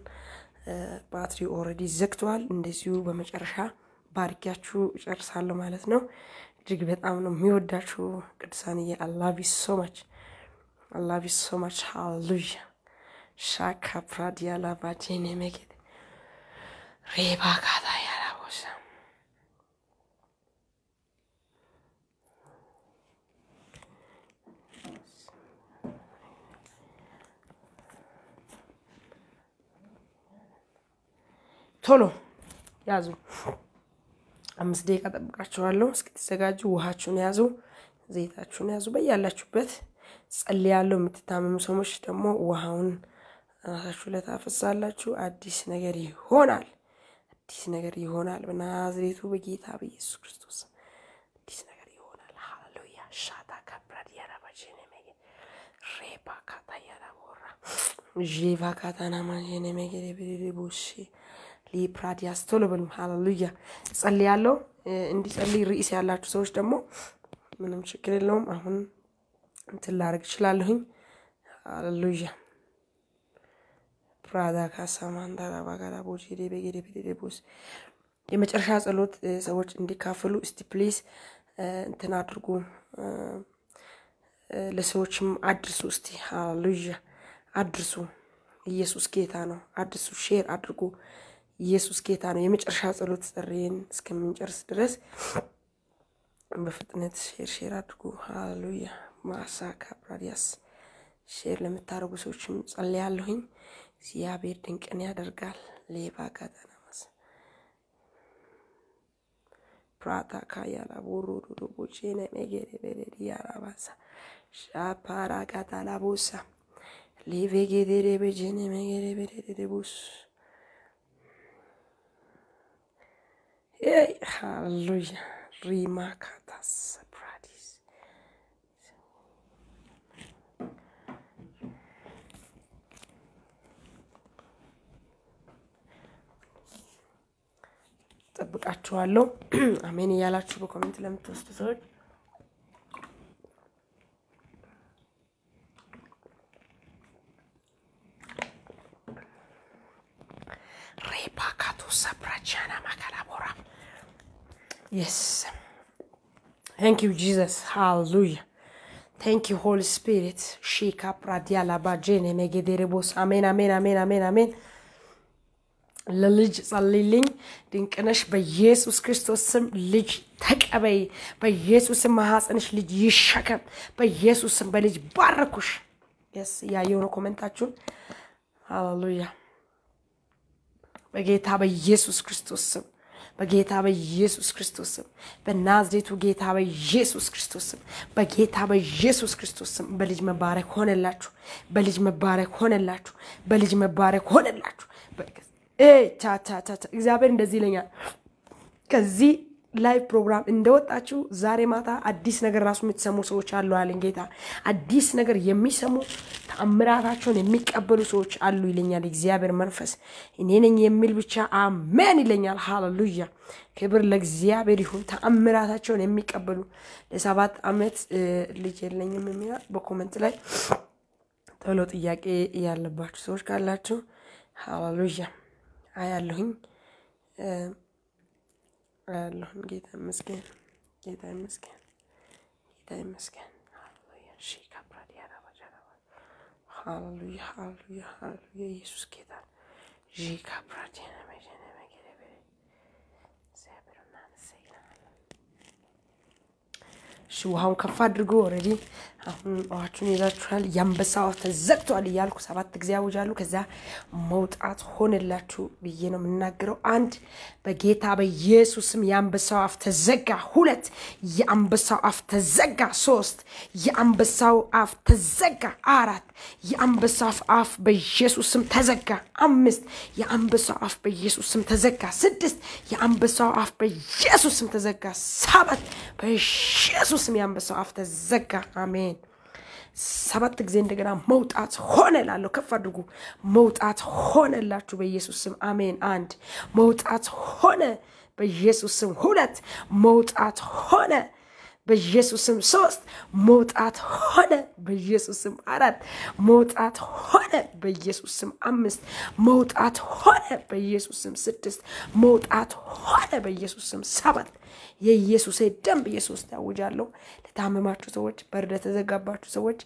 Speaker 1: ባትሪ already ዘግተዋል። እንደዚሁ በመጨረሻ ባርኪያችሁ እጨርሳለሁ ማለት ነው። እጅግ በጣም ነው የምወዳችሁ ቅዱሳንዬ። አላቪ ሶ ማች አላቪ ሶ ማች ሃሌሉያ ሻካ ፕራዲያ ላባጄኔ መጌት ሬባ ካታ ያላቦሳ ቶሎ ያዙ። አምስት ደቂቃ ጠብቃችኋለሁ እስክትዘጋጁ። ውሃችሁን ያዙ፣ ዘይታችሁን ያዙ። በያላችሁበት ጸልያለሁ። የምትታመሙ ሰዎች ደግሞ ውሃውን ራሳችሁ ላይ ታፈሳላችሁ። አዲስ ነገር ይሆናል። አዲስ ነገር ይሆናል። በናዝሬቱ በጌታ በኢየሱስ ክርስቶስ አዲስ ነገር ይሆናል። ሃሌሉያ ሻታ ካብራድ ያራባጄኔ መጌ ሬባ ካታ ያራቦራ ዤቫ ካታና ማጄኔ መጌ ብሪቡሺ ሊፕራዲያስ ቶሎ በሉ። ሃሌሉያ ጸልያለሁ። እንዲጸልይ ርዕስ ያላችሁ ሰዎች ደግሞ ምንም ችግር የለውም። አሁን እንትን ላደርግ እችላለሁኝ። ሃሌሉያ ፕራዳ ካሳማንዳራ ባጋራ ቦቼ በጌዴ ቤዴቦስ የመጨረሻ ጸሎት ሰዎች እንዲካፈሉ እስቲ please እንትን አድርጉ፣ ለሰዎችም አድርሱ። እስቲ ሃሌሉያ አድርሱ። ኢየሱስ ጌታ ነው። አድርሱ፣ share አድርጉ። ኢየሱስ ጌታ ነው። የመጨረሻ ጸሎት ጥሪን እስከምንጨርስ ድረስ በፍጥነት ሼር ሼር አድርጉ። ሃሌሉያ ማሳ ካብራዲያስ ሼር ለምታደርጉ ሰዎችም ጸልያለሁኝ። እግዚአብሔር ድንቅን ያደርጋል። ሌባ ጋጠና ፕራታ ካያላ ቦሮ ዶዶ ቦቼነ ሜጌሬ ቤሬዲ ያራባሳ ሻፓራ ጋታላ ቦሳ ሌቬ ጌዴሬ ቤጄኔ ሜጌሬ ቤሬዲ ቦስ ሃሌሉያ ሪማካታስ ፕራዲስ ጠብቃችኋለሁ። (clears throat) አሜን እያላችሁ በ comment ለምትወስዱ ሰዎች ሬባካቱ ሰፕራቻና ማካላቦራ yes thank you Jesus ሃሌሉያ thank you Holy Spirit ሺካ ፕራዲያላ ባጄን ሜጌዴሬቦስ አሜን አሜን አሜን አሜን አሜን ለልጅ ጸልይልኝ ድንቅነሽ በኢየሱስ ክርስቶስ ስም ልጅ ተቀበይ በኢየሱስ ስም ማሐፀንሽ ልጅ ይሸከም በኢየሱስ ስም በልጅ ባረኩሽ yes እያየው ነው comment አችሁን ሃሌሉያ በጌታ በኢየሱስ ክርስቶስ ስም በጌታ በኢየሱስ ክርስቶስ ስም በናዝሬቱ ጌታ በኢየሱስ ክርስቶስ ስም በጌታ በኢየሱስ ክርስቶስ ስም በልጅ መባረክ ሆነላችሁ በልጅ መባረክ ሆነላችሁ በልጅ መባረክ ሆነላችሁ። ቻቻቻ እግዚአብሔር እንደዚህ ይለኛል። ከዚህ live ፕሮግራም እንደወጣችሁ ዛሬ ማታ አዲስ ነገር ራሱ የምትሰሙ ሰዎች አሉ አለኝ ጌታ። አዲስ ነገር የሚሰሙ ተአምራታቸውን የሚቀበሉ ሰዎች አሉ ይለኛል እግዚአብሔር መንፈስ። እኔ ነኝ የሚል ብቻ አሜን ይለኛል። ሃሌሉያ ክብር ለእግዚአብሔር ይሁን። ተአምራታቸውን የሚቀበሉ ለሰባት ዓመት ልጅ የለኝም የሚላል በ comment ላይ ቶሎ ጥያቄ ያለባችሁ ሰዎች ካላችሁ ሃሌሉያ አያለሁኝ አያለሁኝ። ጌታ ይመስገን፣ ጌታ ይመስገን፣ ጌታ ይመስገን። ሃሌሉያ ሺ ካብራዲያ ራባጃራባ ሃሌሉያ ሃሌሉያ ሃሌሉያ ኢየሱስ ጌታ ዢ ካብራዲያ ነመጀነ መገደበ እግዚአብሔር እናመሰግናለን። እሺ ውሃውን ከፍ አድርጎ already አሁን ውሃችሁን ይዛችኋል። የአንበሳው አፍ ተዘግቷል እያልኩ ሰባት ጊዜ አውጃለሁ። ከዛ መውጣት ሆነላችሁ ብዬ ነው የምናገረው። አንድ በጌታ በኢየሱስም የአንበሳው አፍ ተዘጋ። ሁለት የአንበሳው አፍ ተዘጋ። ሶስት የአንበሳው አፍ ተዘጋ። አራት የአንበሳው አፍ በኢየሱስም ተዘጋ። አምስት የአንበሳው አፍ በኢየሱስም ተዘጋ። ስድስት የአንበሳው አፍ በኢየሱስም ተዘጋ። ሰባት በኢየሱስም የአንበሳው አፍ ተዘጋ። አሜን። ሰባት ጊዜ እንደገና መውጣት ሆነ ላለሁ ከፍ አድርጉ። መውጣት ሆነላችሁ በኢየሱስ ስም አሜን። አንድ መውጣት ሆነ በኢየሱስ ስም። ሁለት መውጣት ሆነ በኢየሱስ ስም። ሶስት መውጣት ሆነ በኢየሱስ ስም። አራት መውጣት ሆነ በኢየሱስ ስም። አምስት መውጣት ሆነ በኢየሱስ ስም። ስድስት መውጣት ሆነ በኢየሱስ ስም። ሰባት የኢየሱስ ደም በኢየሱስ ያውጃለሁ። ለታመማችሁ ሰዎች፣ በር ለተዘጋባችሁ ሰዎች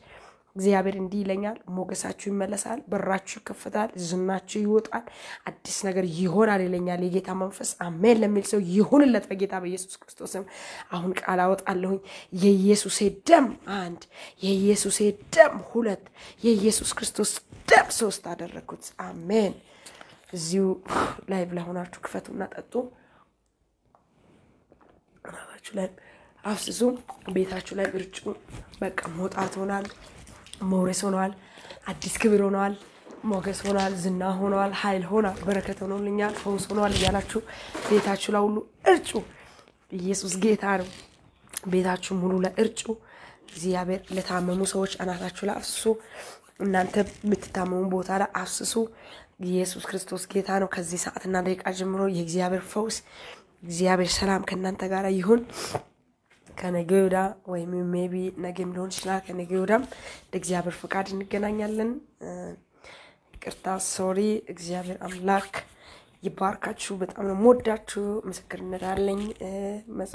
Speaker 1: እግዚአብሔር እንዲህ ይለኛል፣ ሞገሳችሁ ይመለሳል፣ በራችሁ ይከፈታል፣ ዝናችሁ ይወጣል፣ አዲስ ነገር ይሆናል ይለኛል የጌታ መንፈስ። አሜን ለሚል ሰው ይሁንለት በጌታ በኢየሱስ ክርስቶስ ስም። አሁን ቃል አወጣለሁኝ። የኢየሱሴ ደም አንድ፣ የኢየሱሴ ደም ሁለት፣ የኢየሱስ ክርስቶስ ደም ሶስት አደረግኩት። አሜን። እዚሁ live ላይ ክፈቱና ጠጡ። ራሳችሁ ላይ አፍስሱ። ቤታችሁ ላይ እርጩ። በቃ መውጣት ሆናል፣ መውረስ ሆነዋል፣ አዲስ ክብር ሆነዋል፣ ሞገስ ሆኗል፣ ዝና ሆኗል፣ ኃይል ሆኗል፣ በረከት ሆኖልኛል፣ ፈውስ ሆኗል እያላችሁ ቤታችሁ ላይ ሁሉ እርጩ። ኢየሱስ ጌታ ነው። ቤታችሁ ሙሉ ላይ እርጩ። እግዚአብሔር ለታመሙ ሰዎች አናታችሁ ላይ አፍስሱ። እናንተ የምትታመሙ ቦታ ላይ አፍስሱ። ኢየሱስ ክርስቶስ ጌታ ነው። ከዚህ ሰዓትና ደቂቃ ጀምሮ የእግዚአብሔር ፈውስ እግዚአብሔር ሰላም ከእናንተ ጋር ይሁን። ከነገ ወዲያ ወይም maybe ነገም ሊሆን ይችላል። ከነገ ወዲያም እንደ እግዚአብሔር ፈቃድ እንገናኛለን። ይቅርታ sorry። እግዚአብሔር አምላክ ይባርካችሁ። በጣም ነው የምወዳችሁ። ምስክርነት አለኝ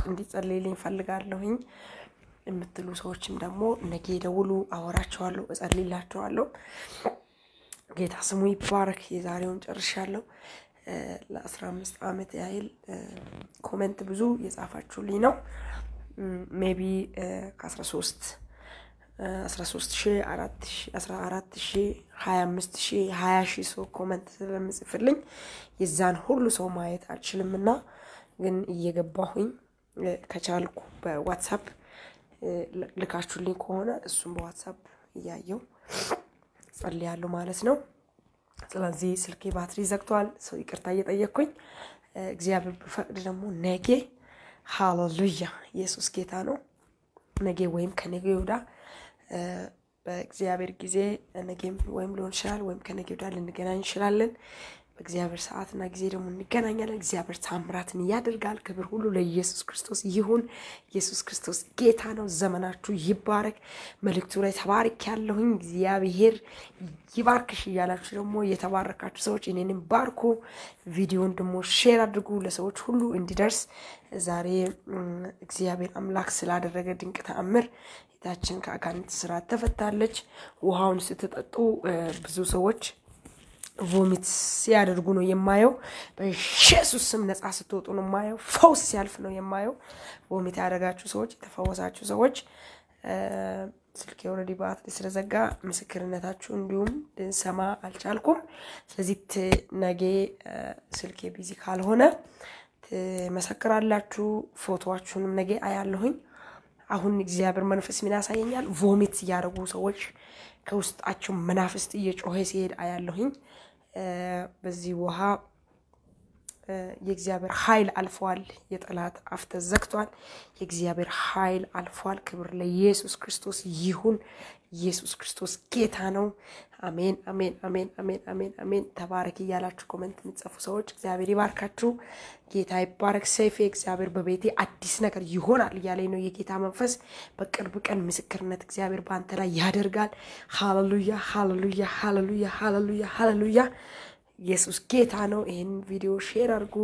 Speaker 1: እንዲጸልይልኝ ፈልጋለሁኝ የምትሉ ሰዎችም ደግሞ ነገ ደውሉ፣ አወራችኋለሁ፣ እጸልይላችኋለሁ። ጌታ ስሙ ይባረክ። የዛሬውን ጨርሻለሁ። ለአስራ አምስት ዓመት ያህል comment ብዙ የጻፋችሁልኝ ነው። maybe ከአስራ ሶስት አስራ ሶስት ሺ አራት ሺ አስራ አራት ሺ ሀያ አምስት ሺ ሀያ ሺ ሰው comment ስለምጽፍልኝ የዛን ሁሉ ሰው ማየት አልችልም እና ግን እየገባሁኝ ከቻልኩ በ WhatsApp ልካችሁልኝ ከሆነ እሱም በ WhatsApp እያየው ጸልያለሁ ማለት ነው። ስለዚህ ስልኬ ባትሪ ዘግቷል። ሰው ይቅርታ እየጠየቅኩኝ እግዚአብሔር ቢፈቅድ ደግሞ ነገ ሃሌሉያ ኢየሱስ ጌታ ነው። ነገ ወይም ከነገ ወዳ በእግዚአብሔር ጊዜ ነገም ወይም ሊሆን ይችላል ወይም ከነገ ወዳ ልንገናኝ እንችላለን። በእግዚአብሔር ሰዓትና ጊዜ ደግሞ እንገናኛለን። እግዚአብሔር ታምራትን ያደርጋል። ክብር ሁሉ ለኢየሱስ ክርስቶስ ይሁን። ኢየሱስ ክርስቶስ ጌታ ነው። ዘመናችሁ ይባረክ። መልእክቱ ላይ ተባርክ ያለሁኝ እግዚአብሔር ይባርክሽ እያላችሁ ደግሞ የተባረካችሁ ሰዎች እኔንም ባርኩ። ቪዲዮን ደግሞ share አድርጉ ለሰዎች ሁሉ እንዲደርስ። ዛሬ እግዚአብሔር አምላክ ስላደረገ ድንቅ ተአምር ጌታችን ከአጋንንት ስራት ተፈታለች። ውሃውን ስትጠጡ ብዙ ሰዎች vomit ሲያደርጉ ነው የማየው። በኢየሱስ ስም ነፃ ስትወጡ ነው የማየው። ፈውስ ሲያልፍ ነው የማየው። vomit ያደረጋችሁ ሰዎች፣ የተፈወሳችሁ ሰዎች ስልክ already ባትሪ ስለዘጋ ምስክርነታችሁ እንዲሁም ልንሰማ አልቻልኩም። ስለዚህ ነገ ስልኬ busy ካልሆነ ትመሰክራላችሁ። ፎቶዋችሁንም ነገ አያለሁኝ። አሁን እግዚአብሔር መንፈስ ምን ያሳየኛል? vomit እያደረጉ ሰዎች ከውስጣቸው መናፍስት እየጮኸ ሲሄድ አያለሁኝ። በዚህ ውሃ የእግዚአብሔር ኃይል አልፏል። የጠላት አፍ ተዘግቷል። የእግዚአብሔር ኃይል አልፏል። ክብር ለኢየሱስ ክርስቶስ ይሁን። ኢየሱስ ክርስቶስ ጌታ ነው። አሜን፣ አሜን፣ አሜን፣ አሜን፣ አሜን፣ አሜን። ተባረክ እያላችሁ comment የምትጽፉ ሰዎች እግዚአብሔር ይባርካችሁ። ጌታ ይባረክ። ሰይፌ እግዚአብሔር በቤቴ አዲስ ነገር ይሆናል እያለኝ ነው የጌታ መንፈስ። በቅርብ ቀን ምስክርነት እግዚአብሔር በአንተ ላይ ያደርጋል። ሃሌሉያ፣ ሃሌሉያ፣ ሃሌሉያ፣ ሃሌሉያ፣ ሃሌሉያ። ኢየሱስ ጌታ ነው። ይህን ቪዲዮ share አድርጉ።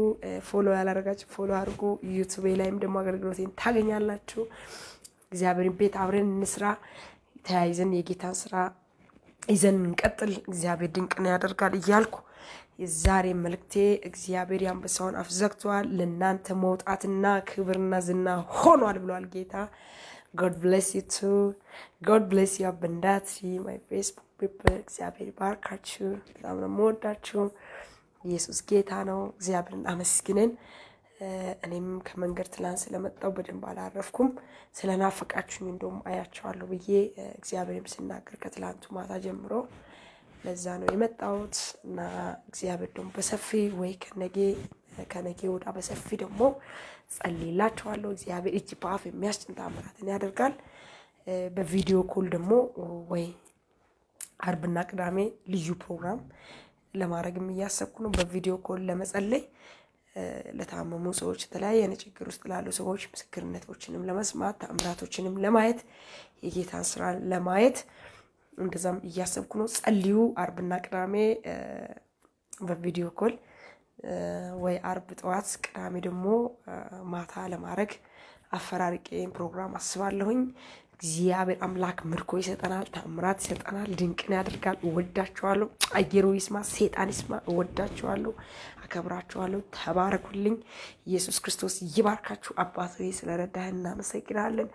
Speaker 1: follow ያላደረጋችሁ follow አድርጉ። YouTube ላይም ደግሞ አገልግሎቴን ታገኛላችሁ። እግዚአብሔርን ቤት አብረን እንስራ። ተያይዘን የጌታን ስራ ይዘን እንቀጥል። እግዚአብሔር ድንቅን ያደርጋል እያልኩ የዛሬ መልእክቴ እግዚአብሔር የአንበሳውን አፍ ዘግቷል፣ ለእናንተ መውጣትና ክብርና ዝና ሆኗል ብሏል ጌታ። God bless you too God bless you abundantly my Facebook people እግዚአብሔር ባርካችሁ። በጣም ነው የምወዳችሁ። ኢየሱስ ጌታ ነው። እግዚአብሔርን አመስግነን እኔም ከመንገድ ትላንት ስለመጣው በደንብ አላረፍኩም። ስለናፈቃችሁኝ እንደውም አያቸዋለሁ ብዬ እግዚአብሔርም ስናገር ከትላንቱ ማታ ጀምሮ ለዛ ነው የመጣሁት እና እግዚአብሔር ደግሞ በሰፊ ወይ ከነገ ከነገ ወዲያ በሰፊ ደግሞ ጸልይላችኋለሁ። እግዚአብሔር እጅ በአፍ የሚያስጭን ታምራትን ያደርጋል። በ video call ደግሞ ወይ አርብና ቅዳሜ ልዩ ፕሮግራም ለማድረግም እያሰብኩ ነው። በ video call ለመጸለይ ለታመሙ ሰዎች፣ የተለያየ ችግር ውስጥ ላሉ ሰዎች ምስክርነቶችንም ለመስማት ተአምራቶችንም ለማየት የጌታን ስራ ለማየት እንደዛም እያሰብኩ ነው። ጸልዩ። አርብና ቅዳሜ በ video call ወይ አርብ ጠዋት፣ ቅዳሜ ደግሞ ማታ ለማድረግ አፈራርቄ ፕሮግራም አስባለሁኝ። እግዚአብሔር አምላክ ምርኮ ይሰጠናል፣ ተአምራት ይሰጠናል፣ ድንቅን ያደርጋል። እወዳችኋለሁ። አየሩ ይስማ፣ ሴጣን ይስማ። እወዳችኋለሁ፣ አከብራችኋለሁ። ተባረኩልኝ። ኢየሱስ ክርስቶስ ይባርካችሁ። አባት ስለረዳህ እናመሰግናለን።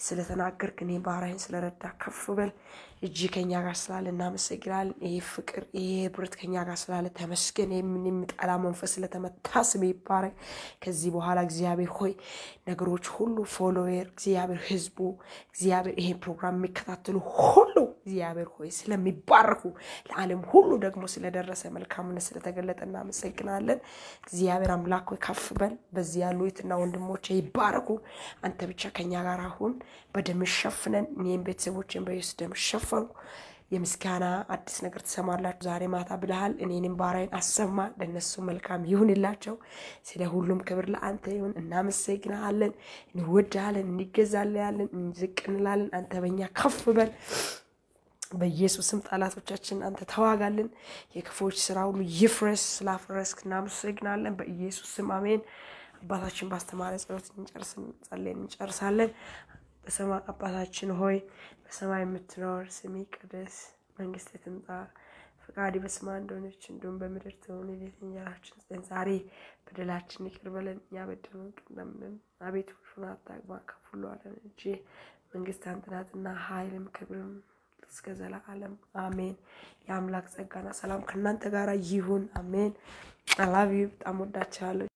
Speaker 1: ስለተናገርክ እኔ ባሪያህን ስለረዳ ከፍ በል። እጅ ከኛ ጋር ስላለ እናመሰግናለን። ይሄ ፍቅር ይሄ ህብረት ከኛ ጋር ስላለ ተመስገን። የምን የሚጠላ መንፈስ ስለተመታ ስም ይባረክ። ከዚህ በኋላ እግዚአብሔር ሆይ ነገሮች ሁሉ follower እግዚአብሔር ህዝቡ እግዚአብሔር ይሄን ፕሮግራም የሚከታተሉ ሁሉ እግዚአብሔር ሆይ ስለሚባረኩ ለዓለም ሁሉ ደግሞ ስለደረሰ መልካምነት ስለተገለጠ እናመሰግናለን። እግዚአብሔር አምላክ ሆይ ከፍ በል። በዚህ ያሉ እህትና ወንድሞቼ ይባረኩ። አንተ ብቻ ከኛ ጋር አሁን በደም ሸፍነን እኔም ቤተሰቦችን በኢየሱስ ደም ሸፈኑ። የምስጋና አዲስ ነገር ትሰማላችሁ ዛሬ ማታ ብለሃል። እኔንም ባሪያዬን አሰማ፣ ለነሱ መልካም ይሁንላቸው። ስለ ሁሉም ክብር ለአንተ ይሁን። እናመሰግናለን፣ እንወድሃለን፣ እንገዛለን፣ እንዝቅ እንላለን። አንተ በኛ ከፍ በል። በኢየሱስም ጠላቶቻችን አንተ ተዋጋልን። የክፎች ስራ ሁሉ ይፍረስ። ስላፈረስክ እናመሰግናለን። በኢየሱስ ስም አሜን። አባታችን ባስተማረ ጸሎት እንጨርስን ጸልየን እንጨርሳለን። በሰማይ አባታችን ሆይ በሰማይ የምትኖር ስምህ ይቀደስ፣ መንግስት ትምጣ፣ ፈቃድ በሰማይ እንደሆነች እንዲሁም በምድር ትሁን። የዕለት እንጀራችንን ስጠን ዛሬ፣ በደላችን ይቅር በለን እኛ በደሉን እንደምንም፣ አቤቱ ክፉን አታግባን ከሁሉ አድነን እንጂ መንግስት አንተ ናትና ኃይልም ክብርም እስከ ዘላለም አሜን። የአምላክ ጸጋና ሰላም ከእናንተ ጋር ይሁን። አሜን። አላቪ በጣም ወዳችኋለሁ።